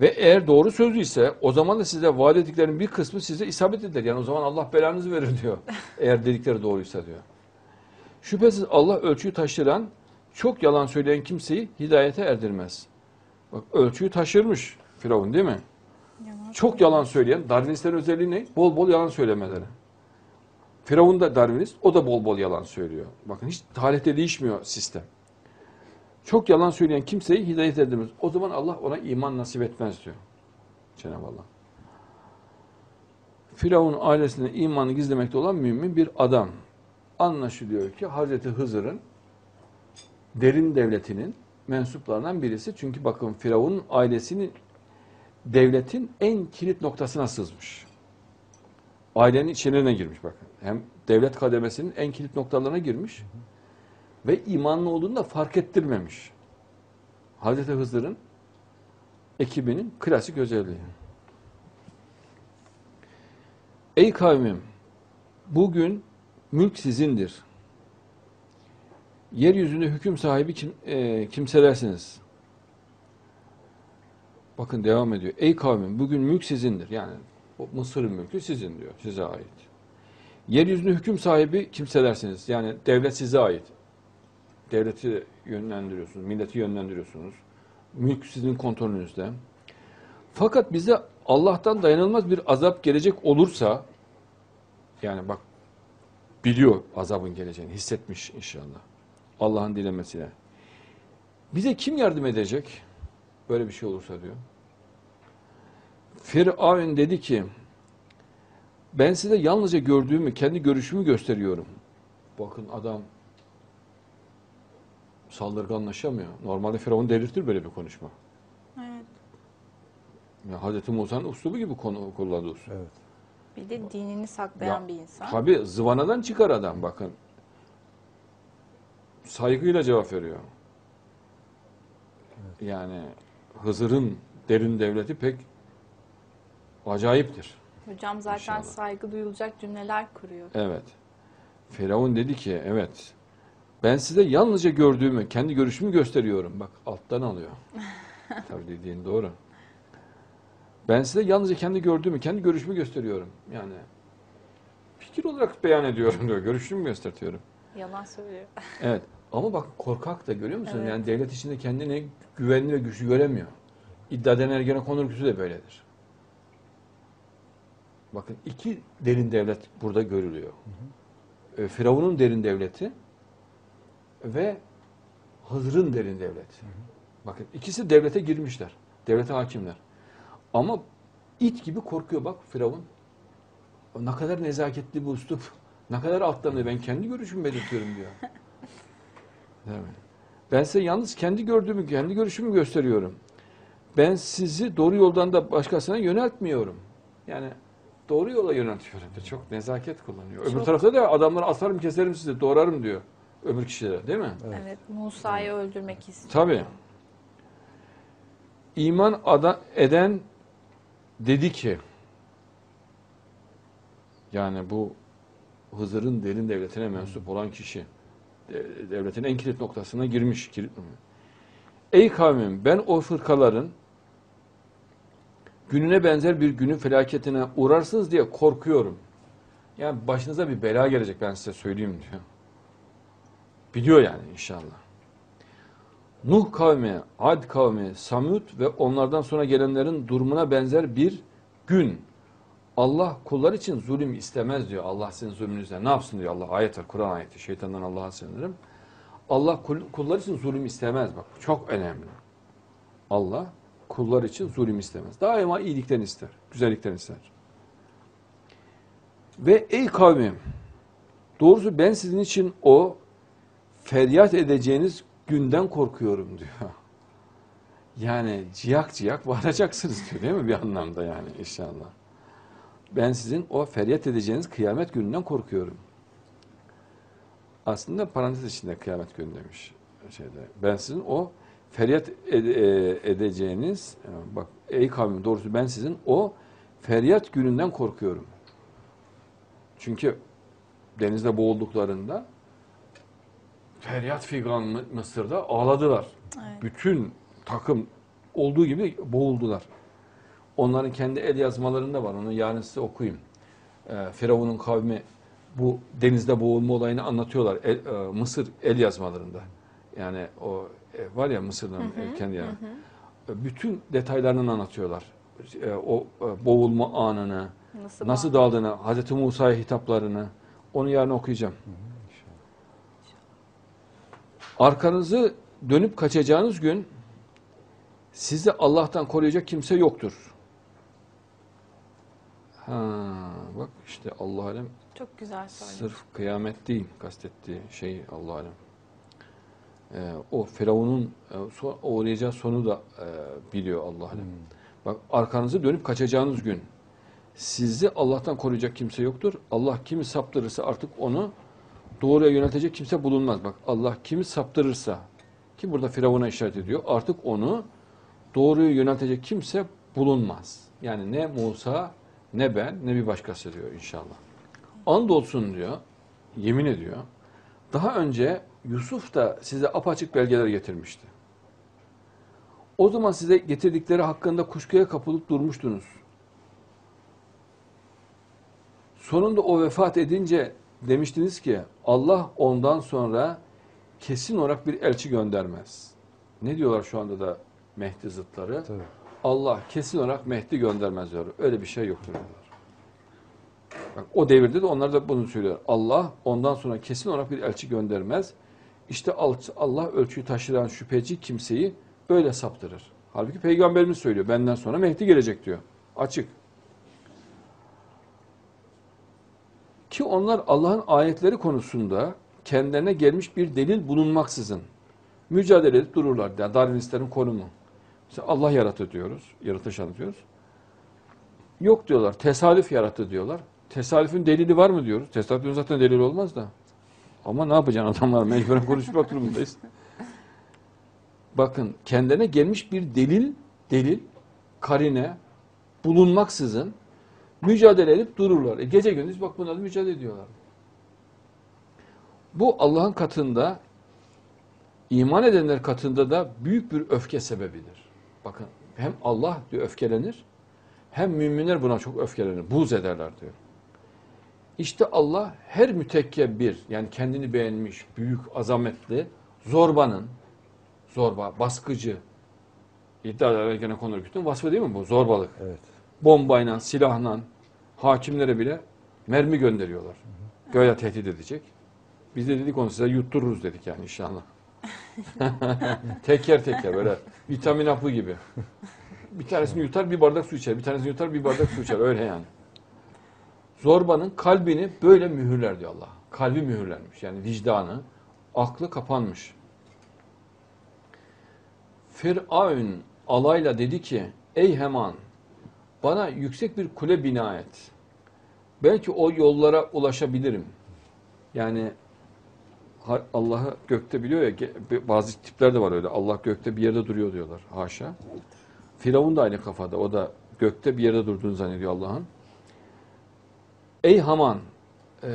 Speaker 1: Ve eğer doğru sözlü ise o zaman da size vaat ettiklerinin bir kısmı size isabet eder. Yani o zaman Allah belanızı verir diyor. <laughs> eğer dedikleri doğruysa diyor. Şüphesiz Allah ölçüyü taşıran, çok yalan söyleyen kimseyi hidayete erdirmez. Bak ölçüyü taşırmış Firavun değil mi? Çok yalan söyleyen, Darwinistlerin özelliği ne? Bol bol yalan söylemeleri. Firavun da Darwinist, o da bol bol yalan söylüyor. Bakın hiç tarihte değişmiyor sistem. Çok yalan söyleyen kimseyi hidayet edemez. O zaman Allah ona iman nasip etmez diyor. Cenab-ı Allah. Firavun ailesinde imanı gizlemekte olan mümin bir adam. Anlaşılıyor ki Hazreti Hızır'ın derin devletinin mensuplarından birisi. Çünkü bakın Firavun'un ailesinin devletin en kilit noktasına sızmış. Ailenin içine girmiş bakın. Hem devlet kademesinin en kilit noktalarına girmiş ve imanlı olduğunu da fark ettirmemiş. Hazreti Hızır'ın ekibinin klasik özelliği. Ey kavmim, bugün mülk sizindir. Yeryüzünde hüküm sahibi kim, e, kimselersiniz. Bakın devam ediyor. Ey kavmim, bugün mülk sizindir. Yani o Mısır'ın mülkü sizin diyor, size ait. Yeryüzünde hüküm sahibi kimselersiniz. Yani devlet size ait devleti yönlendiriyorsunuz, milleti yönlendiriyorsunuz. Mülk sizin kontrolünüzde. Fakat bize Allah'tan dayanılmaz bir azap gelecek olursa, yani bak biliyor azabın geleceğini, hissetmiş inşallah. Allah'ın dilemesiyle. Bize kim yardım edecek? Böyle bir şey olursa diyor. Firavun dedi ki, ben size yalnızca gördüğümü, kendi görüşümü gösteriyorum. Bakın adam saldırganlaşamıyor. Normalde Firavun delirtir böyle bir konuşma.
Speaker 3: Evet.
Speaker 1: Ya Hazreti Musa'nın uslubu gibi konu kullandı usul.
Speaker 2: Evet.
Speaker 3: Bir de dinini saklayan
Speaker 1: Ya,
Speaker 3: bir insan.
Speaker 1: Tabi zıvanadan çıkar adam bakın. Saygıyla cevap veriyor. Yani Hızır'ın derin devleti pek acayiptir.
Speaker 3: Hocam zaten
Speaker 1: İnşallah.
Speaker 3: saygı duyulacak cümleler kuruyor.
Speaker 1: Evet. Firavun dedi ki evet ben size yalnızca gördüğümü, kendi görüşümü gösteriyorum. Bak alttan alıyor. <laughs> Tabii dediğin doğru. Ben size yalnızca kendi gördüğümü, kendi görüşümü gösteriyorum. Yani fikir olarak beyan ediyorum diyor. Görüşümü gösteriyorum.
Speaker 3: Yalan söylüyor.
Speaker 1: Evet. Ama bak korkak da görüyor musun?
Speaker 3: Evet.
Speaker 1: Yani devlet içinde kendini güvenli ve güçlü göremiyor. İddia eden Ergenekon örgütü de böyledir. Bakın iki derin devlet burada görülüyor. Ee, Firavun'un derin devleti ve Hızır'ın derin devleti. Bakın ikisi devlete girmişler. Devlete hakimler. Ama it gibi korkuyor bak Firavun. Ne kadar nezaketli bu üslup. Ne kadar alttan ben kendi görüşümü belirtiyorum diyor. <laughs> Değil mi? Ben size yalnız kendi gördüğümü, kendi görüşümü gösteriyorum. Ben sizi doğru yoldan da başkasına yöneltmiyorum. Yani doğru yola yöneltiyorum diyor. Çok nezaket kullanıyor. Öbür
Speaker 3: Çok-
Speaker 1: tarafta da adamları asarım, keserim sizi, doğrarım diyor. Öbür kişilere değil mi?
Speaker 3: Evet. Musa'yı öldürmek istiyor.
Speaker 1: Tabii. İman ada, eden dedi ki yani bu Hızır'ın derin devletine mensup olan kişi de- devletin en kilit noktasına girmiş. Ey kavmim ben o fırkaların gününe benzer bir günün felaketine uğrarsınız diye korkuyorum. Yani başınıza bir bela gelecek ben size söyleyeyim diyor. Biliyor yani inşallah. Nuh kavmi, Ad kavmi, Samud ve onlardan sonra gelenlerin durumuna benzer bir gün. Allah kullar için zulüm istemez diyor. Allah sizin zulmünüzden ne yapsın diyor Allah. Ayet Kur'an ayeti. Şeytandan Allah'a sığınırım. Allah kul- kullar için zulüm istemez. Bak çok önemli. Allah kullar için zulüm istemez. Daima iyilikten ister, güzellikten ister. Ve ey kavmim, doğrusu ben sizin için o feryat edeceğiniz günden korkuyorum diyor. <laughs> Yani ciyak ciyak bağıracaksınız diyor değil mi bir anlamda yani inşallah. Ben sizin o feryat edeceğiniz kıyamet gününden korkuyorum. Aslında parantez içinde kıyamet günü demiş şeyde. Ben sizin o feryat ede- edeceğiniz e, bak ey kavmim doğrusu ben sizin o feryat gününden korkuyorum. Çünkü denizde boğulduklarında feryat figan Mı- Mısır'da ağladılar.
Speaker 3: Evet.
Speaker 1: Bütün takım olduğu gibi boğuldular. Onların kendi el yazmalarında var. Onu yarın size okuyayım. Ee, Firavun'un kavmi bu denizde boğulma olayını anlatıyorlar. El- e, Mısır el yazmalarında. Yani o e, var ya Mısır'ın e, kendi yani. E, Bütün detaylarını anlatıyorlar. E, o e, boğulma anını,
Speaker 3: Nasıl,
Speaker 1: nasıl dağıldığını, Hazreti Musa'ya hitaplarını onu yarın okuyacağım. Arkanızı dönüp kaçacağınız gün sizi Allah'tan koruyacak kimse yoktur. Ha, bak işte Allah alem
Speaker 3: Çok güzel söyledin.
Speaker 1: sırf kıyamet değil kastettiği şey Allah alem. Ee, o Firavun'un e, so- uğrayacağı sonu da e, biliyor Allah alem. Bak arkanızı dönüp kaçacağınız gün sizi Allah'tan koruyacak kimse yoktur. Allah kimi saptırırsa artık onu doğruya yöneltecek kimse bulunmaz. Bak Allah kimi saptırırsa ki burada Firavun'a işaret ediyor. Artık onu doğruyu yöneltecek kimse bulunmaz. Yani ne Musa ne ben ne bir başkası diyor inşallah. Andolsun diyor, yemin ediyor. Daha önce Yusuf da size apaçık belgeler getirmişti. O zaman size getirdikleri hakkında kuşkuya kapılıp durmuştunuz. Sonunda o vefat edince demiştiniz ki Allah ondan sonra kesin olarak bir elçi göndermez. Ne diyorlar şu anda da Mehdi zıtları?
Speaker 2: Tabii.
Speaker 1: Allah kesin olarak Mehdi göndermez diyor. Öyle bir şey yoktur diyorlar. Bak, o devirde de onlar da bunu söylüyor. Allah ondan sonra kesin olarak bir elçi göndermez. İşte al- Allah ölçüyü taşıran şüpheci kimseyi öyle saptırır. Halbuki peygamberimiz söylüyor. Benden sonra Mehdi gelecek diyor. Açık. Ki onlar Allah'ın ayetleri konusunda kendilerine gelmiş bir delil bulunmaksızın mücadele edip dururlar. Yani Darwinistlerin konumu. Mesela Allah yarattı diyoruz, yaratış anlatıyoruz. Yok diyorlar, tesadüf yarattı diyorlar. Tesadüfün delili var mı diyoruz. Tesadüfün zaten delili olmaz da. Ama ne yapacaksın adamlar mecburen konuşmak durumundayız. Bakın kendilerine gelmiş bir delil, delil, karine bulunmaksızın mücadele edip dururlar. E gece gündüz bak bunlar da mücadele ediyorlar. Bu Allah'ın katında iman edenler katında da büyük bir öfke sebebidir. Bakın hem Allah diyor öfkelenir hem müminler buna çok öfkelenir. Buz ederler diyor. İşte Allah her mütekkebir yani kendini beğenmiş, büyük, azametli zorbanın, zorba, baskıcı, iddialara gene konu örgütünün vasfı değil mi bu? Zorbalık.
Speaker 2: Evet.
Speaker 1: Bombayla, silahla hakimlere bile mermi gönderiyorlar. Göya tehdit edecek. Biz de dedik onu size yuttururuz dedik yani inşallah. <laughs> teker teker böyle vitamin hapı gibi. Bir tanesini yutar bir bardak su içer. Bir tanesini yutar bir bardak su içer. Öyle yani. Zorbanın kalbini böyle mühürler diyor Allah. Kalbi mühürlenmiş. Yani vicdanı, aklı kapanmış. Firavun alayla dedi ki ey Heman bana yüksek bir kule bina et. Belki o yollara ulaşabilirim. Yani Allah'ı gökte biliyor ya bazı tipler de var öyle. Allah gökte bir yerde duruyor diyorlar. Haşa. Firavun da aynı kafada. O da gökte bir yerde durduğunu zannediyor Allah'ın. Ey Haman eee,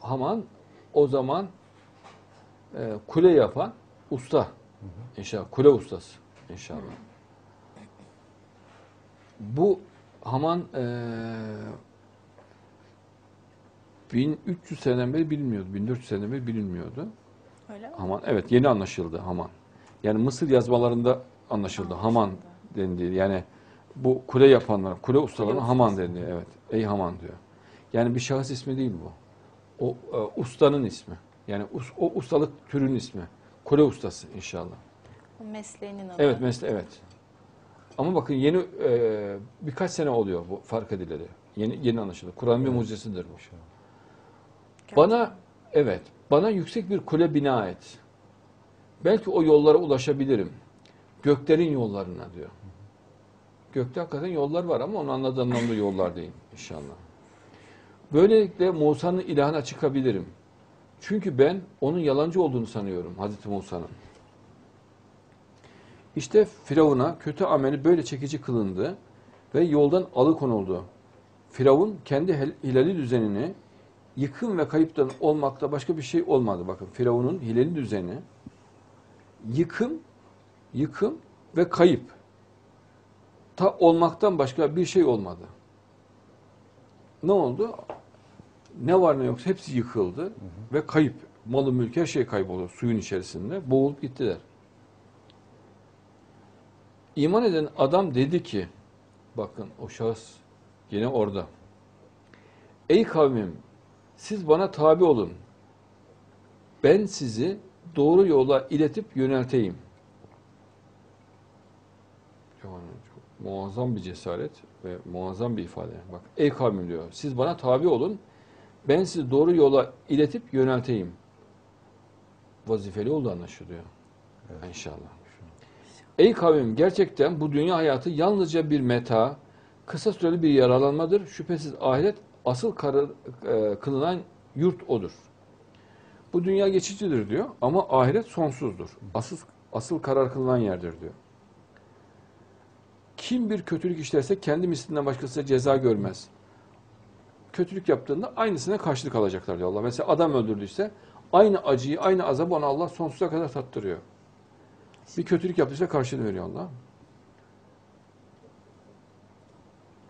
Speaker 1: Haman o zaman eee, kule yapan usta. İnşallah. Kule ustası. İnşallah. Bu Haman eee 1300 seneden beri bilinmiyordu. 1400 seneden beri bilinmiyordu.
Speaker 3: Öyle mi?
Speaker 1: Haman evet yeni anlaşıldı Haman. Yani Mısır yazmalarında anlaşıldı. Haman denildi. Yani bu kule yapanlar, kule ustalarına Haman deniliyor. Evet. Ey Haman diyor. Yani bir şahıs ismi değil bu. O e, ustanın ismi. Yani us- o ustalık türünün ismi. Kule ustası inşallah.
Speaker 3: O mesleğinin adı.
Speaker 1: Evet mesle evet. Ama bakın yeni e, birkaç sene oluyor bu fark edileli. Yeni yeni anlaşıldı. Kur'an'ın bir mucizesidir bu. Bana evet, bana yüksek bir kule bina et. Belki o yollara ulaşabilirim. Göklerin yollarına diyor. Gökte hakikaten yollar var ama onun anladığı anlamda yollar değil inşallah. Böylelikle Musa'nın ilahına çıkabilirim. Çünkü ben onun yalancı olduğunu sanıyorum Hazreti Musa'nın. İşte Firavun'a kötü ameli böyle çekici kılındı ve yoldan alıkonuldu. Firavun kendi hilali düzenini yıkım ve kayıptan olmakta başka bir şey olmadı. Bakın Firavun'un hilali düzeni yıkım, yıkım ve kayıp. Ta olmaktan başka bir şey olmadı. Ne oldu? Ne var ne yoksa hepsi yıkıldı ve kayıp. Malı mülk her şey kayboldu suyun içerisinde. Boğulup gittiler. İman eden adam dedi ki, bakın o şahıs yine orada. Ey kavmim, siz bana tabi olun. Ben sizi doğru yola iletip yönelteyim. Yani çok muazzam bir cesaret ve muazzam bir ifade. Bak, ey kavmim diyor, siz bana tabi olun. Ben sizi doğru yola iletip yönelteyim. Vazifeli oldu anlaşılıyor. İnşallah. Ey kavmim gerçekten bu dünya hayatı yalnızca bir meta, kısa süreli bir yaralanmadır. Şüphesiz ahiret asıl karar, e, kılınan yurt odur. Bu dünya geçicidir diyor ama ahiret sonsuzdur. Asıl, asıl karar kılınan yerdir diyor. Kim bir kötülük işlerse kendi mislinden başkası ceza görmez. Kötülük yaptığında aynısına karşılık alacaklar diyor Allah. Mesela adam öldürdüyse aynı acıyı, aynı azabı ona Allah sonsuza kadar tattırıyor. Bir kötülük yaptıysa karşılığını veriyor Allah.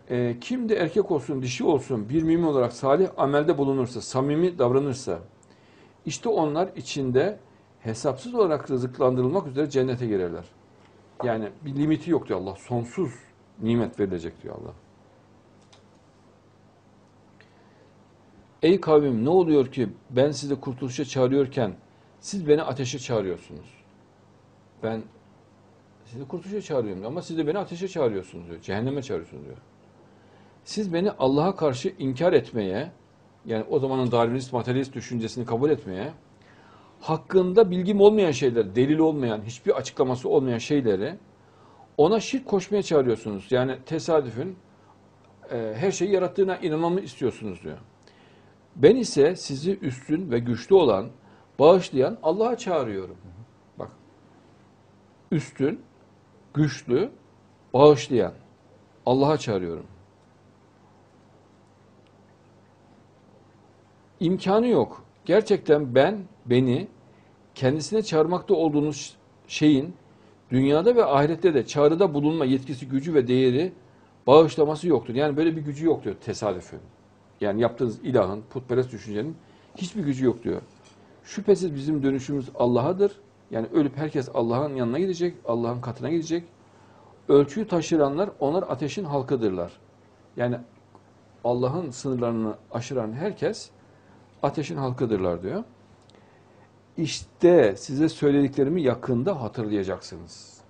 Speaker 1: Ee, kim de erkek olsun, dişi olsun, bir mümin olarak salih amelde bulunursa, samimi davranırsa, işte onlar içinde hesapsız olarak rızıklandırılmak üzere cennete girerler. Yani bir limiti yok diyor Allah. Sonsuz nimet verilecek diyor Allah. Ey kavmim ne oluyor ki ben sizi kurtuluşa çağırıyorken siz beni ateşe çağırıyorsunuz. Ben sizi kurtuluşa çağırıyorum ama siz de beni ateşe çağırıyorsunuz diyor. Cehenneme çağırıyorsunuz diyor. Siz beni Allah'a karşı inkar etmeye, yani o zamanın Darwinist materyalist düşüncesini kabul etmeye, hakkında bilgim olmayan şeyler, delil olmayan, hiçbir açıklaması olmayan şeyleri ona şirk koşmaya çağırıyorsunuz. Yani tesadüfün e, her şeyi yarattığına inanmamı istiyorsunuz diyor. Ben ise sizi üstün ve güçlü olan, bağışlayan Allah'a çağırıyorum. Bak. Üstün, güçlü, bağışlayan Allah'a çağırıyorum. İmkanı yok. Gerçekten ben, beni kendisine çağırmakta olduğunuz şeyin dünyada ve ahirette de çağrıda bulunma yetkisi, gücü ve değeri bağışlaması yoktur. Yani böyle bir gücü yok diyor tesadüfün. Yani yaptığınız ilahın, putperest düşüncenin hiçbir gücü yok diyor. Şüphesiz bizim dönüşümüz Allah'adır. Yani ölüp herkes Allah'ın yanına gidecek, Allah'ın katına gidecek. Ölçüyü taşıranlar onlar ateşin halkıdırlar. Yani Allah'ın sınırlarını aşıran herkes ateşin halkıdırlar diyor. İşte size söylediklerimi yakında hatırlayacaksınız.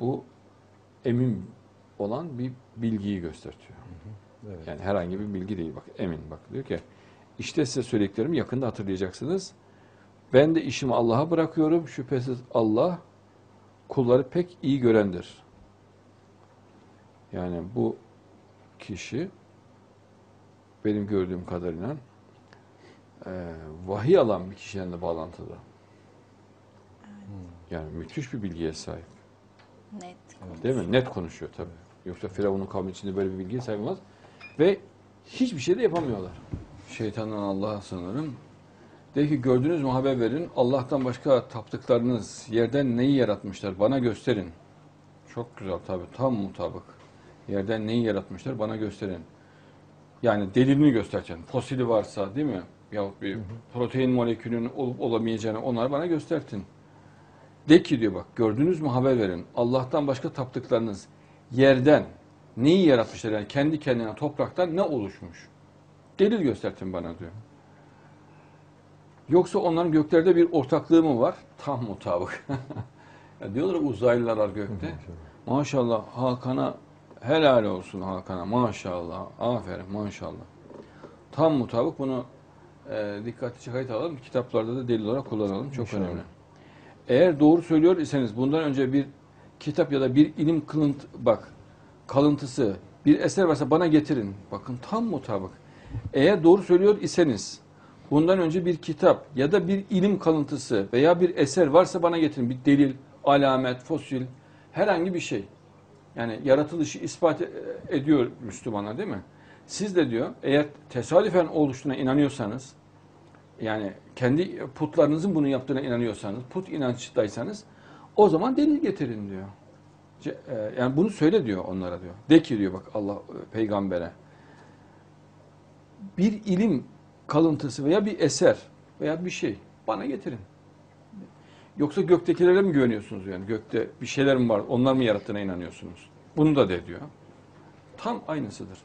Speaker 1: Bu emin olan bir bilgiyi gösteriyor.
Speaker 2: Evet.
Speaker 1: Yani herhangi bir bilgi değil bak emin bak diyor ki işte size söylediklerimi yakında hatırlayacaksınız. Ben de işimi Allah'a bırakıyorum. Şüphesiz Allah kulları pek iyi görendir. Yani bu kişi benim gördüğüm kadarıyla e, vahiy alan bir kişiyle de bağlantılı. Yani müthiş bir bilgiye sahip.
Speaker 3: Net.
Speaker 1: Değil mi? Net konuşuyor tabii. Yoksa Firavun'un kavmi içinde böyle bir bilgiye sahip olmaz. Ve hiçbir şey de yapamıyorlar. Şeytandan Allah'a sığınırım. De ki gördünüz mü haber verin. Allah'tan başka taptıklarınız yerden neyi yaratmışlar bana gösterin. Çok güzel tabii tam mutabık. Yerden neyi yaratmışlar bana gösterin. Yani delilini göstereceksin. Fosili varsa değil mi? Yahut bir protein molekülünün olup olamayacağını onlar bana göstertin. De ki diyor bak gördünüz mü haber verin. Allah'tan başka taptıklarınız yerden neyi yaratmışlar yani kendi kendine topraktan ne oluşmuş? Delil göstertin bana diyor. Yoksa onların göklerde bir ortaklığı mı var? Tam mutabık. <laughs> ya diyorlar uzaylılar var gökte. Maşallah Hakan'a helal olsun Hakan'a maşallah. Aferin maşallah. Tam mutabık bunu e, dikkatli kayıt alalım. Kitaplarda da delil olarak kullanalım. Çok
Speaker 2: İnşallah.
Speaker 1: önemli. Eğer doğru söylüyor iseniz bundan önce bir kitap ya da bir ilim kılınt bak kalıntısı bir eser varsa bana getirin. Bakın tam mutabık. Eğer doğru söylüyor iseniz bundan önce bir kitap ya da bir ilim kalıntısı veya bir eser varsa bana getirin. Bir delil, alamet, fosil herhangi bir şey. Yani yaratılışı ispat e- ediyor Müslümanlar değil mi? Siz de diyor eğer tesadüfen oluştuğuna inanıyorsanız yani kendi putlarınızın bunu yaptığına inanıyorsanız, put inançtaysanız o zaman delil getirin diyor. E, Yani bunu söyle diyor onlara diyor. De ki diyor bak Allah e, peygambere. Bir ilim kalıntısı veya bir eser veya bir şey bana getirin. Yoksa göktekilere mi güveniyorsunuz yani? Gökte bir şeyler mi var? Onlar mı yarattığına inanıyorsunuz? Bunu da de diyor. Tam aynısıdır.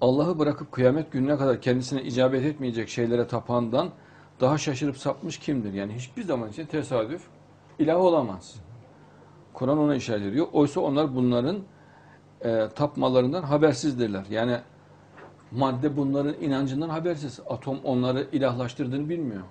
Speaker 1: Allah'ı bırakıp kıyamet gününe kadar kendisine icabet etmeyecek şeylere tapandan daha şaşırıp sapmış kimdir? Yani hiçbir zaman için tesadüf ilah olamaz. Kur'an ona işaret ediyor. Oysa onlar bunların e, tapmalarından habersizdirler. Yani madde bunların inancından habersiz. Atom onları ilahlaştırdığını bilmiyor.